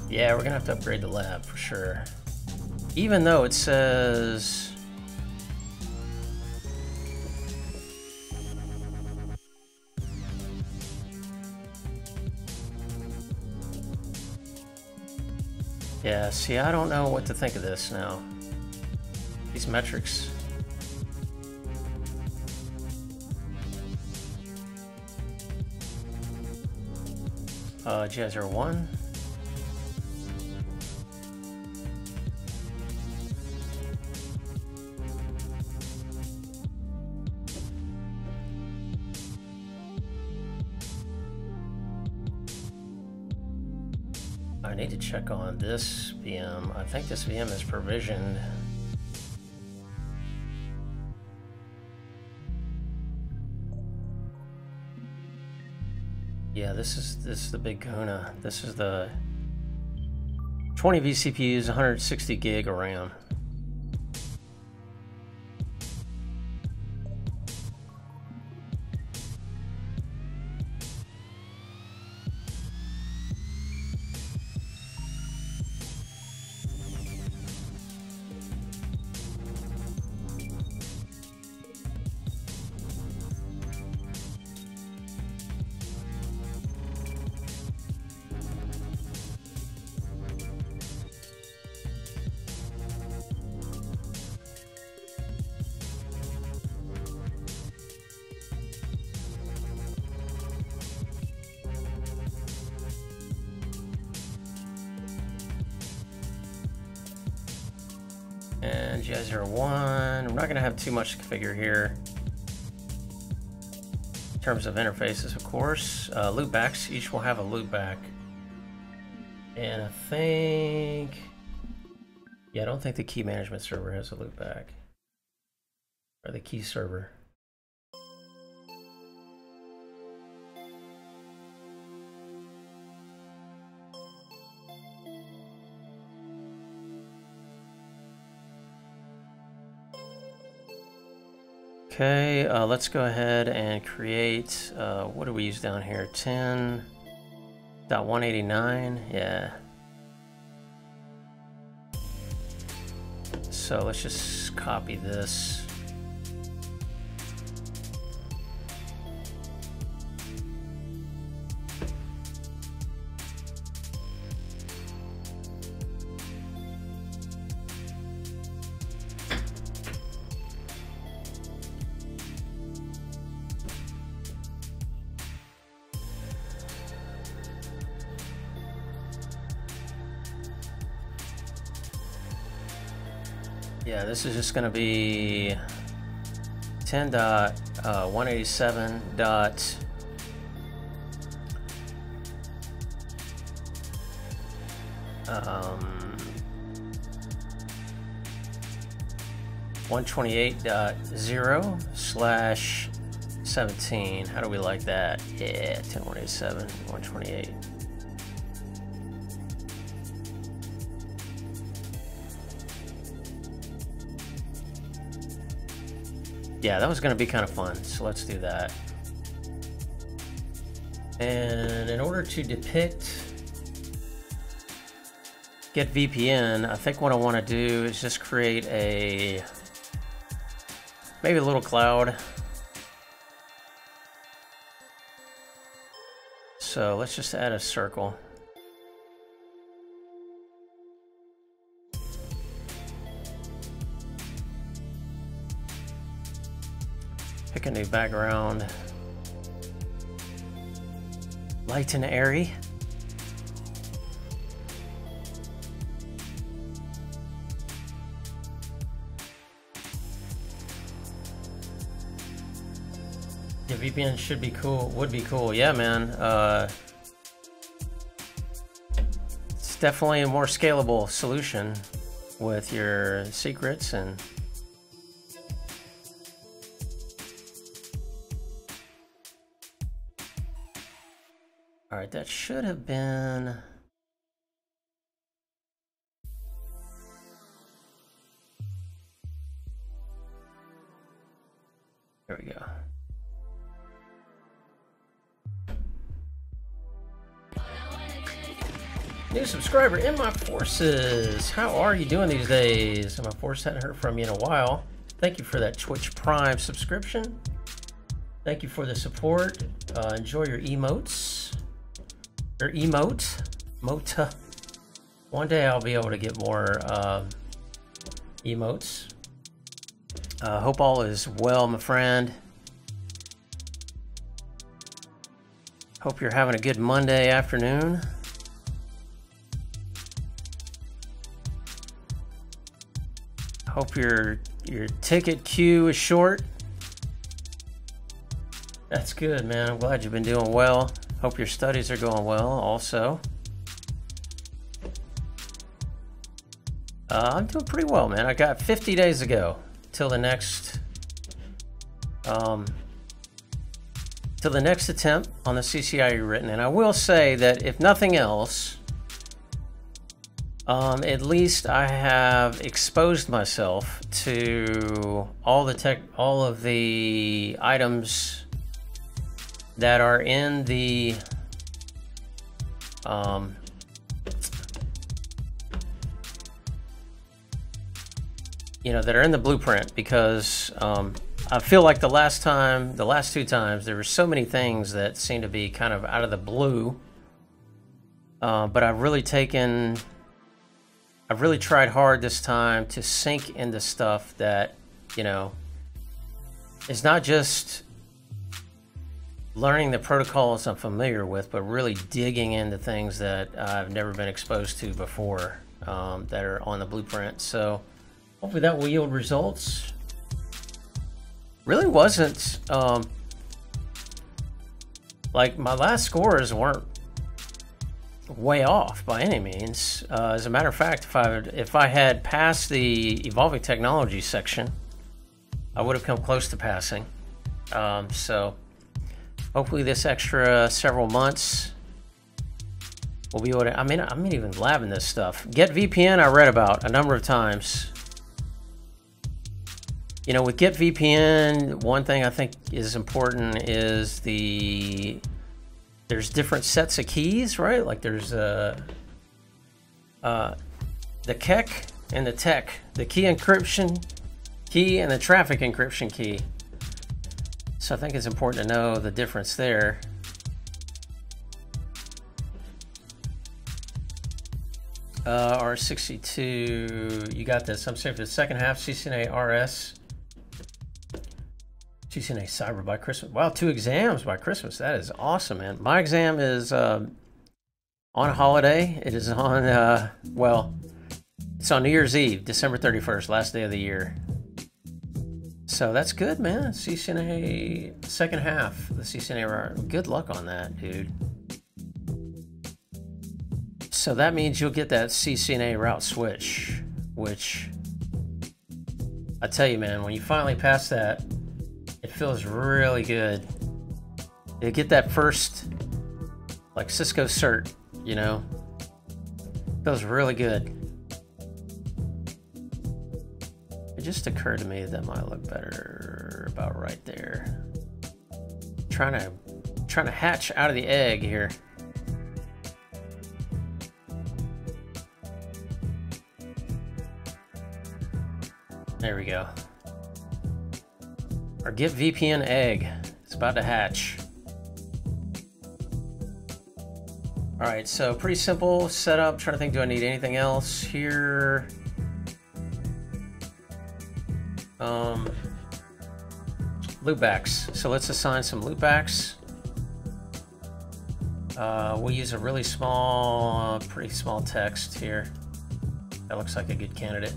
Yeah, we're gonna have to upgrade the lab for sure. Even though it says... Yeah, see, I don't know what to think of this now. These metrics. Uh, Jazzer 1. check this VM. I think this VM is provisioned. Yeah, this is this is the big Kahuna. This is the 20 vCPUs, 160 gig of RAM. Much to configure here. In terms of interfaces, of course. Uh, loopbacks, each will have a loopback. And I think... Yeah, I don't think the key management server has a loopback. Or the key server. Okay, uh, let's go ahead and create, uh, what do we use down here? 10.189, yeah. So let's just copy this. Is just going to be 10.187. Uh, dot um, 128.0 slash 17. How do we like that? Yeah, 10.187, 128. Yeah, that was going to be kind of fun, so let's do that. And in order to depict get VPN, I think what I want to do is just create a maybe a little cloud. So let's just add a circle. New background. Light and airy. Yeah, VPN should be cool. Would be cool. Yeah, man. Uh, it's definitely a more scalable solution. with your secrets and That should have been There we go. New subscriber in my forces. How are you doing these days? My force hadn't heard from you in a while. Thank you for that Twitch Prime subscription. Thank you for the support. Uh, enjoy your emotes. Your emote. Mota. One day I'll be able to get more uh, emotes. Uh, hope all is well, my friend. Hope you're having a good Monday afternoon. Hope your your ticket queue is short. That's good, man. I'm glad you've been doing well. Hope your studies are going well also. Uh, I'm doing pretty well, man. I got 50 days ago go till the next um, till the next attempt on the CCIE written. And I will say that if nothing else, um, at least I have exposed myself to all the tech, all of the items that are in the um, you know that are in the blueprint because um, I feel like the last time, the last two times, there were so many things that seemed to be kind of out of the blue. Uh, but I've really taken I've really tried hard this time to sink into stuff that, you know, is not just learning the protocols I'm familiar with, but really digging into things that I've never been exposed to before um, that are on the blueprint. So hopefully that will yield results. Really wasn't um, like my last scores weren't way off by any means. Uh, as a matter of fact, if I if I had passed the evolving technology section, I would have come close to passing. Um, so hopefully, this extra several months we'll be able to. I mean, I'm not even labbing this stuff. Get VPN, I read about a number of times. You know, with Get VPN, one thing I think is important is the there's different sets of keys, right? Like there's uh, uh, the KEK and the TEK, the key encryption key and the traffic encryption key. So I think it's important to know the difference there. Uh, R62, you got this. I'm saying for the second half, CCNA RS CCNA Cyber by Christmas. Wow, two exams by Christmas. That is awesome, man. My exam is uh, on a holiday. It is on, uh, well, it's on New Year's Eve, December 31st, last day of the year. So that's good, man. CCNA second half, the CCNA. Route. Good luck on that, dude. So that means you'll get that CCNA route switch, which I tell you, man, when you finally pass that, it feels really good. You get that first, like Cisco cert, you know? Feels really good. Just occurred to me that might look better about right there. Trying to trying to hatch out of the egg here. There we go. Our Get VPN egg. It's about to hatch. All right, so pretty simple setup. Trying to think, do I need anything else here? Um, loopbacks. So let's assign some loopbacks. Uh, we'll use a really small, pretty small text here. That looks like a good candidate.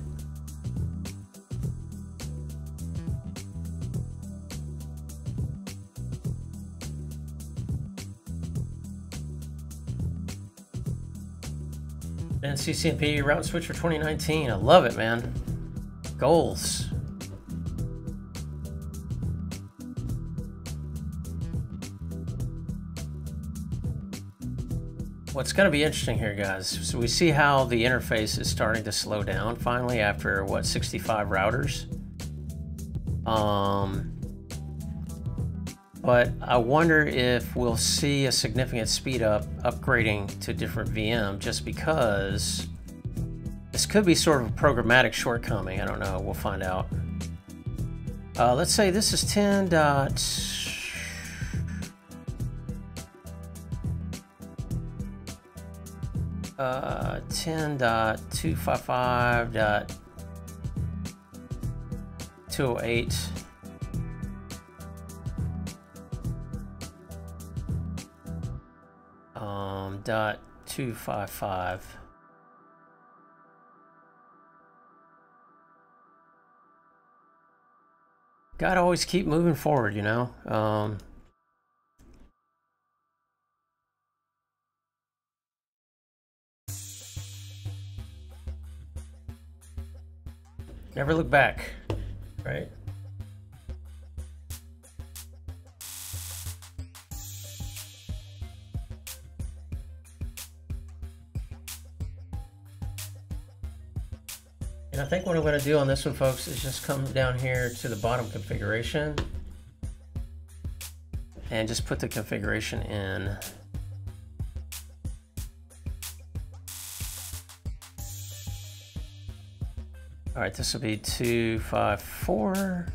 And route switch for 2019. I love it, man. Goals. What's going to be interesting here, guys, so we see how the interface is starting to slow down finally after, what, 65 routers? Um, but I wonder if we'll see a significant speed up upgrading to different VM just because this could be sort of a programmatic shortcoming. I don't know. We'll find out. Uh, let's say this is 10 dot. Uh, 10.255.208 dot two five five. Gotta always keep moving forward, you know. Um, never look back, right? And I think what I'm going to do on this one, folks, is just come down here to the bottom configuration and just put the configuration in. All right, this will be 254.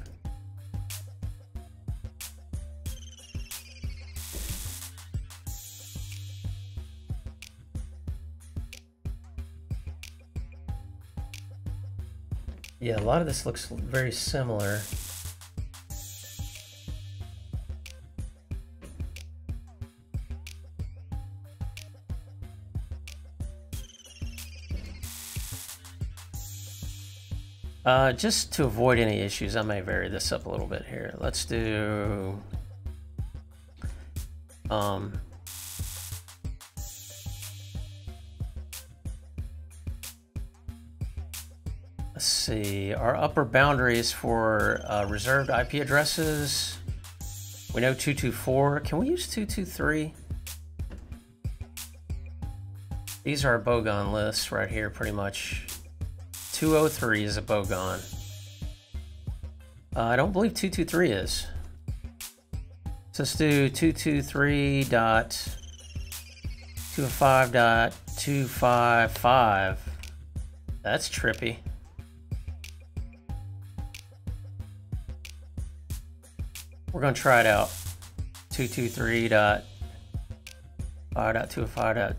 Yeah, a lot of this looks very similar. Uh, just to avoid any issues, I may vary this up a little bit here. Let's do um, Let's see, our upper boundaries for uh, reserved IP addresses. We know 224. Can we use 223? These are our bogon lists right here, pretty much. 203 is a bogon. Uh, I don't believe 223 is. So let's do 223.205.255. That's trippy. We're going to try it out. 223.5.205.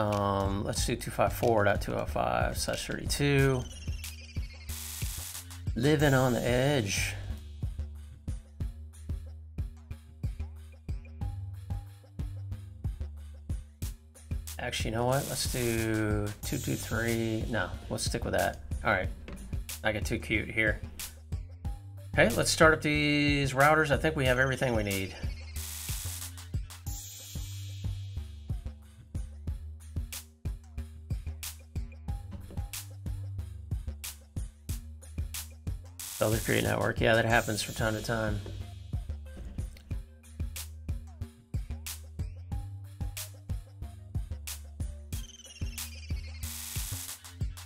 Um, let's do 254.205 slash 32. Living on the edge. Actually, you know what? Let's do 223. No, let's stick with that. All right. I get too cute here. Okay, let's start up these routers. I think we have everything we need. Double create network. Yeah, that happens from time to time.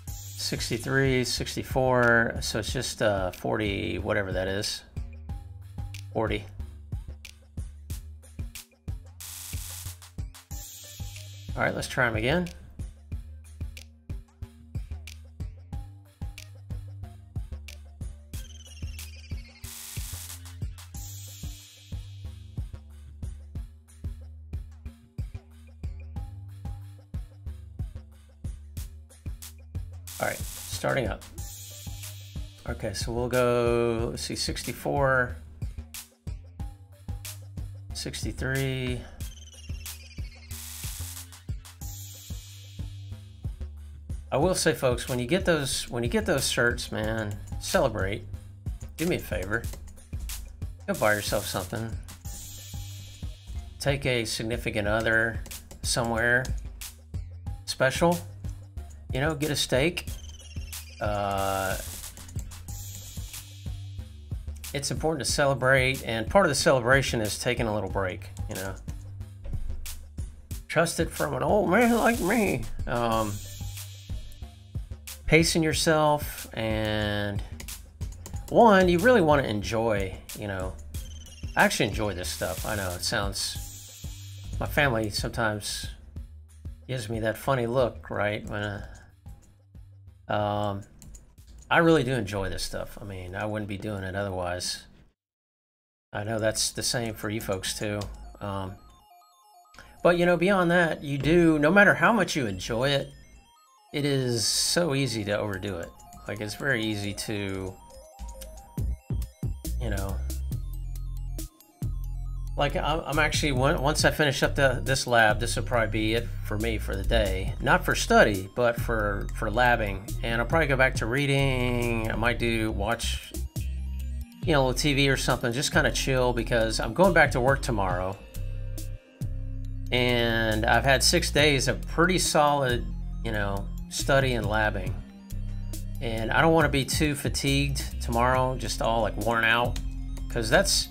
63, 64, so it's just uh, 40, whatever that is. 40. All right, let's try them again. Starting up. Okay, so we'll go, let's see, 64, 63. I will say, folks, when you get those, when you get those certs, man, celebrate. Do me a favor. Go buy yourself something. Take a significant other somewhere special you know, get a steak. Uh, it's important to celebrate, and part of the celebration is taking a little break, you know. Trust it from an old man like me. Um, pacing yourself, and one, you really want to enjoy, you know. I actually enjoy this stuff. I know it sounds. My family sometimes gives me that funny look, right? When, uh, um, I really do enjoy this stuff. I mean, I wouldn't be doing it otherwise. I know that's the same for you folks too. Um, but you know, beyond that, you do, no matter how much you enjoy it, it is so easy to overdo it. Like, it's very easy to, you know, like I'm actually once I finish up the this lab, this will probably be it for me for the day. Not for study, but for for labbing. And I'll probably go back to reading. I might do watch, you know, a TV or something. Just kind of chill because I'm going back to work tomorrow. And I've had six days of pretty solid, you know, study and labbing. And I don't want to be too fatigued tomorrow, just all like worn out, because that's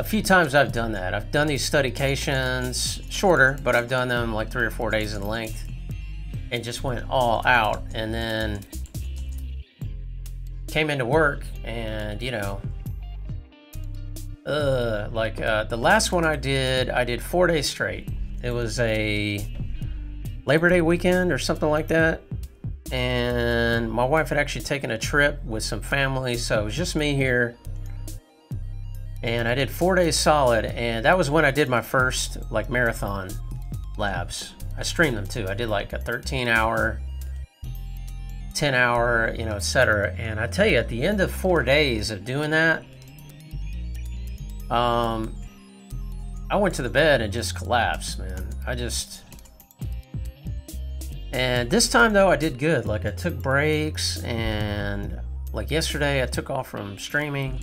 a few times I've done that. I've done these studycations shorter, but I've done them like three or four days in length and just went all out. And then came into work and you know uh like uh the last one I did I did four days straight. It was a Labor Day weekend or something like that. And my wife had actually taken a trip with some family so it was just me here and I did four days solid, and that was when I did my first like marathon labs. I streamed them too. I did like a 13 hour, 10 hour, you know, etc. And I tell you, at the end of four days of doing that, um, I went to the bed and just collapsed, man. I just. And this time though, I did good. Like I took breaks, and like yesterday, I took off from streaming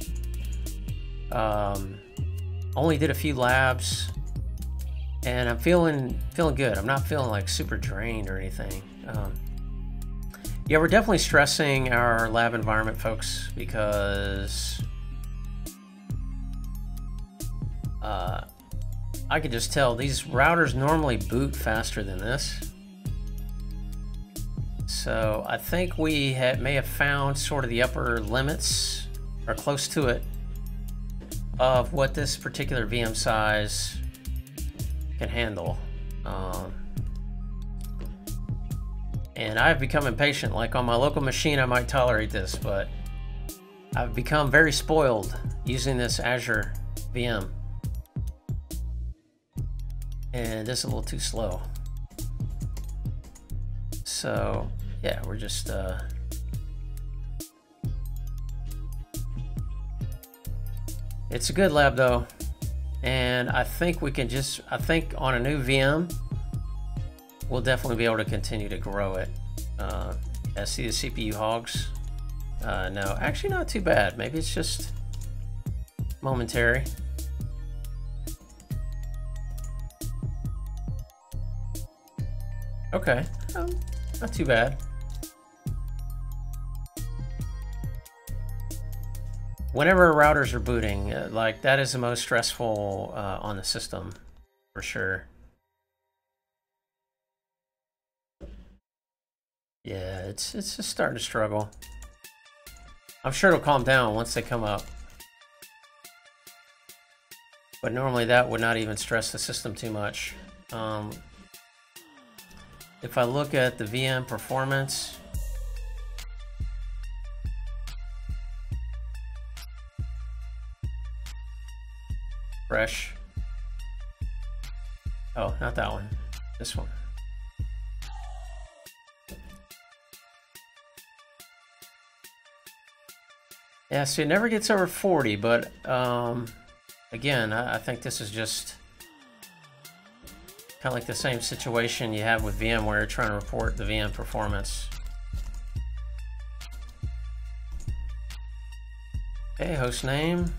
um, only did a few labs, and I'm feeling feeling good. I'm not feeling like super drained or anything. Um, yeah, we're definitely stressing our lab environment, folks, because uh, I could just tell these routers normally boot faster than this. So I think we may have found sort of the upper limits, or close to it, of what this particular VM size can handle. Um, and I've become impatient. Like on my local machine, I might tolerate this, but I've become very spoiled using this Azure VM. And this is a little too slow. So, yeah, we're just uh, It's a good lab though. And I think we can just, I think on a new VM, we'll definitely be able to continue to grow it. Uh, I see the CPU hogs. Uh, no, actually not too bad. Maybe it's just momentary. Okay, um, not too bad. Whenever routers are booting, uh, like that is the most stressful uh, on the system for sure. Yeah, it's it's just starting to struggle. I'm sure it'll calm down once they come up. But normally that would not even stress the system too much. Um, if I look at the VM performance, Fresh. Oh, not that one. This one. Yeah, see, it never gets over 40, but um, again, I, I think this is just kind of like the same situation you have with VMware trying to report the VM performance. Okay, host name.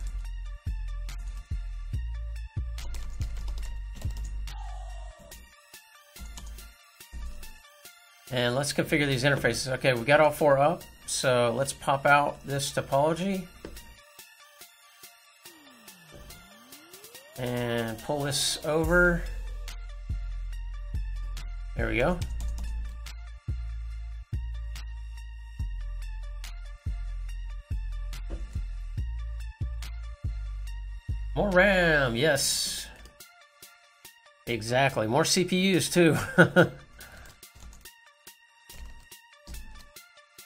And let's configure these interfaces. Okay, we got all four up. So let's pop out this topology. And pull this over. There we go. More RAM, yes. Exactly, more CPUs too. [laughs]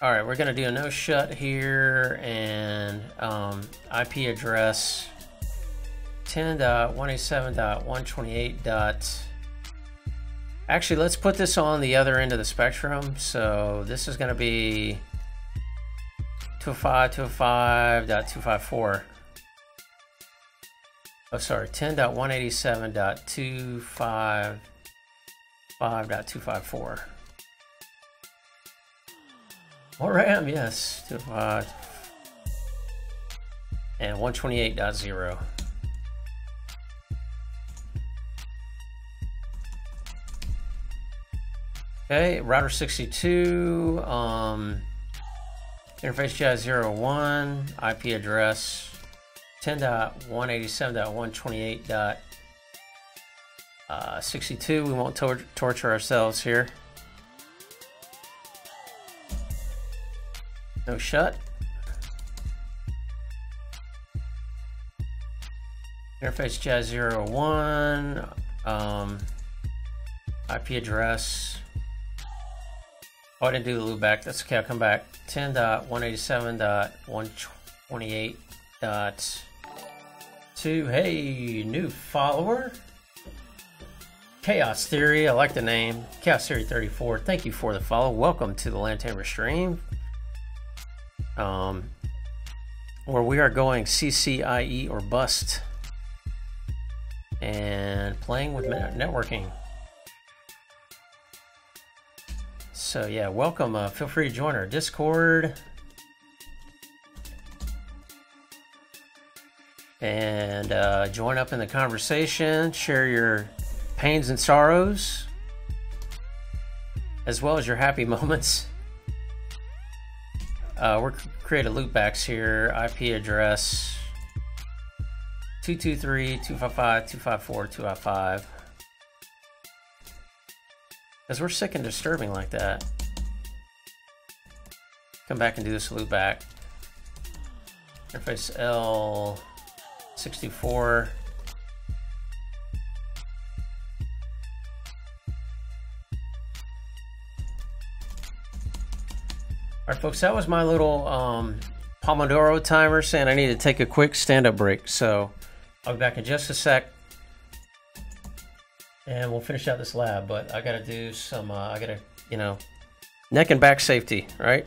All right, we're gonna do a no shut here and um, IP address 10.187.128. Actually, let's put this on the other end of the spectrum. So this is gonna be 205.205.254. Oh, sorry, 10.187.255.254. More RAM, yes. 255. And 128.0. Okay, router 62, um, interface GI 01, IP address 10.187.128.62. Uh, we won't tor torture ourselves here. No shut. Interface Jazz 01, um, IP address. Oh, I didn't do the loopback. That's okay. I'll come back. 10.187.128. Two. Hey, new follower. Chaos Theory. I like the name. Chaos Theory 34. Thank you for the follow. Welcome to the LAN Tamer stream um, where we are going CCIE or bust and playing with networking. So yeah, welcome. Uh, feel free to join our Discord. And uh, join up in the conversation, share your pains and sorrows, as well as your happy [laughs] moments. Uh, we're create a loopbacks here. IP address 223.255.254.255. Because we're sick and disturbing like that. Come back and do this loopback. Interface L64. All right, folks, that was my little um, Pomodoro timer saying I need to take a quick stand-up break. So I'll be back in just a sec. And we'll finish out this lab, but I got to do some, uh, I got to, you know, neck and back safety, right?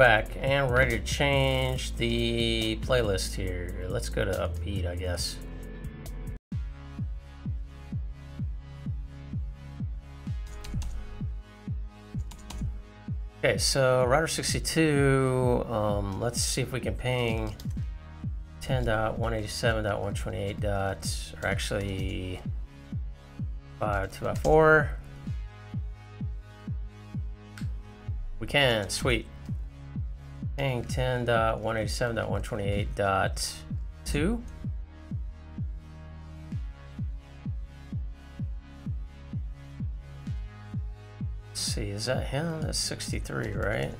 Back, and we're ready to change the playlist here. Let's go to upbeat, I guess. Okay, so router 62, um, let's see if we can ping 10.187.128 dots, or actually 5.2.4. We can, sweet. Ping 10.187.128.2. See, is that him? That's 63, right?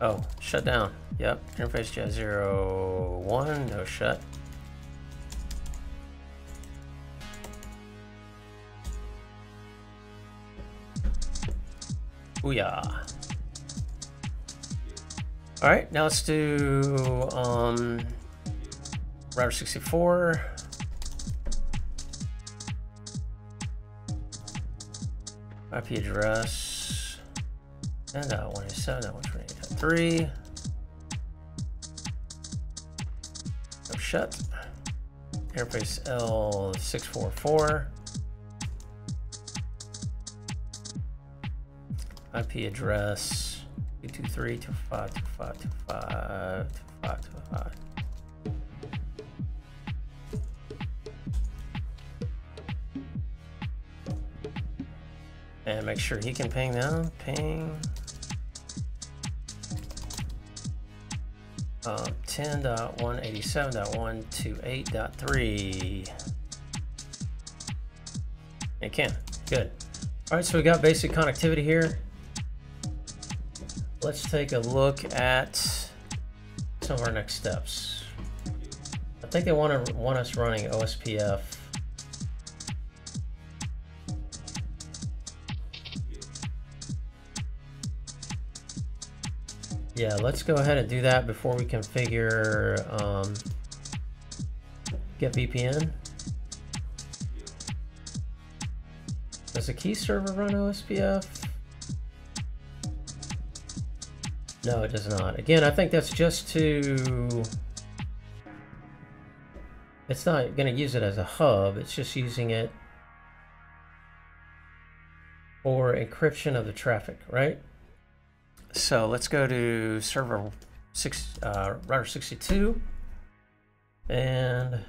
Oh, shut down. Yep, interface jet 0, 1, no shut. Booyah. All right, now let's do um, router 64. IP address 10.187.128.3. No shut. Interface L644. IP address 223 25 25 25 25 And make sure he can ping them. Ping. Uh, 10.187.128.3. It can. Good. All right, so we got basic connectivity here. Let's take a look at some of our next steps. I think they want to want us running OSPF Yeah, let's go ahead and do that before we configure um, GETVPN. Does the key server run OSPF? No, it does not. Again, I think that's just to... It's not going to use it as a hub, it's just using it for encryption of the traffic, right? So let's go to server six, uh, router 62 and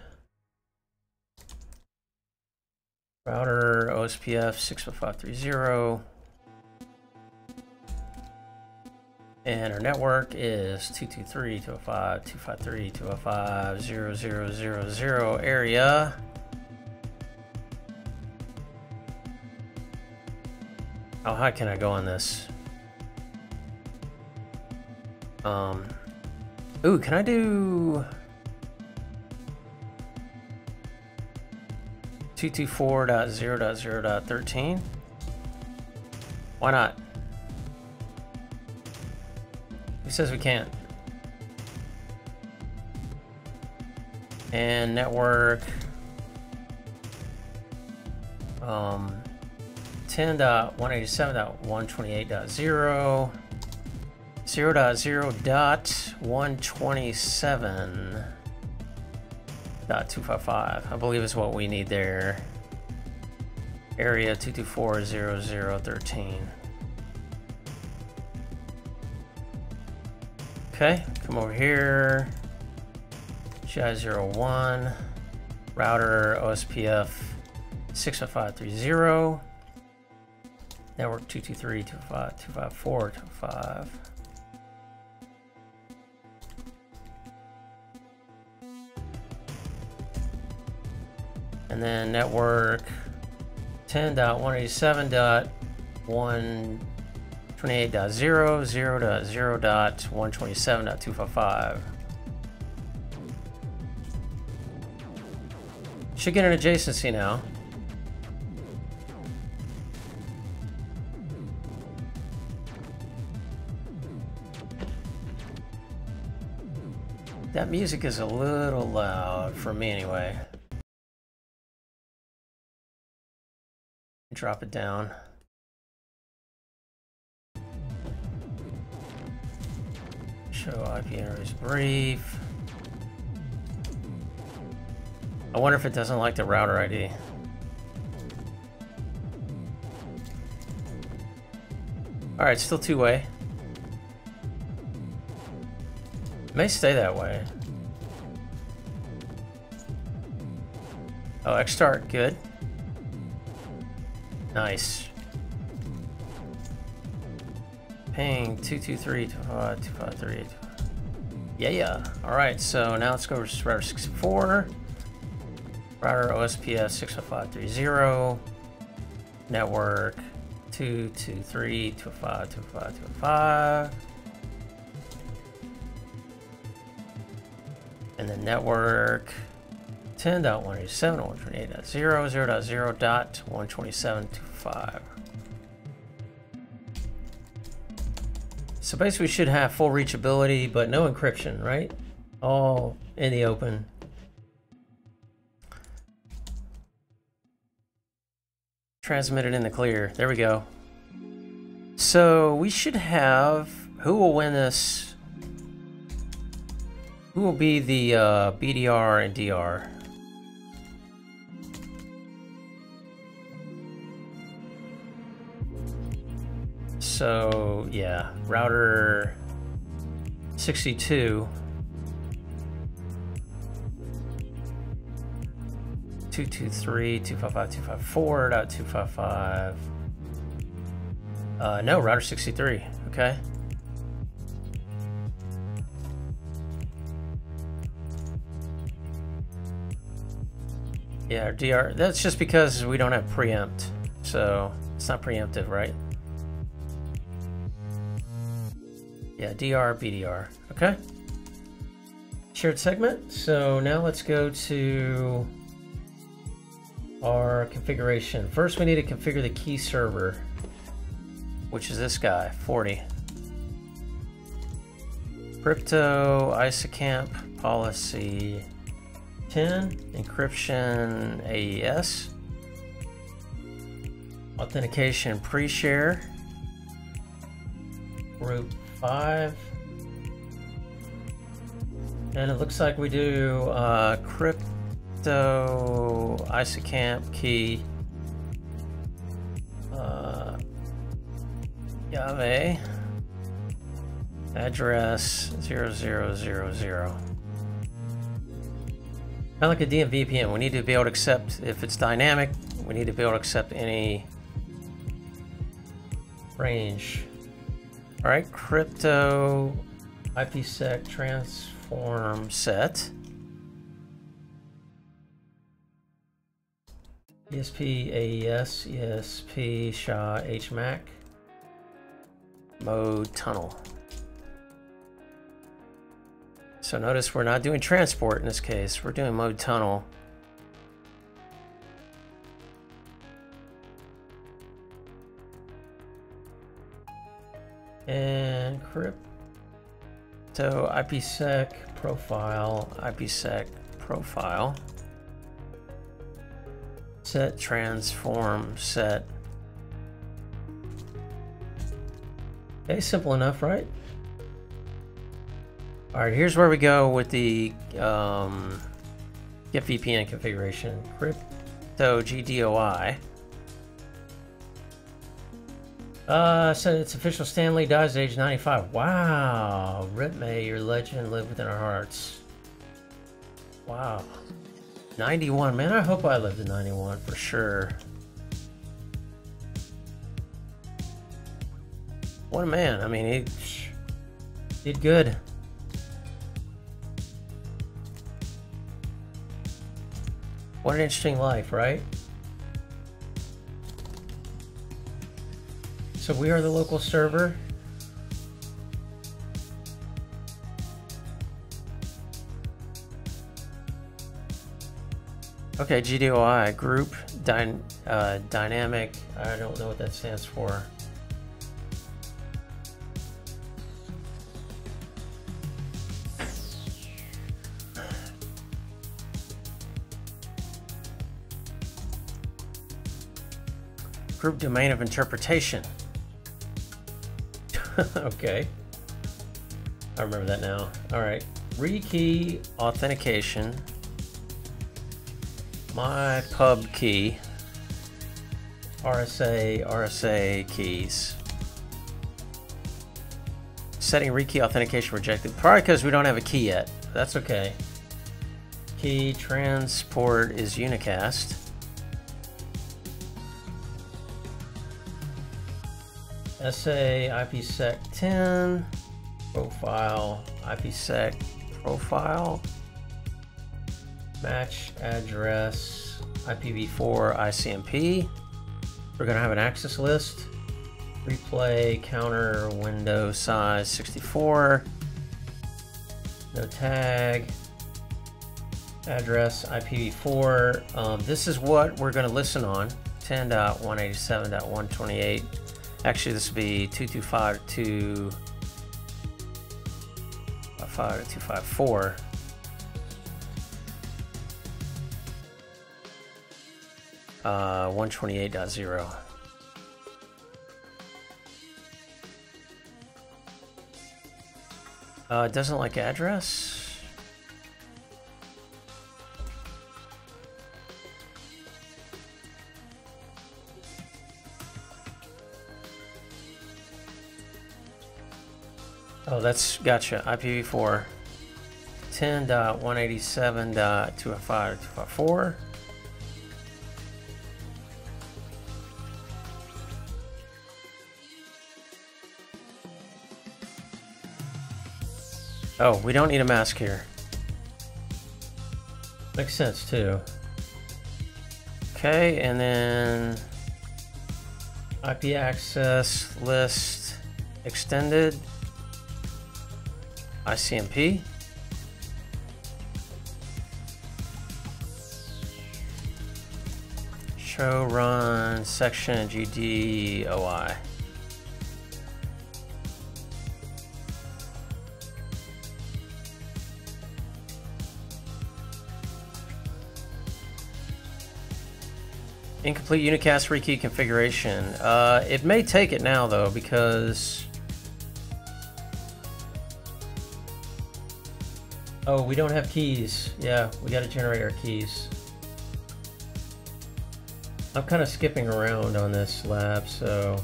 router OSPF 60530 and our network is 223 205 253 205 0000 area how high can I go on this um, ooh, can I do... 224.0.0.13? Why not? Says we can't? And network um, 10.187.128.0 0 dot 0 dot 127 dot 255 I believe is what we need there. Area 2240013 okay come over here. GI01 router OSPF 60530 network 223 254 25 and then network 10.187.128.0, 0.0.127.255. Should get an adjacency now. That music is a little loud for me anyway. drop it down. Show IP address brief. I wonder if it doesn't like the router ID. Alright, still two-way. May stay that way. Oh, EXSTART, good. Nice. Ping 223 253. Yeah, yeah. Alright, so now let's go to router 64. Router OSPF 60530. Network 223 205 205 205. And then network 10.187.128.0.0.127.5. So basically we should have full reachability, but no encryption, right? All in the open. Transmitted in the clear. There we go. So we should have... Who will win this who will be the uh, BDR and DR? So, yeah, router 62. 223, 255, 255, Uh, no, router 63, okay. Yeah, DR. That's just because we don't have preempt. So it's not preemptive, right? Yeah, DR, BDR. Okay. Shared segment. So now let's go to our configuration. First, we need to configure the key server, which is this guy, 40. Crypto, ISAKMP, policy, 10, encryption AES, authentication pre-share, group 5, and it looks like we do uh, crypto ISAKMP key uh, Yave address 0000. Kind of like a DM VPN, we need to be able to accept, if it's dynamic, we need to be able to accept any range. All right, crypto IPsec transform set. ESP AES, ESP SHA HMAC, mode tunnel. So notice we're not doing transport in this case, we're doing mode tunnel. And crypto IPsec profile, IPsec profile. Set transform set. Okay, simple enough, right? All right, here's where we go with the um, GETVPN configuration. Crypto GDOI. Uh, said its official Stan Lee dies at age 95. Wow. Rip May, your legend live within our hearts. Wow. 91. Man, I hope I lived to 91 for sure. What a man. I mean, he did good. What an interesting life, right? So we are the local server. Okay, GDOI, group dy uh, dynamic, I don't know what that stands for. Group domain of interpretation. [laughs] okay. I remember that now. All right, rekey authentication. My pub key. RSA, RSA keys. Setting rekey authentication rejected. Probably because we don't have a key yet. That's okay. Key transport is unicast. SA IPsec 10 profile IPsec profile match address IPv4 ICMP. We're going to have an access list. Replay counter window size 64. No tag. Address IPv4. Um, this is what we're going to listen on 10.187.128. Actually, this would be 225 to 254. Uh, 128.0. Uh, it doesn't like address. Oh, that's gotcha. IPv4 10.187.255.254. Oh, we don't need a mask here. Makes sense too. Okay, and then IP access list extended ICMP. Show run section GDOI. Incomplete unicast rekey configuration. Uh, it may take it now though because... Oh, we don't have keys. Yeah, we gotta generate our keys. I'm kind of skipping around on this lab, so...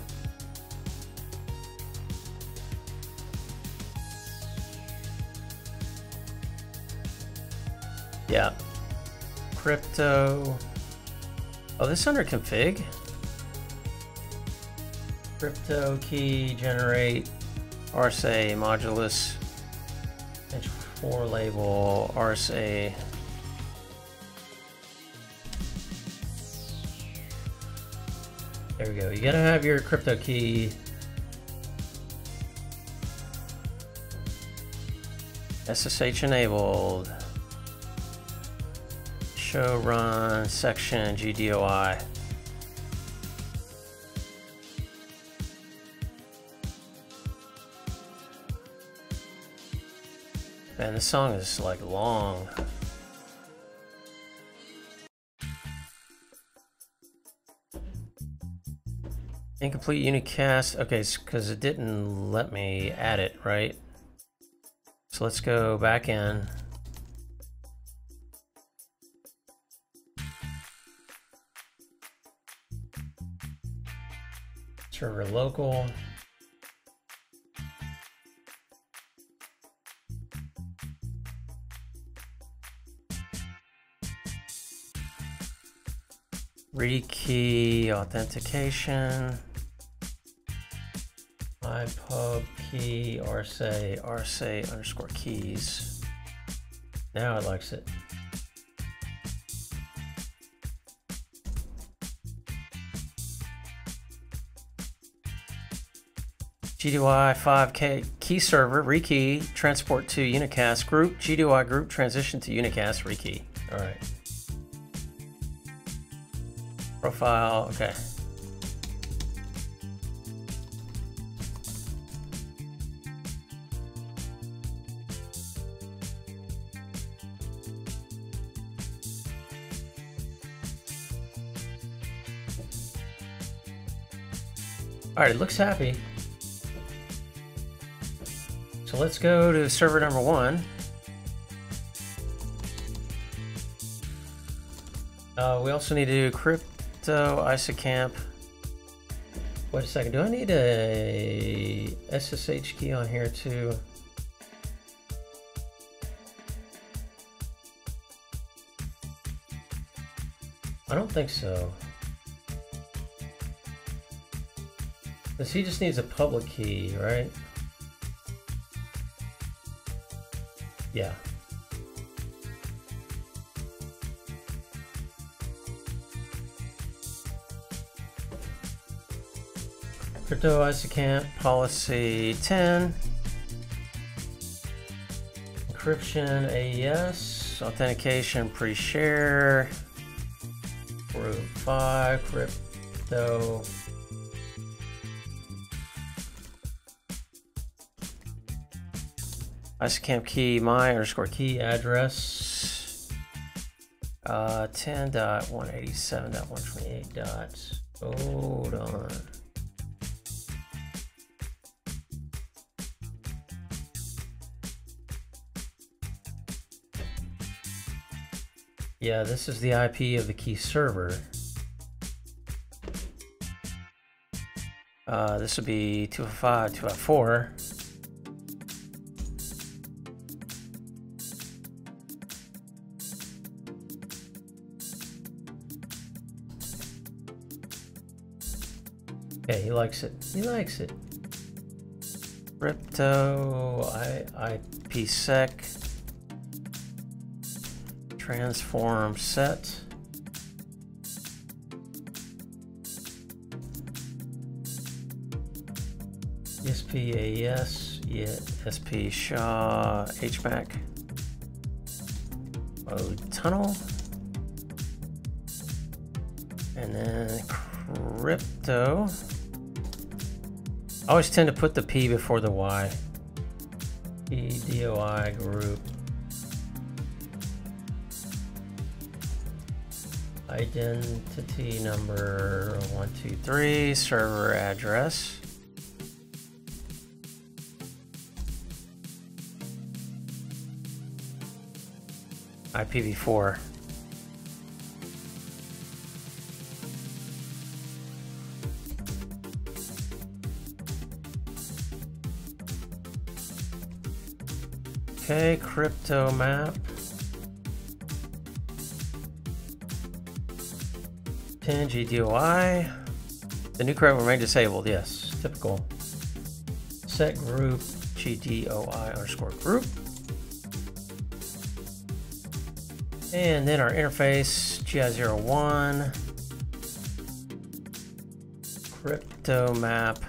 Yeah. Crypto... Oh, this under config? Crypto key generate RSA modulus H4 label RSA There we go. You gotta have your crypto key SSH enabled show run section GDOI. Man, this song is like long. Incomplete unicast. Okay, because it didn't let me add it, right? So let's go back in. server local. Rekey authentication. My pub key RSA RSA underscore keys. Now it likes it. GDOI 5K key server, rekey, transport to unicast group, GDOI group, transition to unicast, rekey. All right. Profile, okay. All right, it looks happy. So let's go to server number one. Uh, we also need to do crypto ISAKMP. Wait a second, do I need a SSH key on here too? I don't think so. Because he just needs a public key, right? Yeah. Crypto ISAKMP policy 10. Encryption AES. Authentication pre-share. Group 5. Crypto. ISAKMP key my underscore key address. Uh, 10.187.128 dots. Hold on. Yeah, this is the IP of the key server. Uh, this would be 205, 204. Okay, he likes it. He likes it. Crypto, I, IPsec transform set. SPAS, yeah, SP SHA, HMAC, mode tunnel, and then crypto. I always tend to put the P before the Y. PDOI group. Identity number 123, server address. IPv4. Okay, crypto map. GDOI. The new credit will remain disabled, yes. Typical. Set group GDOI underscore group. And then our interface, GI01. Crypto map.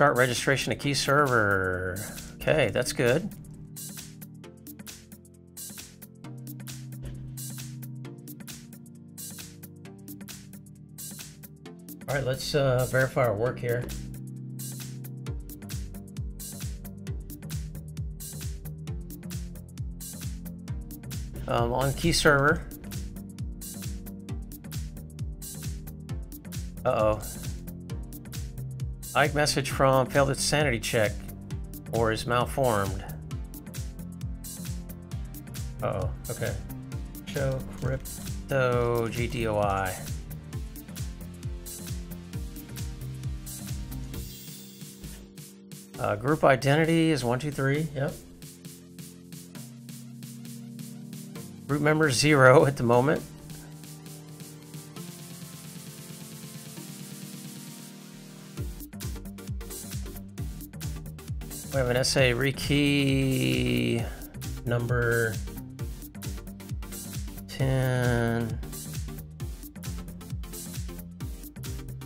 Start registration to key server. Okay, that's good. All right, let's uh, verify our work here. Um, on key server. Uh-oh. IKE message from failed its sanity check or is malformed. Uh oh, okay. Show crypto GDOI. Uh, group identity is 123, yep. Group member zero [laughs] at the moment. SA rekey number 10.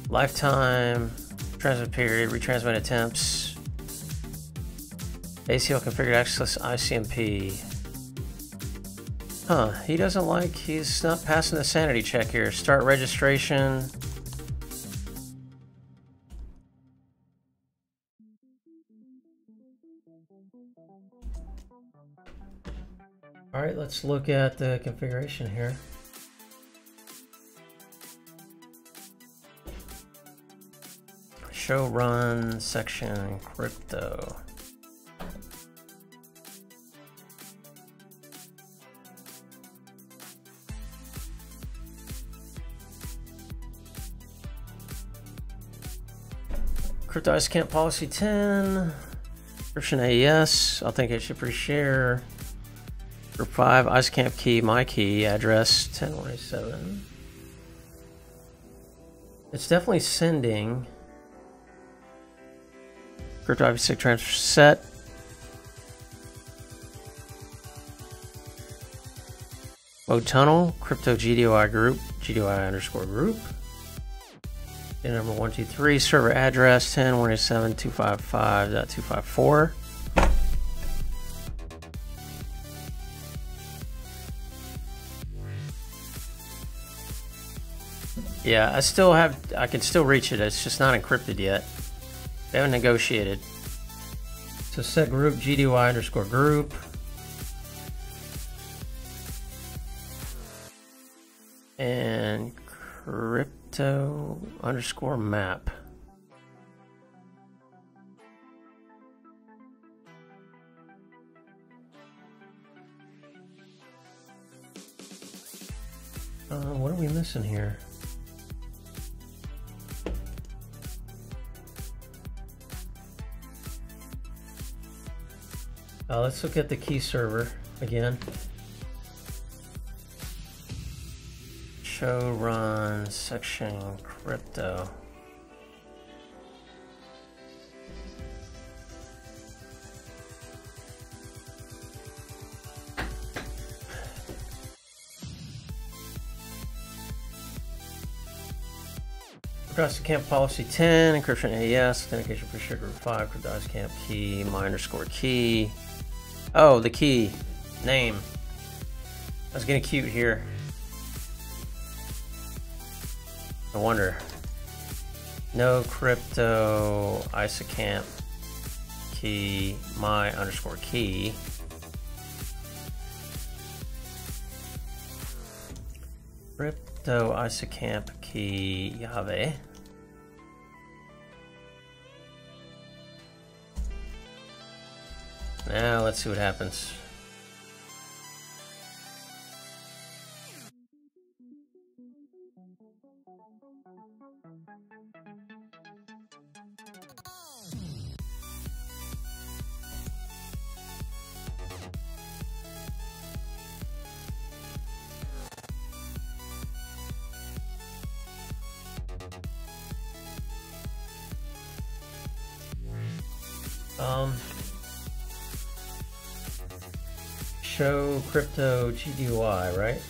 Lifetime, transmit period, retransmit attempts. ACL configured access ICMP. Huh, he doesn't like, he's not passing the sanity check here. Start registration. Let's look at the configuration here. Show run section crypto. Crypto Camp Policy 10. Encryption AES. Authentication pre share. Group 5. ISAKMP key. My key. Address 1027. It's definitely sending. Crypto IPsec transfer set. Mode tunnel. Crypto GDOI group. GDOI underscore group number 123, server address 10.187.255.254. Yeah, I still have, I can still reach it. It's just not encrypted yet. They haven't negotiated. So set group GDOI underscore group. And crypto underscore map. Uh, what are we missing here? Uh, let's look at the key server again. show run section crypto. The camp policy 10, encryption AES, authentication for sugar 5, cryptized camp key, my underscore key. Oh, the key. Name. I was getting cute here. I wonder. No crypto ISAKMP key my underscore key. Crypto ISAKMP key Yahweh. Now let's see what happens. Crypto GDOI, right?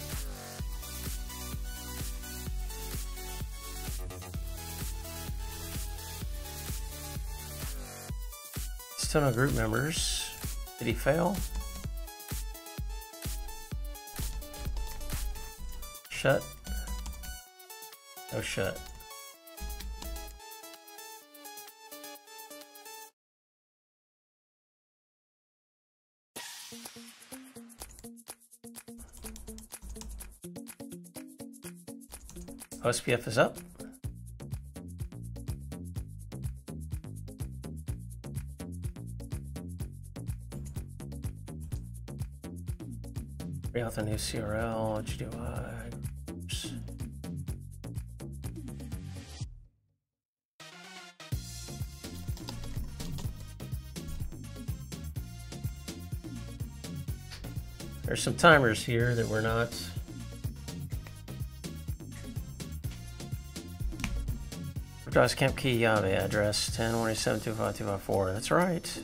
Still no group members. Did he fail? Shut. No shut. OSPF is up. Reauth a new CRL, HDY. Oops. There's some timers here that we're not Drives Camp Kiyabe, address 10172524. That's right.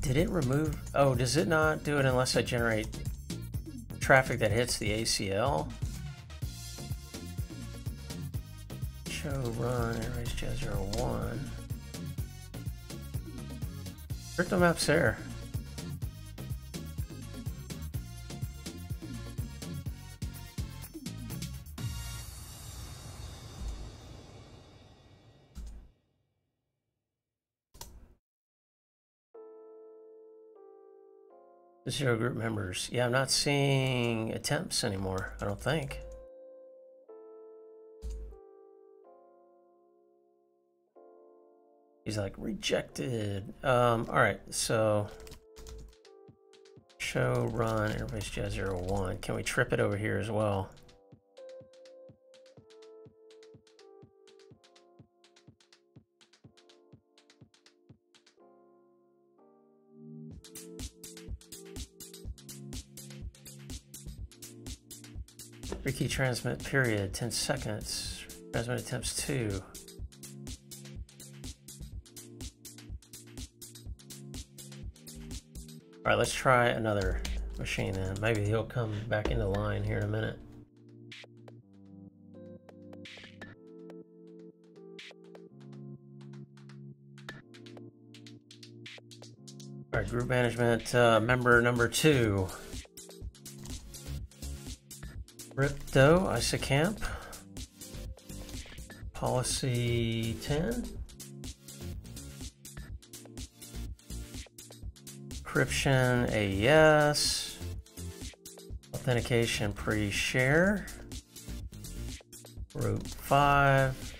Did it remove? Oh, does it not do it unless I generate traffic that hits the ACL? Show run, erase Jezero 1. Crypto maps there? Zero group members. Yeah, I'm not seeing attempts anymore, I don't think. He's like, rejected. Um, all right, so show run interface jazz 01. Can we trip it over here as well? Rekey transmit period, 10 seconds. Transmit attempts 2. All right, let's try another machine then. Maybe he'll come back into line here in a minute. All right, group management uh, member number two. Crypto ISAKMP. Policy 10. Encryption AES. Authentication pre-share. Group 5.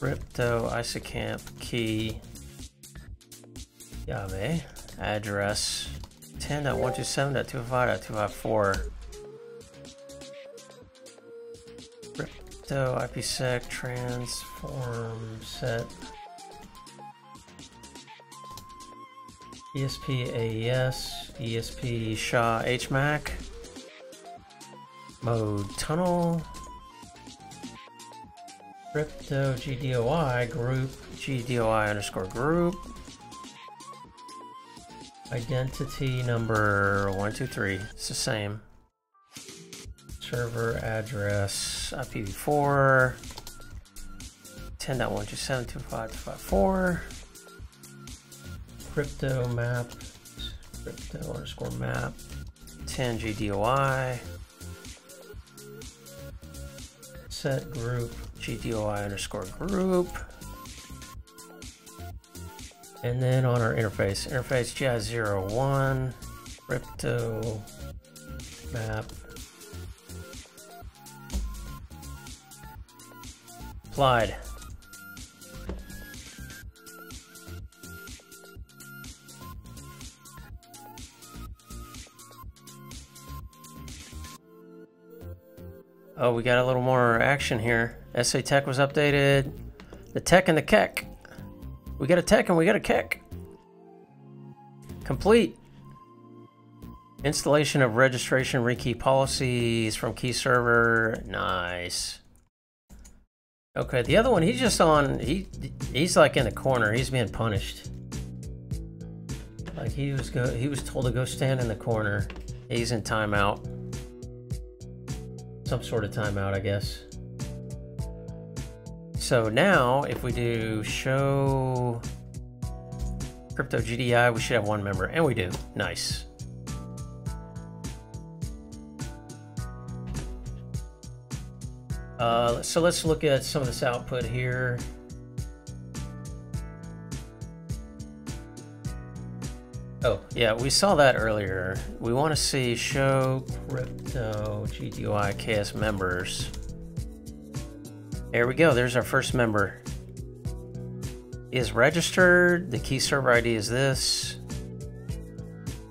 Crypto ISAKMP, key. Yave. Address 10.127.205.254. Crypto IPsec transform set ESP AES, ESP SHA HMAC, mode tunnel, crypto GDOI group, GDOI underscore group, identity number 123, it's the same, server address IPv4, 10.127.25254, crypto map, crypto underscore map, 10 GDOI, set group, GDOI underscore group. And then on our interface, interface jazz 01, crypto map, applied. Oh, we got a little more action here. SA TEK was updated. The TEK and the KEK. We got a TEK and we got a KEK. Complete. Installation of registration rekey policies from key server. Nice. Okay, the other one, he's just on, he he's like in the corner. He's being punished. Like he was go, he was told to go stand in the corner. He's in timeout some sort of timeout, I guess. So now, if we do show crypto GDOI, we should have one member, and we do. Nice. Uh, so let's look at some of this output here. Oh, yeah, we saw that earlier. We want to see show crypto GDOI KS members. There we go. There's our first member. Is registered. The key server ID is this.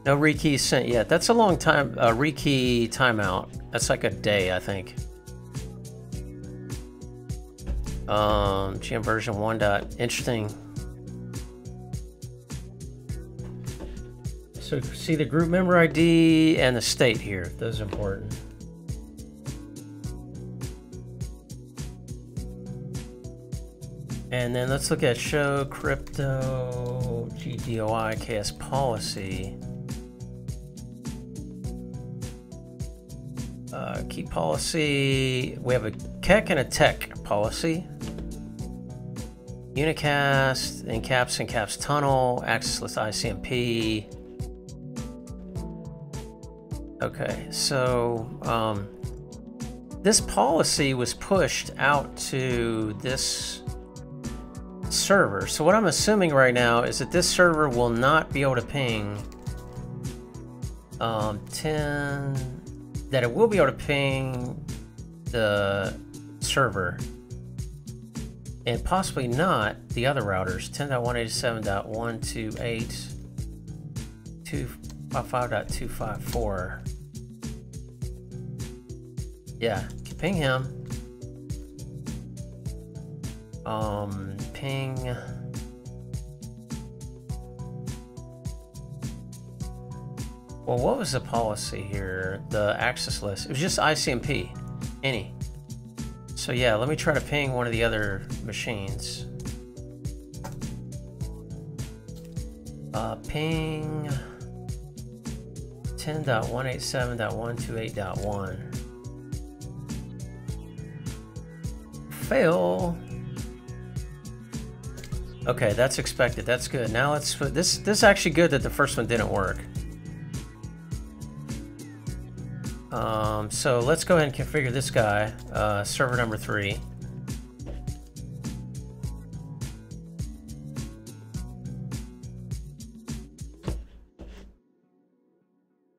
No rekey sent yet. That's a long time. Uh, rekey timeout. That's like a day, I think. Um, GM version 1. Dot, interesting. So see the group member ID and the state here. Those are important. And then let's look at show crypto GDOI KS policy. Uh, key policy, we have a KEK and a TEK policy. Unicast, Encaps, Encaps Tunnel, Access List ICMP, Okay, so um, this policy was pushed out to this server. So what I'm assuming right now is that this server will not be able to ping um, 10 that it will be able to ping the server and possibly not the other routers 10.187.128.255.254 yeah ping him. Um ping. Well what was the policy here? The access list. It was just ICMP any. So yeah, let me try to ping one of the other machines. Uh, ping 10.187.128.1. Fail. Okay, that's expected. That's good. Now let's put this. This is actually good that the first one didn't work. Um, so let's go ahead and configure this guy, uh, server number three.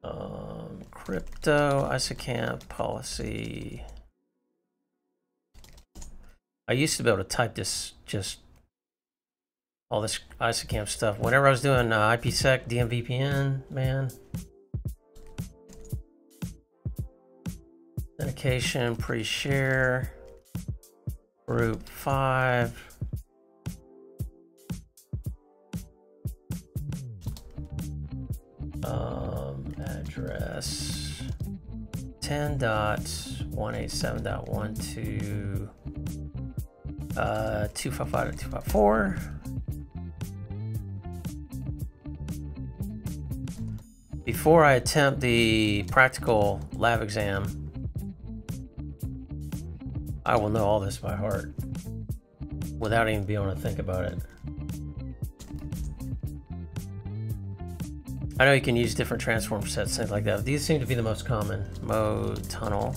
Um, crypto ISAKMP policy. I used to be able to type this just all this ISAKMP stuff whenever I was doing uh, IPsec DMVPN, man. Authentication, pre-share, group five. Um, address 10.187.12 uh, 255.254. Before I attempt the practical lab exam, I will know all this by heart without even being able to think about it. I know you can use different transform sets, things like that. These seem to be the most common. Mode, tunnel,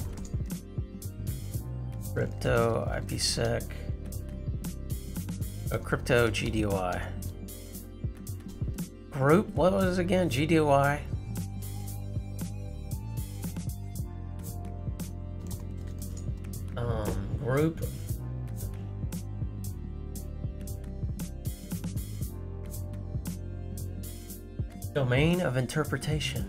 crypto, IPsec, a crypto GDOI. Group, what was again? GDOI? Um, group. Domain of interpretation.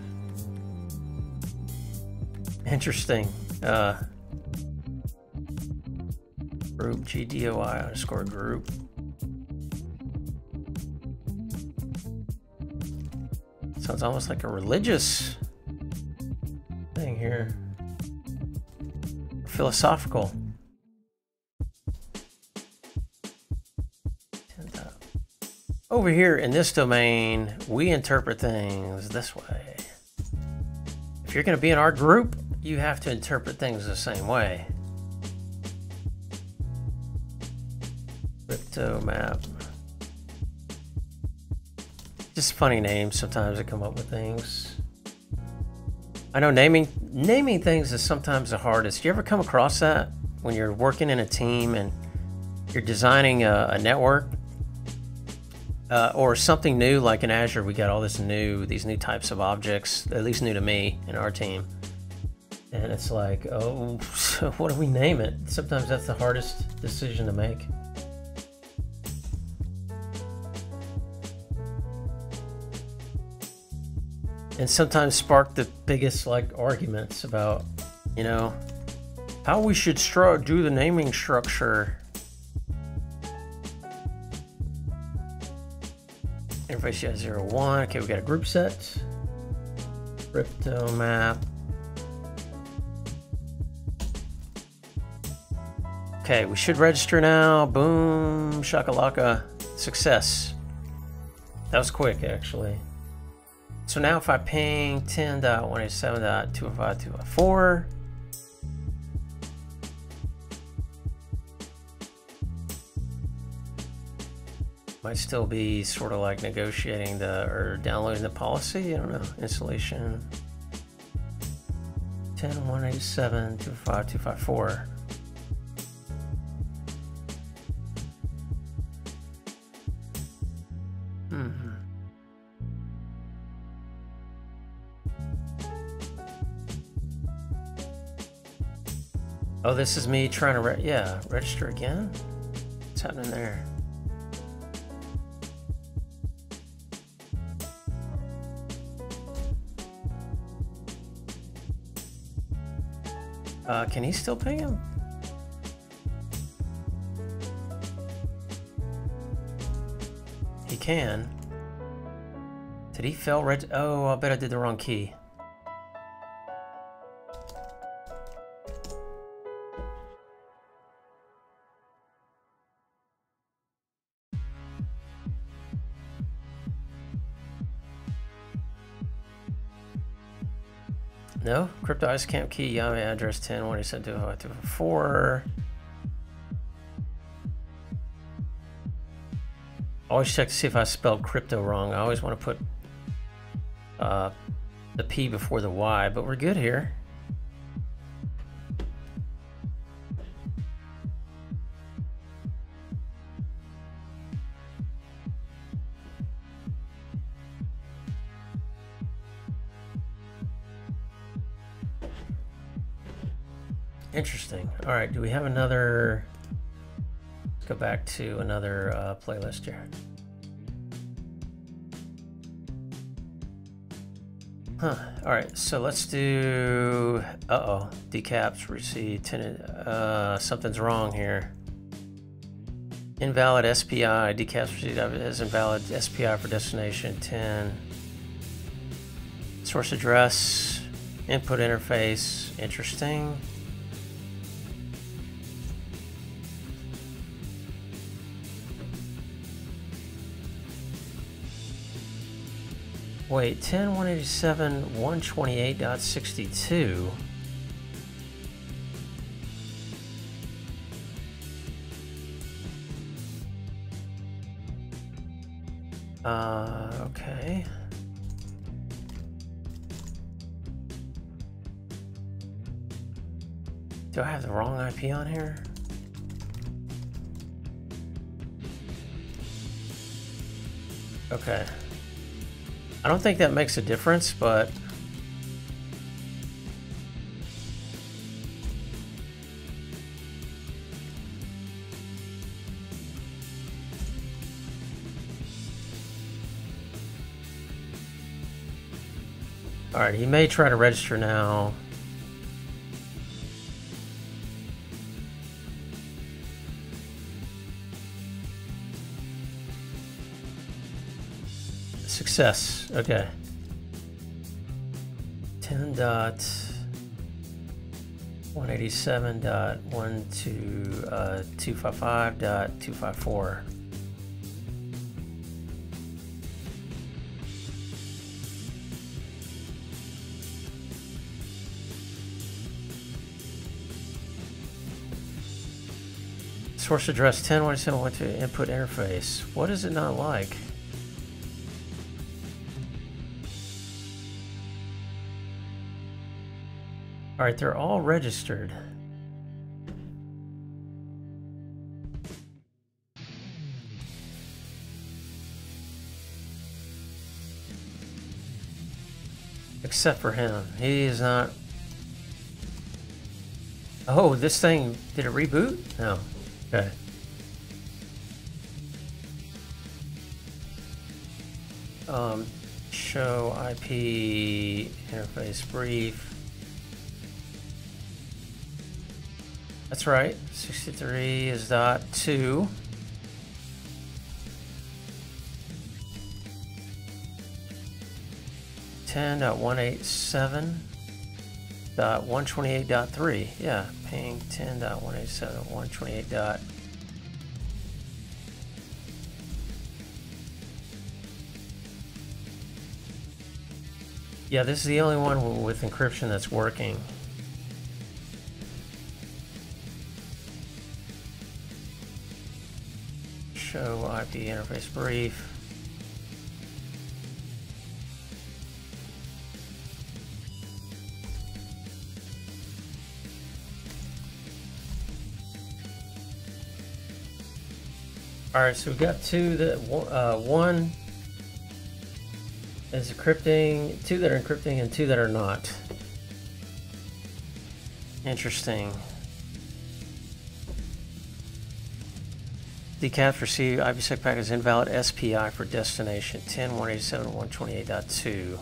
Interesting. Uh, group GDOI underscore group. Sounds almost like a religious thing here. Philosophical. Uh, over here in this domain, we interpret things this way. If you're going to be in our group, you have to interpret things the same way. Crypto map. Just funny names sometimes that come up with things. I know naming naming things is sometimes the hardest. You ever come across that when you're working in a team and you're designing a, a network uh, or something new like in Azure, we got all this new, these new types of objects, at least new to me and our team. And it's like, oh, [laughs] so what do we name it? Sometimes that's the hardest decision to make. And sometimes spark the biggest like arguments about, you know, how we should stru- do the naming structure Interface zero one. Okay, we got a group set. Crypto map. Okay, we should register now. Boom, shakalaka. Success. That was quick, actually. So now if I ping 10.187.205.204, might still be sort of like negotiating the or downloading the policy. I don't know. Installation 10.187 25254. Mm-hmm. Oh, this is me trying to, re yeah, register again? What's happening there? Uh, can he still ping him? He can. Did he fail red? Oh, I bet I did the wrong key. No, crypto ISAKMP key, Yami address 10, what he said to 4. Always check to see if I spelled crypto wrong. I always want to put uh, the P before the Y, but we're good here. Interesting. All right, do we have another... Let's go back to another uh, playlist here. Huh. All right, so let's do... Uh-oh. Decaps receive Ten, uh, something's wrong here. Invalid SPI. Decaps received as invalid SPI for destination 10. Source address. Input interface. Interesting. Wait, 10, 187, 128.62. Uh, okay. Do I have the wrong IP on here? Okay. I don't think that makes a difference, but... Alright, he may try to register now. Success. Okay. 10 dot 187 dot 1 to uh, 255 dot 254. Source address 10 171 to input interface. What is it not like? All right, they're all registered. Except for him. He is not... Oh, this thing, did it reboot? No. Okay. Um, show IP interface brief. That's right. 63 is dot 2. Ten dot one eight seven dot one twenty eight dot three. Yeah, ping ten dot one eight seven one twenty eight dot. Yeah, this is the only one with encryption that's working. Show IP interface brief. All right, so we've got two that uh, one is encrypting, two that are encrypting, and two that are not. Interesting. Decaf for C IPsec packet is invalid SPI for destination 10.187.128.2.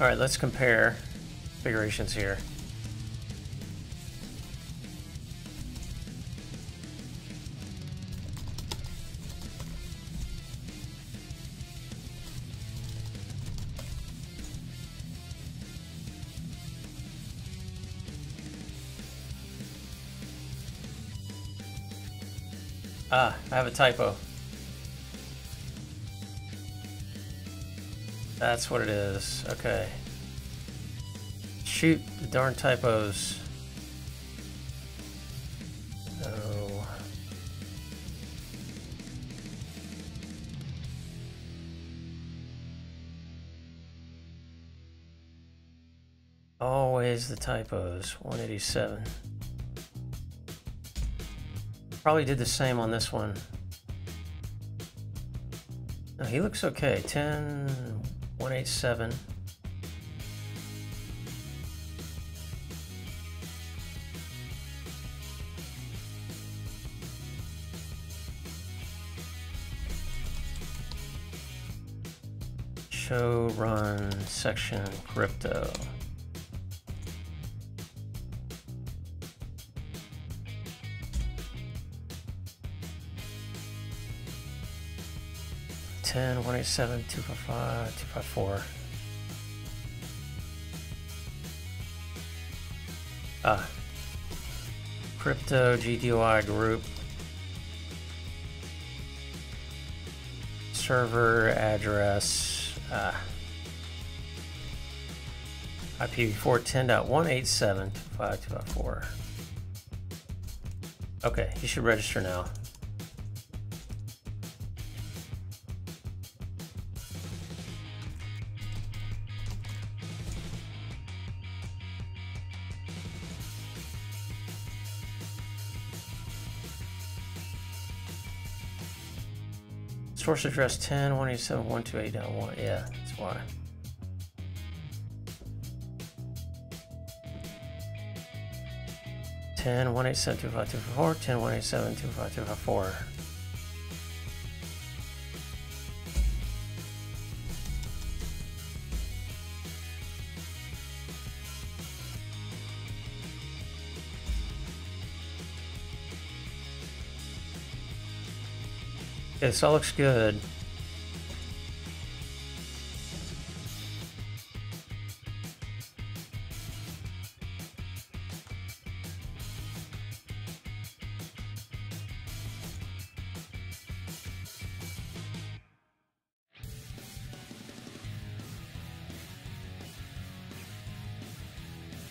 All right, let's compare configurations here. Ah, I have a typo. That's what it is. Okay. Shoot the darn typos. Oh. Always the typos. 187. Probably did the same on this one. No, he looks okay. 10, 187. Show run section crypto. Ten, one eight seven, two five five, two five four. Ah. Crypto GDOI group. Server address. Ah. IPv4 10.187.25254. Okay, you should register now. Source address 10, 187.128.1. Yeah, that's why. Ten one eight seven two five two four ten one eight seven two five two five four. This all looks good.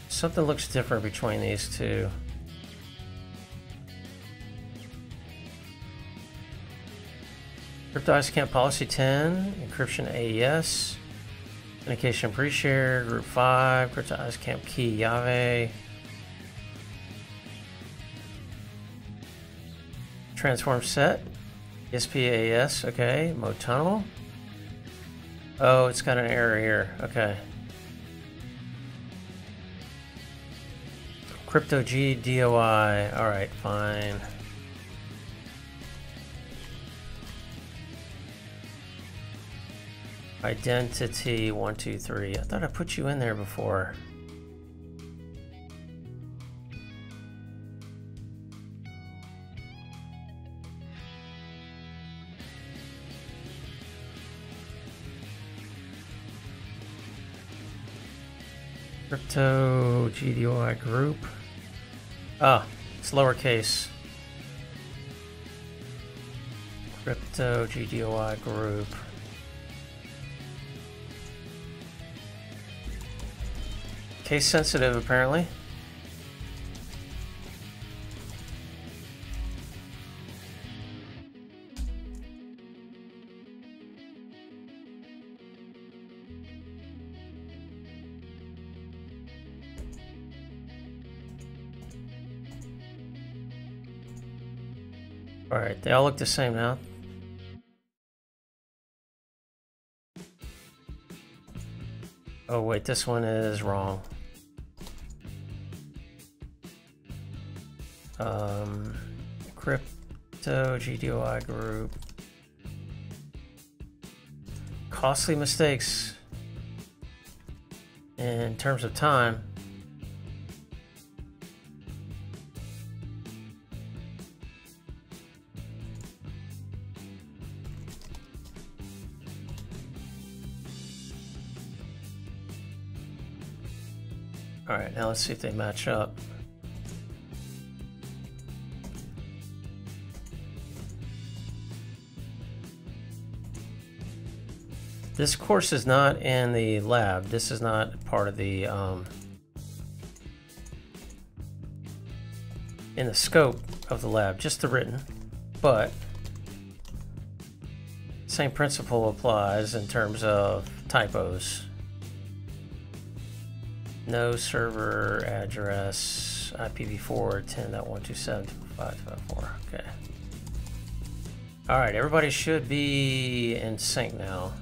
Something looks different between these two. Crypto Policy 10, Encryption AES, Authentication Pre-Share, Group 5, Crypto Key Yave, Transform Set, SPAS, okay, Mode Tunnel. Oh, it's got an error here, okay. Crypto G DOI. All right, fine. Identity one two three. I thought I put you in there before. Crypto GDOI group. Ah, it's lowercase. Crypto GDOI group. Case sensitive, apparently. All right, they all look the same now. Oh wait, this one is wrong. Crypto GDOI group. Costly mistakes in terms of time. All right, now let's see if they match up. This course is not in the lab. This is not part of the um, in the scope of the lab, just the written, but same principle applies in terms of typos. No server address IPv4 10.127.5.4. Okay. All right, everybody should be in sync now.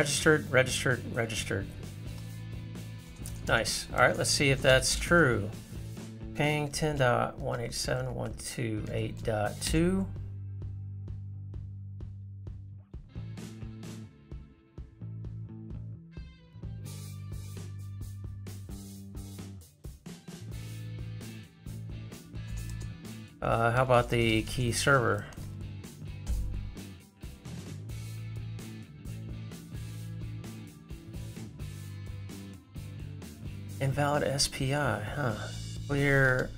Registered, registered, registered. Nice. All right, let's see if that's true. Ping 10.187.128.2. Uh, how about the key server? Invalid SPI, huh? Clear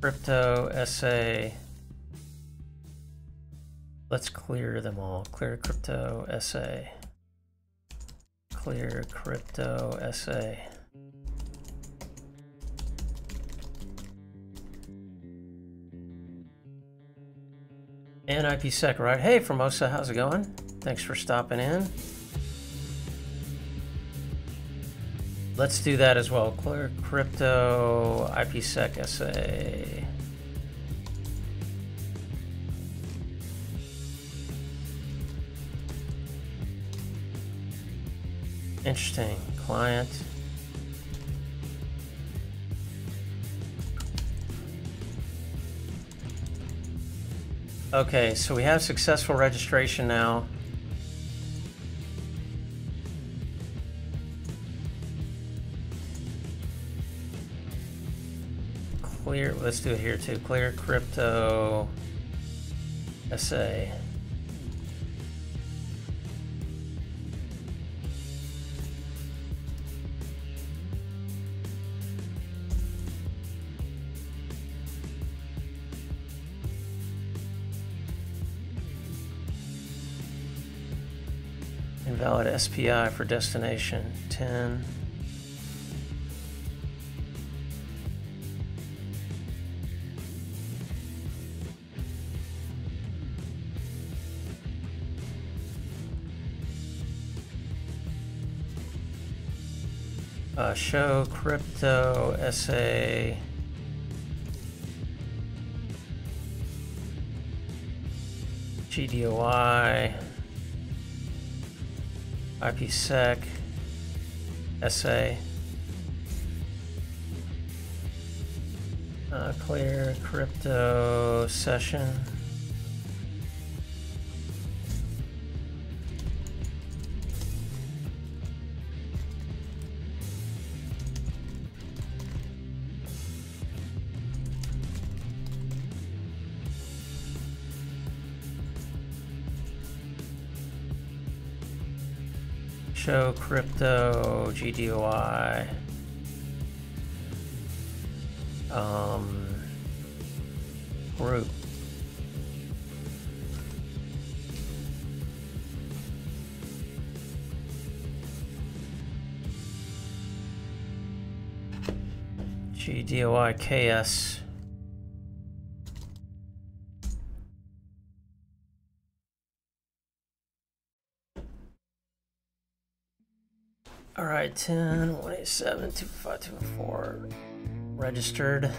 crypto SA. Let's clear them all. Clear crypto SA. Clear crypto SA. And IPsec, right? Hey, Formosa, how's it going? Thanks for stopping in. Let's do that as well. Clear crypto, IPsec SA. Interesting. Client. Okay, so we have successful registration now. Clear, let's do it here too. Clear crypto SA. Invalid SPI for destination 10. Show crypto SA. GDOI. IPsec. SA. Uh, clear crypto session. Show crypto GDOI. Um, group. GDOI KS. All right, 10, 187, 252, registered.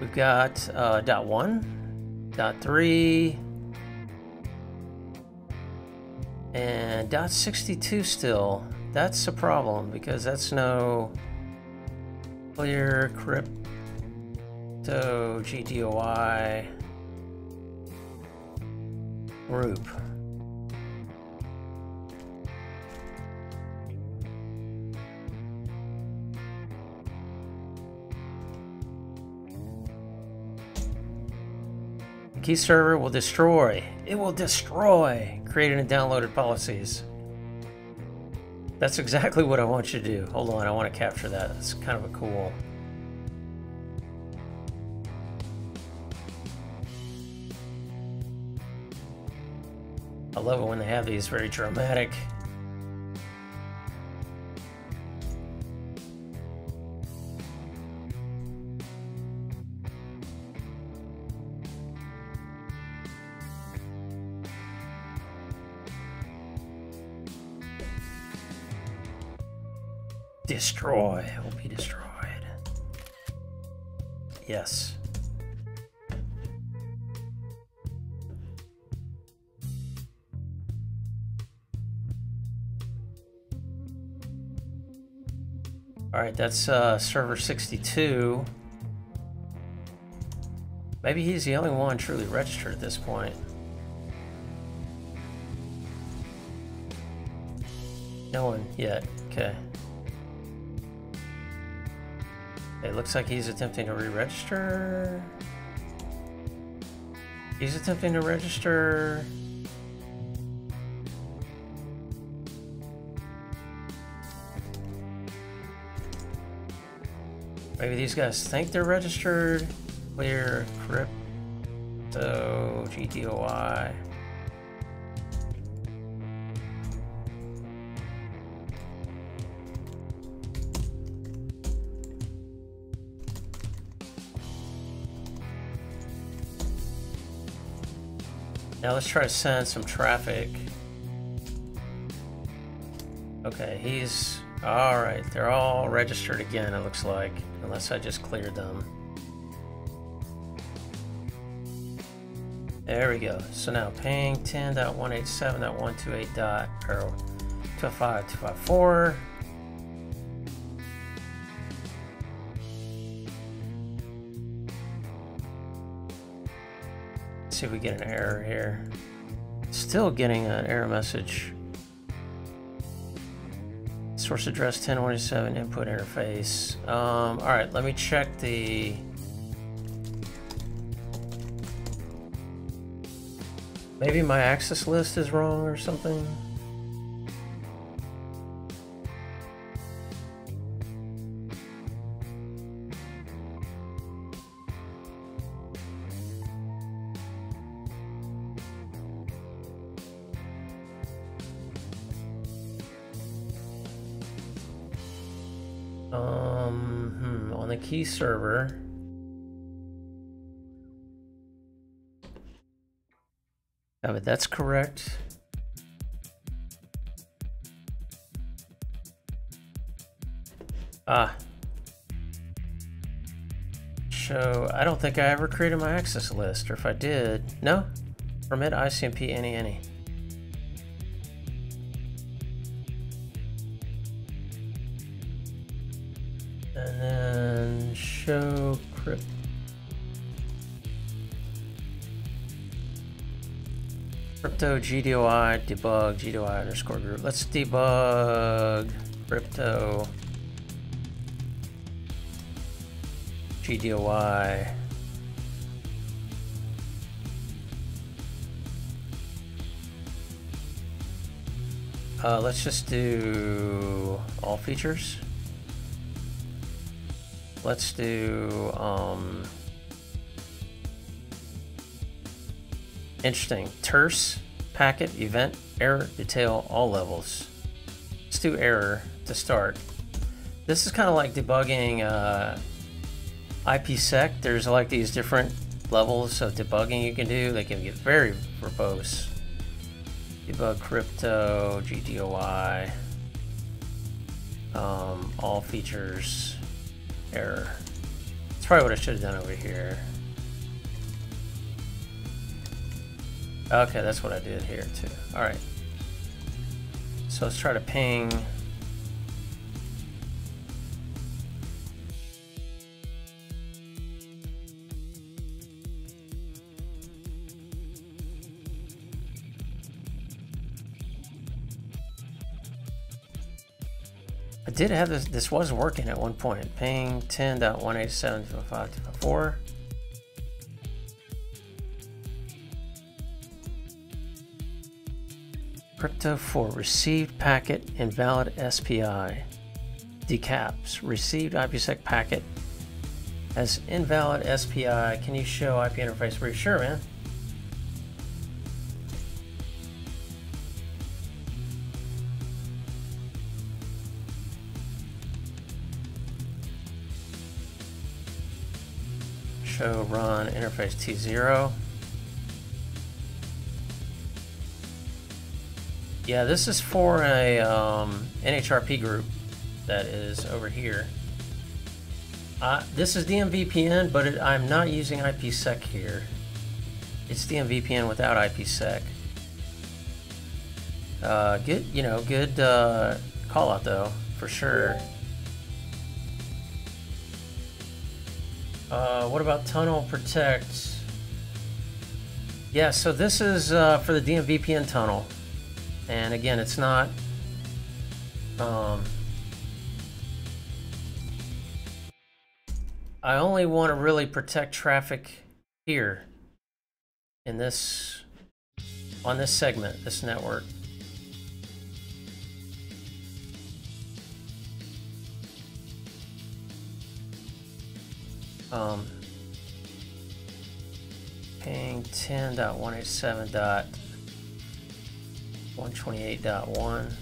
We've got uh, dot one, dot three, and dot 62 still. That's a problem because that's no clear crypto GDOI group. Key server will destroy. It will destroy created and downloaded policies. That's exactly what I want you to do. Hold on, I want to capture that. It's kind of a cool. I love it when they have these very dramatic Destroy. will be destroyed. Yes. All right, that's uh, server 62. Maybe he's the only one truly registered at this point. No one yet. Okay. It looks like he's attempting to re-register. He's attempting to register. Maybe these guys think they're registered. Clear crypto GDOI. Now let's try to send some traffic. Okay, he's... Alright, they're all registered again, it looks like. Unless I just cleared them. There we go. So now ping 10.187.128. see if we get an error here. Still getting an error message. Source address 1027 input interface. Um, all right, let me check the. Maybe my access list is wrong or something. Server. Oh, but that's correct. Ah. Show, I don't think I ever created my access list, or if I did, no? Permit ICMP any any. Show crypt. Crypto GDOI debug GDOI underscore group. Let's debug crypto GDOI. Uh, let's just do all features. Let's do, um, interesting. Terse, packet, event, error, detail, all levels. Let's do error to start. This is kind of like debugging uh, IPsec. There's like these different levels of debugging you can do. They can get very verbose. Debug crypto, GDOI, um, all features, error. Let's probably what I should have done over here. Okay, that's what I did here too. All right. So let's try to ping Did have this, this was working at one point. Ping 10.187.254. Crypto for received packet invalid SPI. Decaps received IPsec packet as invalid SPI. Can you show IP interface? Pretty sure, man. Show run interface T0. Yeah, this is for a um, NHRP group that is over here. Uh, this is DMVPN, but it, I'm not using IPsec here. It's DMVPN without IPsec. Uh, good, you know, good uh, call out though, for sure. Uh, what about Tunnel Protect? Yeah, so this is uh, for the DMVPN tunnel. And again, it's not... Um, I only want to really protect traffic here in this on this segment, this network. Um, ping 10.187.128.1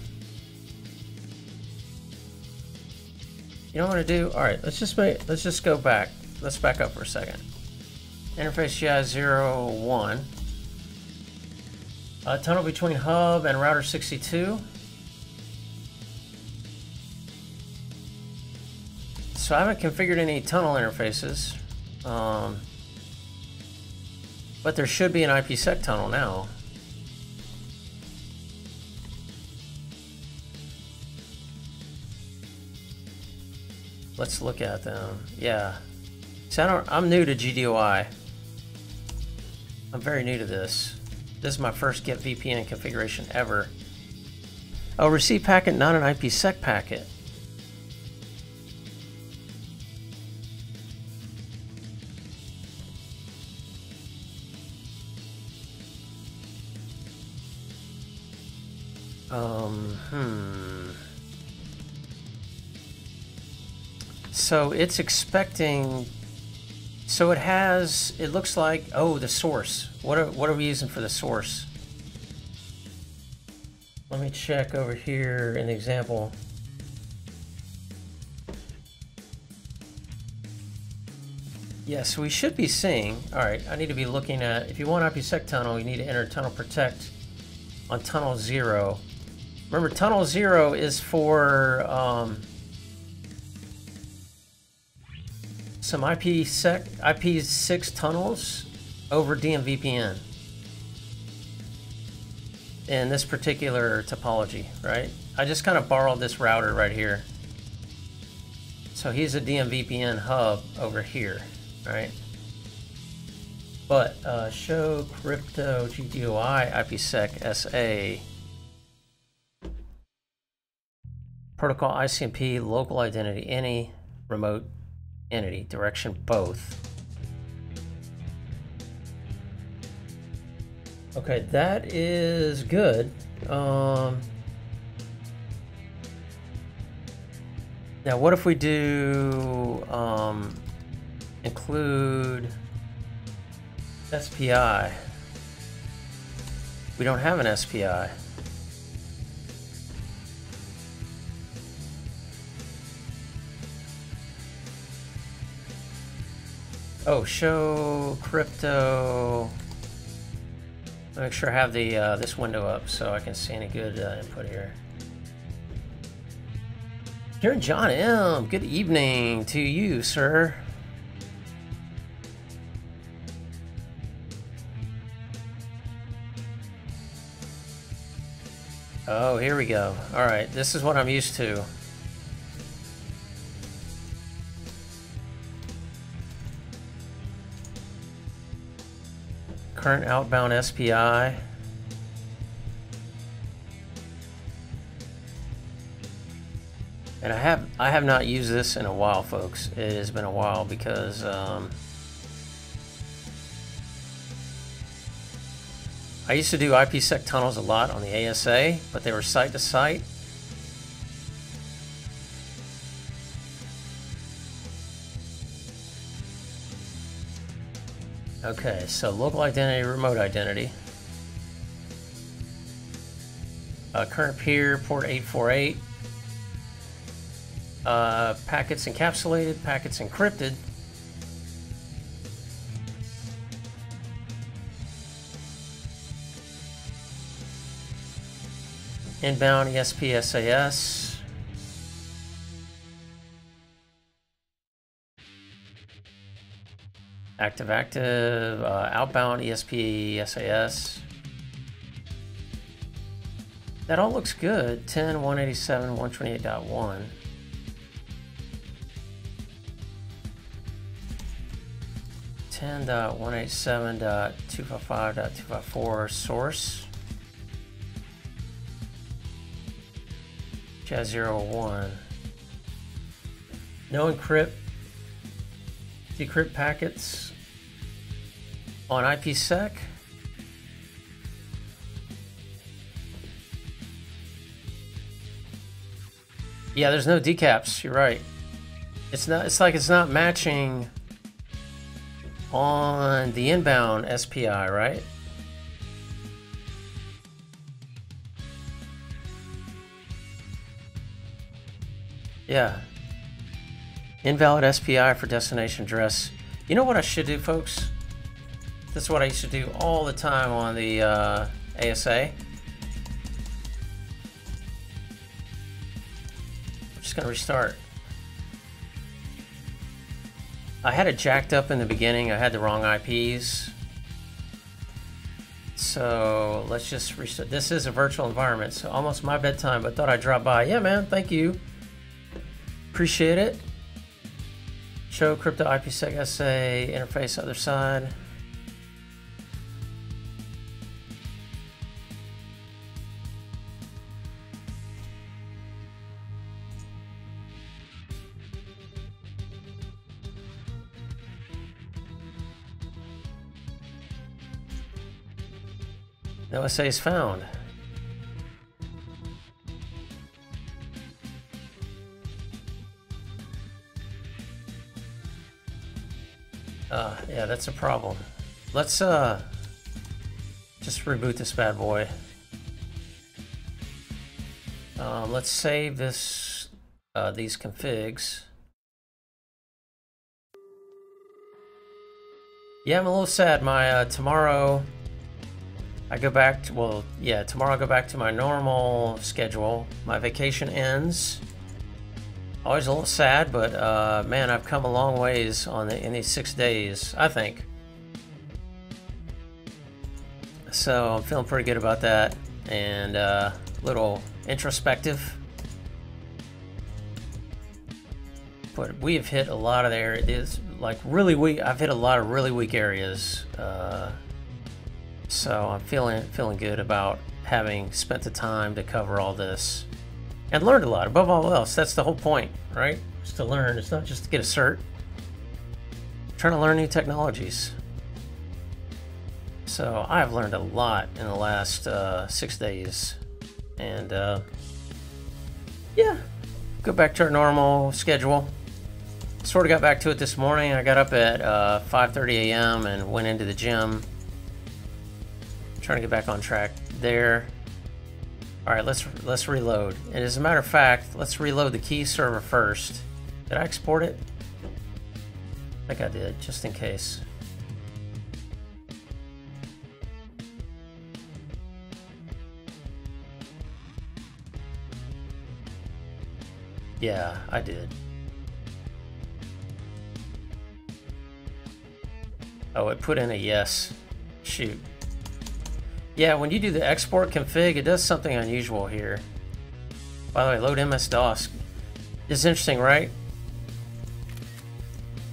you know what to do? All right let's just make let's just go back. Let's back up for a second. Interface GI 01 A tunnel between hub and router 62 so I haven't configured any tunnel interfaces. Um, but there should be an IPsec tunnel now. Let's look at them. Yeah. So I don't, I'm new to GDOI. I'm very new to this. This is my first Get VPN configuration ever. Oh, receive packet, not an IPsec packet. Um, hmm. So it's expecting. So it has. It looks like. Oh, the source. What are What are we using for the source? Let me check over here in the example. Yes, we should be seeing. All right, I need to be looking at. If you want IPsec tunnel, you need to enter tunnel protect on tunnel zero. Remember, Tunnel Zero is for um, some IPsec, IP6 tunnels over DMVPN in this particular topology, right? I just kind of borrowed this router right here. So he's a DMVPN hub over here, right? But uh, show crypto GDOI IPsec SA protocol ICMP, local identity, any remote entity, direction both. Okay, that is good. Um, now, what if we do um, include SPI? We don't have an SPI. Oh, show crypto. Make sure I have the uh, this window up so I can see any good uh, input here. Dear John M, good evening to you, sir. Oh, here we go. All right, this is what I'm used to. Current outbound SPI. And I have I have not used this in a while, folks. It has been a while because um, I used to do IPsec tunnels a lot on the ASA, but they were site to site. Okay, so local identity, remote identity. Uh, current peer, port 848. Uh, packets encapsulated, packets encrypted. Inbound ESP SAS. Active active, uh, outbound ESP SAS. That all looks good. 10, 187, 128.1. Ten dot one eight seven dot two five five dot two five four source. Jazz 01. No encrypt, decrypt packets on IPsec. Yeah, there's no decaps. You're right. It's not. It's like it's not matching on the inbound SPI, right? Yeah. Invalid SPI for destination address. You know what I should do, folks? This is what I used to do all the time on the uh, ASA. I'm just to restart. I had it jacked up in the beginning. I had the wrong IPs. So let's just restart. This is a virtual environment, so almost my bedtime, but thought I'd drop by. Yeah, man, thank you. Appreciate it. Show crypto IPsec SA interface other side. No essays found. Uh, yeah, that's a problem. Let's uh, just reboot this bad boy. Um, let's save this, uh, these configs. Yeah, I'm a little sad. My uh, tomorrow, I go back to well, yeah, tomorrow I go back to my normal schedule. My vacation ends. Always a little sad, but uh, man, I've come a long ways on the, in these six days, I think. So I'm feeling pretty good about that, and uh, a little introspective. But we have hit a lot of the areas, like really weak. I've hit a lot of really weak areas, uh, so I'm feeling feeling good about having spent the time to cover all this and learned a lot. Above all else, that's the whole point, right? It's to learn. It's not just to get a cert. I'm trying to learn new technologies. So I've learned a lot in the last uh, six days, and uh, yeah, go back to our normal schedule. Sort of got back to it this morning. I got up at uh, 5:30 a.m. and went into the gym. Trying to get back on track there. All right, let's let's reload. And as a matter of fact, let's reload the key server first. Did I export it? I think I did, just in case. Yeah, I did. Oh, it put in a yes. Shoot. Yeah, when you do the export config, it does something unusual here. By the way, load MS-DOS. It's interesting, right?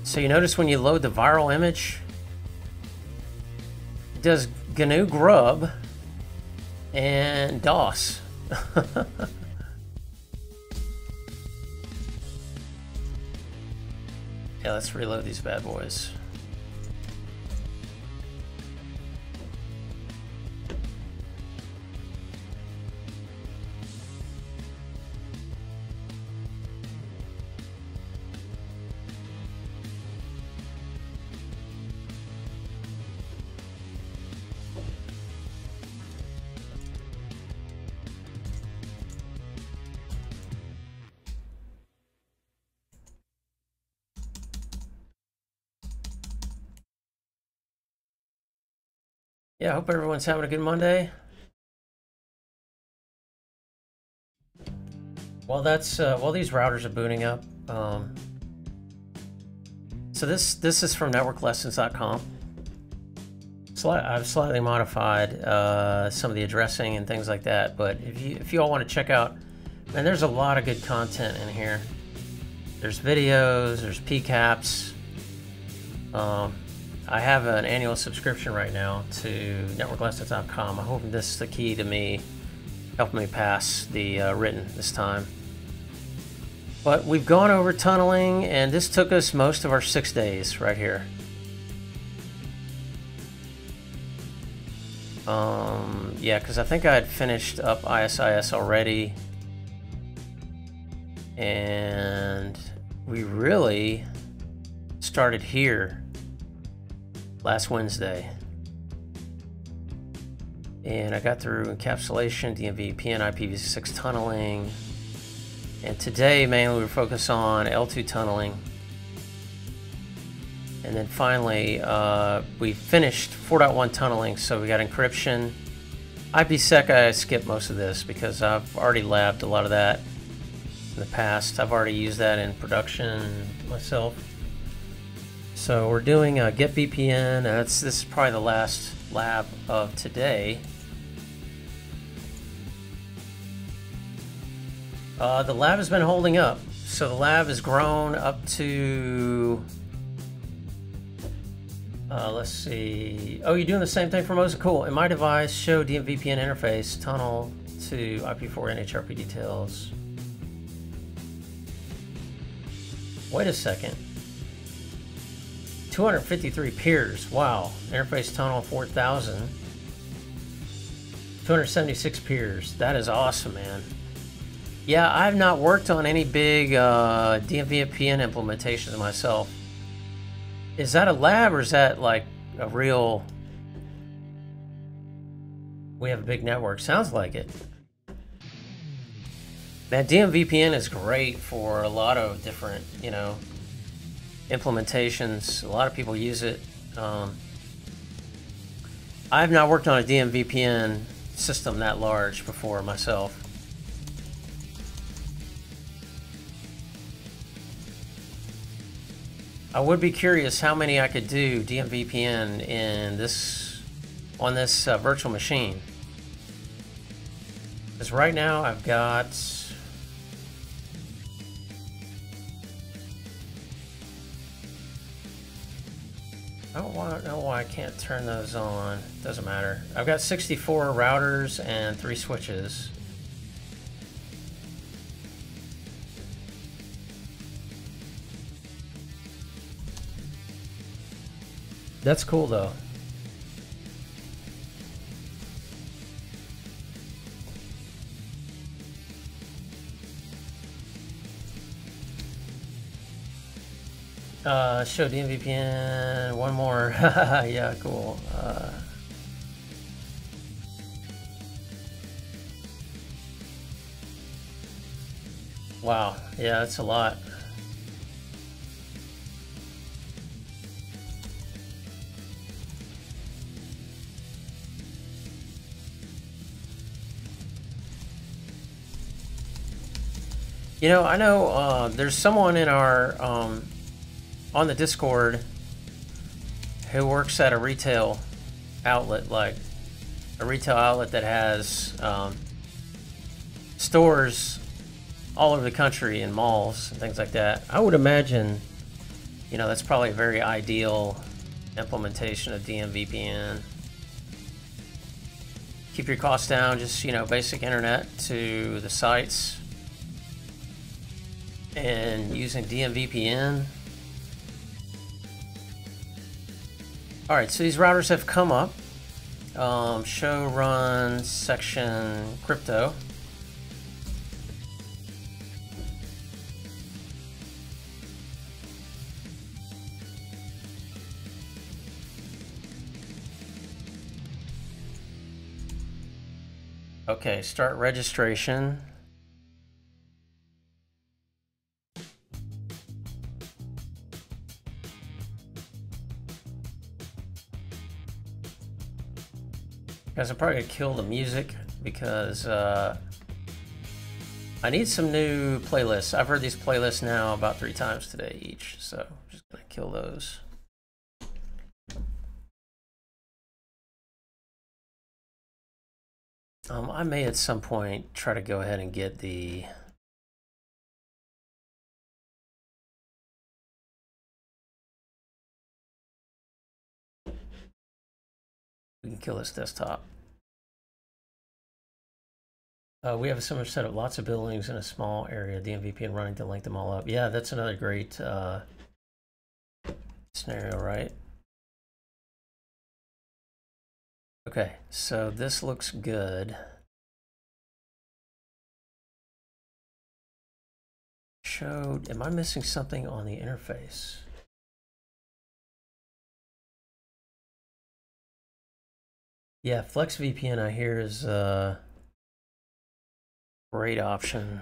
So you notice when you load the VIRL image, it does GNU Grub and DOS. [laughs] yeah, let's reload these bad boys. Yeah, I hope everyone's having a good Monday. While that's uh, while these routers are booting up, um, so this this is from NetworkLessons.com. Sli I've slightly modified uh, some of the addressing and things like that, but if you if you all want to check out, man, there's a lot of good content in here. There's videos, there's PCAPs. Um, I have an annual subscription right now to networklessons.com. I hope this is the key to me helping me pass the uh, written this time. But we've gone over tunneling, and this took us most of our six days right here. Um, yeah, because I think I had finished up ISIS already. And we really started here last Wednesday. And I got through encapsulation, DMVPN, IPv6 tunneling. And today, mainly, we're focused on L2 tunneling. And then finally, uh, we finished 4.1 tunneling, so we got encryption. IPsec, I skipped most of this because I've already labbed a lot of that in the past. I've already used that in production myself. So we're doing a Get VPN. That's this is probably the last lab of today. Uh, the lab has been holding up. So the lab has grown up to. Uh, let's see. Oh, you're doing the same thing for Moza. Cool. In my device, show DMVPN interface, tunnel to IP4 NHRP details. Wait a second. 253 peers. Wow. Interface tunnel 4000. 276 peers. That is awesome, man. Yeah, I've not worked on any big uh, DMVPN implementations myself. Is that a lab or is that like a real... We have a big network. Sounds like it. Man, DMVPN is great for a lot of different, you know, implementations. A lot of people use it. Um, I've not worked on a DMVPN system that large before myself. I would be curious how many I could do DMVPN in this on this uh, virtual machine. Because right now I've got I don't want to know why I can't turn those on. Doesn't matter. I've got 64 routers and three switches. That's cool though. Uh, show DMVPN, one more. [laughs] yeah, cool. Uh, wow, yeah, that's a lot. You know, I know uh, there's someone in our um, on the Discord who works at a retail outlet like a retail outlet that has um, stores all over the country in malls and things like that, I would imagine, you know, that's probably a very ideal implementation of DMVPN. Keep your costs down, just, you know, basic internet to the sites. And using DMVPN. Alright, so these routers have come up. Um, show run section crypto. Okay, start registration. Guys, I'm probably gonna kill the music because uh, I need some new playlists. I've heard these playlists now about three times today each, so I'm just gonna kill those. Um, I may at some point try to go ahead and get the We can kill this desktop. Uh, we have a similar setup, lots of buildings in a small area, DMVPN running to link them all up. Yeah, that's another great uh, scenario, right? Okay, so this looks good. Showed, am I missing something on the interface? Yeah, FlexVPN I hear is a great option.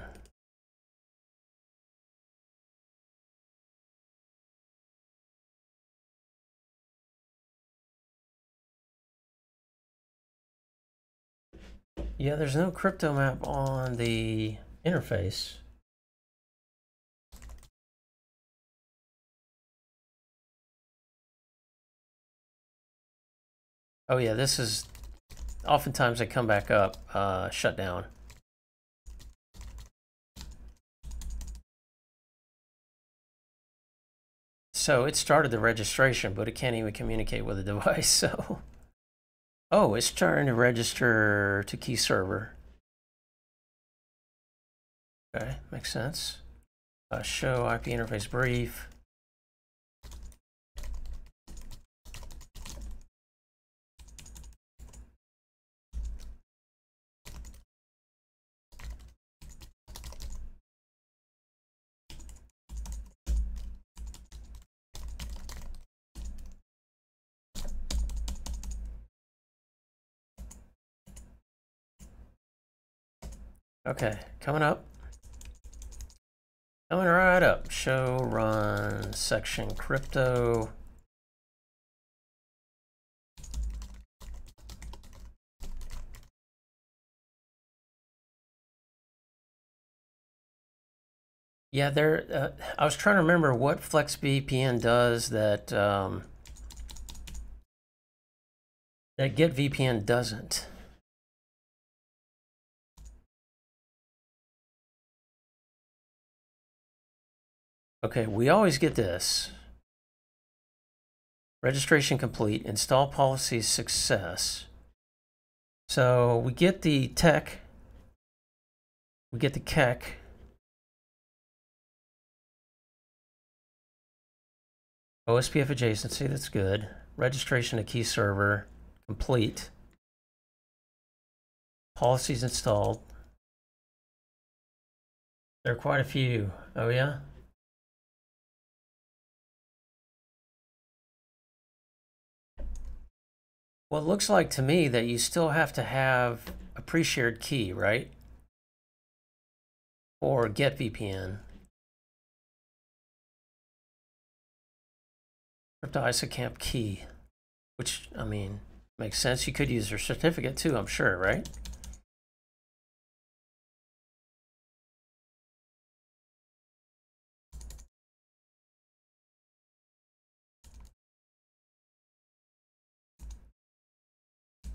Yeah, there's no crypto map on the interface. Oh yeah, this is, oftentimes they come back up, uh, shut down. So it started the registration, but it can't even communicate with the device, [laughs] so. Oh, it's trying to register to key server. Okay, makes sense. Uh, show IP interface brief. Okay, coming up. Coming right up. Show run section crypto. Yeah, there. Uh, I was trying to remember what FlexVPN does that um, that GetVPN doesn't. Okay, we always get this. Registration complete, install policy success. So we get the TEK, we get the KEK. OSPF adjacency, that's good. Registration to key server, complete. Policies installed. There are quite a few. Oh yeah? Well, it looks like to me that you still have to have a pre-shared key, right? Or get VPN. Crypto key, which, I mean, makes sense. You could use your certificate too, I'm sure, right?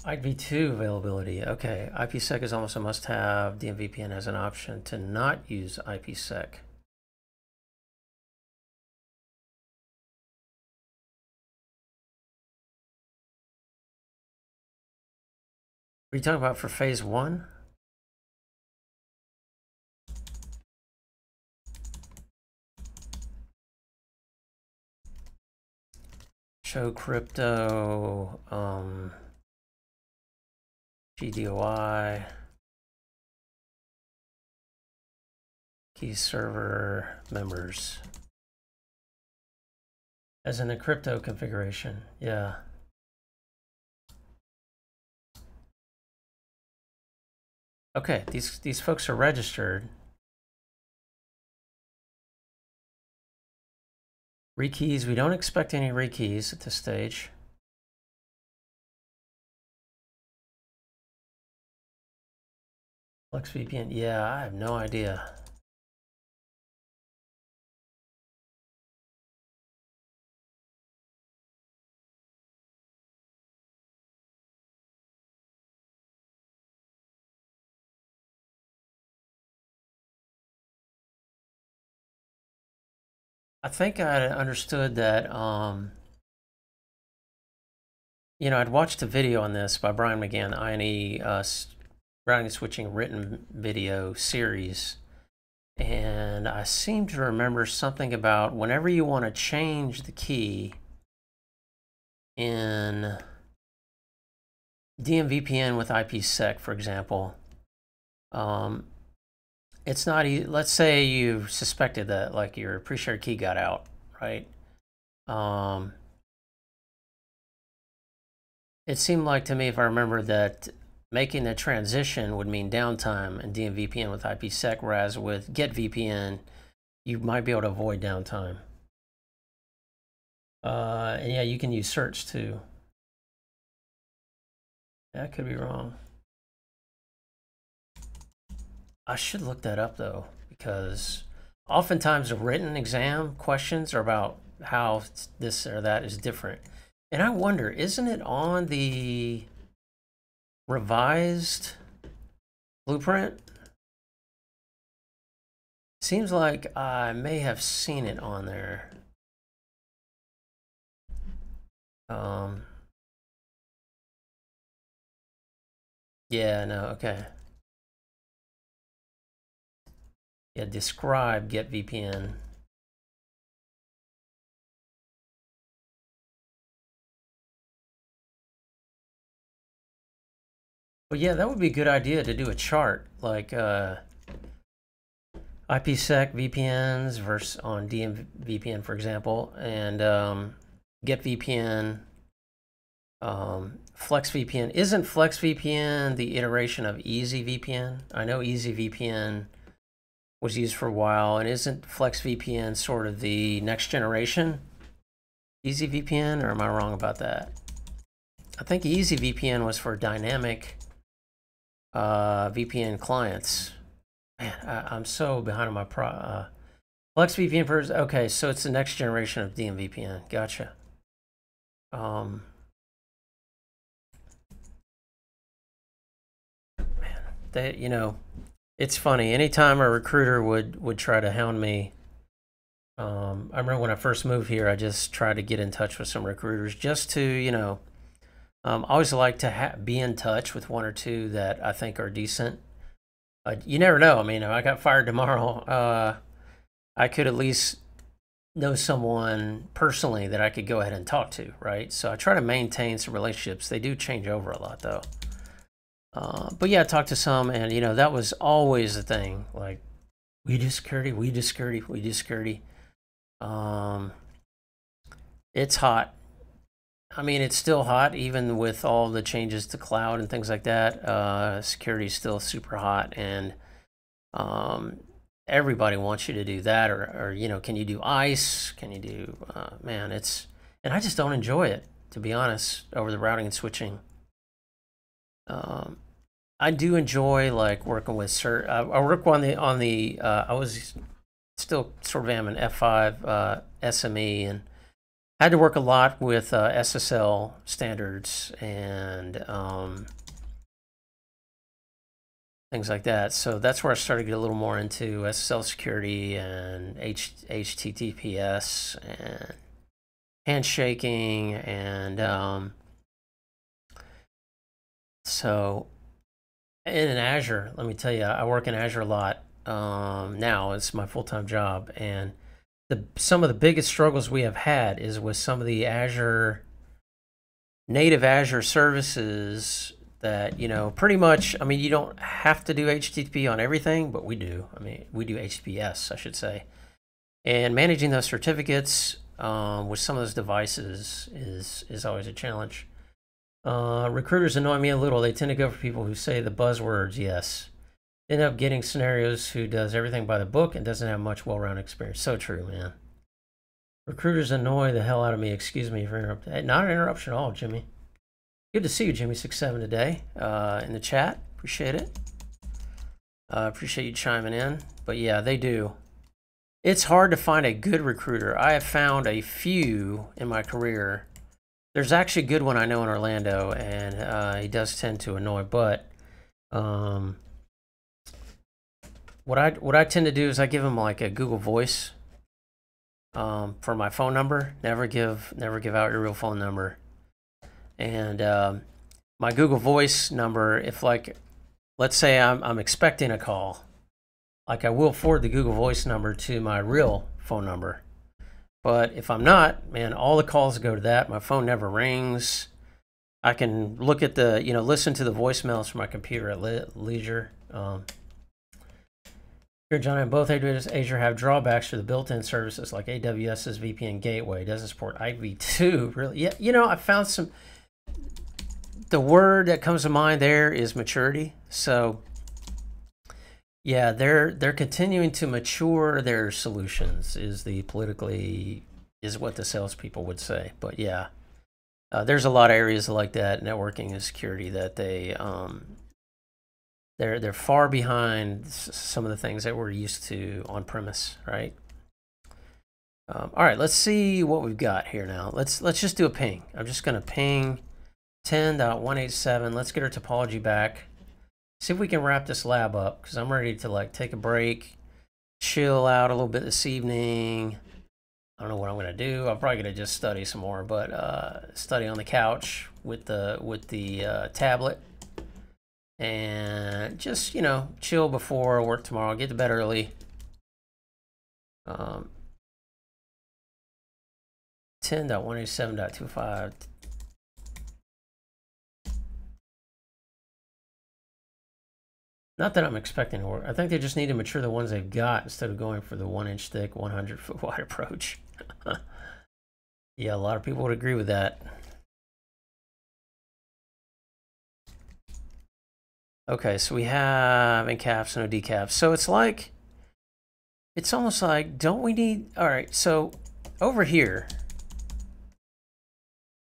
IKEv2 availability. Okay, IPsec is almost a must-have. DMVPN has an option to not use IPsec. Are you talking about for phase one? Show crypto, um, GDOI, key server members. As in the crypto configuration, yeah. Okay, these these folks are registered. Rekeys, we don't expect any rekeys at this stage. Flex VPN, yeah, I have no idea. I think I understood that, um, you know, I'd watched a video on this by Brian McGahan, INE uh, routing and switching written video series. And I seem to remember something about whenever you want to change the key in DMVPN with IPsec, for example, um, it's not easy. Let's say you suspected that like your pre-shared key got out, right? Um, it seemed like to me, if I remember, that making the transition would mean downtime in DMVPN with IPsec, whereas with GetVPN, you might be able to avoid downtime. Uh, and yeah, you can use search too. That could be wrong. I should look that up though, because oftentimes written exam questions are about how this or that is different. And I wonder, isn't it on the revised blueprint? Seems like I may have seen it on there. Um, yeah, no, okay. Yeah, describe get VPN. Well, yeah, that would be a good idea to do a chart like uh, IPsec VPNs versus on DMVPN, for example, and um, get VPN, um, Flex VPN. Isn't Flex VPN the iteration of EasyVPN? I know EasyVPN was used for a while, and isn't FlexVPN sort of the next generation EasyVPN, or am I wrong about that? I think EasyVPN was for dynamic uh, VPN clients. Man, I, am so behind on my pro. Uh, FlexVPN first. Okay, so it's the next generation of DMVPN. Gotcha. Um, man, they you know it's funny. Anytime a recruiter would would try to hound me, um, I remember when I first moved here, I just tried to get in touch with some recruiters just to, you know, um, I always like to ha- be in touch with one or two that I think are decent. Uh, you never know. I mean, if I got fired tomorrow, [laughs] uh, I could at least know someone personally that I could go ahead and talk to, right? So I try to maintain some relationships. They do change over a lot, though. Uh, but yeah, I talked to some, and you know that was always the thing. Like, we do security, we do security, we do security. Um, it's hot. I mean, it's still hot, even with all the changes to cloud and things like that. Uh, security is still super hot, and um, everybody wants you to do that. Or, or, you know, can you do ISE? Can you do? Uh, man, it's and I just don't enjoy it to be honest. Over the routing and switching. Um, I do enjoy like working with cert. I, I work on the on the. Uh, I was still sort of am an F5 uh, SME and I had to work a lot with uh, SSL standards and um, things like that. So that's where I started to get a little more into SSL security and H- HTTPS and handshaking and um, so in Azure, let me tell you, I work in Azure a lot um, now. It's my full time job, and the some of the biggest struggles we have had is with some of the Azure native Azure services that you know pretty much. I mean, you don't have to do HTTP on everything, but we do. I mean, we do HTTPS, I should say, and managing those certificates um, with some of those devices is is always a challenge. Uh, recruiters annoy me a little. They tend to go for people who say the buzzwords, yes. End up getting scenarios who does everything by the book and doesn't have much well-rounded experience. So true, man. Recruiters annoy the hell out of me. Excuse me for interrupting. Hey, not an interruption at all, Jimmy. Good to see you, Jimmy Six Seven today uh, in the chat. Appreciate it. Uh, appreciate you chiming in. But yeah, they do. It's hard to find a good recruiter. I have found a few in my career there's actually a good one I know in Orlando, and uh, he does tend to annoy. But um, what I what I tend to do is I give them like a Google Voice um, for my phone number. Never give never give out your real phone number. And um, my Google Voice number, if like, let's say I'm I'm expecting a call, like I will forward the Google Voice number to my real phone number but if I'm not, man, all the calls go to that. My phone never rings. I can look at the, you know, listen to the voicemails from my computer at le leisure. Um, here, John, and both Azure have drawbacks for the built-in services like AWS's VPN gateway. Doesn't support IPv2. Really, yeah. You know, I found some. The word that comes to mind there is maturity. So yeah, they're they're continuing to mature their solutions. Is the politically is what the salespeople would say. But yeah, uh, there's a lot of areas like that, networking and security, that they um, they're they're far behind some of the things that we're used to on premise, right? Um, all right, let's see what we've got here now. Let's let's just do a ping. I'm just gonna ping 10.187. Let's get our topology back see if we can wrap this lab up because I'm ready to like take a break, chill out a little bit this evening. I don't know what I'm gonna do. I'm probably gonna just study some more, but uh, study on the couch with the with the uh, tablet and just you know chill before work tomorrow. Get to bed early. Um, 10.187.25 Not that I'm expecting to work. I think they just need to mature the ones they've got instead of going for the one inch thick, 100 foot [laughs] wide approach. [laughs] yeah, a lot of people would agree with that. Okay, so we have encaps, no decaps. So it's like, it's almost like, don't we need, all right, so over here,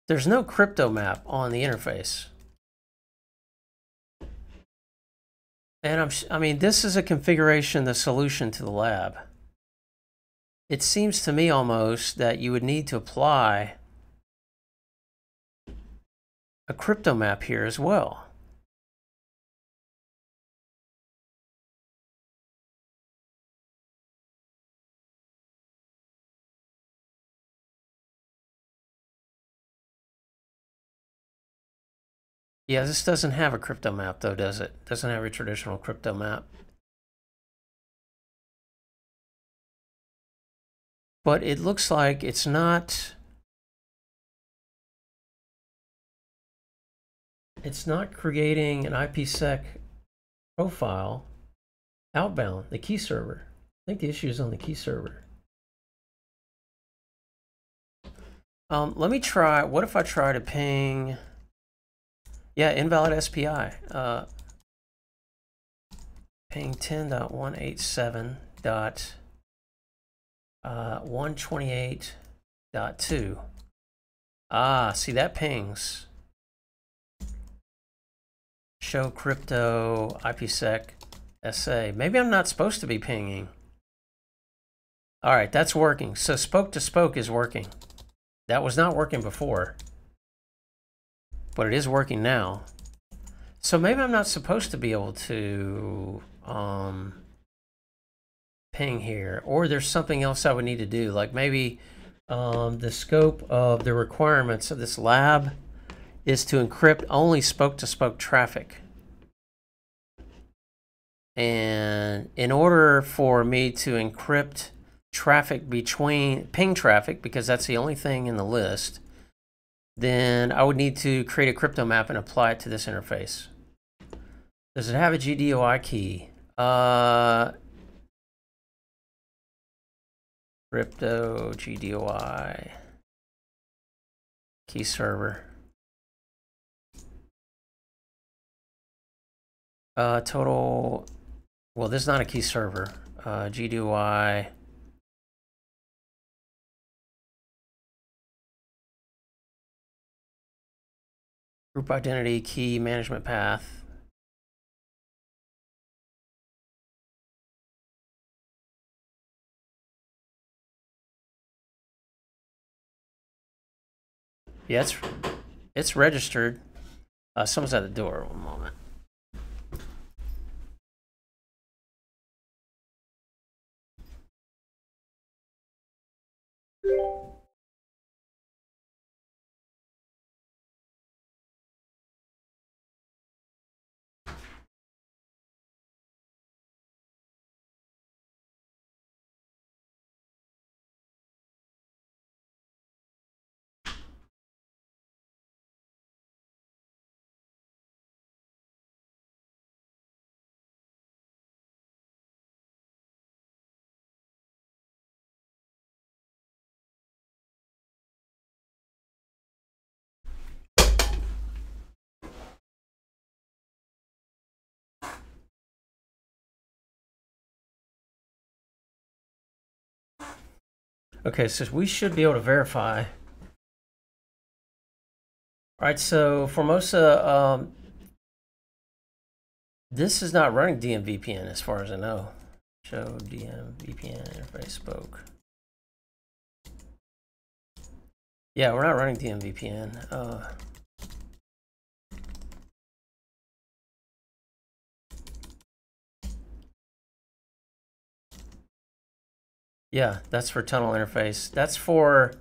there's no crypto map on the interface. And I'm, I mean, this is a configuration, the solution to the lab. It seems to me almost that you would need to apply a crypto map here as well. Yeah, this doesn't have a crypto map though, does it? Doesn't have a traditional crypto map. But it looks like it's not... It's not creating an IPsec profile outbound, the key server. I think the issue is on the key server. Um, let me try, what if I try to ping... Yeah, invalid SPI. Uh, ping 10.187 dot uh, 128.2. Ah, see that pings. Show crypto IPsec SA. Maybe I'm not supposed to be pinging. All right, that's working. So spoke to spoke is working. That was not working before. But it is working now. So maybe I'm not supposed to be able to um, ping here. Or there's something else I would need to do. Like maybe um, the scope of the requirements of this lab is to encrypt only spoke-to-spoke -spoke traffic. And in order for me to encrypt traffic between ping traffic, because that's the only thing in the list, then I would need to create a crypto map and apply it to this interface. Does it have a GDOI key? Uh, crypto GDOI key server. Uh, total well, this is not a key server. Uh, GDOI. Group identity, key, management path. Yeah, it's, it's registered. Uh, someone's at the door. One moment. Okay, so we should be able to verify. All right, so Formosa, um, this is not running DMVPN as far as I know. Show DMVPN interface spoke. Yeah, we're not running DMVPN. Uh, Yeah, that's for tunnel interface. That's for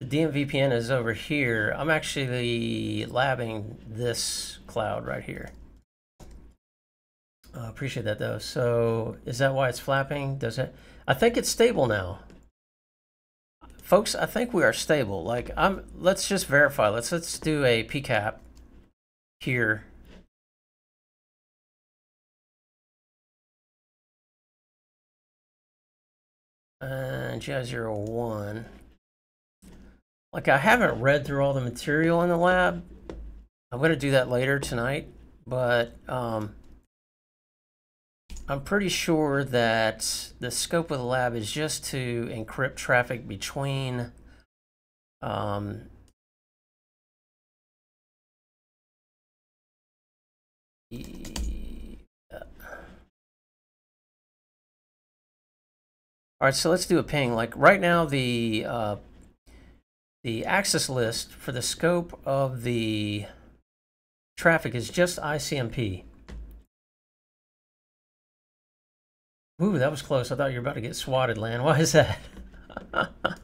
the DMVPN is over here. I'm actually labbing this cloud right here. Uh, appreciate that though. So is that why it's flapping? Does it? I think it's stable now. Folks, I think we are stable. Like I'm let's just verify. Let's let's do a PCAP here and GI01. Like I haven't read through all the material in the lab. I'm going to do that later tonight, but um, I'm pretty sure that the scope of the lab is just to encrypt traffic between um, All right, so let's do a ping. Like right now, the uh, the access list for the scope of the traffic is just ICMP. Ooh, that was close. I thought you were about to get swatted, Lan. Why is that? [laughs]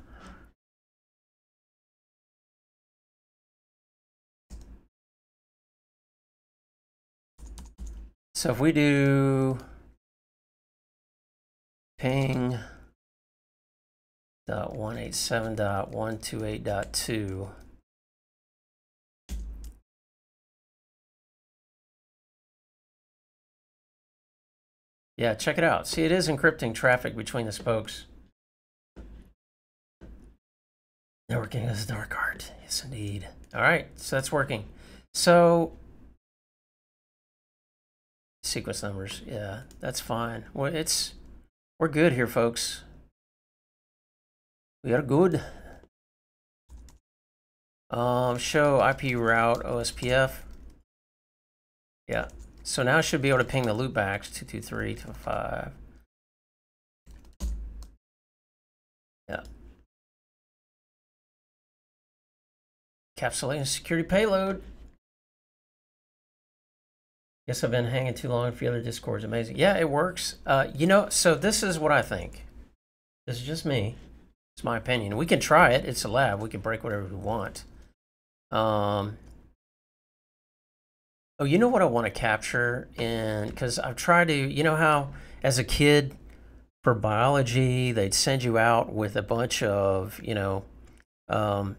so if we do ping 187.128.2 Yeah, check it out. See, it is encrypting traffic between the spokes. Networking is a dark art. Yes, indeed. All right, so that's working. So, sequence numbers. Yeah, that's fine. Well, it's we're good here, folks. We are good. Um, show IP route OSPF. Yeah. So now I should be able to ping the loopbacks 223 to 5. Yeah. Capsulating security payload. Guess I've been hanging too long for the other Discords. Amazing. Yeah, it works. Uh, you know, so this is what I think. This is just me. It's my opinion. We can try it. It's a lab. We can break whatever we want. Um, oh, you know what I want to capture? And because I've tried to, you know how as a kid for biology, they'd send you out with a bunch of, you know, um,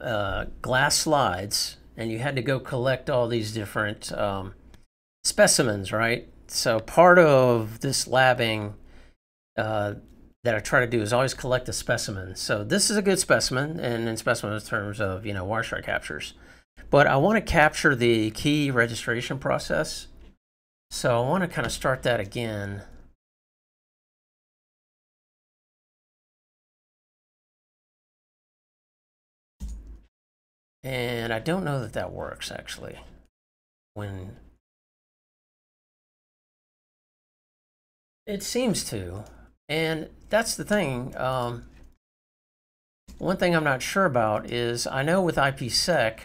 uh, glass slides, and you had to go collect all these different um, specimens, right? So part of this labbing uh, that I try to do is always collect a specimen. So this is a good specimen, and in specimen terms of you know Wireshark captures. But I want to capture the key registration process. So I want to kind of start that again. And I don't know that that works actually. When it seems to, and that's the thing. Um, one thing I'm not sure about is I know with IPsec,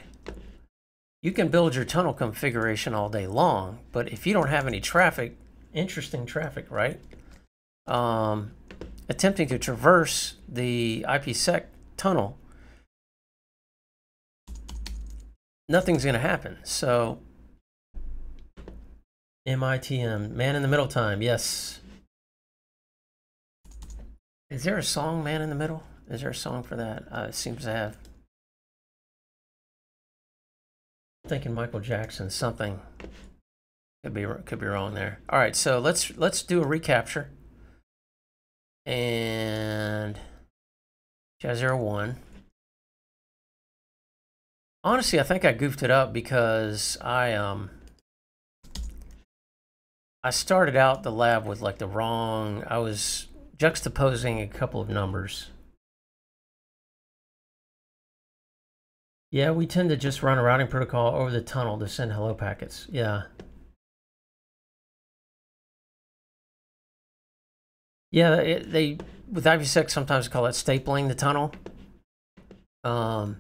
you can build your tunnel configuration all day long, but if you don't have any traffic, interesting traffic, right? Um, attempting to traverse the IPsec tunnel nothing's going to happen. So, MITM, man in the middle time, yes. Is there a song, man in the middle? Is there a song for that? Uh, it seems to have. I'm thinking Michael Jackson, something. Could be could be wrong there. All right, so let's let's do a recapture. And Jazz 01 honestly, I think I goofed it up because I um I started out the lab with like the wrong. I was juxtaposing a couple of numbers. Yeah, we tend to just run a routing protocol over the tunnel to send hello packets. Yeah. Yeah, it, they with IPsec sometimes call it stapling the tunnel. Um,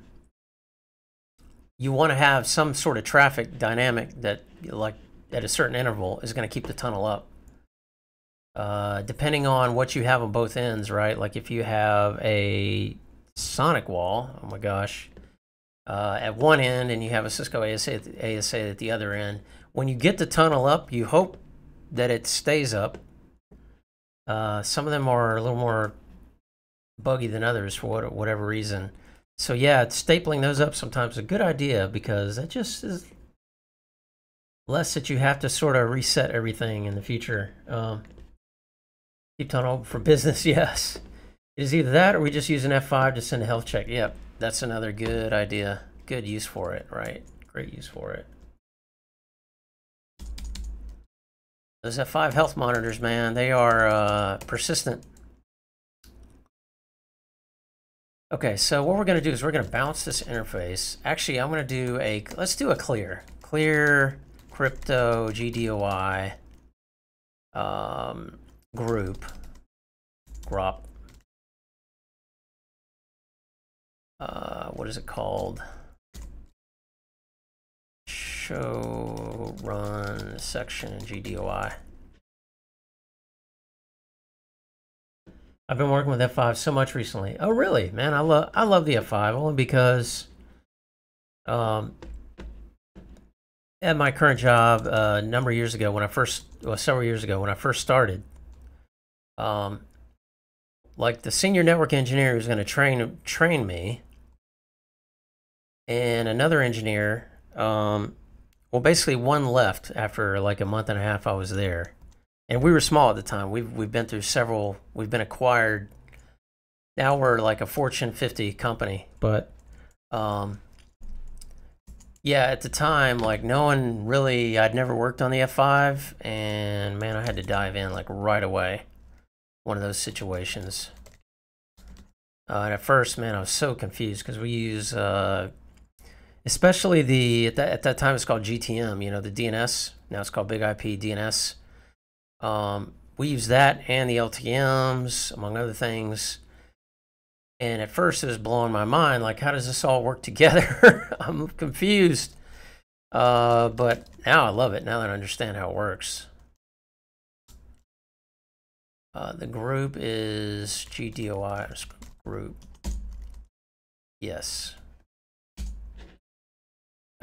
you want to have some sort of traffic dynamic that, like, at a certain interval is going to keep the tunnel up. Uh, depending on what you have on both ends, right? Like if you have a SonicWall, oh my gosh, uh, at one end and you have a Cisco ASA, ASA at the other end, when you get the tunnel up, you hope that it stays up. Uh, some of them are a little more buggy than others for whatever reason. So yeah, stapling those up sometimes is a good idea because it just is less that you have to sort of reset everything in the future. Um, keep tunnel for business, [laughs] yes. It is either that or we just use an F5 to send a health check. Yep, that's another good idea. Good use for it, right? Great use for it. Those F5 health monitors, man, they are uh, persistent. Okay, so what we're going to do is we're going to bounce this interface. Actually, I'm going to do a, let's do a clear. Clear crypto GDOI um, group, grop. Uh, what is it called? Show run section GDOI. I've been working with F5 so much recently. Oh, really, man? I love I love the F5 only because, um, at my current job, uh, a number of years ago when I first, well, several years ago when I first started, um, like the senior network engineer who's going to train train me, and another engineer, um, well, basically one left after like a month and a half I was there and we were small at the time. We've we've been through several. We've been acquired. Now we're like a Fortune 50 company, but um, yeah, at the time, like no one really. I'd never worked on the F5, and man, I had to dive in like right away. One of those situations. Uh, and at first, man, I was so confused because we use, uh, especially the at that, at that time it's called GTM. You know, the DNS. Now it's called Big IP DNS um, we use that and the LTMs, among other things. And at first it was blowing my mind, like, how does this all work [laughs] together? I'm confused. Uh, but now I love it, now that I understand how it works. Uh, the group is GDOI group. Yes.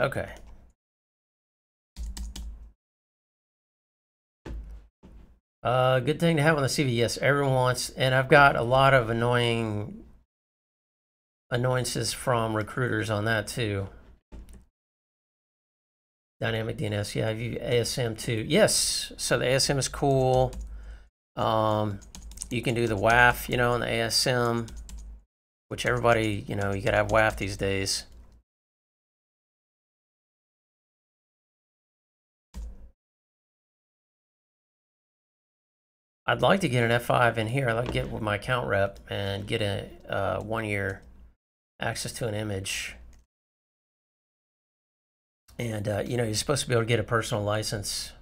Okay. Uh, good thing to have on the CV. Yes, everyone wants, and I've got a lot of annoying annoyances from recruiters on that too. Dynamic DNS, yeah, I've ASM too. Yes, so the ASM is cool. Um, you can do the WAF, you know, on the ASM, which everybody, you know, you gotta have WAF these days. I'd like to get an F5 in here. I'd like to get with my account rep and get a uh, one year access to an image. And, uh, you know, you're supposed to be able to get a personal license.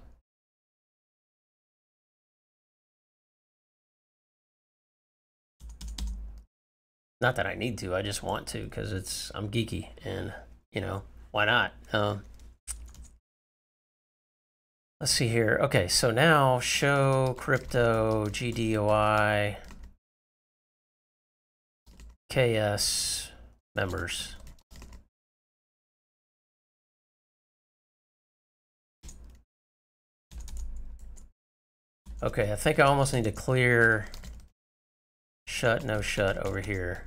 Not that I need to, I just want to because it's I'm geeky and, you know, why not? Um, Let's see here. Okay, so now show crypto GDOI KS members. Okay, I think I almost need to clear shut, no shut over here.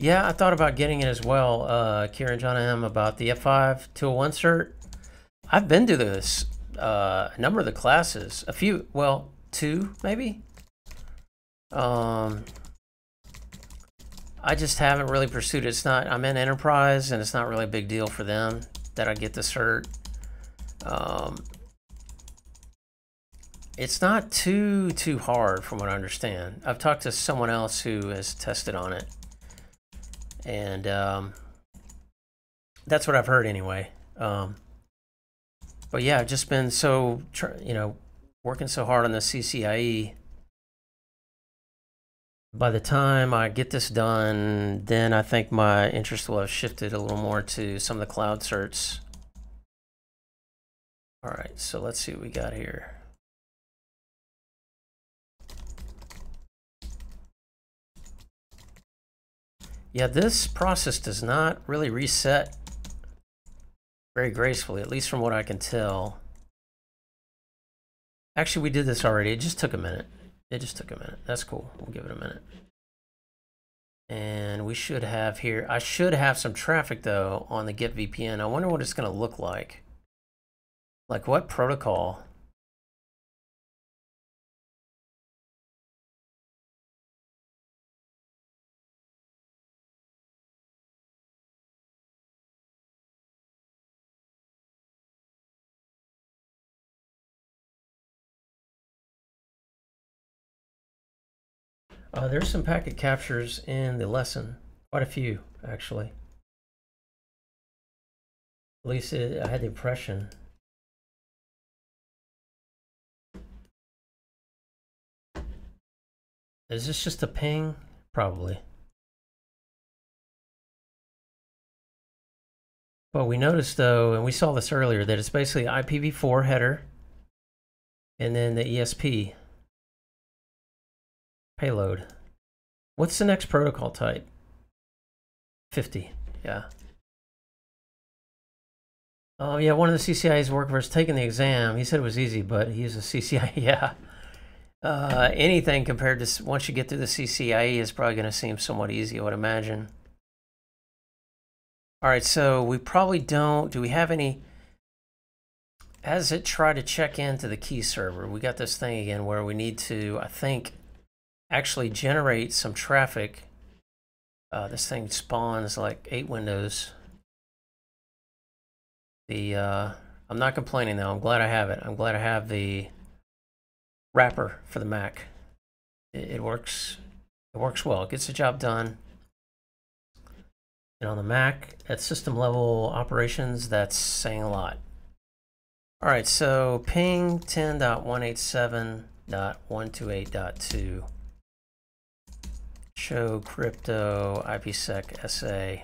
Yeah, I thought about getting it as well, uh, Kieran John M, about the F5 201 cert. I've been to this, uh, a number of the classes, a few, well, two maybe. Um, I just haven't really pursued it. It's not, I'm in enterprise and it's not really a big deal for them that I get the cert. Um, it's not too, too hard from what I understand. I've talked to someone else who has tested on it and um, that's what I've heard anyway. Um, but yeah, I've just been so you know working so hard on the CCIE. By the time I get this done, then I think my interest will have shifted a little more to some of the cloud certs. All right, so let's see what we got here. Yeah, this process does not really reset very gracefully, at least from what I can tell. Actually, we did this already. It just took a minute. It just took a minute. That's cool. We'll give it a minute. And we should have here, I should have some traffic though on the Get VPN. I wonder what it's going to look like. Like what protocol? Uh, there's some packet captures in the lesson, quite a few actually. At least it, I had the impression. Is this just a ping? Probably. But we noticed though, and we saw this earlier, that it's basically IPv4 header and then the ESP Payload. What's the next protocol type? 50, yeah. Oh yeah, one of the CCI's workers taking the exam. He said it was easy, but he's a CCI, [laughs] yeah. Uh, anything compared to once you get through the CCIE is probably going to seem somewhat easy, I would imagine. All right, so we probably don't. Do we have any? As it try to check into the key server, we got this thing again where we need to, I think, actually generate some traffic. Uh, this thing spawns like eight windows. The uh, I'm not complaining though. I'm glad I have it. I'm glad I have the wrapper for the Mac. It, it works. It works well. It gets the job done. And on the Mac, at system level operations, that's saying a lot. All right, so ping 10.187.128.2 show crypto IPsec SA.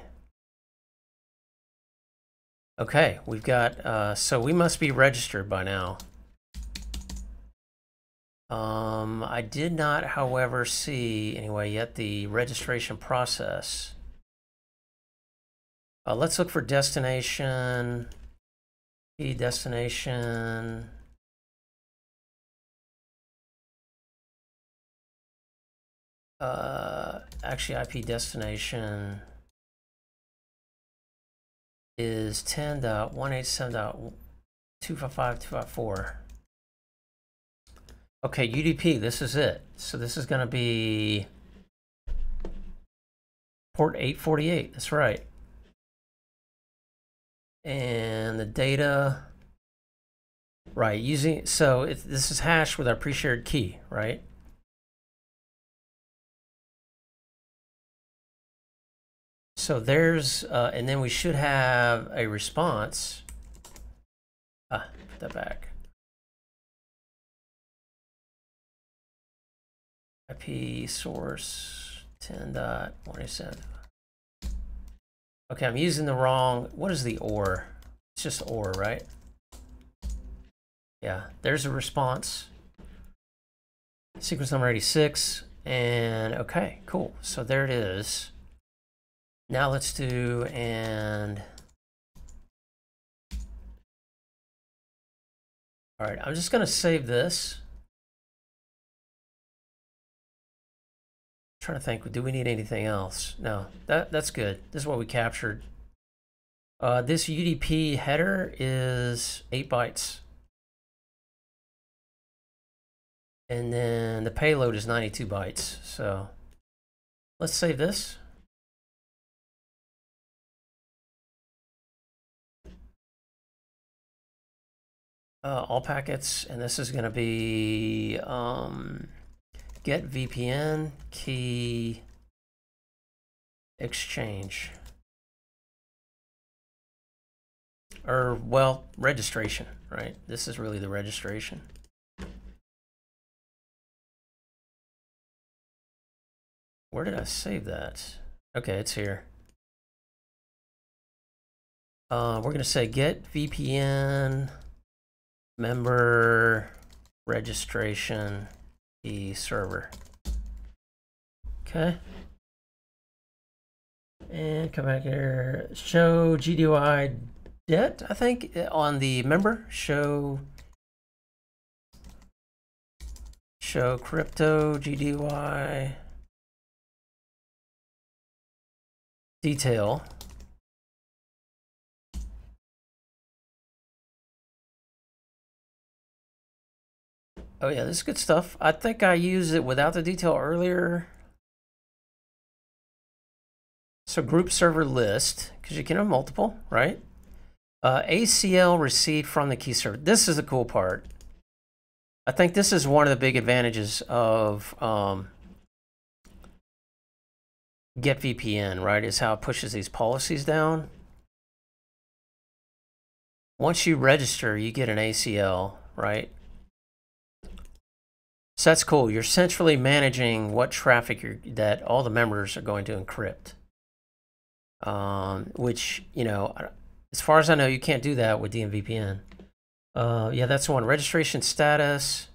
Okay, we've got, uh, so we must be registered by now. Um, I did not, however, see, anyway, yet the registration process. Uh, let's look for destination. Key destination. Uh, actually, IP destination is 10.187.255.254. Okay, UDP, this is it. So this is going to be port 848. That's right. And the data, right, using, so it, this is hashed with our pre-shared key, right? So there's, uh, and then we should have a response. Ah, put that back. IP source 10.187. Okay, I'm using the wrong, what is the OR? It's just OR, right? Yeah, there's a response. Sequence number 86. And okay, cool. So there it is. Now let's do and all right, I'm just going to save this. trying to think, do we need anything else? No, that that's good. This is what we captured. Uh, this UDP header is 8 bytes. And then the payload is 92 bytes. So let's save this. Uh, all packets, and this is going to be um, get VPN key exchange. Or, well, registration, right? This is really the registration. Where did I save that? Okay, it's here. Uh, we're going to say get VPN member registration the server. Okay. And come back here. Show GDOI debt, I think, on the member. Show show crypto GDOI detail. Oh yeah, this is good stuff. I think I used it without the detail earlier. So group server list, because you can have multiple, right? Uh, ACL received from the key server. This is the cool part. I think this is one of the big advantages of um, GetVPN, right? Is how it pushes these policies down. Once you register, you get an ACL, right? So that's cool. You're centrally managing what traffic that all the members are going to encrypt. Um, which, you know, as far as I know, you can't do that with DMVPN. Uh, yeah, that's one. Registration status.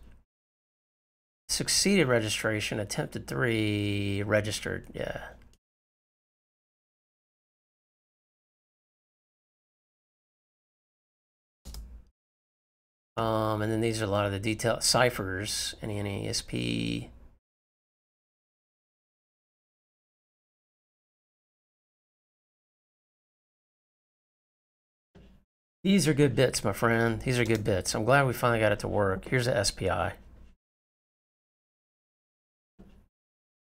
Succeeded registration. Attempted three. Registered. Yeah. Um, and then these are a lot of the detail ciphers, NANASP. These are good bits, my friend. These are good bits. I'm glad we finally got it to work. Here's a SPI.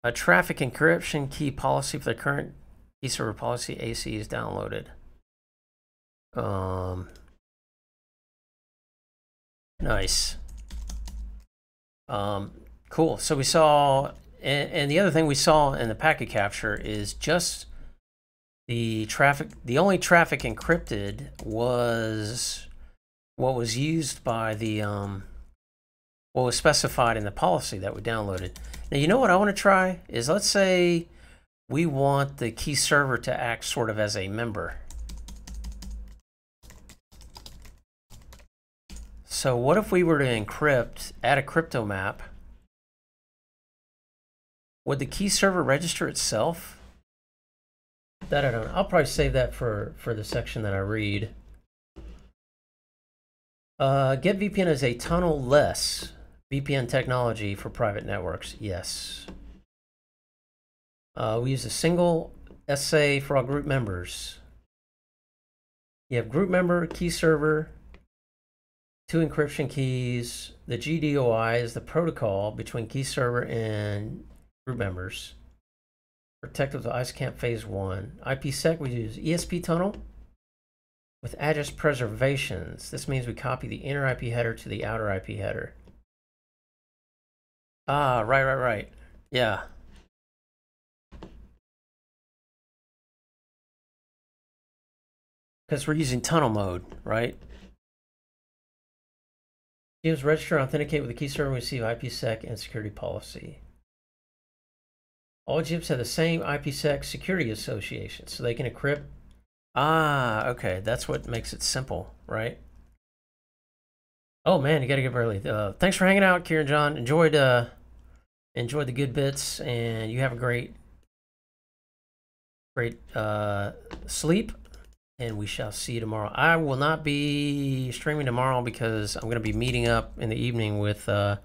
A traffic encryption key policy for the current key server policy AC is downloaded. Um, Nice. Um, cool. So we saw, and, and, the other thing we saw in the packet capture is just the traffic, the only traffic encrypted was what was used by the, um, what was specified in the policy that we downloaded. Now, you know what I want to try is let's say we want the key server to act sort of as a member. So what if we were to encrypt, add a crypto map? Would the key server register itself? That I don't know. I'll probably save that for, for the section that I read. Uh, Get VPN is a tunnel-less VPN technology for private networks. Yes. Uh, we use a single SA for all group members. You have group member, key server, two encryption keys. The GDOI is the protocol between key server and group members. Protected with ISAKMP Phase 1. IPsec, we use ESP tunnel with address preservations. This means we copy the inner IP header to the outer IP header. Ah, right, right, right. Yeah. Because we're using tunnel mode, right? Teams register and authenticate with the key server and receive IPsec and security policy. All GIPs have the same IPsec security association, so they can encrypt. Ah, okay, that's what makes it simple, right? Oh man, you gotta get early. Uh, thanks for hanging out, Kieran John. Enjoyed uh, enjoyed the good bits, and you have a great, great uh, sleep. And we shall see you tomorrow. I will not be streaming tomorrow because I'm going to be meeting up in the evening with uh,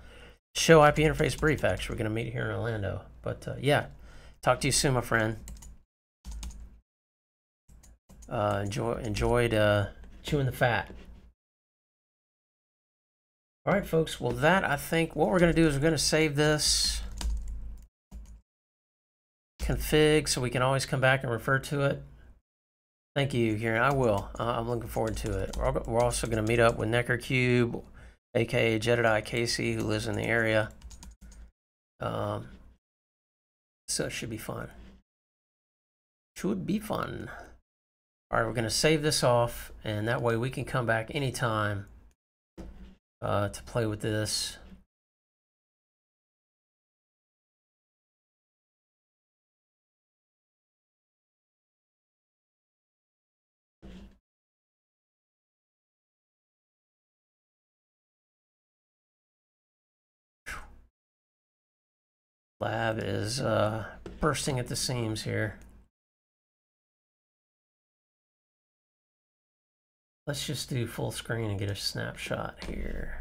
Show IP Interface Brief. Actually, we're going to meet here in Orlando. But uh, yeah, talk to you soon, my friend. Uh, enjoy, enjoyed uh, chewing the fat. All right, folks. Well, that I think what we're going to do is we're going to save this config so we can always come back and refer to it. Thank you, Kieran. I will. Uh, I'm looking forward to it. We're, we're also going to meet up with Neckercube, aka Jedadiah Casey, who lives in the area. Um, so it should be fun. Should be fun. All right, we're going to save this off, and that way we can come back anytime uh, to play with this. Lab is uh, bursting at the seams here. Let's just do full screen and get a snapshot here.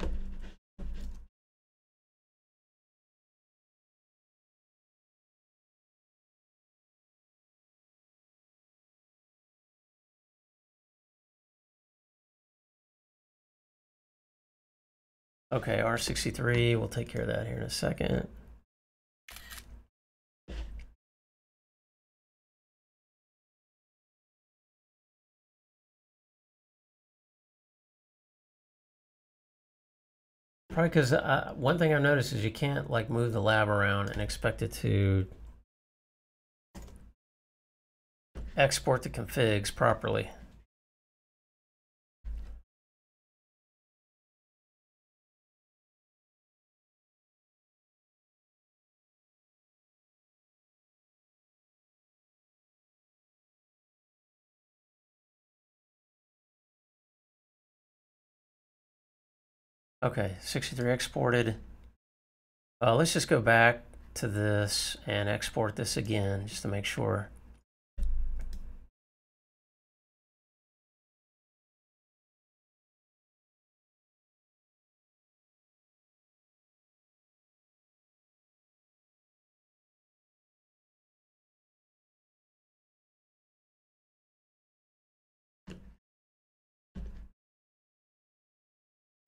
Okay, R63, we'll take care of that here in a second. Probably because uh, one thing I've noticed is you can't like move the lab around and expect it to export the configs properly. Okay, 63 exported. Uh, let's just go back to this and export this again just to make sure.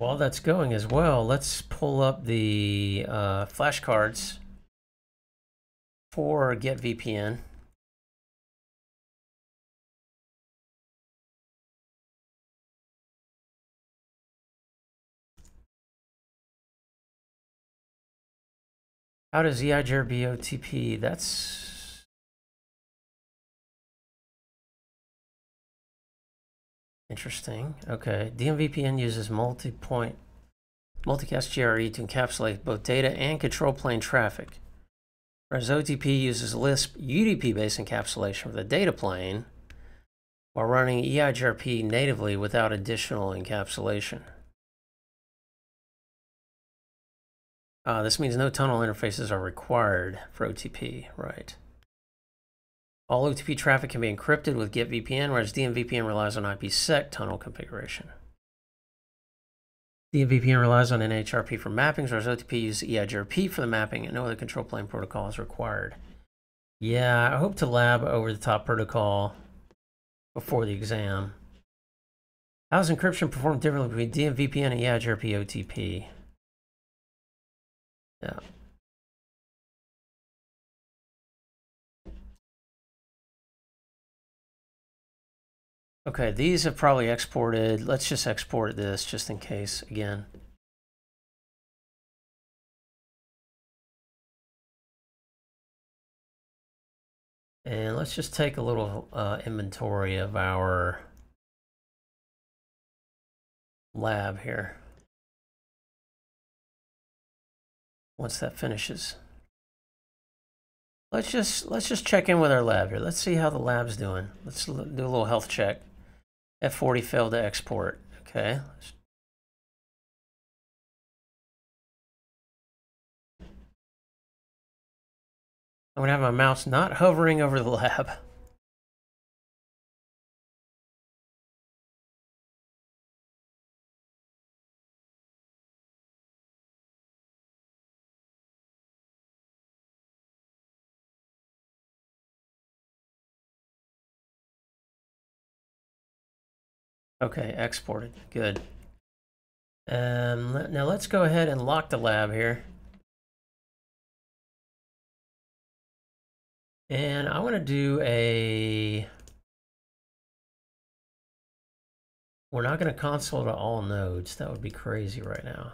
While that's going as well, let's pull up the uh, flashcards for GetVPN. How does EIGRP OTP? That's Interesting. Okay. DMVPN uses multi-point multicast GRE to encapsulate both data and control plane traffic. Whereas OTP uses Lisp UDP-based encapsulation for the data plane while running EIGRP natively without additional encapsulation. Uh, this means no tunnel interfaces are required for OTP, right? All OTP traffic can be encrypted with GetVPN, whereas DMVPN relies on IPsec tunnel configuration. DMVPN relies on NHRP for mappings, whereas OTP uses EIGRP for the mapping, and no other control plane protocol is required. Yeah, I hope to lab over the top protocol before the exam. How is encryption performed differently between DMVPN and EIGRP OTP? Yeah. Okay, these have probably exported. Let's just export this just in case again. And let's just take a little uh, inventory of our lab here. Once that finishes. Let's just let's just check in with our lab here. Let's see how the lab's doing. Let's do a little health check. F40 failed to export. Okay. I'm gonna have my mouse not hovering over the lab. Okay, exported. Good. Um, now let's go ahead and lock the lab here. And I want to do a... We're not going to console to all nodes. That would be crazy right now.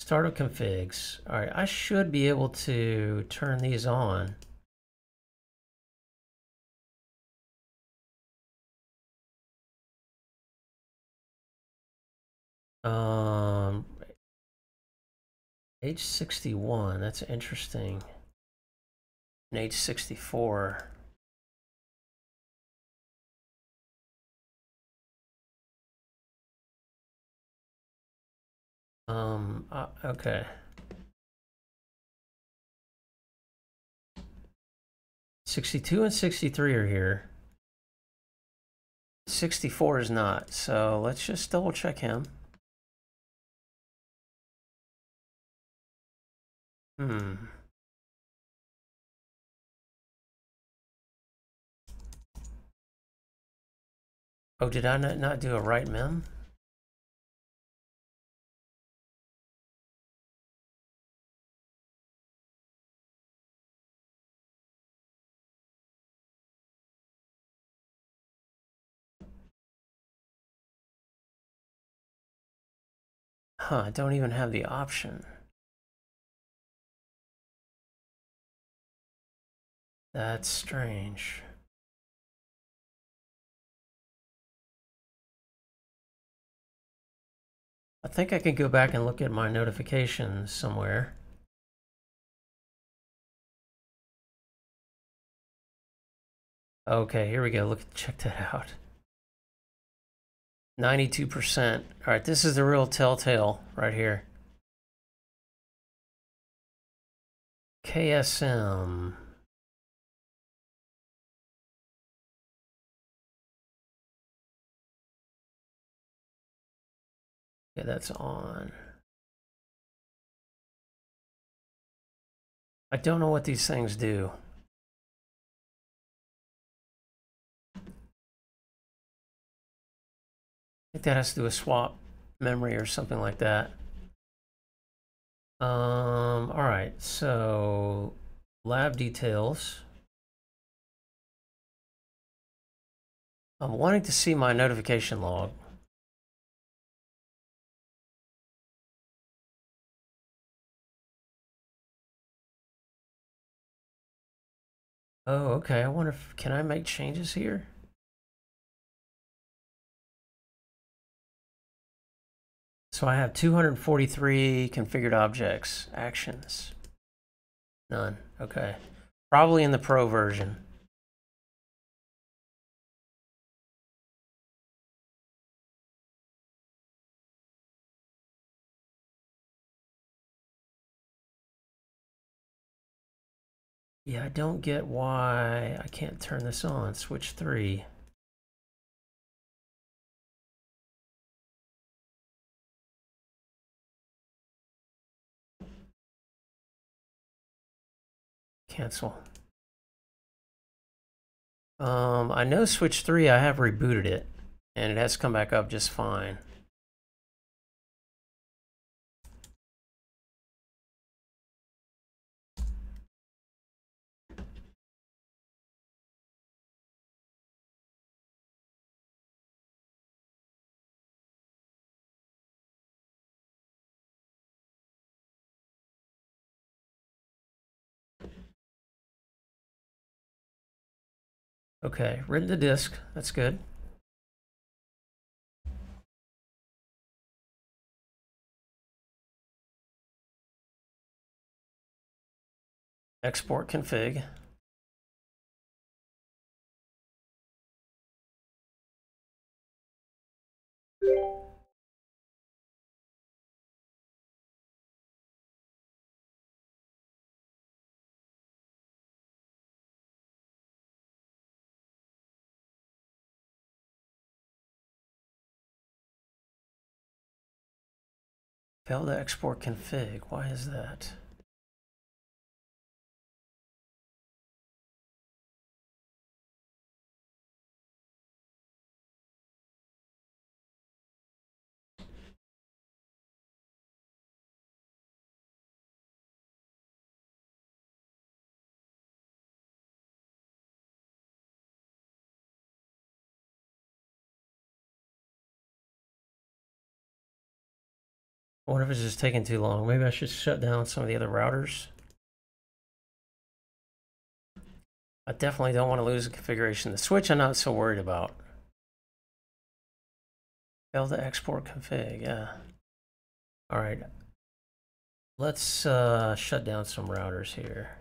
Startup configs. All right, I should be able to turn these on. Um, H61, that's interesting. And H64. Um, uh, okay. Sixty-two and sixty-three are here. Sixty-four is not, so let's just double check him. Hmm. Oh, did I not, not do a write mem? Huh, I don't even have the option. That's strange. I think I can go back and look at my notifications somewhere. Okay, here we go. Look, check that out. 92%. All right, this is the real telltale right here. KSM. Okay, that's on. I don't know what these things do. I think that has to do with swap memory or something like that. Um, all right, so lab details. I'm wanting to see my notification log. Oh, okay. I wonder if, can I make changes here? So I have 243 configured objects, actions. None. Okay. Probably in the pro version. Yeah, I don't get why I can't turn this on. Switch 3. Cancel. Um, I know Switch 3, I have rebooted it, and it has come back up just fine. Okay, written to disk. That's good. Export config. Fail to export config. Why is that? I wonder if it's just taking too long. Maybe I should shut down some of the other routers. I definitely don't want to lose the configuration. The switch I'm not so worried about. Fail to export config, yeah. All right. Let's uh, shut down some routers here.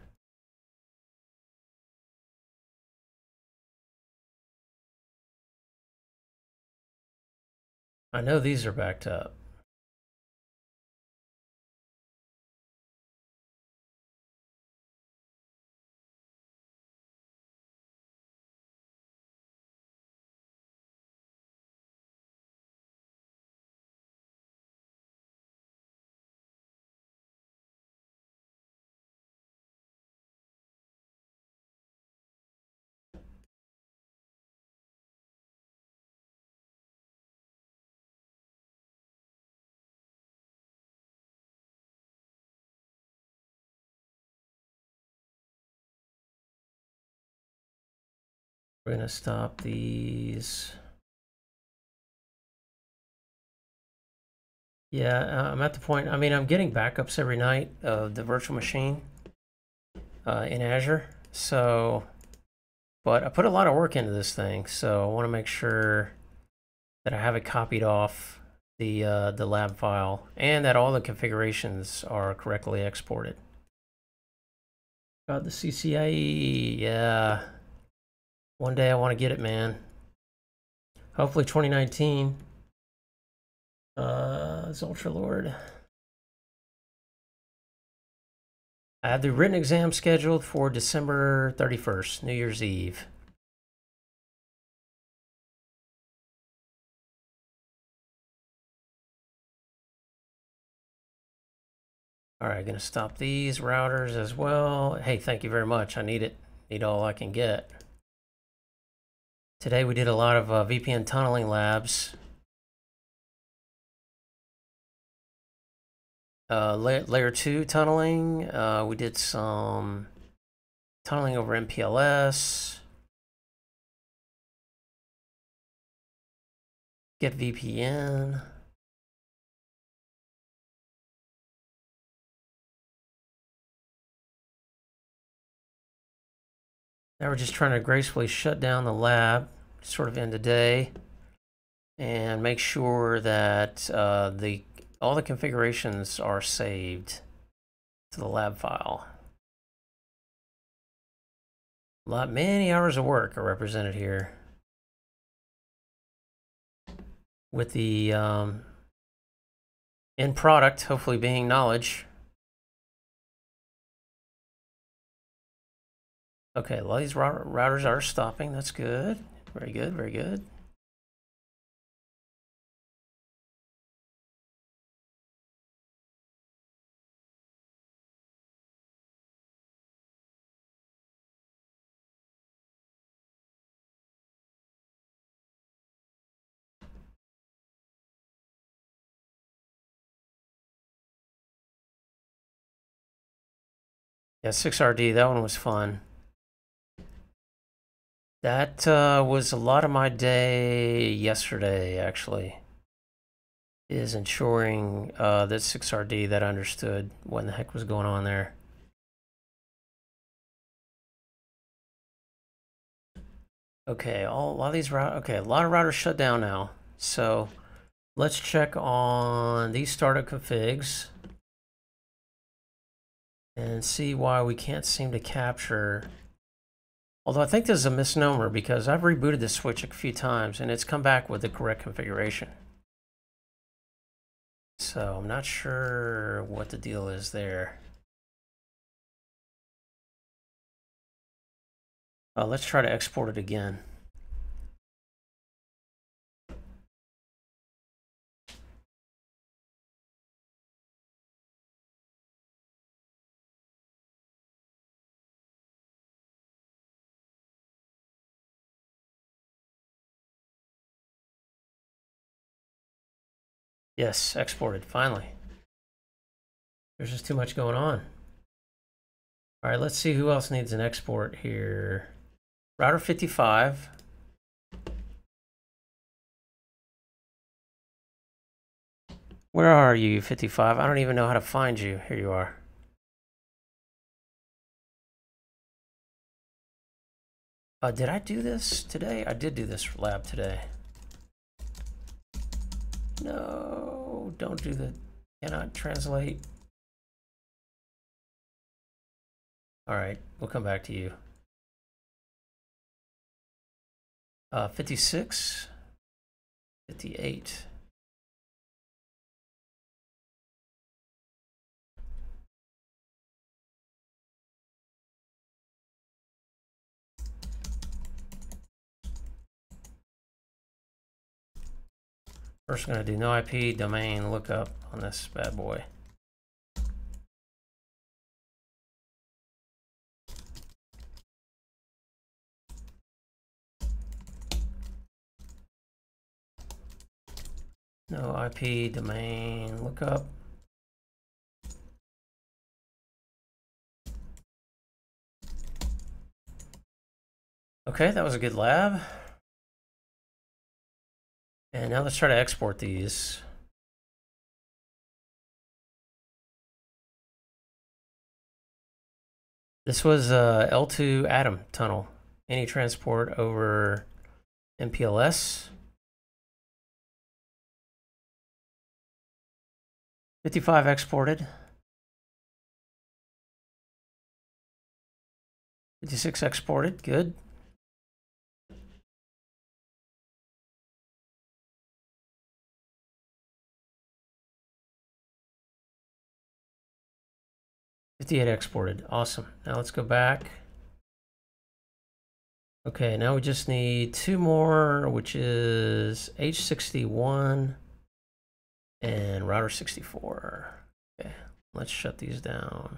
I know these are backed up. We're going to stop these. Yeah, uh, I'm at the point, I mean, I'm getting backups every night of the virtual machine uh, in Azure. So, but I put a lot of work into this thing. So I want to make sure that I have it copied off the, uh, the lab file and that all the configurations are correctly exported. Got the CCIE, yeah. One day I want to get it, man. Hopefully 2019. Uh, Ultra Lord. I have the written exam scheduled for December 31st, New Year's Eve. All right, gonna stop these routers as well. Hey, thank you very much. I need it. Need all I can get. Today we did a lot of uh, VPN tunneling labs. Uh, layer, layer 2 tunneling. Uh, we did some tunneling over MPLS. GETVPN. Now we're just trying to gracefully shut down the lab, sort of end the day, and make sure that uh, the all the configurations are saved to the lab file. A lot, many hours of work are represented here. With the um, end product, hopefully being knowledge. Okay, a lot of these routers are stopping. That's good. Very good, very good. Yeah, 6RD, that one was fun. That uh, was a lot of my day yesterday, actually. Is ensuring uh, that 6RD that understood what the heck was going on there. Okay, all, a lot of these. Okay, a lot of routers shut down now. So let's check on these startup configs and see why we can't seem to capture. Although I think this is a misnomer because I've rebooted the switch a few times and it's come back with the correct configuration. So I'm not sure what the deal is there. Uh, let's try to export it again. Yes, exported, finally. There's just too much going on. All right, let's see who else needs an export here. Router 55. Where are you, 55? I don't even know how to find you. Here you are. Uh, did I do this today? I did do this lab today. No, don't do the, cannot translate. All right, we'll come back to you. Uh, 56, 58. First, I'm going to do no IP domain lookup on this bad boy. No IP domain lookup. Okay, that was a good lab. And now let's try to export these. This was uh, a L2 AToM tunnel. Any transport over MPLS. 55 exported. 56 exported, good. 58 exported. Awesome. Now let's go back. Okay, now we just need two more, which is H61 and router 64. Okay, let's shut these down.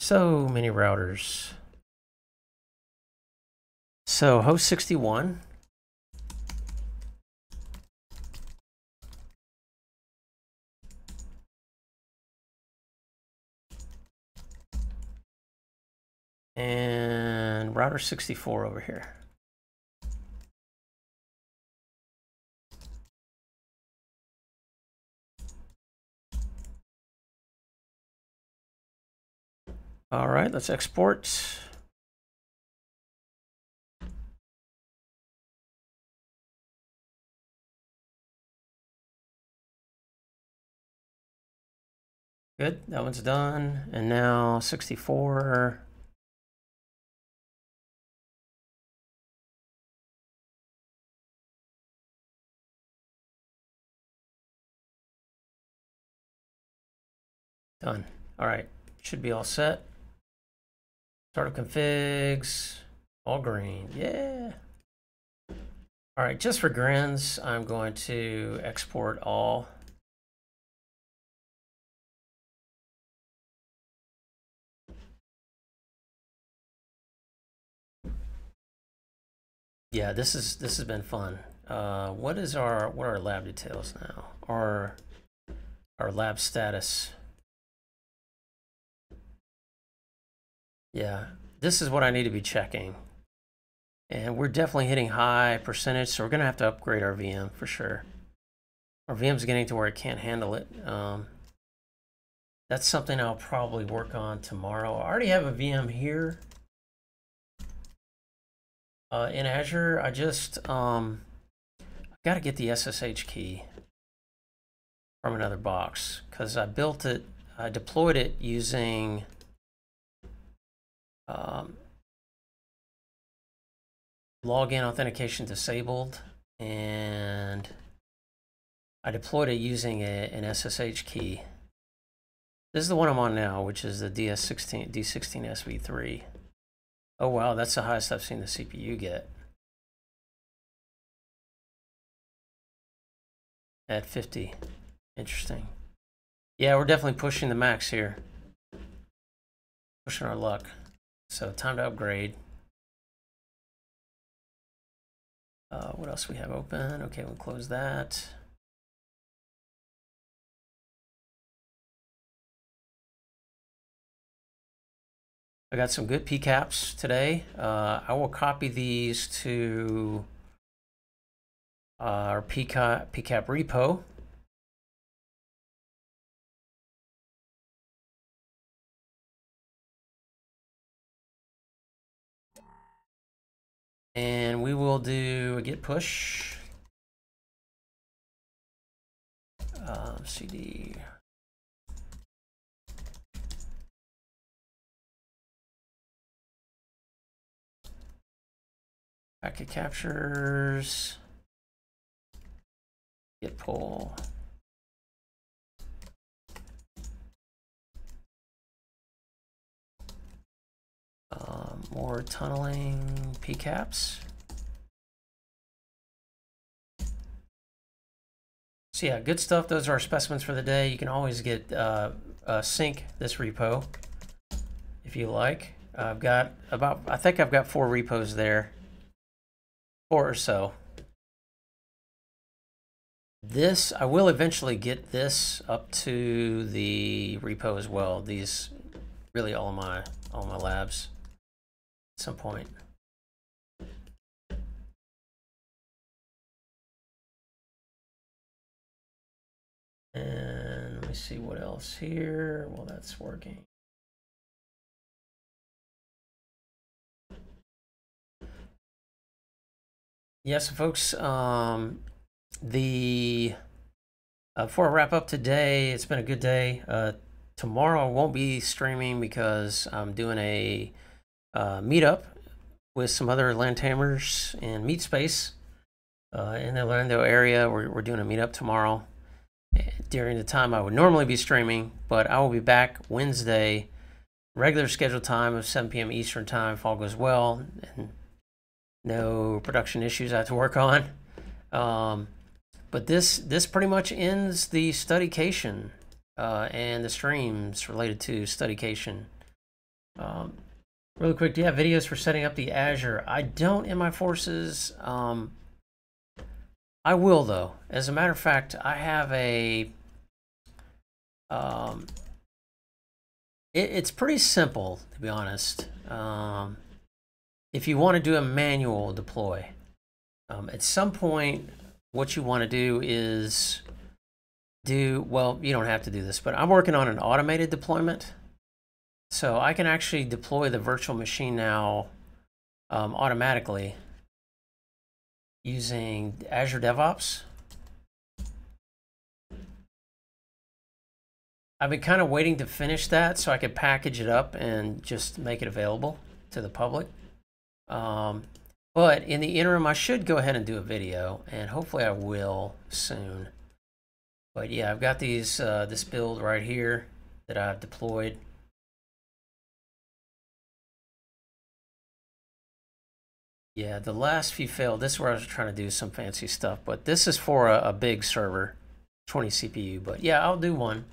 So many routers. So host 61. And router 64 over here. All right, let's export. Good, that one's done. And now 64. Done. All right, should be all set. Startup configs, all green, yeah. All right, just for grins, I'm going to export all. Yeah, this is this has been fun. Uh, what is our what are our lab details now? Our our lab status. Yeah, this is what I need to be checking. And we're definitely hitting high percentage, so we're gonna have to upgrade our VM for sure. Our VM's getting to where it can't handle it. Um, that's something I'll probably work on tomorrow. I already have a VM here uh, in Azure, I just um, got to get the SSH key from another box because I built it, I deployed it using um, login authentication disabled and I deployed it using a, an SSH key. This is the one I'm on now, which is the DS16, D16 SV3. Oh wow, that's the highest I've seen the CPU get. At 50. Interesting. Yeah, we're definitely pushing the max here. Pushing our luck. So time to upgrade. Uh, what else we have open? Okay, we'll close that. I got some good PCAPs today. Uh, I will copy these to our PCAP, PCAP repo. And we will do a git push. Uh, CD Packet captures. Git pull. Um, more tunneling PCAPs. So yeah, good stuff. Those are our specimens for the day. You can always get uh, uh, sync this repo if you like. I've got about, I think I've got four repos there four or so. This, I will eventually get this up to the repo as well. These, really all my, all my labs at some point. And let me see what else here. Well, that's working. Yes, folks. Um, the uh, before I wrap up today, it's been a good day. Uh, tomorrow I won't be streaming because I'm doing a uh, meetup with some other LAN Tamers in Meat Space uh, in the Orlando area. We're, we're doing a meetup tomorrow during the time I would normally be streaming, but I will be back Wednesday, regular scheduled time of 7 p.m. Eastern time if all goes well. And no production issues I have to work on. Um, but this this pretty much ends the studycation uh, and the streams related to studycation. Um, really quick, do you have videos for setting up the Azure? I don't in my forces. Um, I will though. As a matter of fact, I have a. Um, it, it's pretty simple to be honest. Um, if you want to do a manual deploy, um, at some point, what you want to do is do, well, you don't have to do this, but I'm working on an automated deployment. So I can actually deploy the virtual machine now um, automatically using Azure DevOps. I've been kind of waiting to finish that so I could package it up and just make it available to the public. Um, but in the interim, I should go ahead and do a video, and hopefully I will soon. But yeah, I've got these uh, this build right here that I've deployed. Yeah, the last few failed. This is where I was trying to do some fancy stuff, but this is for a, a big server, 20 CPU. But yeah, I'll do one.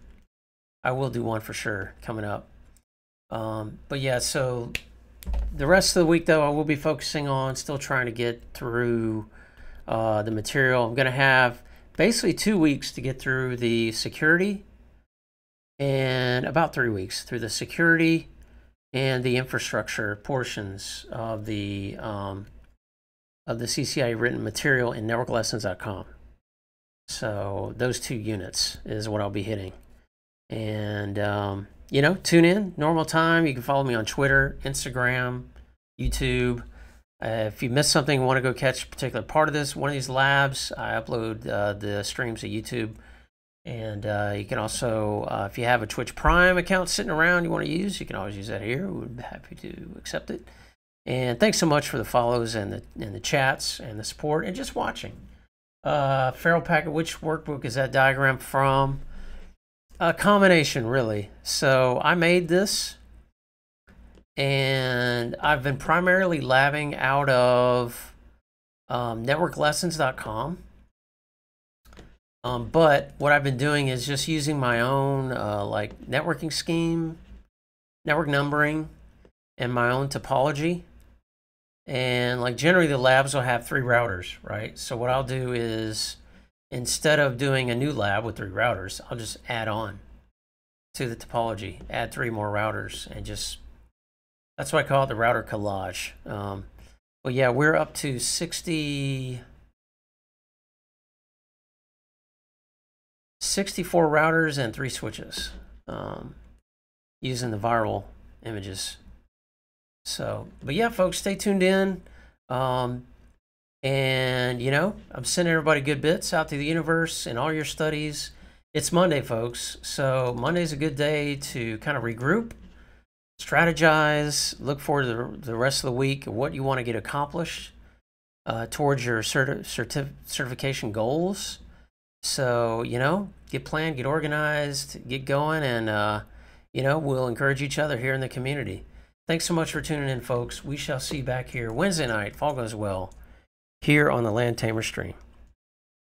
I will do one for sure coming up. Um, but yeah, so the rest of the week, though, I will be focusing on still trying to get through uh, the material. I'm going to have basically two weeks to get through the security and about three weeks through the security and the infrastructure portions of the um, of the CCIE written material in networklessons.com. So those two units is what I'll be hitting. And um, you know, tune in normal time. You can follow me on Twitter, Instagram, YouTube. Uh, if you missed something, want to go catch a particular part of this, one of these labs, I upload uh, the streams to YouTube. And uh, you can also, uh, if you have a Twitch Prime account sitting around you want to use, you can always use that here. We'd be happy to accept it. And thanks so much for the follows and the and the chats and the support and just watching. Uh, Feral Packet, which workbook is that diagram from? A combination, really. So I made this, and I've been primarily labbing out of um, networklessons.com. Um, but what I've been doing is just using my own uh, like networking scheme, network numbering, and my own topology. And like generally the labs will have three routers, right? So what I'll do is instead of doing a new lab with three routers, I'll just add on to the topology, add three more routers, and just that's why I call it the router collage. Um, but yeah, we're up to 60, 64 routers and three switches um, using the VIRL images. So, but yeah, folks, stay tuned in. Um, and, you know, I'm sending everybody good bits out to the universe in all your studies. It's Monday, folks. So, Monday's a good day to kind of regroup, strategize, look forward to the, rest of the week, what you want to get accomplished uh, towards your certi certi certification goals. So, you know, get planned, get organized, get going, and, uh, you know, we'll encourage each other here in the community. Thanks so much for tuning in, folks. We shall see you back here Wednesday night, if all goes well here on the LAN Tamer stream.